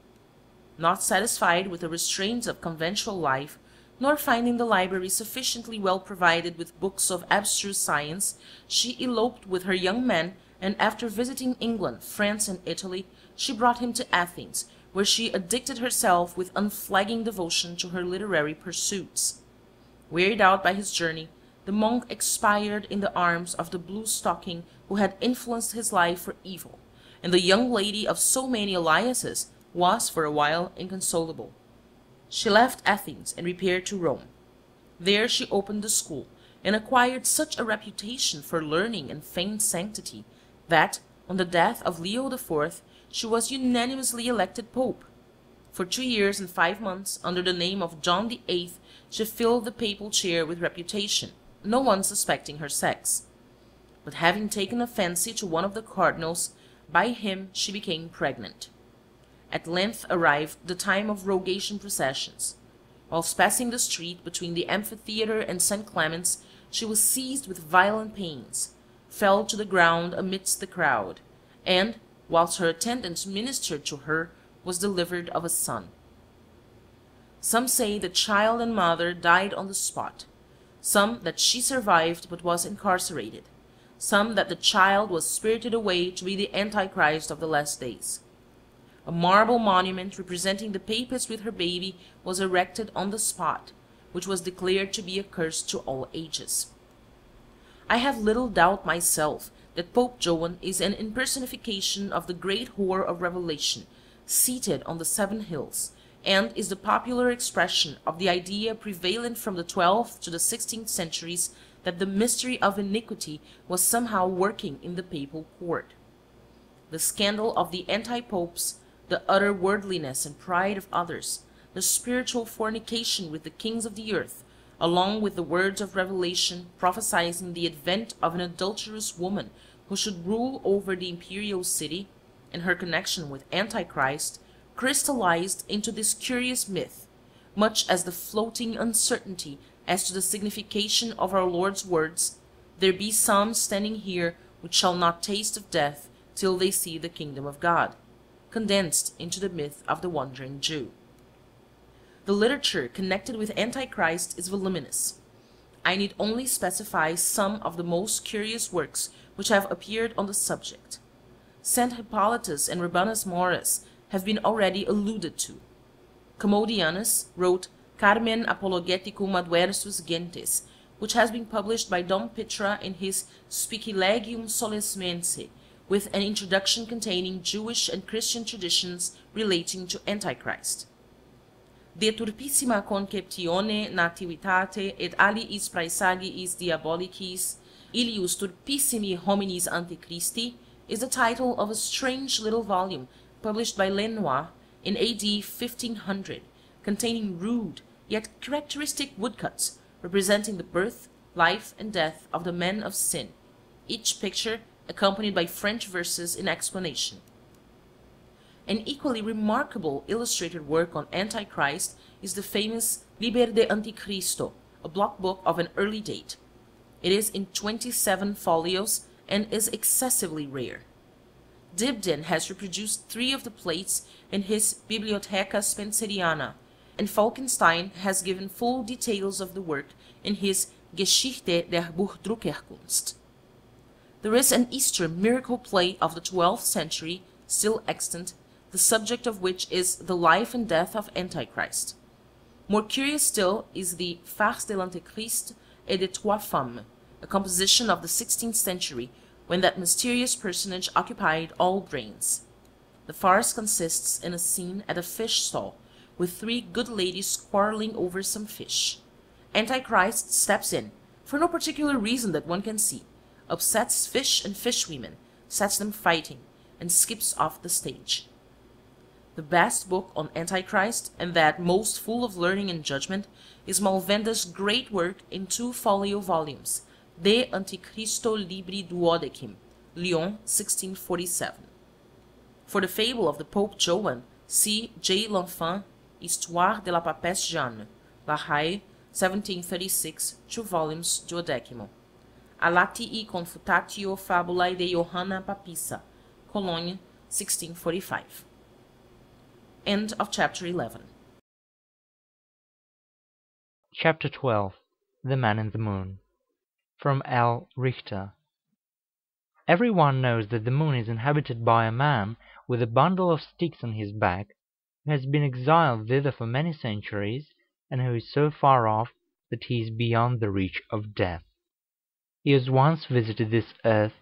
Not satisfied with the restraints of conventual life, nor finding the library sufficiently well provided with books of abstruse science, she eloped with her young man, and after visiting England, France, and Italy, she brought him to Athens, where she addicted herself with unflagging devotion to her literary pursuits. Wearied out by his journey, the monk expired in the arms of the blue stocking who had influenced his life for evil, and the young lady of so many aliases was for a while inconsolable. She left Athens and repaired to Rome. There she opened a school, and acquired such a reputation for learning and feigned sanctity, that, on the death of Leo IV, she was unanimously elected pope. For two years and five months, under the name of John VIII, she filled the papal chair with reputation, no one suspecting her sex. But having taken a fancy to one of the cardinals, by him she became pregnant. At length arrived the time of rogation processions. Whilst passing the street between the amphitheatre and St. Clement's, she was seized with violent pains, fell to the ground amidst the crowd, and, whilst her attendants ministered to her, was delivered of a son. Some say the child and mother died on the spot, some that she survived but was incarcerated, some that the child was spirited away to be the Antichrist of the last days. A marble monument representing the papist with her baby was erected on the spot, which was declared to be a curse to all ages. I have little doubt myself that Pope Joan is an impersonification of the great whore of Revelation, seated on the seven hills, and is the popular expression of the idea prevalent from the twelfth to the sixteenth centuries that the mystery of iniquity was somehow working in the papal court. The scandal of the anti-popes the utter worldliness and pride of others, the spiritual fornication with the kings of the earth, along with the words of Revelation prophesying the advent of an adulterous woman who should rule over the imperial city, and her connection with Antichrist, crystallized into this curious myth, much as the floating uncertainty as to the signification of our Lord's words, There be some standing here which shall not taste of death till they see the kingdom of God condensed into the myth of the Wandering Jew. The literature connected with Antichrist is voluminous. I need only specify some of the most curious works which have appeared on the subject. St. Hippolytus and Rabanus Maurus have been already alluded to. Commodianus wrote Carmen Apologeticum Adversus Gentes, which has been published by Dom Pitra in his Spicilegium Solesmense, with an introduction containing Jewish and Christian traditions relating to Antichrist. De turpissima conceptione nativitate et aliis praesagiis diabolicis Ilius Turpissimi Hominis Antichristi, is the title of a strange little volume published by Lenoir in A.D. 1500, containing rude yet characteristic woodcuts representing the birth, life, and death of the men of sin, each picture accompanied by French verses in explanation. An equally remarkable illustrated work on Antichrist is the famous Liber de Antichristo, a block book of an early date. It is in 27 folios and is excessively rare. Dibdin has reproduced three of the plates in his Bibliotheca Spenceriana, and Falkenstein has given full details of the work in his Geschichte der Buchdruckerkunst. There is an Easter miracle play of the twelfth century still extant, the subject of which is the life and death of Antichrist. More curious still is the Farce de l'Antéchrist et des Trois Femmes, a composition of the sixteenth century, when that mysterious personage occupied all brains. The farce consists in a scene at a fish stall, with three good ladies quarrelling over some fish. Antichrist steps in, for no particular reason that one can see, upsets fish and fishwomen, sets them fighting, and skips off the stage. The best book on Antichrist, and that most full of learning and judgment, is Malvenda's great work in two folio volumes, De Antichristo Libri Duodecim, Lyon, 1647. For the fable of the Pope Joan, see J. L'Enfant, Histoire de la Papesse Jeanne, La Haye, 1736, 2 volumes, duodecimo. Alatii Confutatio Fabulae de Johanna Papissa, Cologne, 1645. End of chapter 11. Chapter 12 The Man in the Moon From L. Richter Every one knows that the moon is inhabited by a man with a bundle of sticks on his back, who has been exiled thither for many centuries, and who is so far off that he is beyond the reach of death. He has once visited this earth,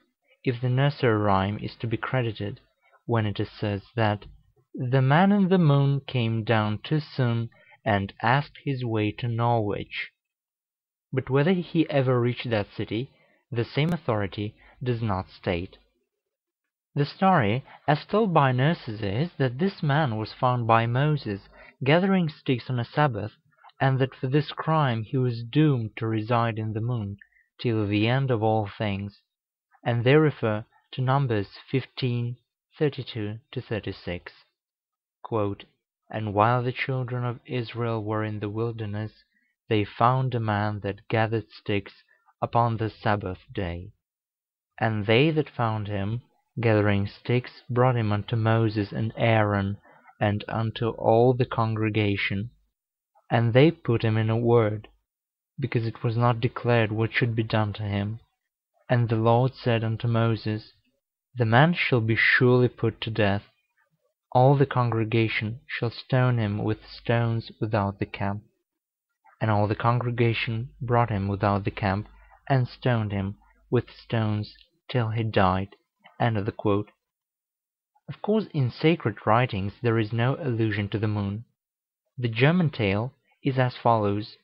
if the nursery rhyme is to be credited, when it asserts that the man in the moon came down too soon and asked his way to Norwich. But whether he ever reached that city, the same authority does not state. The story, as told by nurses, is that this man was found by Moses gathering sticks on a Sabbath, and that for this crime he was doomed to reside in the moon till the end of all things, and they refer to Numbers 15, 32 36. Quote, and while the children of Israel were in the wilderness, they found a man that gathered sticks upon the Sabbath day. And they that found him gathering sticks brought him unto Moses and Aaron, and unto all the congregation. And they put him in a word, because it was not declared what should be done to him. And the Lord said unto Moses, The man shall be surely put to death. All the congregation shall stone him with stones without the camp. And all the congregation brought him without the camp, and stoned him with stones till he died. Of. Of course, in sacred writings there is no allusion to the moon. The German tale is as follows.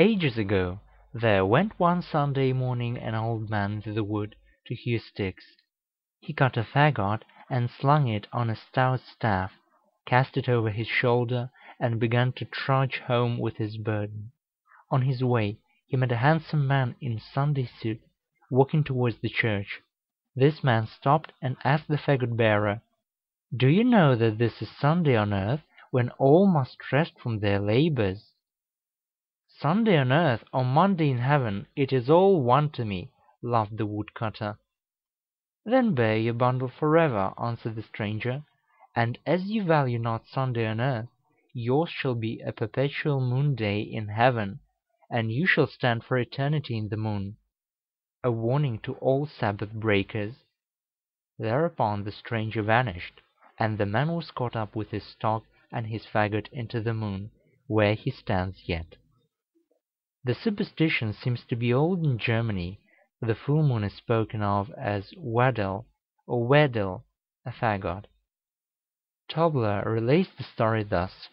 Ages ago there went one Sunday morning an old man to the wood to hew sticks. He cut a fagot and slung it on a stout staff, cast it over his shoulder, and began to trudge home with his burden. On his way he met a handsome man in Sunday suit walking towards the church. This man stopped and asked the fagot bearer, "Do you know that this is Sunday on earth, when all must rest from their labors?" "Sunday on earth or Monday in heaven, it is all one to me," laughed the woodcutter. "Then bear your bundle forever," answered the stranger, "and as you value not Sunday on earth, yours shall be a perpetual moon day in heaven, and you shall stand for eternity in the moon." A warning to all Sabbath breakers. Thereupon the stranger vanished, and the man was caught up with his stock and his fagot into the moon, where he stands yet. The superstition seems to be old in Germany the full moon is spoken of as Wadel or Wedel, a fagot. Tobler relates the story thus: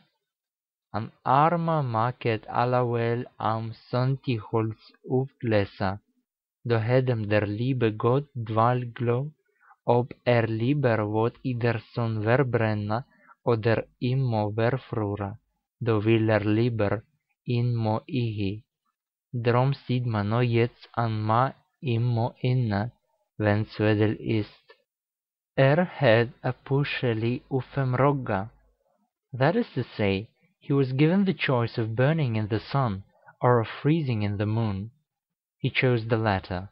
An arma macet alawel am Sonti holz uvlesa, då hedem der Liebe Gott dvalglo, ob er lieber våt ider son verbrenna oder immo verfrura, då vill er lieber in mo ihi. Drom sid man no jetzt an ma immo inne, wenn Swedel ist. Er had a pusheli ufem rogga. That is to say, he was given the choice of burning in the sun or of freezing in the moon. He chose the latter,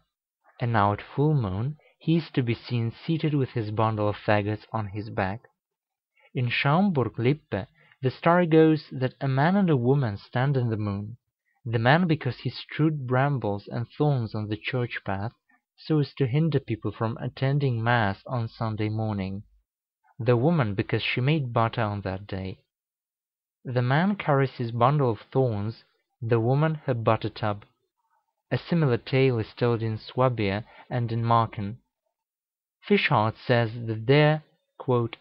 and now at full moon he is to be seen seated with his bundle of faggots on his back. In Schaumburg Lippe the story goes that a man and a woman stand in the moon, the man because he strewed brambles and thorns on the church path so as to hinder people from attending Mass on Sunday morning, the woman because she made butter on that day. The man carries his bundle of thorns, the woman her butter tub. A similar tale is told in Swabia and in Marken. Fischart says that there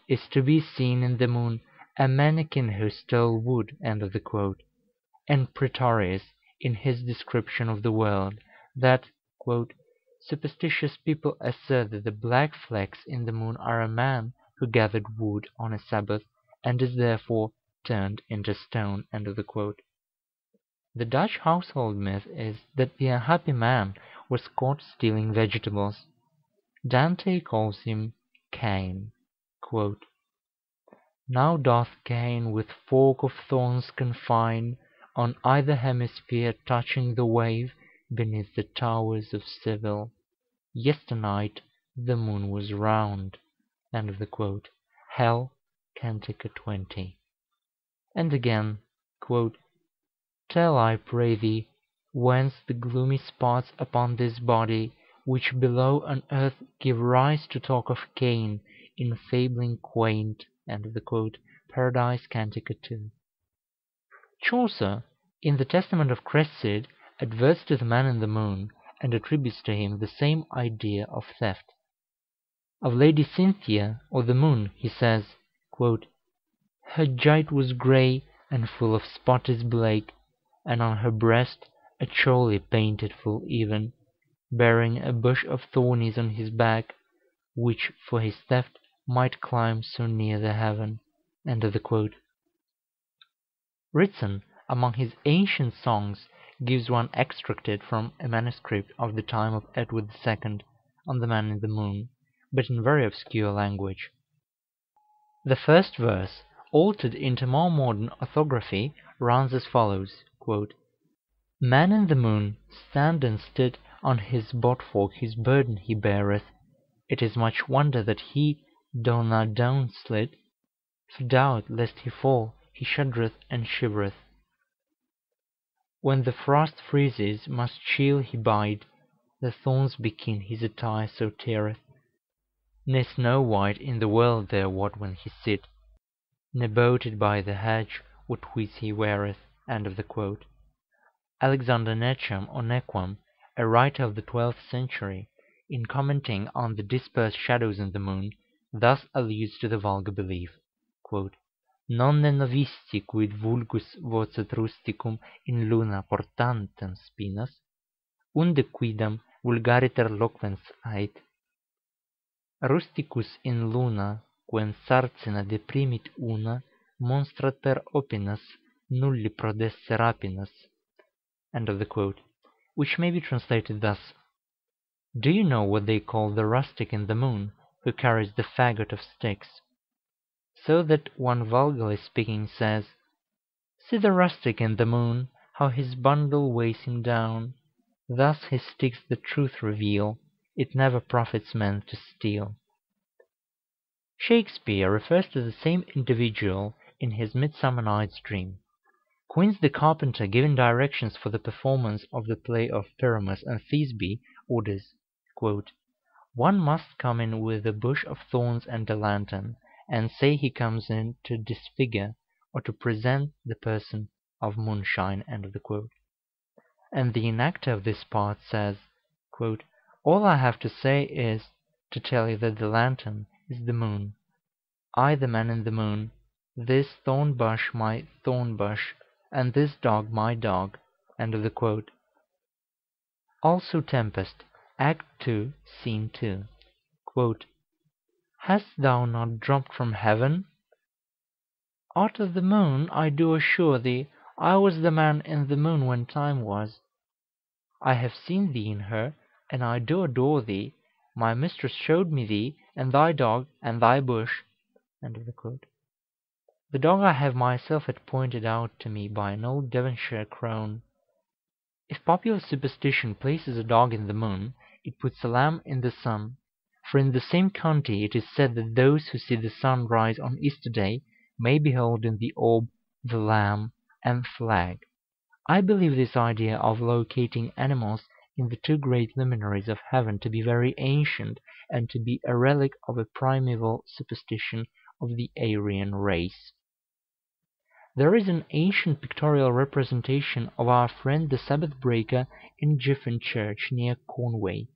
"is to be seen in the moon a manikin who stole wood," and Praetorius, in his description of the world, that "superstitious people assert that the black flecks in the moon are a man who gathered wood on a Sabbath, and is therefore turned into stone." The Dutch household myth is that the unhappy man was caught stealing vegetables. Dante calls him Cain. Now doth Cain with fork of thorns confine On either hemisphere, touching the wave Beneath the towers of Seville. Yesternight the moon was round. And the quote Hell, Cantic. 20. And again, Tell, I pray thee, whence the gloomy spots upon this body, Which below on earth give rise to talk of Cain In fabling quaint. And the quote Paradise Cantic. 2. Chaucer, in the Testament of Cressid, adverts to the man in the moon, and attributes to him the same idea of theft. Of Lady Cynthia, or the moon, he says, Her gite was grey, and full of spottes blake, And on her breast a chorley painted full even, Bearing a bush of thornies on his back, Which for his theft might climb so near the heaven. Ritson, among his ancient songs, gives one extracted from a manuscript of the time of Edward II. on the man in the moon, but in very obscure language. The first verse, altered into more modern orthography, runs as follows: Man in the moon, stand and stood on his botfork his burden he beareth. It is much wonder that he doth not down slid, For doubt lest he fall he shuddereth and shivereth. When the frost freezes, must chill he bide, The thorns bekin his attire so teareth, Ne snow white in the world there wot when he sit, Ne boated by the hedge what tweeds he weareth. Alexander Necham or Nequam, a writer of the twelfth century, in commenting on the dispersed shadows in the moon, thus alludes to the vulgar belief: "Non novisti quid vulgus vocet rusticum in luna portantem spinas, unde quidam vulgariter loquens ait. Rusticus in luna, quem sarcina deprimit una, monstrat per opinas, nulli prodesse rapinas." End of the quote, which may be translated thus: Do you know what they call the rustic in the moon, who carries the faggot of sticks? So that one vulgarly speaking says, See the rustic in the moon, how his bundle weighs him down; Thus his sticks the truth reveal, it never profits men to steal. Shakespeare refers to the same individual in his Midsummer Night's Dream. Quince the carpenter giving directions for the performance of the play of Pyramus and Thisbe, orders, "One must come in with a bush of thorns and a lantern, and say he comes in to disfigure, or to present the person of moonshine." End of the quote. And the enactor of this part says, "All I have to say is, to tell you that the lantern is the moon, I the man in the moon, this thorn bush my thorn bush, and this dog my dog." End of the quote also Tempest, Act 2, Scene 2. Hast thou not dropped from heaven? Art of the moon, I do assure thee, I was the man in the moon when time was. I have seen thee in her, and I do adore thee. My mistress showed me thee, and thy dog, and thy bush. The dog I have myself had pointed out to me by an old Devonshire crone. If popular superstition places a dog in the moon, it puts a lamb in the sun; for in the same county it is said that those who see the sun rise on Easter Day may behold in the orb the lamb and flag. I believe this idea of locating animals in the two great luminaries of heaven to be very ancient, and to be a relic of a primeval superstition of the Aryan race. There is an ancient pictorial representation of our friend the Sabbath breaker in Gyffin Church, near Conway.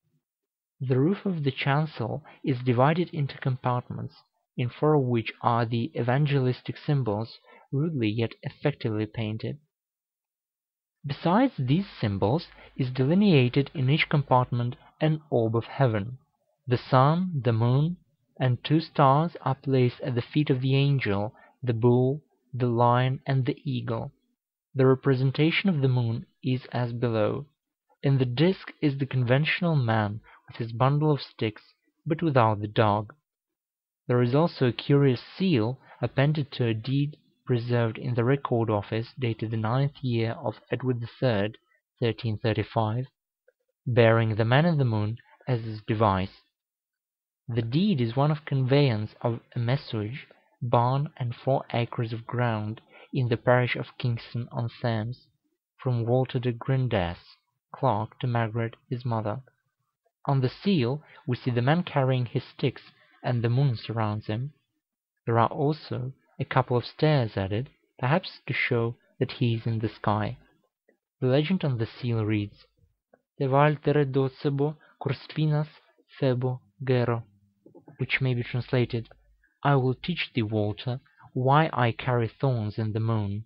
The roof of the chancel is divided into compartments, in four of which are the evangelistic symbols, rudely yet effectively painted. Besides these symbols is delineated in each compartment an orb of heaven. The sun, the moon, and two stars are placed at the feet of the angel, the bull, the lion, and the eagle. The representation of the moon is as below. In the disk is the conventional man with his bundle of sticks, but without the dog. There is also a curious seal appended to a deed preserved in the Record Office, dated the ninth year of Edward III. (1335), bearing the man in the moon as its device. The deed is one of conveyance of a messuage, barn, and four acres of ground, in the parish of Kingston on Thames, from Walter de Grindas, clerk to Margaret his mother. On the seal we see the man carrying his sticks, and the moon surrounds him. There are also a couple of stars added, perhaps to show that he is in the sky. The legend on the seal reads, "Te valtere docebo corspinas febo gero," which may be translated, "I will teach thee, Walter, why I carry thorns in the moon."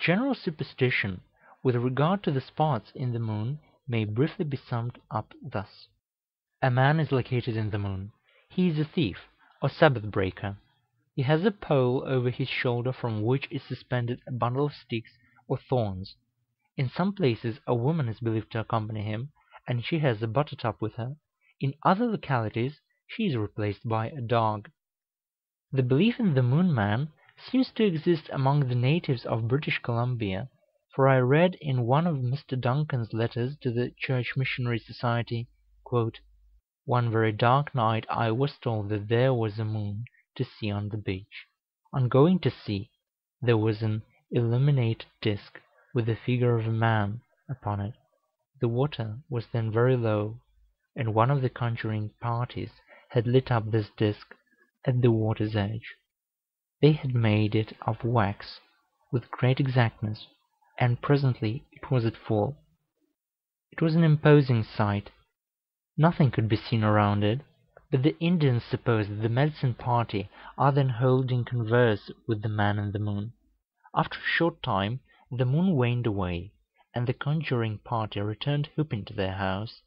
General superstition with regard to the spots in the moon may briefly be summed up thus: A man is located in the moon. He is a thief, or Sabbath breaker. He has a pole over his shoulder from which is suspended a bundle of sticks or thorns. In some places a woman is believed to accompany him, and she has a buttertub with her; in other localities she is replaced by a dog. The belief in the Moon man seems to exist among the natives of British Columbia for I read in one of Mr. Duncan's letters to the Church Missionary Society, "One very dark night I was told that there was a moon to see on the beach. On going to see, there was an illuminated disk, with the figure of a man upon it. The water was then very low, and one of the conjuring parties had lit up this disk at the water's edge. They had made it of wax with great exactness and presently it was at full. It was an imposing sight. Nothing could be seen around it, but the Indians suppose that the medicine party are then holding converse with the man in the moon. After a short time the moon waned away, and the conjuring party returned whooping to their house."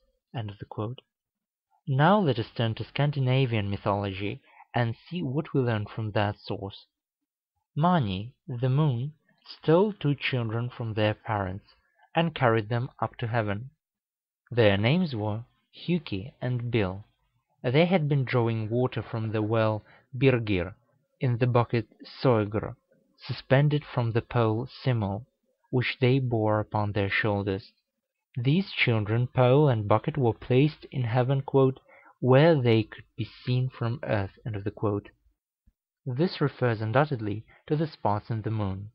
Now let us turn to Scandinavian mythology, and see what we learn from that source. Mani, the moon, stole two children from their parents, and carried them up to heaven. Their names were Hjuki and Bil. They had been drawing water from the well Byrgir in the bucket Soegr, suspended from the pole Simul, which they bore upon their shoulders. These children, pole and bucket, were placed in heaven "where they could be seen from earth." This refers undoubtedly to the spots in the moon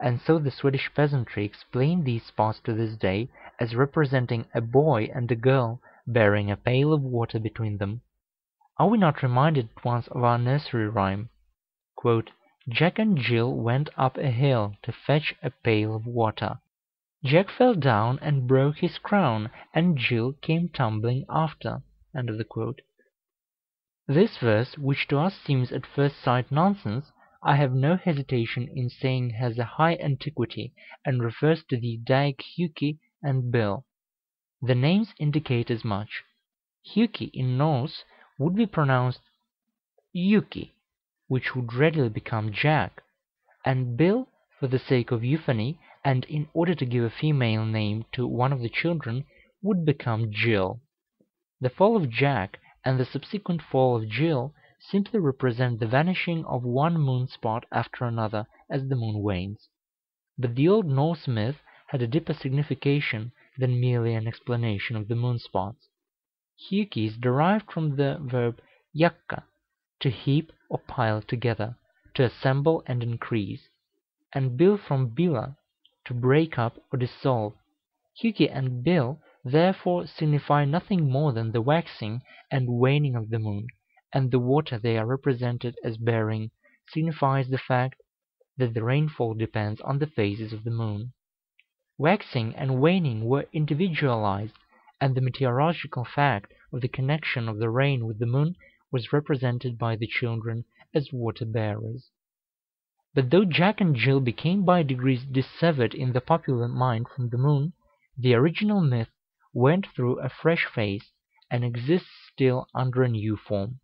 and so the Swedish peasantry explain these spots to this day as representing a boy and a girl bearing a pail of water between them. Are we not reminded at once of our nursery rhyme, "Jack and Jill went up a hill to fetch a pail of water. Jack fell down and broke his crown, and Jill came tumbling after." The quote. This verse, which to us seems at first sight nonsense, I have no hesitation in saying has a high antiquity, and refers to the Hjuki and Bil. The names indicate as much. Hjuki in Norse would be pronounced Yuki, which would readily become Jack, and Bill, for the sake of euphony, and in order to give a female name to one of the children, would become Jill. The fall of Jack and the subsequent fall of Jill simply represent the vanishing of one moon spot after another as the moon wanes. But the old Norse myth had a deeper signification than merely an explanation of the moon spots. Hjuki is derived from the verb yakka, to heap or pile together, to assemble and increase, and Bil from bila, to break up or dissolve. Hjuki and Bil therefore signify nothing more than the waxing and waning of the moon, and the water they are represented as bearing signifies the fact that the rainfall depends on the phases of the moon. Waxing and waning were individualized, and the meteorological fact of the connection of the rain with the moon was represented by the children as water bearers. But though Jack and Jill became by degrees dissevered in the popular mind from the moon, the original myth went through a fresh phase, and exists still under a new form.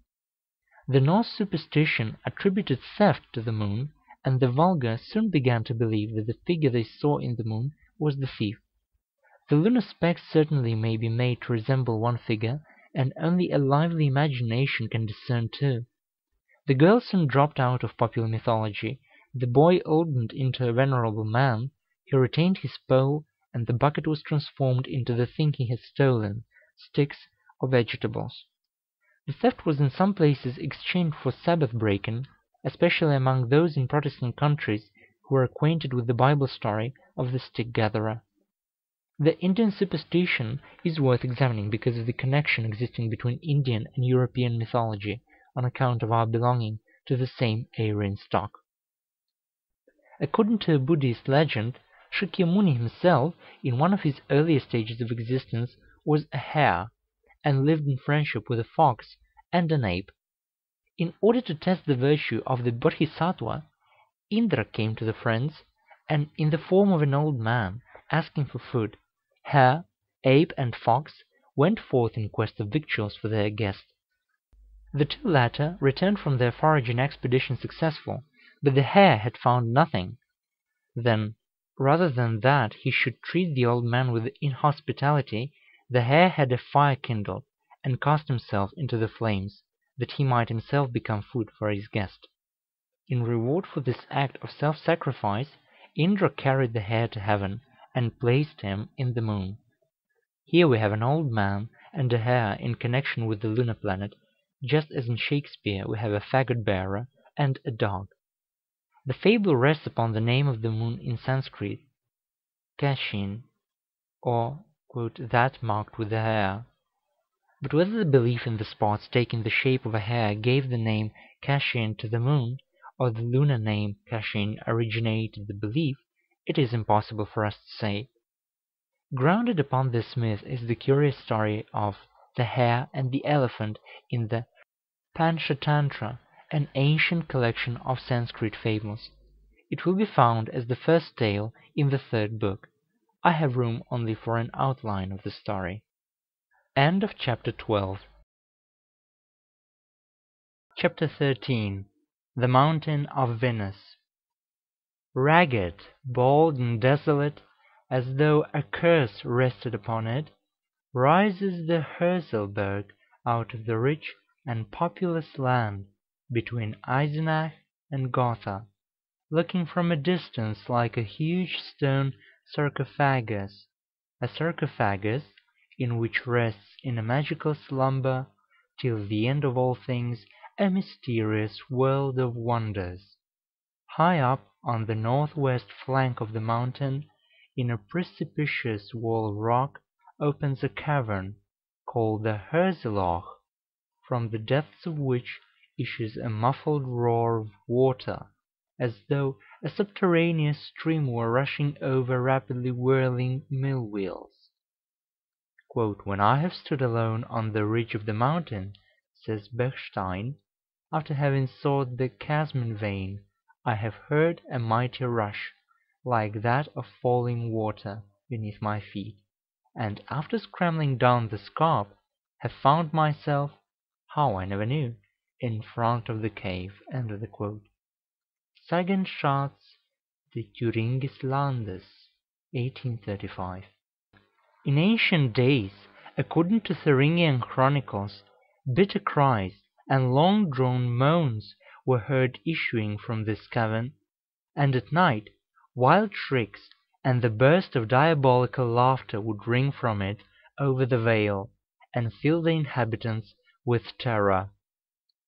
The Norse superstition attributed theft to the moon, and the vulgar soon began to believe that the figure they saw in the moon was the thief. The lunar specks certainly may be made to resemble one figure, and only a lively imagination can discern two. The girl soon dropped out of popular mythology, the boy oldened into a venerable man, he retained his pole, and the bucket was transformed into the thing he had stolen, sticks or vegetables. The theft was in some places exchanged for Sabbath breaking, especially among those in Protestant countries who were acquainted with the Bible story of the stick gatherer. The Indian superstition is worth examining because of the connection existing between Indian and European mythology, on account of our belonging to the same Aryan stock. According to a Buddhist legend, Shakyamuni himself, in one of his earlier stages of existence, was a hare, and lived in friendship with a fox and an ape. In order to test the virtue of the Bodhisattva, Indra came to the friends, and in the form of an old man, asking for food, hare, ape, and fox went forth in quest of victuals for their guest. The two latter returned from their foraging expedition successful, but the hare had found nothing. Then, rather than that he should treat the old man with inhospitality, the hare had a fire kindled, and cast himself into the flames, that he might himself become food for his guest. In reward for this act of self-sacrifice, Indra carried the hare to heaven, and placed him in the moon. Here we have an old man and a hare in connection with the lunar planet, just as in Shakespeare we have a fagot bearer and a dog. The fable rests upon the name of the moon in Sanskrit, Kashin, or "that marked with the hare." But whether the belief in the spots taking the shape of a hare gave the name Kashin to the moon, or the lunar name Kashin originated the belief, it is impossible for us to say. Grounded upon this myth is the curious story of the hare and the elephant in the Panchatantra, an ancient collection of Sanskrit fables. It will be found as the first tale in the third book. I have room only for an outline of the story. End of chapter 12. Chapter 13 The Mountain of Venus Ragged, bald, and desolate, as though a curse rested upon it, rises the Hörselberg out of the rich and populous land between Eisenach and Gotha, looking from a distance like a huge stone sarcophagus, a sarcophagus in which rests in a magical slumber, till the end of all things, a mysterious world of wonders. High up on the northwest flank of the mountain, in a precipitous wall of rock, opens a cavern, called the Hörselloch, from the depths of which issues a muffled roar of water, as though a subterraneous stream were rushing over rapidly whirling mill wheels. "When I have stood alone on the ridge of the mountain," says Bechstein, "after having sought the chasm in vain, I have heard a mighty rush, like that of falling water, beneath my feet, and after scrambling down the scarp, have found myself, how I never knew, in front of the cave." Sagen Schatz de Thuringisch Landes, 1835. In ancient days, according to Thuringian chronicles, bitter cries and long drawn moans were heard issuing from this cavern, and at night wild shrieks and the burst of diabolical laughter would ring from it over the vale, and fill the inhabitants with terror.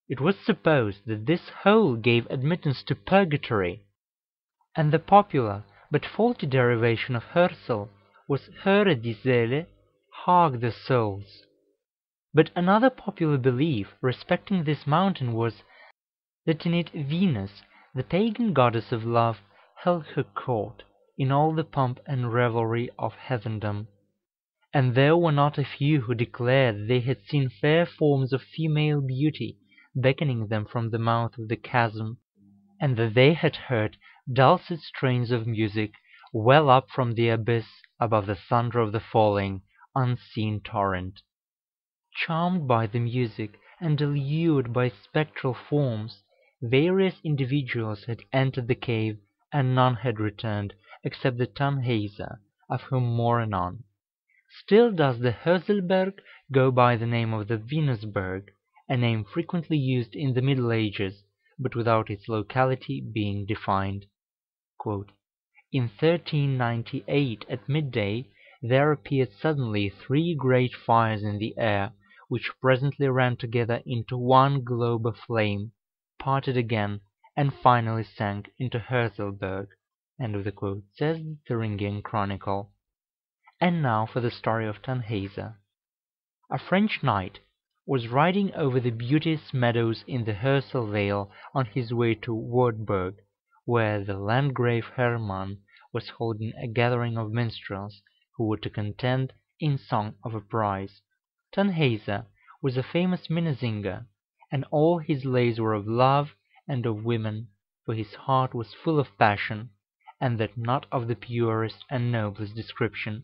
It was supposed that this hole gave admittance to purgatory, and the popular but faulty derivation of Hörsel was höre die Seele, hark the souls. But another popular belief respecting this mountain was, that in it Venus, the pagan goddess of love, held her court in all the pomp and revelry of heathendom; and there were not a few who declared they had seen fair forms of female beauty beckoning them from the mouth of the chasm, and that they had heard dulcet strains of music well up from the abyss above the thunder of the falling, unseen torrent. Charmed by the music, and allured by spectral forms, various individuals had entered the cave, and none had returned except the Tannhäuser, of whom more anon. Still does the Hörselberg go by the name of the Venusberg, a name frequently used in the Middle Ages, but without its locality being defined. "In 1398, at midday, there appeared suddenly three great fires in the air, which presently ran together into one globe of flame, parted again, and finally sank into Hörselberg," says the Thuringian Chronicle. And now for the story of Tannhäuser. A French knight was riding over the beauteous meadows in the Hörsel vale on his way to Wartburg, where the Landgrave Hermann was holding a gathering of minstrels, who were to contend in song of a prize. Tannhäuser was a famous minnesinger, and all his lays were of love and of women, for his heart was full of passion, and that not of the purest and noblest description.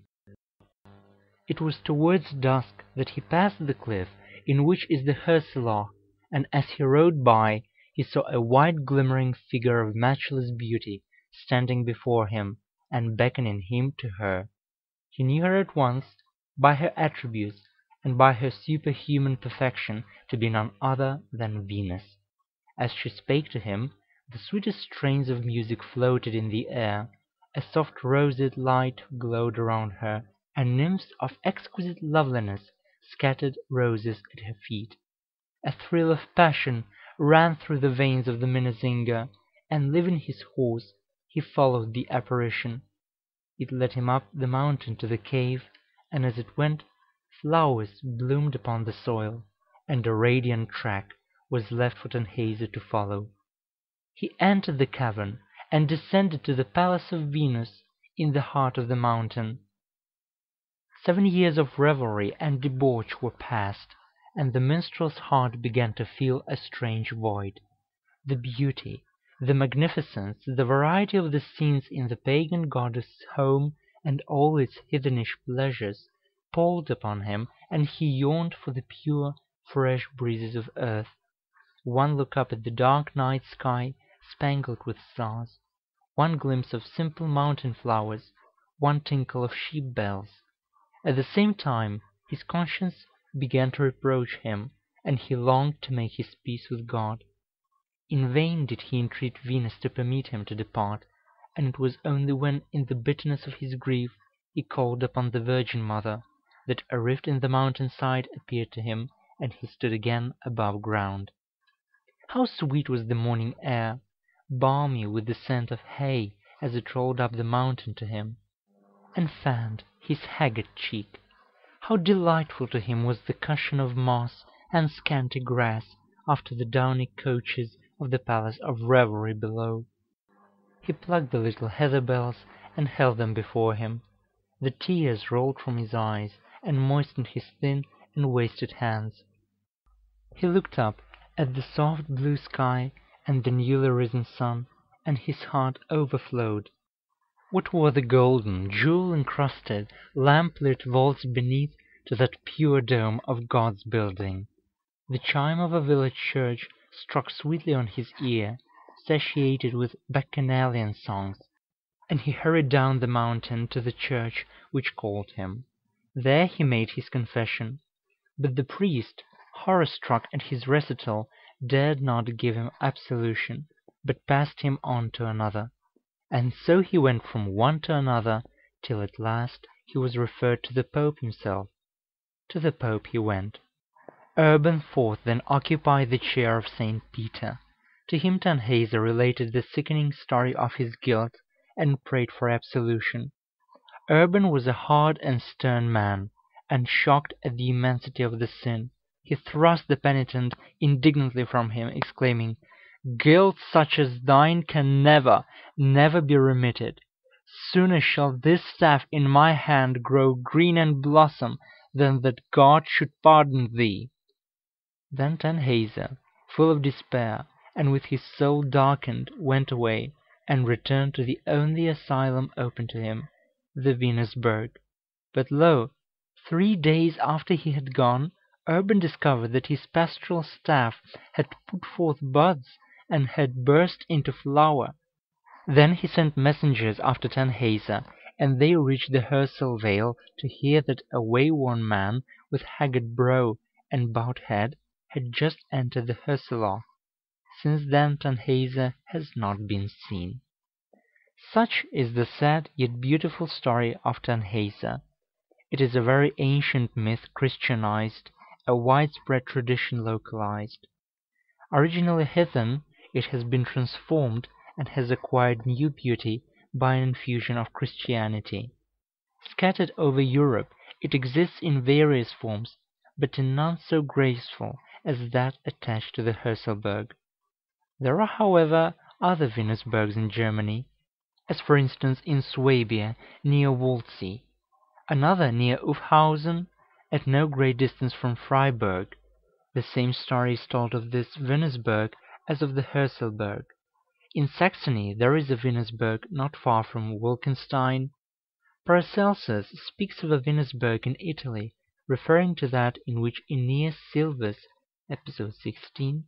It was towards dusk that he passed the cliff in which is the Hörselloch, and as he rode by he saw a white glimmering figure of matchless beauty standing before him, and beckoning him to her. He knew her at once, by her attributes and by her superhuman perfection, to be none other than Venus. As she spake to him, the sweetest strains of music floated in the air, a soft roseate light glowed around her, and nymphs of exquisite loveliness scattered roses at her feet. A thrill of passion ran through the veins of the Minnesinger, and leaving his horse, he followed the apparition. It led him up the mountain to the cave, and as it went, flowers bloomed upon the soil, and a radiant track was left for Tannhäuser to follow. He entered the cavern, and descended to the palace of Venus in the heart of the mountain. Seven years of revelry and debauch were past, and the minstrel's heart began to feel a strange void. The beauty, the magnificence, the variety of the scenes in the pagan goddess' home, and all its heathenish pleasures, palled upon him, and he yearned for the pure, fresh breezes of earth. One look up at the dark night sky spangled with stars, one glimpse of simple mountain flowers, one tinkle of sheep bells. At the same time his conscience began to reproach him, and he longed to make his peace with God. In vain did he entreat Venus to permit him to depart, and it was only when in the bitterness of his grief he called upon the Virgin Mother, that a rift in the mountain side appeared to him, and he stood again above ground. How sweet was the morning air, balmy with the scent of hay as it rolled up the mountain to him, and fanned his haggard cheek! How delightful to him was the cushion of moss and scanty grass after the downy couches of the palace of revelry below! He plucked the little heather bells and held them before him. The tears rolled from his eyes and moistened his thin and wasted hands. He looked up at the soft blue sky and the newly risen sun, and his heart overflowed. What were the golden, jewel encrusted, lamp lit vaults beneath to that pure dome of God's building? The chime of a village church struck sweetly on his ear, satiated with bacchanalian songs, and he hurried down the mountain to the church which called him. There he made his confession; but the priest, horror struck at his recital, dared not give him absolution, but passed him on to another. And so he went from one to another, till at last he was referred to the Pope himself. To the Pope he went. Urban IV then occupied the chair of St. Peter. To him Tannhäuser related the sickening story of his guilt, and prayed for absolution. Urban was a hard and stern man, and shocked at the immensity of the sin, he thrust the penitent indignantly from him, exclaiming, Guilt such as thine can never, never be remitted. Sooner shall this staff in my hand grow green and blossom than that God should pardon thee. Then Tannhäuser, full of despair, and with his soul darkened, went away, and returned to the only asylum open to him, the Venusberg. But lo! three days after he had gone, Urban discovered that his pastoral staff had put forth buds and had burst into flower. Then he sent messengers after Tannhäuser, and they reached the Hörsel vale to hear that a wayworn man, with haggard brow and bowed head, had just entered the Hörselloch. Since then Tannhäuser has not been seen. Such is the sad yet beautiful story of Tannhäuser. It is a very ancient myth Christianized, a widespread tradition localized. Originally heathen, it has been transformed and has acquired new beauty by an infusion of Christianity. Scattered over Europe, it exists in various forms, but in none so graceful as that attached to the Hörselberg. There are, however, other Venusbergs in Germany, as for instance in Swabia, near Waldsee; another near Ufhausen, at no great distance from Freiburg. The same story is told of this Venusberg as of the Hörselberg. In Saxony there is a Venusberg not far from Wolkenstein. Paracelsus speaks of a Venusberg in Italy, referring to that in which Aeneas Sylvius (Episode 16)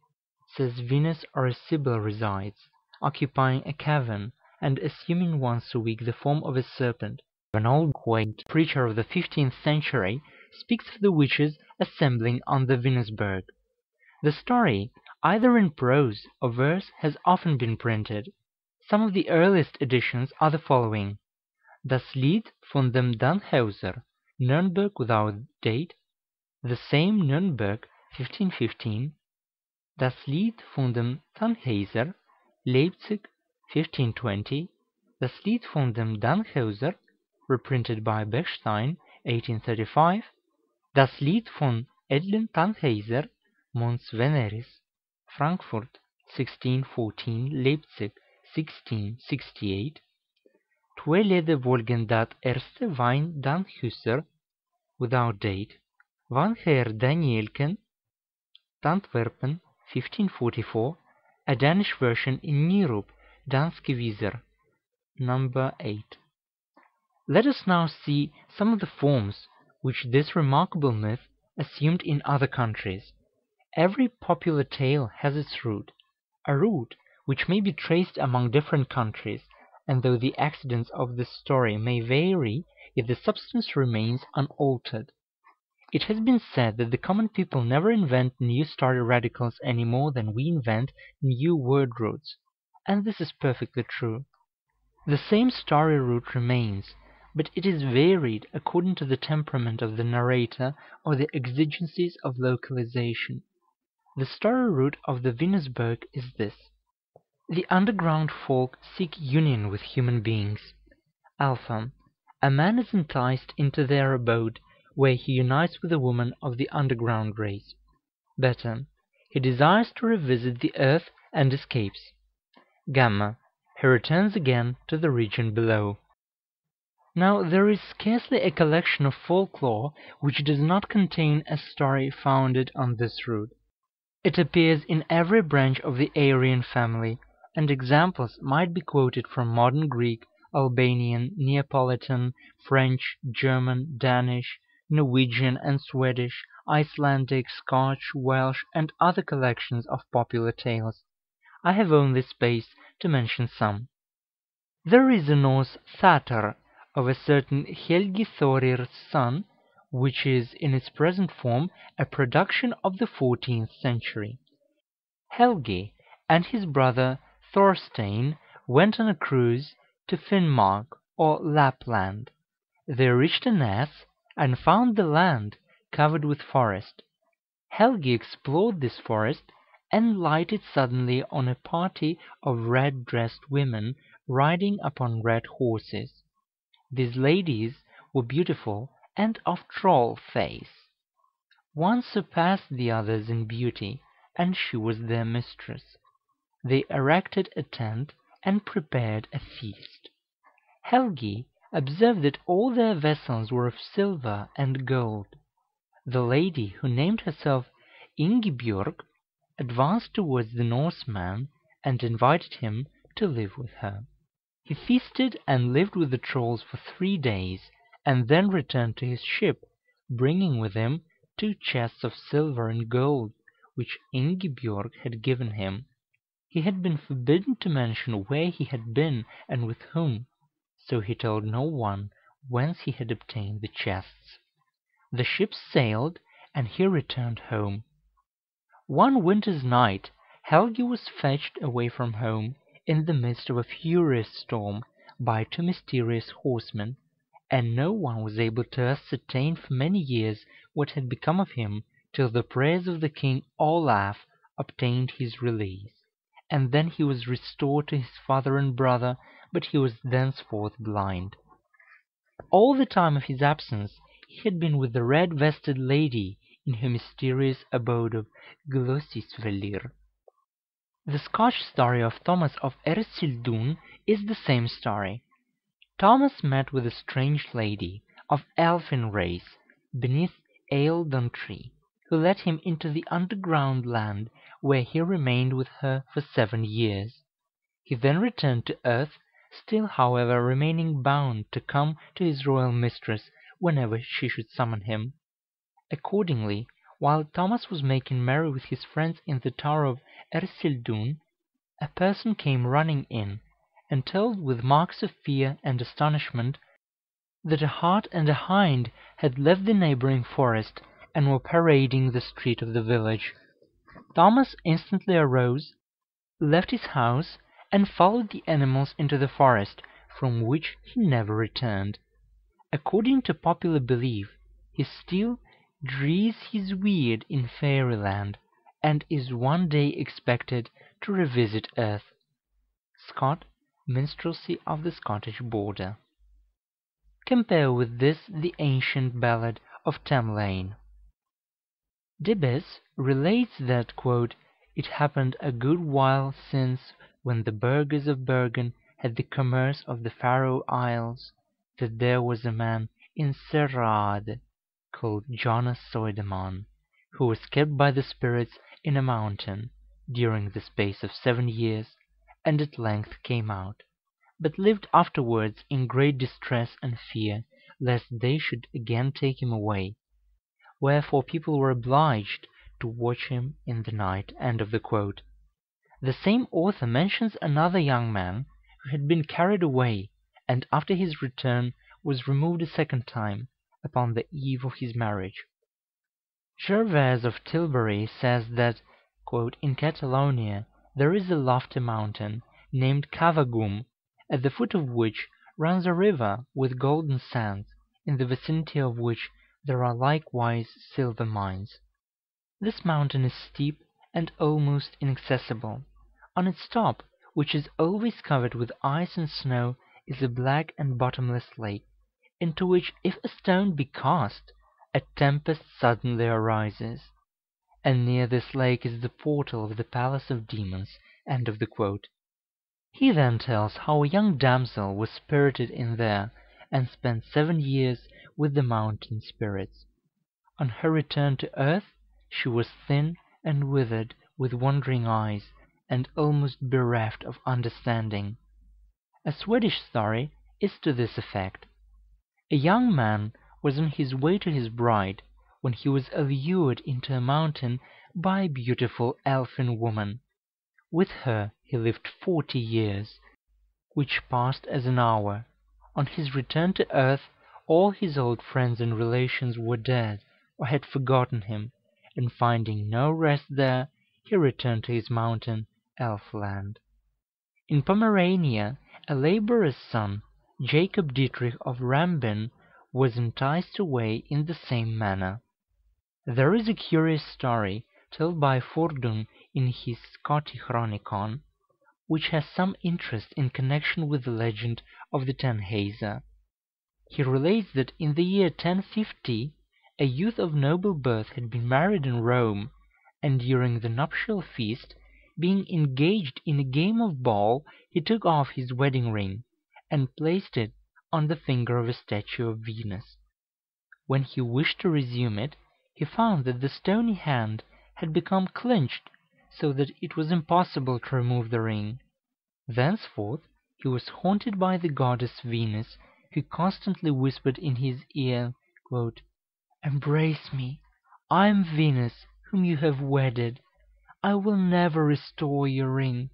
says Venus or a Sibyl resides, occupying a cavern, and assuming once a week the form of a serpent. An old quaint preacher of the fifteenth century speaks of the witches assembling on the Venusberg. The story, either in prose or verse, has often been printed. Some of the earliest editions are the following: Das Lied von dem Tannhäuser, Nürnberg without date, the same Nürnberg, 1515. Das Lied von dem Tannhäuser, Leipzig, 1520. Das Lied von dem Tannhäuser, reprinted by Bechstein, 1835. Das Lied von edlen Tannhäuser, Mons Veneris, Frankfurt, 1614, Leipzig, 1668. Twee leden volgen dat erste wijn Tannhäuser, without date, van Heer Danielken, Antwerpen, 1544, a Danish version in Nyerup, Danske Viser, number 8. Let us now see some of the forms which this remarkable myth assumed in other countries. Every popular tale has its root, a root which may be traced among different countries, and though the accidents of the story may vary, yet the substance remains unaltered. It has been said that the common people never invent new story radicals any more than we invent new word roots, and this is perfectly true. The same story root remains, but it is varied according to the temperament of the narrator or the exigencies of localization. The story root of the Venusberg is this: The underground folk seek union with human beings. Alpha. A man is enticed into their abode, where he unites with a woman of the underground race. Beta. He desires to revisit the earth and escapes. Gamma. He returns again to the region below. Now there is scarcely a collection of folklore which does not contain a story founded on this root. It appears in every branch of the Aryan family, and examples might be quoted from modern Greek Albanian, Neapolitan, French, German, Danish, Norwegian and Swedish, Icelandic, Scotch, Welsh, and other collections of popular tales. I have only space to mention some. There is a Norse Satyr of a certain Helgi Thorir's son, which is in its present form a production of the fourteenth century. Helgi and his brother Thorstein went on a cruise to Finnmark or Lapland. They reached a Ness, and found the land covered with forest. Helgi explored this forest, and lighted suddenly on a party of red dressed women riding upon red horses. These ladies were beautiful and of troll face. One surpassed the others in beauty, and she was their mistress. They erected a tent and prepared a feast. Helgi observed that all their vessels were of silver and gold. The lady, who named herself Ingibjorg, advanced towards the Norseman and invited him to live with her. He feasted and lived with the Trolls for three days, and then returned to his ship, bringing with him two chests of silver and gold, which Ingibjorg had given him. He had been forbidden to mention where he had been and with whom so he told no one whence he had obtained the chests. The ship sailed, and he returned home. One winter's night Helgi was fetched away from home, in the midst of a furious storm, by two mysterious horsemen, and no one was able to ascertain for many years what had become of him till the prayers of the King Olaf obtained his release, and then he was restored to his father and brother but he was thenceforth blind. All the time of his absence he had been with the red vested lady in her mysterious abode of Glæsisvellir. The Scotch story of Thomas of Ercildoune is the same story. Thomas met with a strange lady, of elfin race, beneath Eildon tree, who led him into the underground land, where he remained with her for seven years. He then returned to earth still, however, remaining bound to come to his royal mistress whenever she should summon him. Accordingly, while Thomas was making merry with his friends in the tower of Ercildoune, a person came running in, and told with marks of fear and astonishment that a hart and a hind had left the neighboring forest, and were parading the street of the village. Thomas instantly arose, left his house, and followed the animals into the forest, from which he never returned. According to popular belief, he still "drees his weird in Fairyland," and is one day expected to revisit earth. Scott, Minstrelsy of the Scottish Border. Compare with this the ancient ballad of Tamlane. Debes relates that "it happened a good while since when the burghers of Bergen had the commerce of the Faroe Isles, that there was a man in Serraade, called Jonas Soideman, who was kept by the spirits in a mountain, during the space of seven years, and at length came out, but lived afterwards in great distress and fear lest they should again take him away; wherefore people were obliged to watch him in the night." The same author mentions another young man who had been carried away, and after his return was removed a second time, upon the eve of his marriage. Gervase of Tilbury says that "in Catalonia there is a lofty mountain, named Cavagum, at the foot of which runs a river with golden sands, in the vicinity of which there are likewise silver mines. This mountain is steep and almost inaccessible. On its top, which is always covered with ice and snow, is a black and bottomless lake, into which if a stone be cast, a tempest suddenly arises. And near this lake is the portal of the Palace of Demons." He then tells how a young damsel was spirited in there, and spent seven years with the mountain spirits. On her return to earth she was thin and withered, with wandering eyes, and almost bereft of understanding. A Swedish story is to this effect. A young man was on his way to his bride, when he was allured into a mountain by a beautiful elfin woman. With her he lived forty years, which passed as an hour. On his return to earth all his old friends and relations were dead, or had forgotten him, and finding no rest there, he returned to his mountain, Elfland. In Pomerania a laborer's son, Jacob Dietrich of Rambin, was enticed away in the same manner. There is a curious story told by Fordun in his Scotichronicon, which has some interest in connection with the legend of the Tannhäuser. He relates that in the year 1050 a youth of noble birth had been married in Rome, and during the nuptial feast, being engaged in a game of ball, he took off his wedding ring, and placed it on the finger of a statue of Venus. When he wished to resume it, he found that the stony hand had become clinched, so that it was impossible to remove the ring. Thenceforth he was haunted by the goddess Venus, who constantly whispered in his ear, "Embrace me. I am Venus, whom you have wedded. I will never restore your ring."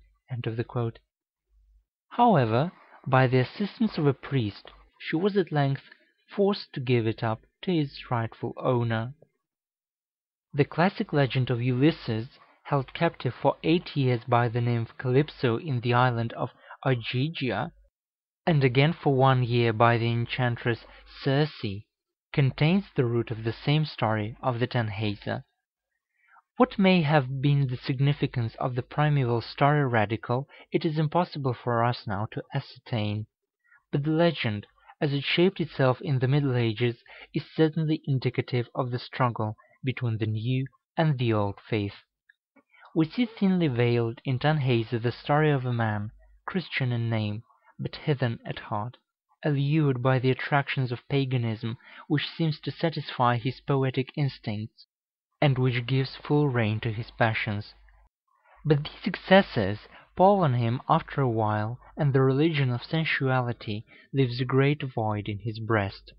However, by the assistance of a priest, she was at length forced to give it up to its rightful owner. The classic legend of Ulysses, held captive for eight years by the nymph Calypso in the island of Ogygia, and again for one year by the enchantress Circe, contains the root of the same story of the Tannhäuser. What may have been the significance of the primeval story radical it is impossible for us now to ascertain; but the legend, as it shaped itself in the Middle Ages, is certainly indicative of the struggle between the new and the old faith. We see thinly veiled in Tannhäuser the story of a man, Christian in name, but heathen at heart, allured by the attractions of paganism, which seems to satisfy his poetic instincts and which gives full rein to his passions. But these excesses pall on him after a while, and the religion of sensuality leaves a great void in his breast.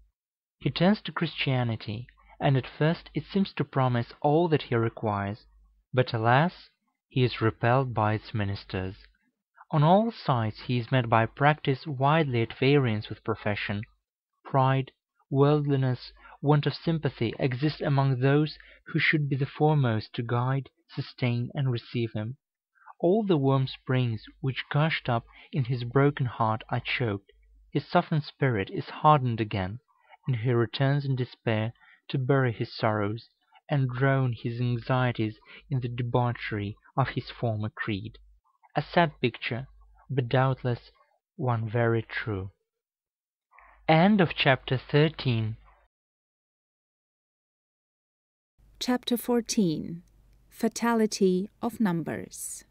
He turns to Christianity, and at first it seems to promise all that he requires; but, alas! he is repelled by its ministers. On all sides he is met by practice widely at variance with profession. Pride, worldliness, want of sympathy exist among those who should be the foremost to guide, sustain, and receive him. All the warm springs which gushed up in his broken heart are choked, his softened spirit is hardened again, and he returns in despair to bury his sorrows, and drown his anxieties in the debauchery of his former creed. A sad picture, but doubtless one very true. End of chapter 13. Chapter 14 Fatality of Numbers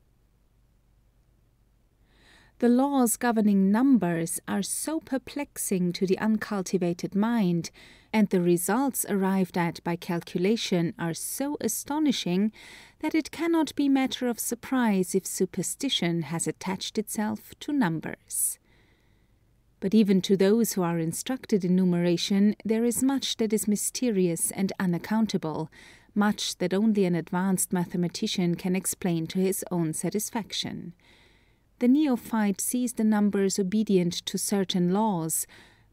The laws governing numbers are so perplexing to the uncultivated mind, and the results arrived at by calculation are so astonishing, that it cannot be matter of surprise if superstition has attached itself to numbers. But even to those who are instructed in numeration there is much that is mysterious and unaccountable, much that only an advanced mathematician can explain to his own satisfaction. The neophyte sees the numbers obedient to certain laws,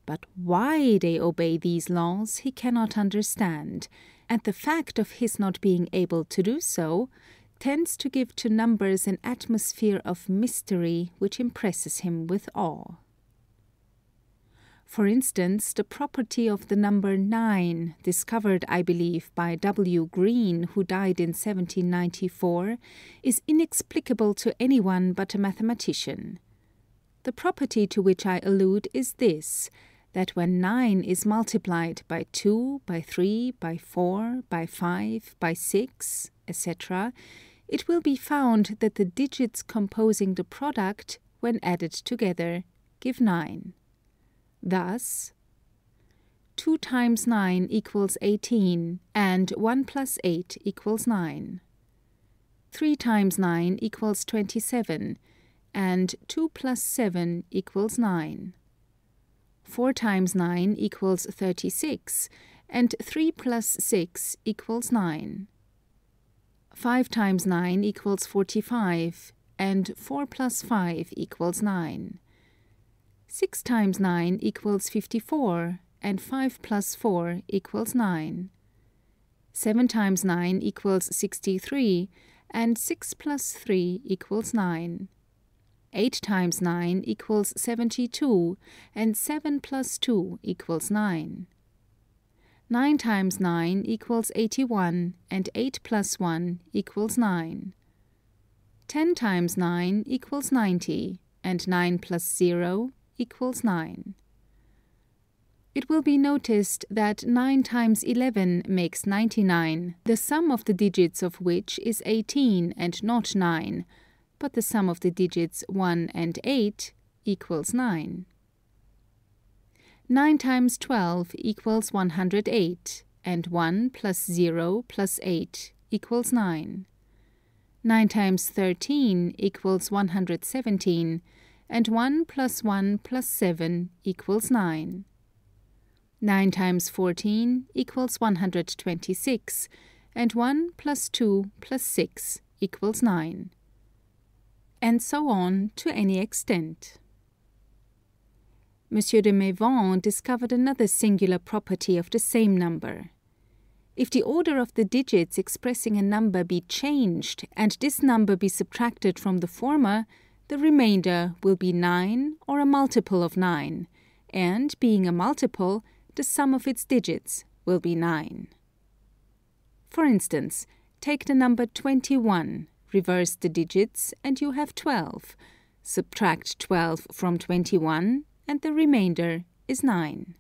but why they obey these laws he cannot understand, and the fact of his not being able to do so tends to give to numbers an atmosphere of mystery which impresses him with awe. For instance, the property of the number 9, discovered, I believe, by W. Green, who died in 1794, is inexplicable to any one but a mathematician. The property to which I allude is this, that when 9 is multiplied by 2, by 3, by 4, by 5, by 6, etc., it will be found that the digits composing the product, when added together, give 9. Thus 2 times 9 equals 18, and 1 plus 8 equals 9. 3 times 9 equals 27, and 2 plus 7 equals 9. 4 times 9 equals 36, and 3 plus 6 equals 9. 5 times 9 equals 45, and 4 plus 5 equals 9. 6 times 9 equals 54, and 5 plus 4 equals 9. 7 times 9 equals 63, and 6 plus 3 equals 9. 8 times 9 equals 72, and 7 plus 2 equals 9. 9 times 9 equals 81, and 8 plus 1 equals 9. 10 times 9 equals 90, and 9 plus 0 equals 9. It will be noticed that 9 times 11 makes 99, the sum of the digits of which is 18 and not 9, but the sum of the digits 1 and 8 equals 9. 9 times 12 equals 108, and 1 plus 0 plus 8 equals 9. 9 times 13 equals 117, and 1 plus 1 plus 7 equals 9. 9 times 14 equals 126, and 1 plus 2 plus 6 equals 9. And so on to any extent. M. de Maivan discovered another singular property of the same number. If the order of the digits expressing a number be changed, and this number be subtracted from the former, the remainder will be 9 or a multiple of 9, and being a multiple, the sum of its digits will be 9. For instance, take the number 21, reverse the digits, and you have 12. Subtract 12 from 21, and the remainder is 9.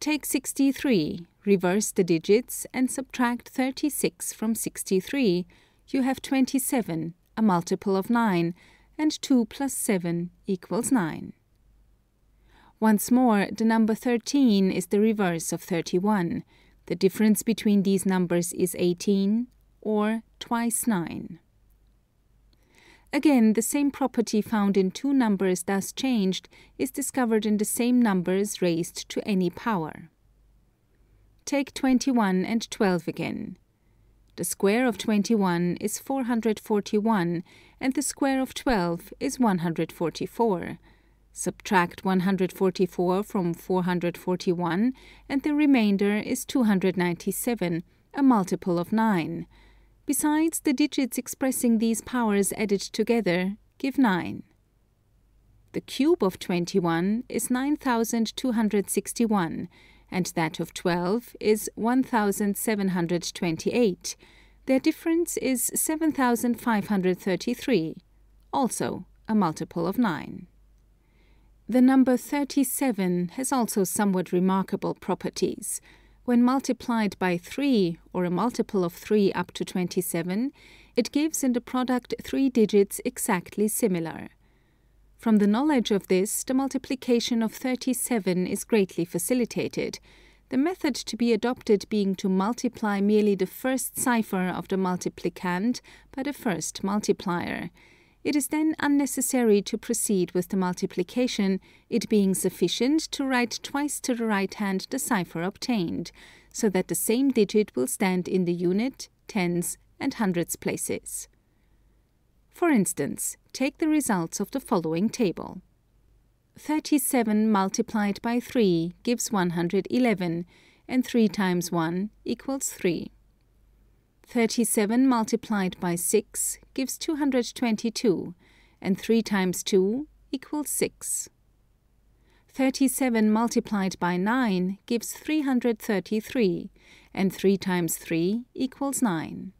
Take 63, reverse the digits, and subtract 36 from 63. You have 27, a multiple of 9, and 2 plus 7 equals 9. Once more, the number 13 is the reverse of 31. The difference between these numbers is 18, or twice 9. Again, the same property found in two numbers thus changed is discovered in the same numbers raised to any power. Take 21 and 12 again. The square of 21 is 441, and the square of 12 is 144. Subtract 144 from 441, and the remainder is 297, a multiple of 9. Besides, the digits expressing these powers added together give 9. The cube of 21 is 9261, and that of 12 is 1728. Their difference is 7533, also a multiple of 9. The number 37 has also somewhat remarkable properties. When multiplied by 3, or a multiple of 3 up to 27, it gives in the product three digits exactly similar. From the knowledge of this, the multiplication of 37 is greatly facilitated, the method to be adopted being to multiply merely the first cipher of the multiplicand by the first multiplier. It is then unnecessary to proceed with the multiplication, it being sufficient to write twice to the right hand the cipher obtained, so that the same digit will stand in the unit, tens, and hundreds places. For instance, take the results of the following table. 37 multiplied by 3 gives 111, and 3 times 1 equals 3. 37 multiplied by 6 gives 222, and 3 times 2 equals 6. 37 multiplied by 9 gives 333, and 3 times 3 equals 9.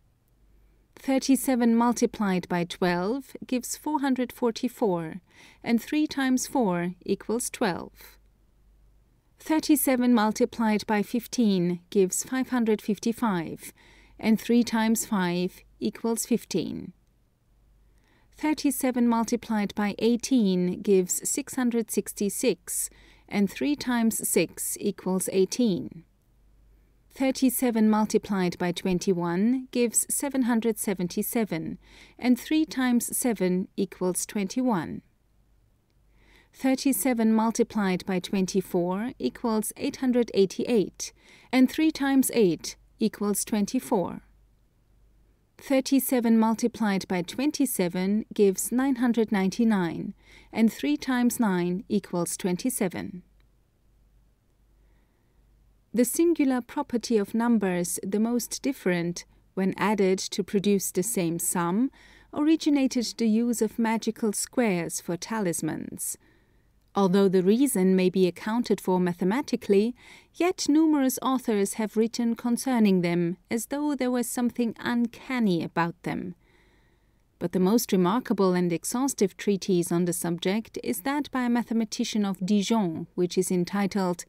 37 multiplied by 12 gives 444, and 3 times 4 equals 12. 37 multiplied by 15 gives 555, and 3 times 5 equals 15. 37 multiplied by 18 gives 666, and 3 times 6 equals 18. 37 multiplied by 21 gives 777, and 3 times 7 equals 21. 37 multiplied by 24 equals 888, and 3 times 8 equals 24. 37 multiplied by 27 gives 999, and 3 times 9 equals 27. The singular property of numbers the most different, when added to produce the same sum, originated the use of magical squares for talismans. Although the reason may be accounted for mathematically, yet numerous authors have written concerning them as though there was something uncanny about them. But the most remarkable and exhaustive treatise on the subject is that by a mathematician of Dijon, which is entitled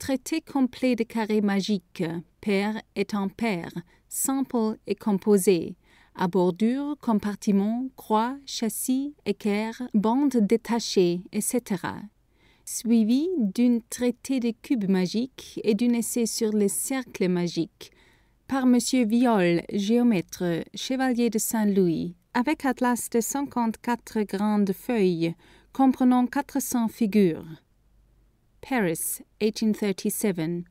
Traité complet de carrés magiques, pairs et impaires, simples et composés, à bordure, compartiment, croix, châssis, équerre, bandes détachées, etc., suivi d'un traité de cubes magiques et d'un essai sur les cercles magiques, par M. Viol, géomètre, chevalier de Saint-Louis, avec atlas de 54 grandes feuilles, comprenant 400 figures. Paris, 1837.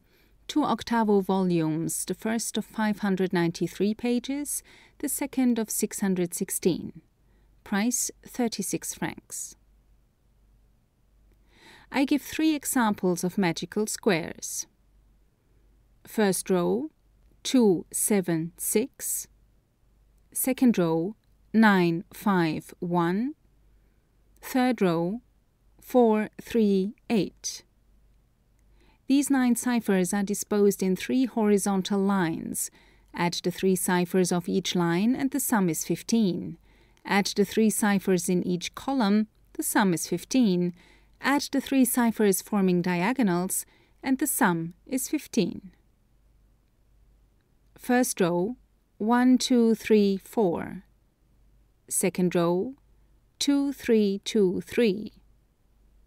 Two octavo volumes, the first of 593 pages, the second of 616. Price 36 francs. I give three examples of magical squares. First row 2, 7, 6. Second row 9, 5, 1. Third row 4, 3, 8. These nine ciphers are disposed in three horizontal lines. Add the three ciphers of each line and the sum is 15. Add the three ciphers in each column, the sum is 15. Add the three ciphers forming diagonals, and the sum is 15. First row 1, 2, 3, 4. Second row 2, 3, 2, 3.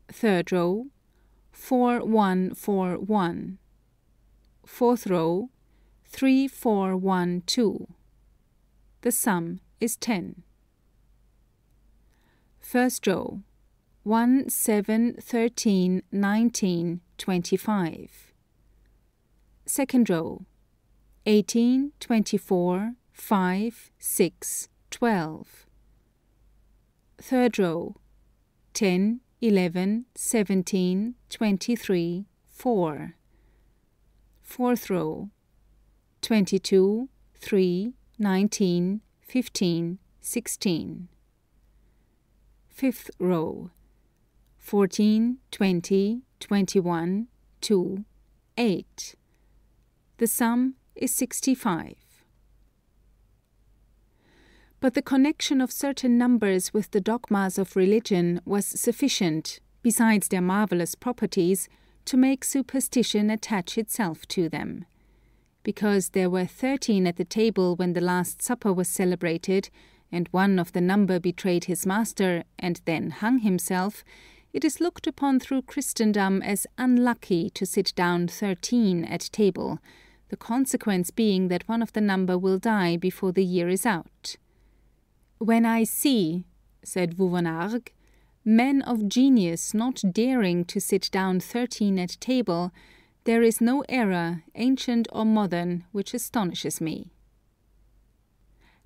Third row 4, 1, 4, 1. Fourth row 3, 4, 1, 2. The sum is 10. First row 1, 7, 13, 19, 25. Second row 18, 24, 5, 6, 12. Third row 10, 11, 17, 23, 4. Fourth row 22, 3, 19, 15, 16. Fifth row 14, 20, 21, 2, 8. The sum is 65. But the connection of certain numbers with the dogmas of religion was sufficient, besides their marvellous properties, to make superstition attach itself to them. Because there were thirteen at the table when the Last Supper was celebrated, and one of the number betrayed his master and then hung himself, it is looked upon through Christendom as unlucky to sit down thirteen at table, the consequence being that one of the number will die before the year is out. When I see, said Vauvenargues, men of genius not daring to sit down thirteen at table, there is no error, ancient or modern, which astonishes me.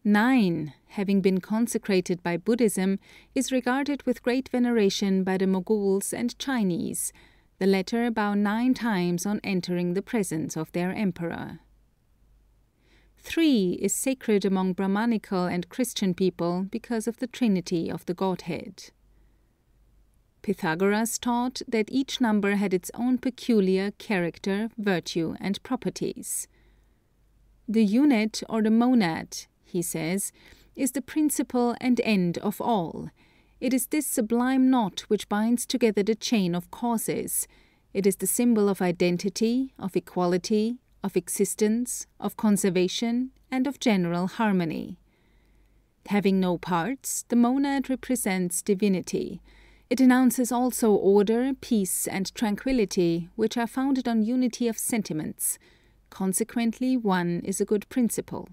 Nine, having been consecrated by Buddhism, is regarded with great veneration by the Moguls and Chinese. The latter bow nine times on entering the presence of their emperor. Three is sacred among Brahmanical and Christian people because of the trinity of the Godhead. Pythagoras taught that each number had its own peculiar character, virtue, and properties. The unit or the monad, he says, is the principle and end of all. It is this sublime knot which binds together the chain of causes. It is the symbol of identity, of equality, of existence, of conservation, and of general harmony. Having no parts, the monad represents divinity. It announces also order, peace, and tranquillity, which are founded on unity of sentiments. Consequently, one is a good principle.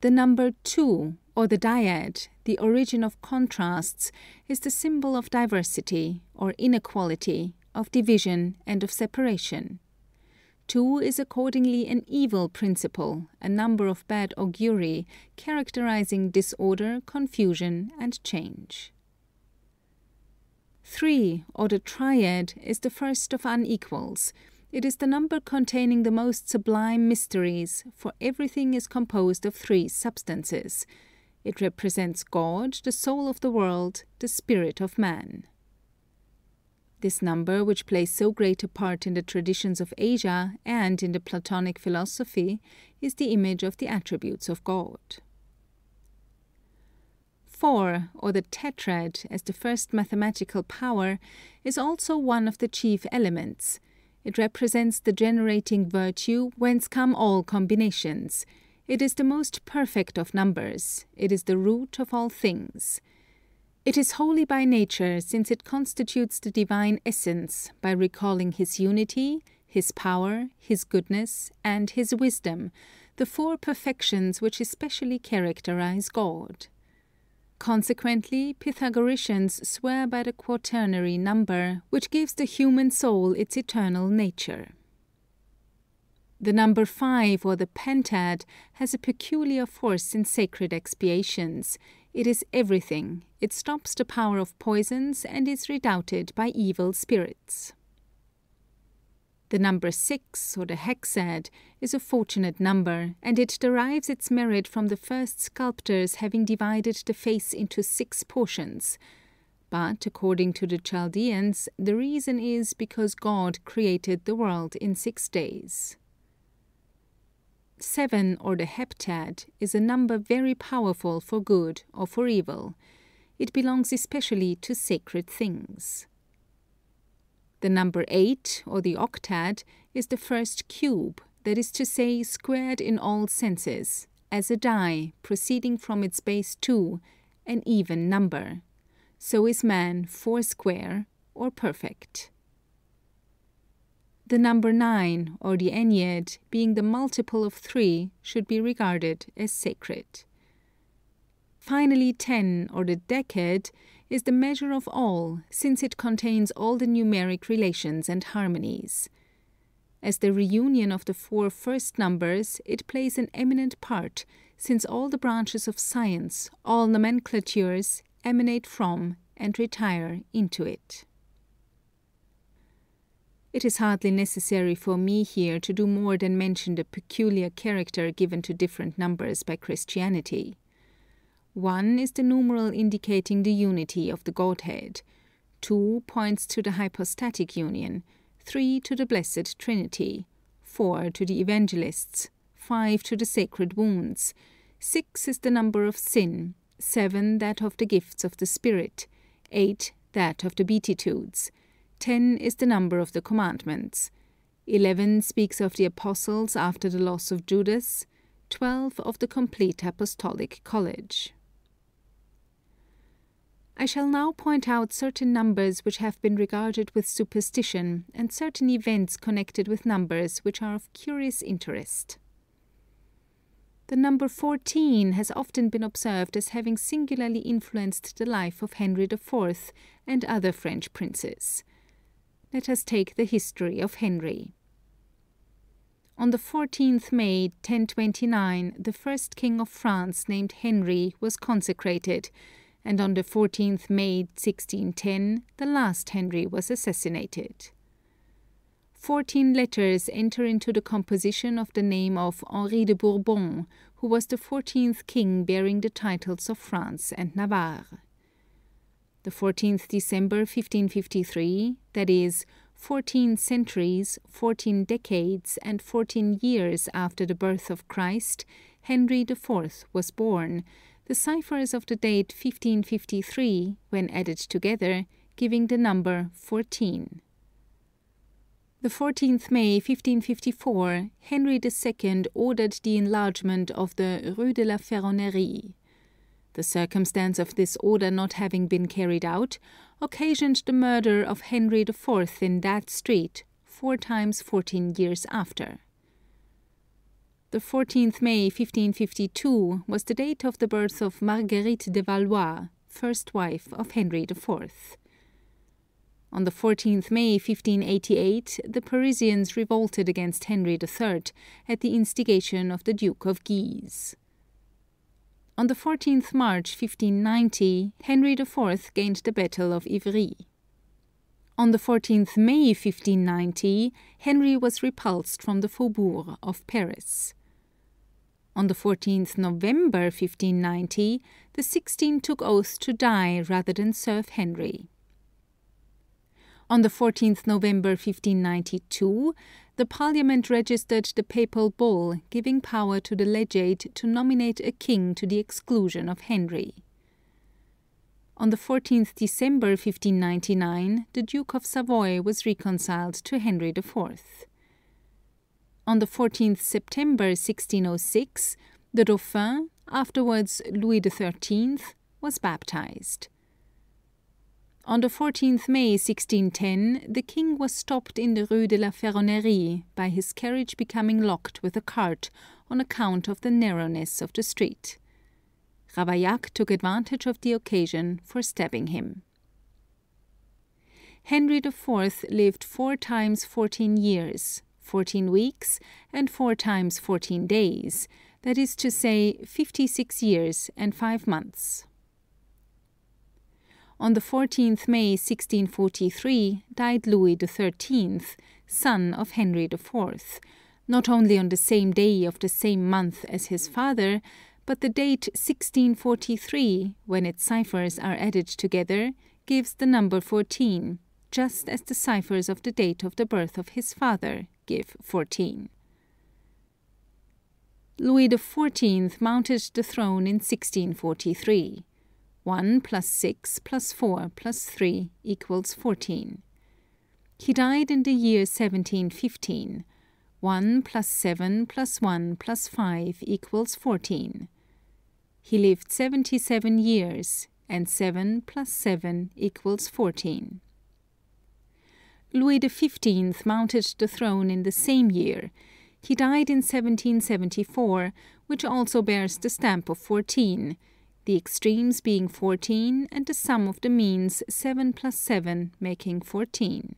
The number two, or the dyad, the origin of contrasts, is the symbol of diversity, or inequality, of division, and of separation. Two is accordingly an evil principle, a number of bad augury, characterizing disorder, confusion, and change. Three, or the triad, is the first of unequals. It is the number containing the most sublime mysteries, for everything is composed of three substances. It represents God, the soul of the world, the spirit of man. This number, which plays so great a part in the traditions of Asia and in the Platonic philosophy, is the image of the attributes of God. 4, or the tetrad, as the first mathematical power, is also one of the chief elements. It represents the generating virtue whence come all combinations. It is the most perfect of numbers. It is the root of all things. It is holy by nature, since it constitutes the divine essence, by recalling his unity, his power, his goodness, and his wisdom, the four perfections which especially characterize God. Consequently, Pythagoricians swear by the quaternary number, which gives the human soul its eternal nature. The number five, or the pentad, has a peculiar force in sacred expiations. It is everything. It stops the power of poisons and is redoubted by evil spirits. The number six, or the hexad, is a fortunate number, and it derives its merit from the first sculptors having divided the face into six portions. But, according to the Chaldeans, the reason is because God created the world in six days. 7 or the heptad is a number very powerful for good or for evil. It belongs especially to sacred things. The number 8 or the octad is the first cube, that is to say squared in all senses, as a die, proceeding from its base 2, an even number. So is man four square or perfect. The number 9, or the ennead, being the multiple of 3, should be regarded as sacred. Finally 10, or the decad, is the measure of all, since it contains all the numeric relations and harmonies. As the reunion of the four first numbers, it plays an eminent part, since all the branches of science, all nomenclatures, emanate from and retire into it. It is hardly necessary for me here to do more than mention the peculiar character given to different numbers by Christianity. One is the numeral indicating the unity of the Godhead. Two points to the hypostatic union. Three to the Blessed Trinity. Four to the Evangelists. Five to the sacred wounds. Six is the number of sin. Seven that of the gifts of the Spirit. Eight that of the Beatitudes. Ten is the number of the commandments. Eleven speaks of the apostles after the loss of Judas. Twelve of the complete apostolic college. I shall now point out certain numbers which have been regarded with superstition, and certain events connected with numbers which are of curious interest. The number 14 has often been observed as having singularly influenced the life of Henry IV and other French princes. Let us take the history of Henry. On the 14th May 1029 the first king of France named Henry was consecrated, and on the 14th May 1610 the last Henry was assassinated. Fourteen letters enter into the composition of the name of Henri de Bourbon, who was the fourteenth king bearing the titles of France and Navarre the 14th December 1553, that is, 14 centuries, 14 decades, and 14 years after the birth of Christ, Henry IV was born, the ciphers of the date 1553, when added together, giving the number 14. The 14th May 1554, Henry II ordered the enlargement of the Rue de la Ferronnerie. The circumstance of this order not having been carried out occasioned the murder of Henry IV in that street four times fourteen years after. The 14th May 1552 was the date of the birth of Marguerite de Valois, first wife of Henry IV. On the 14th May 1588 the Parisians revolted against Henry III at the instigation of the Duke of Guise. On the 14th March 1590 Henry IV gained the battle of Ivry. On the 14th May 1590 Henry was repulsed from the faubourg of Paris. On the 14th November 1590 the Sixteen took oath to die rather than serve Henry. On the 14th November 1592 the Parliament registered the papal bull giving power to the legate to nominate a king to the exclusion of Henry. On the 14th December 1599 the Duke of Savoy was reconciled to Henry IV. On the 14th September 1606 the Dauphin, afterwards Louis XIII, was baptized. On the 14th May 1610 the king was stopped in the Rue de la Ferronnerie by his carriage becoming locked with a cart on account of the narrowness of the street. Ravaillac took advantage of the occasion for stabbing him. Henry IV lived four times fourteen years, fourteen weeks, and four times fourteen days, that is to say, fifty six years and five months. On the 14th May 1643 died Louis XIII, son of Henry IV, not only on the same day of the same month as his father, but the date 1643, when its ciphers are added together, gives the number 14, just as the ciphers of the date of the birth of his father give 14. Louis XIV mounted the throne in 1643. 1 plus 6 plus 4 plus 3 equals 14. He died in the year 1715. 1 plus 7 plus 1 plus 5 equals 14. He lived 77 years, and 7 plus 7 equals 14. Louis XV mounted the throne in the same year. He died in 1774, which also bears the stamp of 14 the extremes being 14 and the sum of the means 7 plus 7 making 14.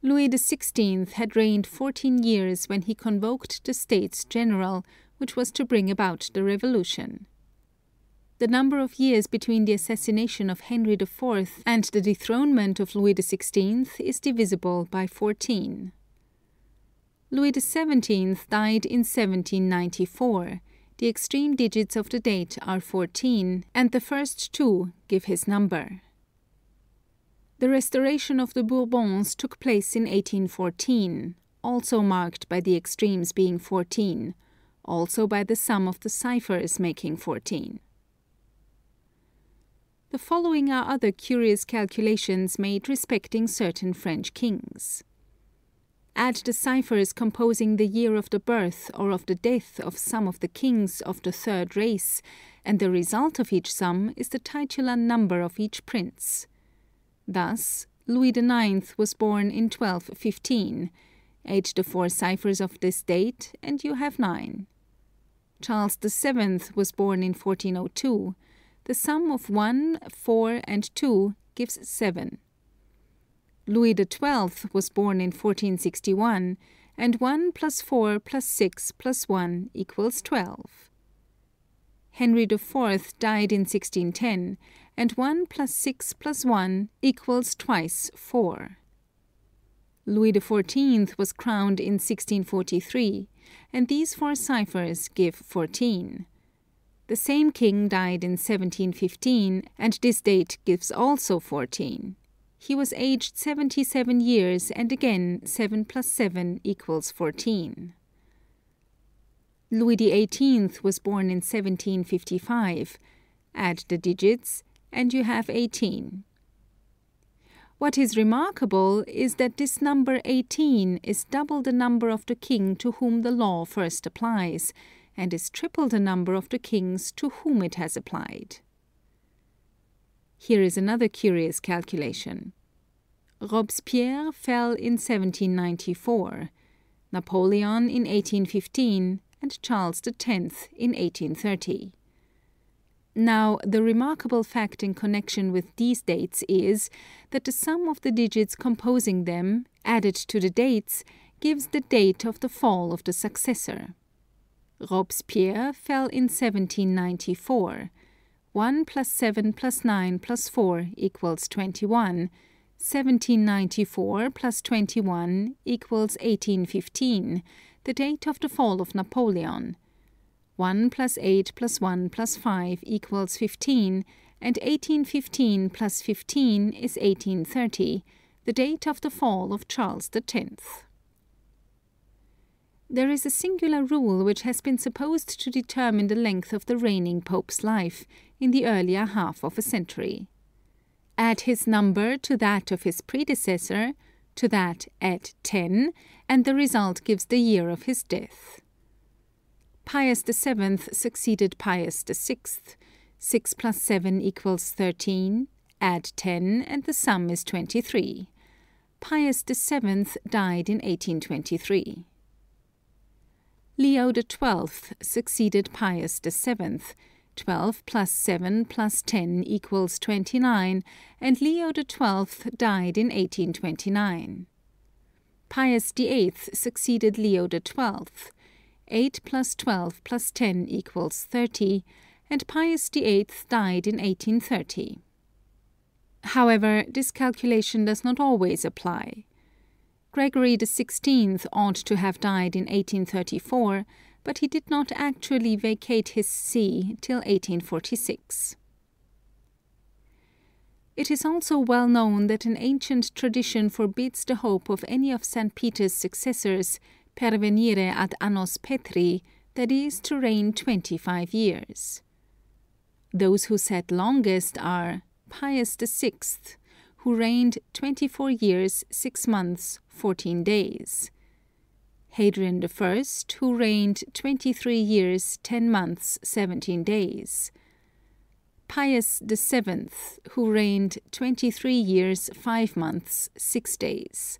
Louis XVI had reigned 14 years when he convoked the States General, which was to bring about the revolution. The number of years between the assassination of Henry IV and the dethronement of Louis XVI is divisible by 14. Louis XVII died in 1794 the extreme digits of the date are 14, and the first two give his number. The restoration of the Bourbons took place in 1814, also marked by the extremes being 14, also by the sum of the ciphers making 14. The following are other curious calculations made respecting certain French kings. Add the ciphers composing the year of the birth or of the death of some of the kings of the third race, and the result of each sum is the titular number of each prince. Thus, Louis IX was born in 1215. Add the four ciphers of this date, and you have nine. Charles VII was born in 1402. The sum of 1, 4, and 2 gives 7. Louis XII was born in 1461, and 1 plus 4 plus 6 plus 1 equals 12. Henry IV died in 1610, and 1 plus 6 plus 1 equals twice 4. Louis XIV was crowned in 1643, and these four ciphers give 14. The same king died in 1715, and this date gives also 14. He was aged 77 years, and again 7 plus 7 equals 14. Louis XVIII was born in 1755. Add the digits, and you have 18. What is remarkable is that this number 18 is double the number of the king to whom the law first applies, and is triple the number of the kings to whom it has applied. Here is another curious calculation. Robespierre fell in 1794. Napoleon in 1815, and Charles X in 1830. Now, the remarkable fact in connection with these dates is that the sum of the digits composing them, added to the dates, gives the date of the fall of the successor. Robespierre fell in 1794. 1 plus 7 plus 9 plus 4 equals 21. 1794 plus 21 equals 1815, the date of the fall of Napoleon. 1 plus 8 plus 1 plus 5 equals 15, and 1815 plus 15 is 1830, the date of the fall of Charles X. There is a singular rule which has been supposed to determine the length of the reigning Pope's life in the earlier half of a century. Add his number to that of his predecessor, to that at 10, and the result gives the year of his death. Pius VII succeeded Pius VI. 6 plus 7 equals 13, add 10, and the sum is 23. Pius VII died in 1823. Leo XII succeeded Pius VII. 12 plus 7 plus 10 equals 29, and Leo XII died in 1829. Pius VIII succeeded Leo XII. 8 plus 12 plus 10 equals 30, and Pius VIII died in 1830. However, this calculation does not always apply. Gregory XVI ought to have died in 1834, but he did not actually vacate his see till 1846. It is also well known that an ancient tradition forbids the hope of any of St. Peter's successors pervenire ad annos Petri, that is, to reign 25 years. Those who sat longest are Pius VI, who reigned 24 years, 6 months, 14 days. Hadrian I, who reigned 23 years, 10 months, 17 days. Pius VII, who reigned 23 years, 5 months, 6 days.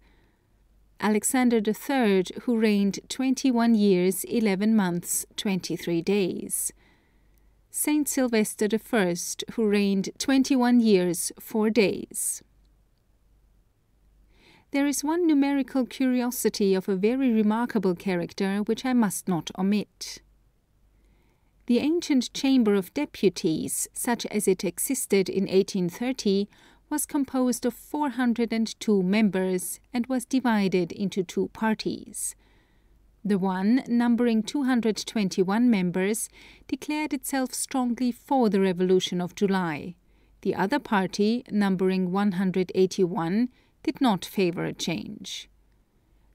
Alexander III, who reigned 21 years, 11 months, 23 days. Saint Sylvester I, who reigned 21 years, 4 days. There is one numerical curiosity of a very remarkable character which I must not omit. The ancient Chamber of Deputies, such as it existed in 1830, was composed of 402 members, and was divided into two parties. The one, numbering 221 members, declared itself strongly for the Revolution of July. The other party, numbering 181, did not favor a change.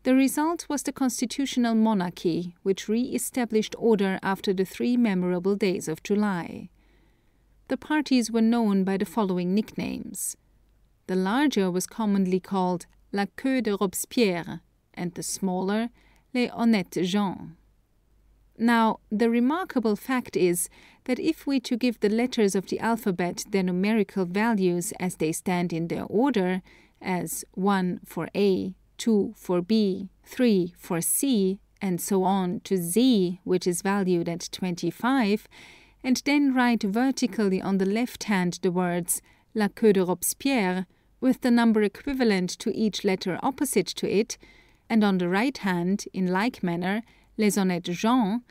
The result was the constitutional monarchy, which re established order after the three memorable days of July. The parties were known by the following nicknames. The larger was commonly called La Queue de Robespierre, and the smaller Les Honnêtes Gens. Now, the remarkable fact is that if we to give the letters of the alphabet their numerical values as they stand in their order, as 1 for A, 2 for B, 3 for C, and so on to Z, which is valued at 25, and then write vertically on the left hand the words La Queue de Robespierre, with the number equivalent to each letter opposite to it, and on the right hand, in like manner, Les Honnêtes Gens,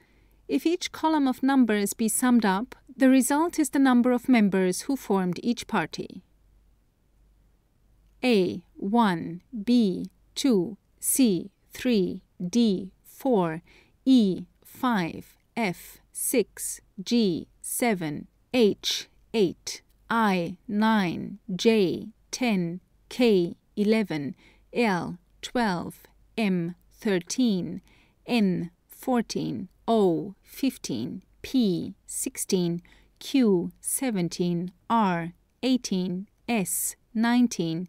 if each column of numbers be summed up, the result is the number of members who formed each party. A 1, B 2, C 3, D 4, E 5, F 6, G 7, H 8, I 9, J 10, K 11, L 12, M 13, N 14, O 15, P 16, Q 17, R 18, S 19,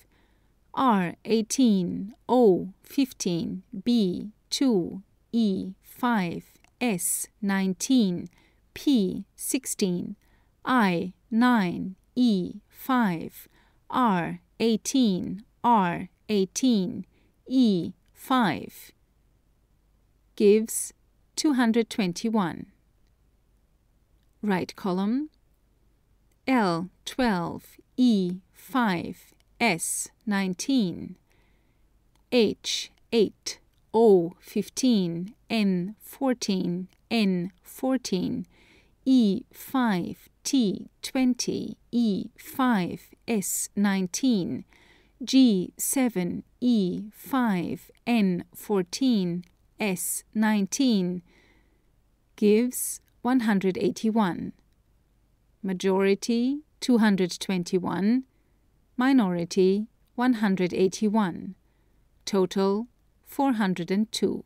17, U21, E5, U21, E5, D4, E5, R18, O15, B2, E5, S19, P16, I9, E5, R18, R18, E5 gives 221. Right column L12, E5, S19, H8, O15, N14, N14, E5, T20, E5, S19, G7, E5, N14, S19 gives 181. Majority 221. Minority 181. Total 402.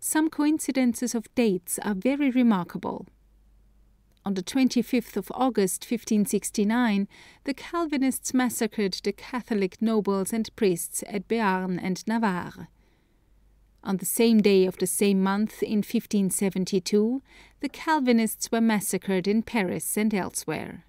Some coincidences of dates are very remarkable. On the 25th of August 1569, the Calvinists massacred the Catholic nobles and priests at Béarn and Navarre. On the same day of the same month in 1572, the Calvinists were massacred in Paris and elsewhere.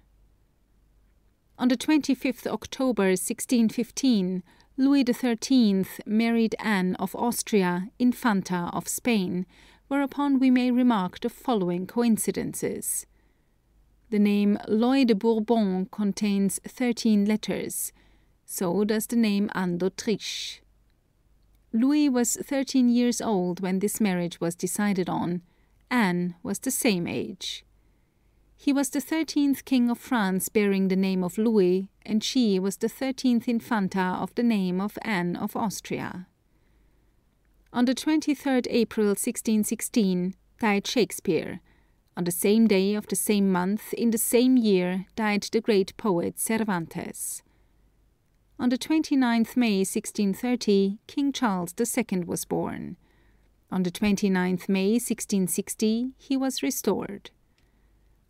On the 25th October 1615, Louis XIII married Anne of Austria, Infanta of Spain, whereupon we may remark the following coincidences. The name Loy de Bourbon contains 13 letters. So does the name Anne d'Autriche. Louis was 13 years old when this marriage was decided on. Anne was the same age. He was the 13th King of France bearing the name of Louis, and she was the 13th Infanta of the name of Anne of Austria. On the 23rd April 1616 died Shakespeare, on the same day of the same month, in the same year, died the great poet Cervantes. On the 29th May 1630, King Charles II was born. On the 29th May 1660, he was restored.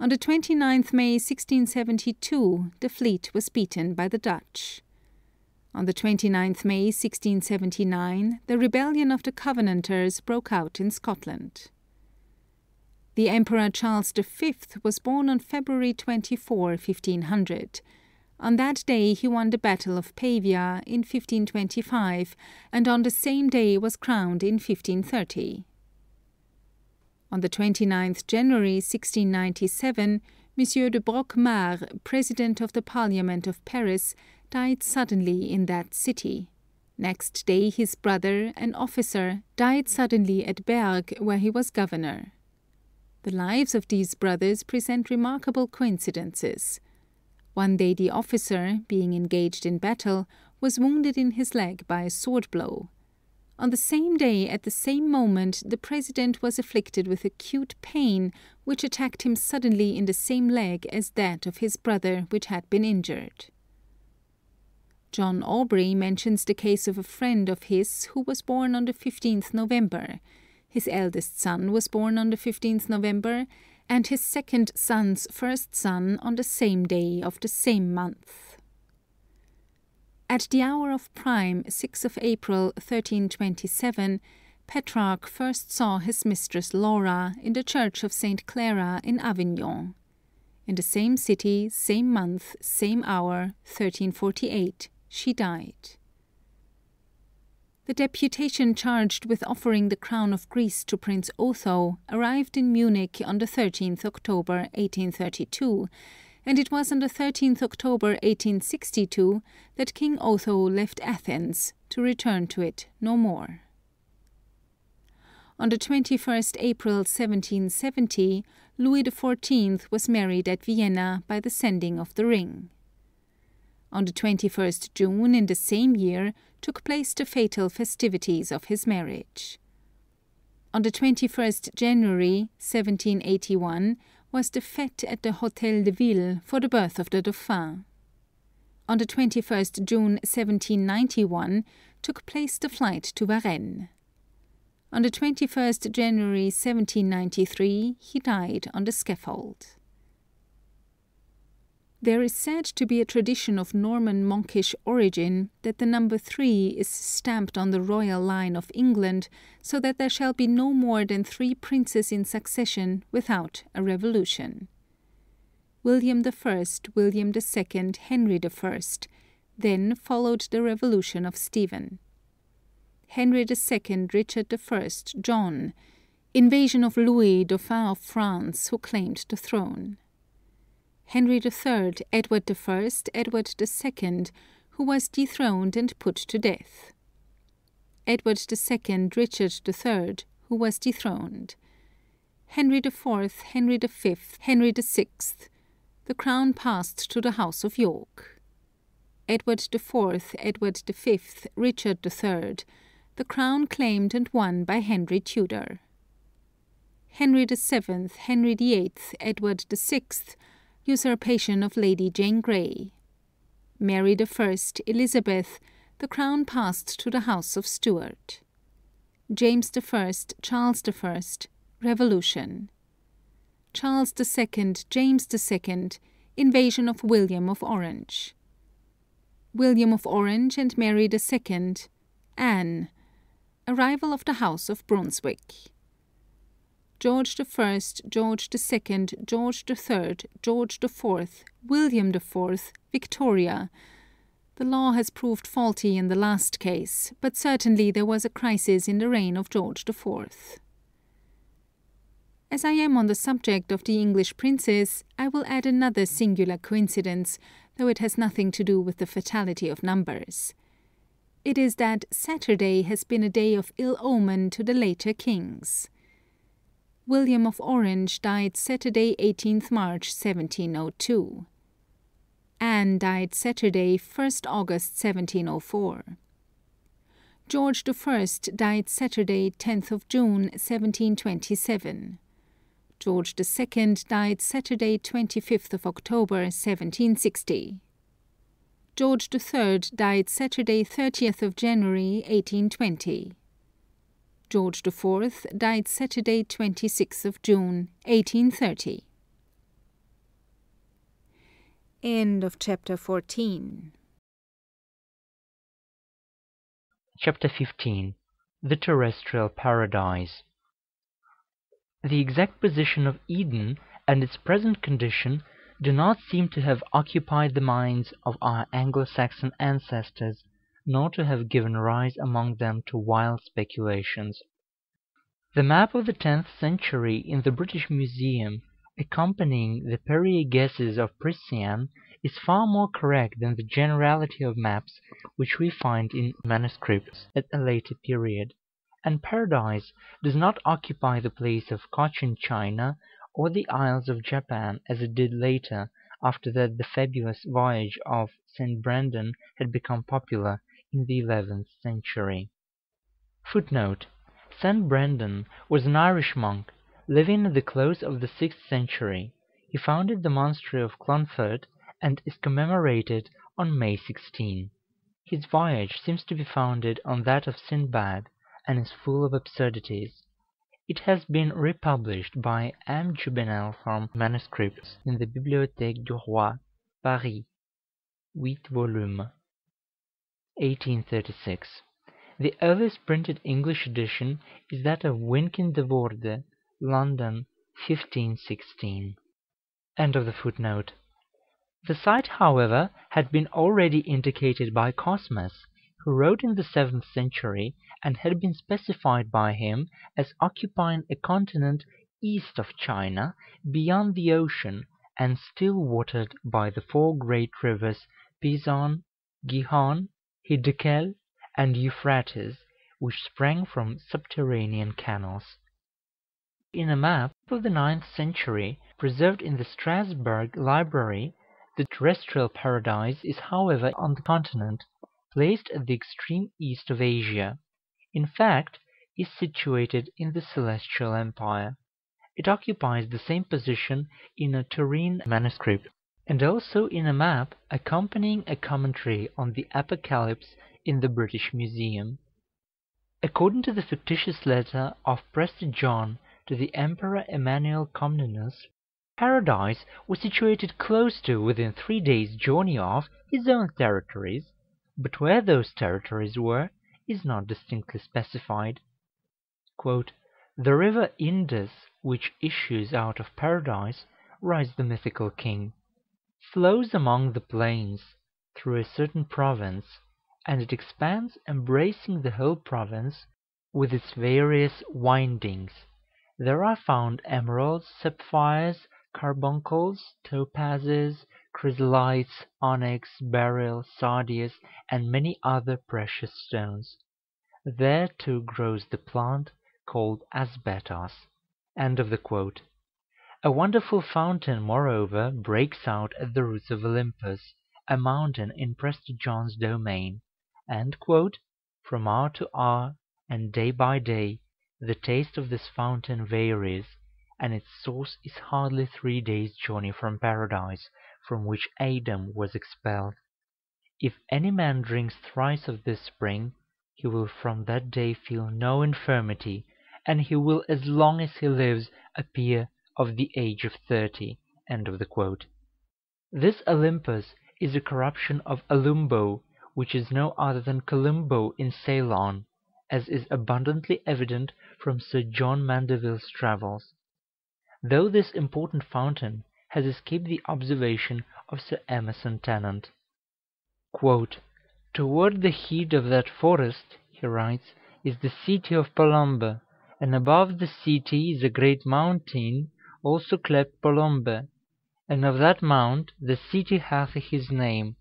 On the 29th May 1672, the fleet was beaten by the Dutch. On the 29th May 1679, the rebellion of the Covenanters broke out in Scotland. The Emperor Charles V was born on February 24, 1500. On that day he won the Battle of Pavia in 1525, and on the same day was crowned in 1530. On the 29th January 1697, Monsieur de Brocquemar, President of the Parliament of Paris, died suddenly in that city. Next day his brother, an officer, died suddenly at Berg, where he was governor. The lives of these brothers present remarkable coincidences. One day the officer, being engaged in battle, was wounded in his leg by a sword blow. On the same day, at the same moment, the president was afflicted with acute pain, which attacked him suddenly in the same leg as that of his brother which had been injured. John Aubrey mentions the case of a friend of his who was born on the 15th November. His eldest son was born on the 15th November, and his second son's first son on the same day of the same month. At the hour of prime, 6 of April 1327, Petrarch first saw his mistress Laura in the church of St. Clara in Avignon. In the same city, same month, same hour, 1348, she died. The deputation charged with offering the crown of Greece to Prince Otho arrived in Munich on the 13th October 1832, and it was on the 13th October 1862 that King Otho left Athens, to return to it no more. On the 21st April 1770, Louis XIV was married at Vienna by the sending of the ring. On the 21st June in the same year took place the fatal festivities of his marriage. On the 21st January 1781 was the fête at the Hôtel de Ville for the birth of the Dauphin. On the 21st June 1791 took place the flight to Varennes. On the 21st January 1793 he died on the scaffold. There is said to be a tradition of Norman monkish origin that the number three is stamped on the royal line of England, so that there shall be no more than three princes in succession without a revolution. William I, William II, Henry I, then followed the revolution of Stephen. Henry II, Richard I, John, invasion of Louis, Dauphin of France, who claimed the throne. Henry III, Edward I, Edward II, who was dethroned and put to death. Edward II, Richard III, who was dethroned. Henry IV, Henry V, Henry VI, the crown passed to the House of York. Edward IV, Edward V, Richard III, the crown claimed and won by Henry Tudor. Henry VII, Henry VIII, Edward VI, usurpation of Lady Jane Grey. Mary I, Elizabeth, the crown passed to the House of Stuart. James I, Charles I, revolution. Charles II, James II, invasion of William of Orange. William of Orange and Mary II, Anne, arrival of the House of Brunswick. George I, George II, George III, George IV, William IV, Victoria. The law has proved faulty in the last case, but certainly there was a crisis in the reign of George IV. As I am on the subject of the English princes, I will add another singular coincidence, though it has nothing to do with the fatality of numbers. It is that Saturday has been a day of ill omen to the later kings. William of Orange died Saturday 18th March 1702. Anne died Saturday 1st August 1704. George I died Saturday 10th of June 1727. George II died Saturday 25th of October 1760. George III died Saturday 30th of January 1820. George IV died Saturday 26th of June 1830. End of chapter 14. Chapter 15 The Terrestrial Paradise The exact position of Eden and its present condition do not seem to have occupied the minds of our Anglo Saxon ancestors nor to have given rise among them to wild speculations. The map of the tenth century in the British Museum, accompanying the Periegesis of Priscian, is far more correct than the generality of maps which we find in manuscripts at a later period; and Paradise does not occupy the place of Cochin China or the Isles of Japan as it did later, after that the fabulous voyage of St. Brendan had become popular in the eleventh century. [Footnote: St. Brendan was an Irish monk, living at the close of the sixth century. He founded the monastery of Clonfert, and is commemorated on May 16. His voyage seems to be founded on that of Sindbad, and is full of absurdities. It has been republished by M. Jubinal from manuscripts in the Bibliothèque du Roi, Paris, 8 volumes. 1836. The earliest printed English edition is that of Wynkyn de Worde, London, 1516.] The Footnote The site, however, had been already indicated by Cosmas, who wrote in the seventh century, and had been specified by him as occupying a continent east of China, beyond the ocean, and still watered by the four great rivers Pison, Gihon, Hiddekel, and Euphrates, which sprang from subterranean canals. In a map of the ninth century, preserved in the Strasburg Library, the terrestrial paradise is however on the continent, placed at the extreme east of Asia; in fact, is situated in the Celestial Empire. It occupies the same position in a Turin manuscript. And also in a map accompanying a commentary on the Apocalypse in the British Museum. According to the fictitious letter of Prester John to the Emperor Emmanuel Comnenus, Paradise was situated close to, within three days' journey of, his own territories, but where those territories were is not distinctly specified. "The river Indus, which issues out of Paradise," writes the mythical king, "flows among the plains, through a certain province, and it expands, embracing the whole province, with its various windings. There are found emeralds, sapphires, carbuncles, topazes, chrysolites, onyx, beryl, sardius, and many other precious stones. There too grows the plant called asbetos." A wonderful fountain, moreover, breaks out at the roots of Olympus, a mountain in Prester John's domain, and "from hour to hour, and day by day, the taste of this fountain varies, and its source is hardly three days' journey from Paradise, from which Adam was expelled. If any man drinks thrice of this spring, he will from that day feel no infirmity, and he will as long as he lives appear of the age of thirty." This Olympus is a corruption of Alumbo, which is no other than Columbo in Ceylon, as is abundantly evident from Sir John Mandeville's travels; though this important fountain has escaped the observation of Sir Emerson Tennent. "Toward the head of that forest," he writes, "is the city of Polombe, and above the city is a great mountain, also cleped Polombe, and of that mount the city hath his name;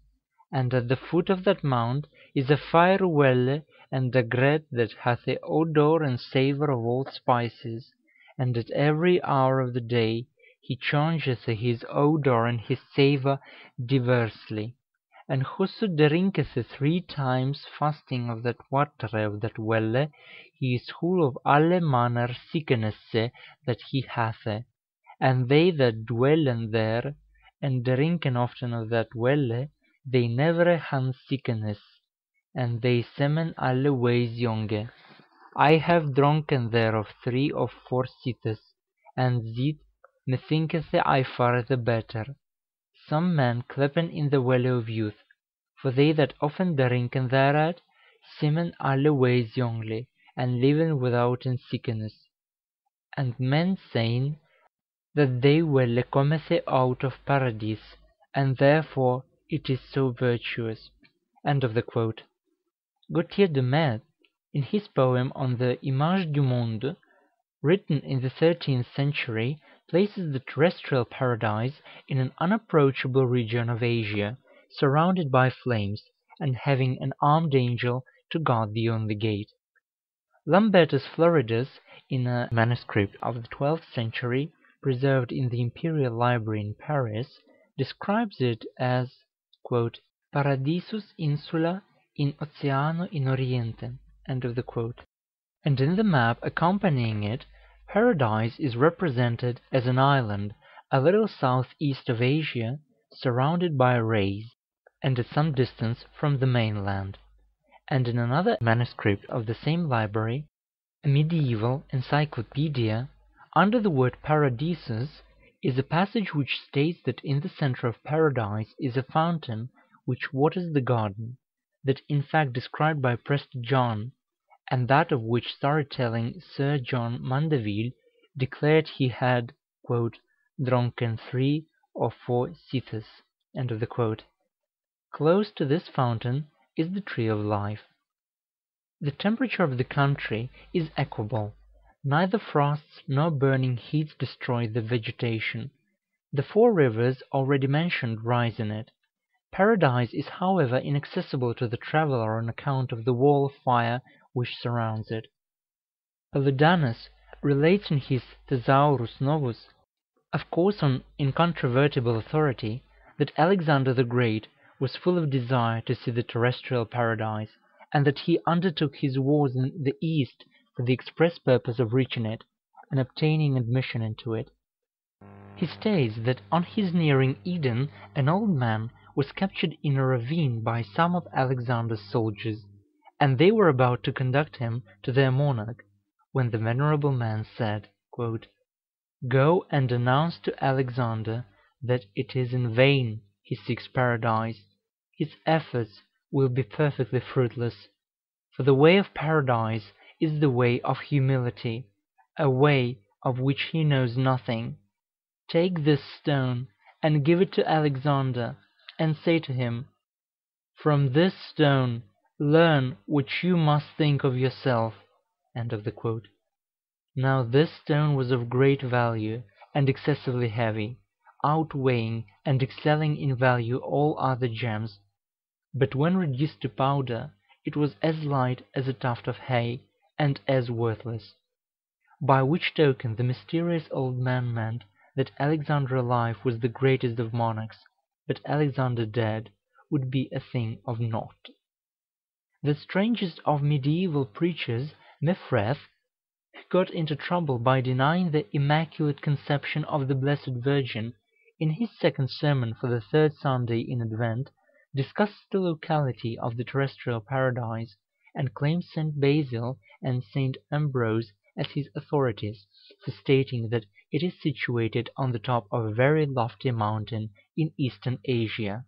and at the foot of that mount is a fire welle and a grate that hath the odour and savour of all spices, and at every hour of the day he changeth his odour and his savour diversely. And whoso drinketh three times fasting of that water of that welle, he is whole of alle manner sicknesse that he hath; and they that dwellen there, and drinken often of that welle, they never han sickness, and they semen alle ways. I have dronken thereof three or four sithes, and ziet, methinketh I far the better. Some men klepen in the well of youth, for they that often drinken thereat, semen alle ways jongle, and leven withouten sickness. And men sayn that they welle cometh out of Paradise, and therefore it is so virtuous." Gautier de Metz, in his poem on the Image du Monde, written in the thirteenth century, places the terrestrial Paradise in an unapproachable region of Asia, surrounded by flames, and having an armed angel to guard the only gate. Lambertus Floridus, in a MS. of the twelfth century, preserved in the Imperial Library in Paris, describes it as "Paradisus insula in Oceano in Oriente," and in the map accompanying it, Paradise is represented as an island a little south east of Asia, surrounded by rays, and at some distance from the mainland; and in another manuscript of the same library, a mediæval encyclopædia, under the word Paradisus, is a passage which states that in the centre of Paradise is a fountain which waters the garden, that in fact described by Prester John, and that of which story telling Sir John Mandeville declared he had "drunken three or four sithes." Close to this fountain is the Tree of Life. The temperature of the country is equable; neither frosts nor burning heats destroy the vegetation. The four rivers already mentioned rise in it. Paradise is however inaccessible to the traveller on account of the wall of fire which surrounds it. Avidanus relates in his Thesaurus Novus, of course on incontrovertible authority, that Alexander the Great was full of desire to see the terrestrial Paradise, and that he undertook his wars in the East for the express purpose of reaching it, and obtaining admission into it. he states that on his nearing Eden an old man was captured in a ravine by some of Alexander's soldiers, and they were about to conduct him to their monarch, when the venerable man said, "Go and announce to Alexander that it is in vain he seeks paradise; his efforts will be perfectly fruitless, for the way of paradise is the way of humility, a way of which he knows nothing. Take this stone and give it to Alexander, and say to him, 'From this stone learn what you must think of yourself.'" Now this stone was of great value, and excessively heavy, outweighing and excelling in value all other gems; but when reduced to powder, it was as light as a tuft of hay, and as worthless. By which token the mysterious old man meant that Alexander alive was the greatest of monarchs, but Alexander dead would be a thing of naught. The strangest of mediaeval preachers, Mefreth, who got into trouble by denying the Immaculate Conception of the Blessed Virgin, in his second sermon for the third Sunday in Advent, discussed the locality of the terrestrial paradise, and claims St. Basil and St. Ambrose as his authorities for stating that it is situated on the top of a very lofty mountain in Eastern Asia.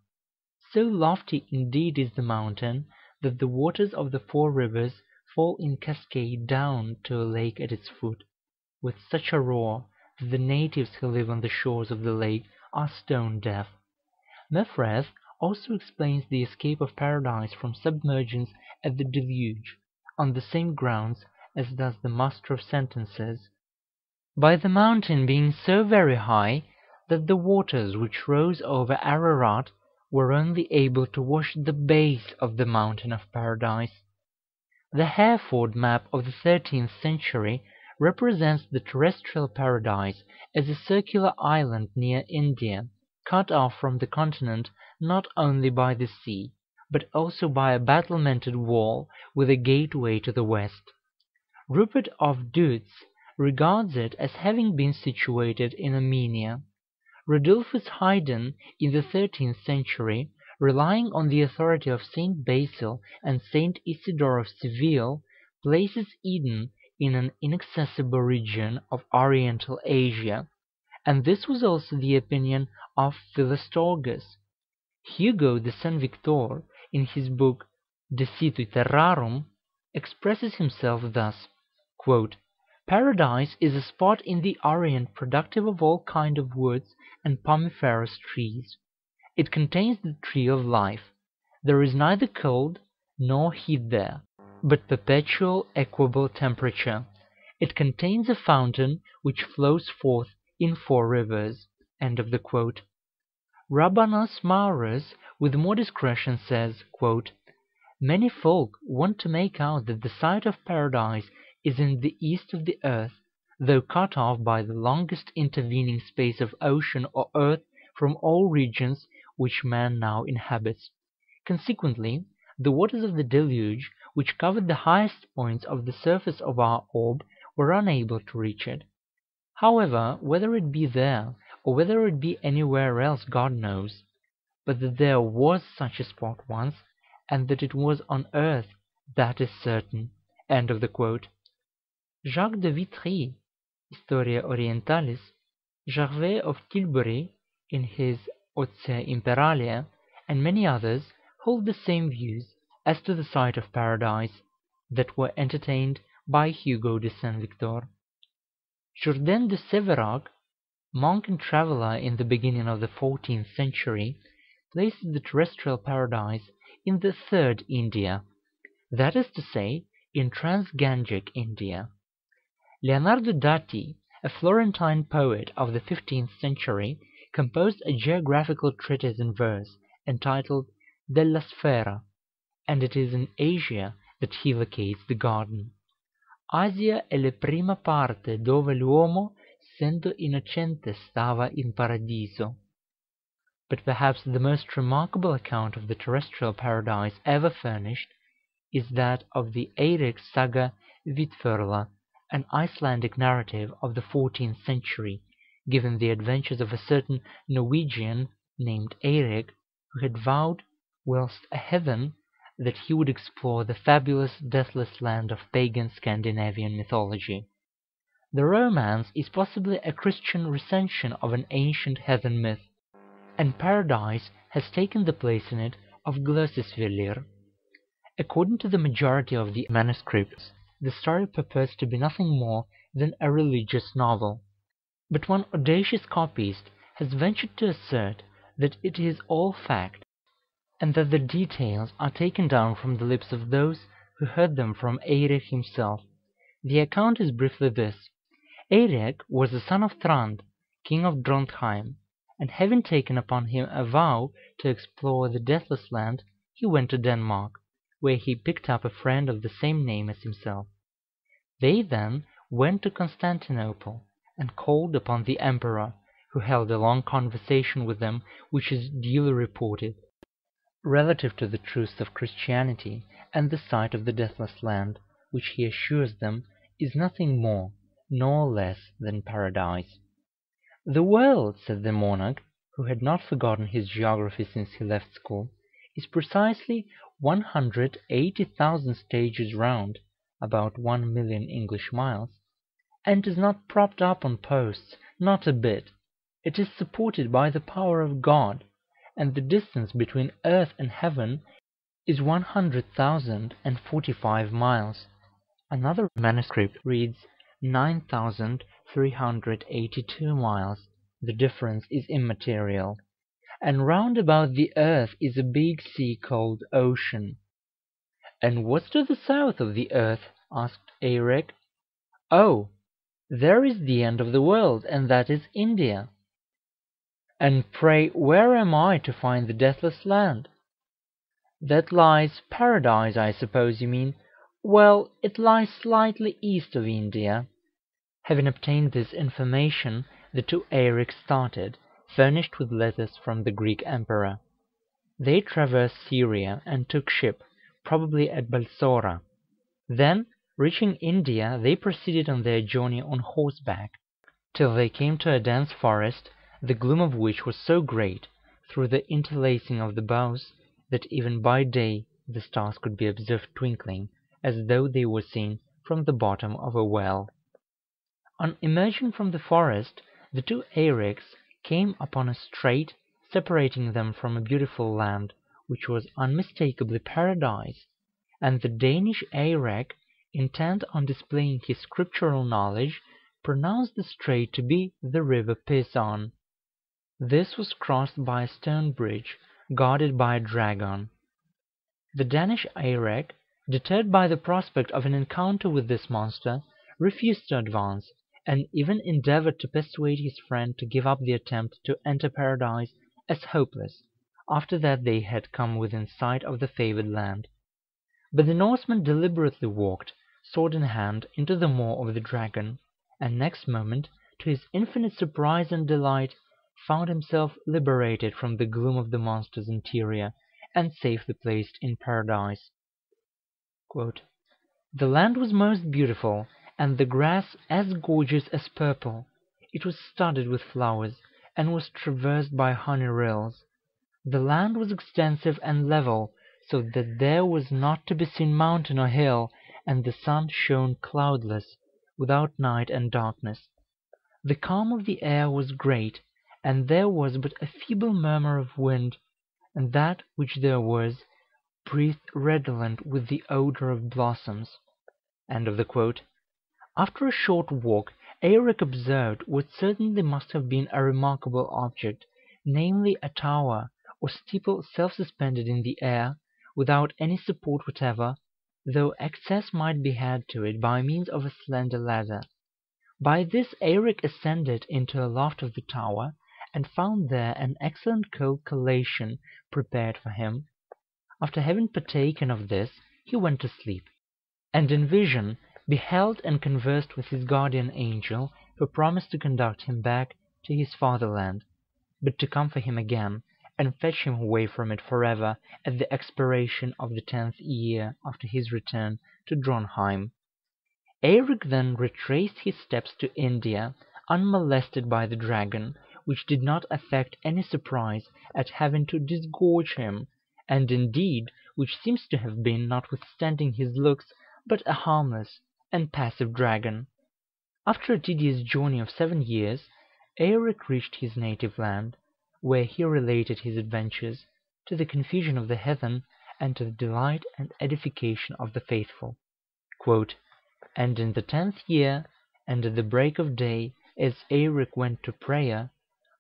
So lofty indeed is the mountain, that the waters of the four rivers fall in cascade down to a lake at its foot, with such a roar that the natives who live on the shores of the lake are stone deaf. Mefreth also explains the escape of Paradise from submergence at the Deluge, on the same grounds as does the Master of Sentences, by the mountain being so very high that the waters which rose over Ararat were only able to wash the base of the mountain of Paradise. The Hereford map of the thirteenth century represents the terrestrial paradise as a circular island near India, cut off from the continent not only by the sea, but also by a battlemented wall with a gateway to the west. Rupert of Deutz regards it as having been situated in Armenia. Rodulphus Hayden, in the thirteenth century, relying on the authority of St. Basil and St. Isidore of Seville, places Eden in an inaccessible region of Oriental Asia, and this was also the opinion of Philostorgus. Hugo de Saint Victor, in his book De Situ Terrarum, expresses himself thus: "Paradise is a spot in the Orient productive of all kind of woods and pomiferous trees. It contains the tree of life. There is neither cold nor heat there, but perpetual equable temperature. It contains a fountain which flows forth in four rivers." Rabanus Maurus, with more discretion, says, "Many folk want to make out that the site of Paradise is in the east of the earth, though cut off by the longest intervening space of ocean or earth from all regions which man now inhabits. Consequently, the waters of the deluge, which covered the highest points of the surface of our orb, were unable to reach it. However, whether it be there, or whether it be anywhere else, God knows; but that there was such a spot once, and that it was on earth, that is certain." Of the quote. Jacques de Vitry (Historia Orientalis), Gervase of Tilbury in his Otia Imperialia, and many others, hold the same views as to the site of Paradise that were entertained by Hugo de Saint Victor. Jourdain de Séverac, monk and traveller in the beginning of the fourteenth century, places the terrestrial paradise in the third India, that is to say, in Transgangic India. Leonardo Dati, a Florentine poet of the fifteenth century, composed a geographical treatise in verse, entitled Della Sfera, and it is in Asia that he locates the garden. Asia è la prima parte dove l'uomo, sendo innocente, stava in paradiso. But perhaps the most remarkable account of the terrestrial paradise ever furnished is that of the Eirik Saga Vidförla, an Icelandic narrative of the fourteenth century, given the adventures of a certain Norwegian named Eirik, who had vowed, whilst a heathen, that he would explore the fabulous deathless land of pagan Scandinavian mythology. The romance is possibly a Christian recension of an ancient heathen myth, and Paradise has taken the place in it of Glæsisvellir. According to the majority of the manuscripts, the story purports to be nothing more than a religious novel, but one audacious copyist has ventured to assert that it is all fact, and that the details are taken down from the lips of those who heard them from Eirik himself. The account is briefly this: Eirik was the son of Thrand, king of Drontheim, and having taken upon him a vow to explore the Deathless Land, he went to Denmark, where he picked up a friend of the same name as himself. They then went to Constantinople, and called upon the Emperor, who held a long conversation with them, which is duly reported, relative to the truths of Christianity and the sight of the Deathless Land, which he assures them is nothing more nor less than Paradise. "The world," said the monarch, who had not forgotten his geography since he left school, "is precisely one hundred eighty thousand stages round (about one million English miles), and is not propped up on posts, not a bit. It is supported by the power of God, and the distance between earth and heaven is one hundred thousand and forty five miles." Another manuscript reads nine thousand three hundred eighty two miles (the difference is immaterial), and round about the earth is a big sea called Ocean. "And what's to the south of the earth?" asked Eirik. "Oh, there is the end of the world, and that is India." "And pray where am I to find the Deathless Land?" "That lies Paradise, I suppose you mean. Well, it lies slightly east of India." Having obtained this information, the two Eiriks started, furnished with letters from the Greek Emperor. They traversed Syria and took ship, probably at Balsora. Then, reaching India, they proceeded on their journey on horseback, till they came to a dense forest, the gloom of which was so great, through the interlacing of the boughs, that even by day the stars could be observed twinkling, as though they were seen from the bottom of a well. On emerging from the forest, the two Eiriks came upon a strait separating them from a beautiful land, which was unmistakably Paradise, and the Danish Eirik, intent on displaying his scriptural knowledge, pronounced the strait to be the river Pison. This was crossed by a stone bridge, guarded by a dragon. The Danish Eirik, deterred by the prospect of an encounter with this monster, refused to advance, and even endeavored to persuade his friend to give up the attempt to enter Paradise as hopeless, after that they had come within sight of the favored land. But the Norseman deliberately walked, sword in hand, into the maw of the dragon, and next moment, to his infinite surprise and delight, found himself liberated from the gloom of the monster's interior, and safely placed in Paradise. "The land was most beautiful, and the grass as gorgeous as purple. It was studded with flowers, and was traversed by honey rills. The land was extensive and level, so that there was not to be seen mountain or hill, and the sun shone cloudless, without night and darkness. The calm of the air was great, and there was but a feeble murmur of wind, and that which there was breathed redolent with the odor of blossoms." After a short walk, Eirik observed what certainly must have been a remarkable object, namely a tower, or steeple self suspended in the air, without any support whatever, though access might be had to it by means of a slender ladder. By this Eirik ascended into a loft of the tower, and found there an excellent cold collation prepared for him. After having partaken of this, he went to sleep, and in vision beheld and conversed with his guardian angel, who promised to conduct him back to his fatherland, but to come for him again, and fetch him away from it forever at the expiration of the tenth year after his return to Drontheim. Eirik then retraced his steps to India, unmolested by the dragon, which did not affect any surprise at having to disgorge him, and indeed which seems to have been, notwithstanding his looks, but a harmless and passive dragon. After a tedious journey of seven years, Eirik reached his native land, where he related his adventures, to the confusion of the heathen, and to the delight and edification of the faithful. Quote, "And in the tenth year, and at the break of day, as Eirik went to prayer,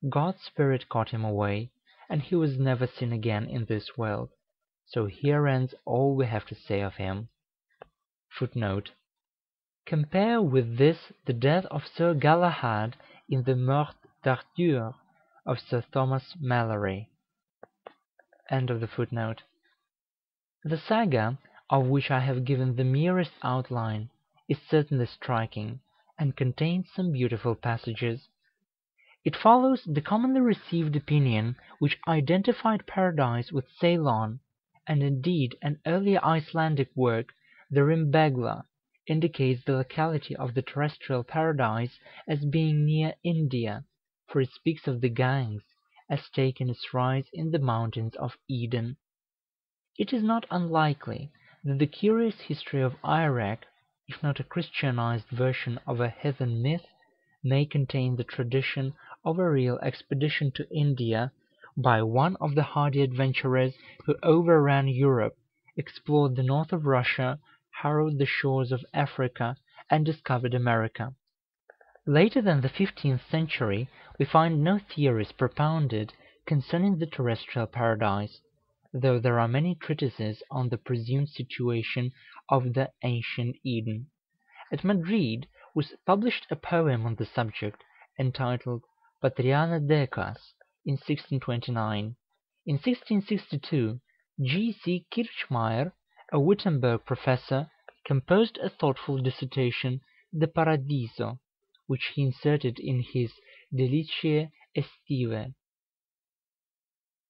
God's spirit caught him away, and he was never seen again in this world. So here ends all we have to say of him." [Footnote: Compare with this the death of Sir Galahad in the Morte d'Arthur of Sir Thomas Malory.] End of the footnote. The Saga, of which I have given the merest outline, is certainly striking, and contains some beautiful passages. It follows the commonly received opinion which identified Paradise with Ceylon, and indeed an earlier Icelandic work, the Rimbegla, indicates the locality of the terrestrial Paradise as being near India, for it speaks of the Ganges as taking its rise in the mountains of Eden. It is not unlikely that the curious history of Eirik, if not a Christianized version of a heathen myth, may contain the tradition of a real expedition to India by one of the hardy adventurers who overran Europe, explored the north of Russia, harrowed the shores of Africa, and discovered America. Later than the fifteenth century we find no theories propounded concerning the terrestrial Paradise, though there are many treatises on the presumed situation of the ancient Eden. At Madrid was published a poem on the subject, entitled Patriana Decas, in 1629. In 1662, G. C. Kirchmaier, a Wittenberg professor, composed a thoughtful dissertation, De Paradiso, which he inserted in his Deliciae Aestivae.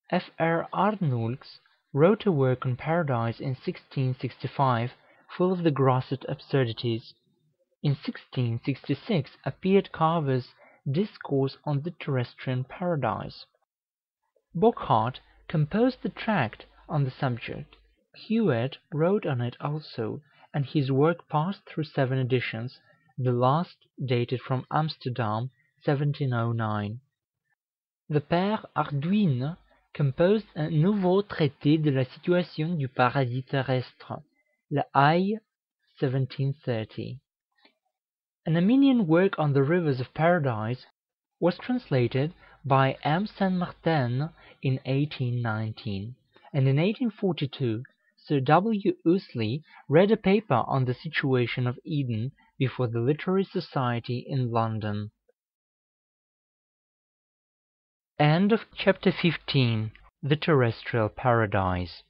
F. R. Arnulx wrote a work on Paradise in 1665, full of the grossest absurdities. In 1666 appeared Carver's Discourse on the Terrestrian Paradise. Bochart composed the tract on the subject. Huet wrote on it also, and his work passed through seven editions, the last dated from Amsterdam, 1709. The Père Hardouin composed a nouveau traité de la situation du paradis terrestre, La Haye, 1730. An Armenian work on the rivers of Paradise was translated by M. Saint Martin in 1819, and in 1842 Sir W. Ouseley read a paper on the situation of Eden before the Literary Society in London. End of Chapter 15 The Terrestrial Paradise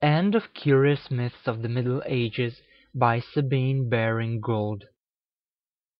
End of Curious Myths of the Middle Ages by Sabine Baring Gould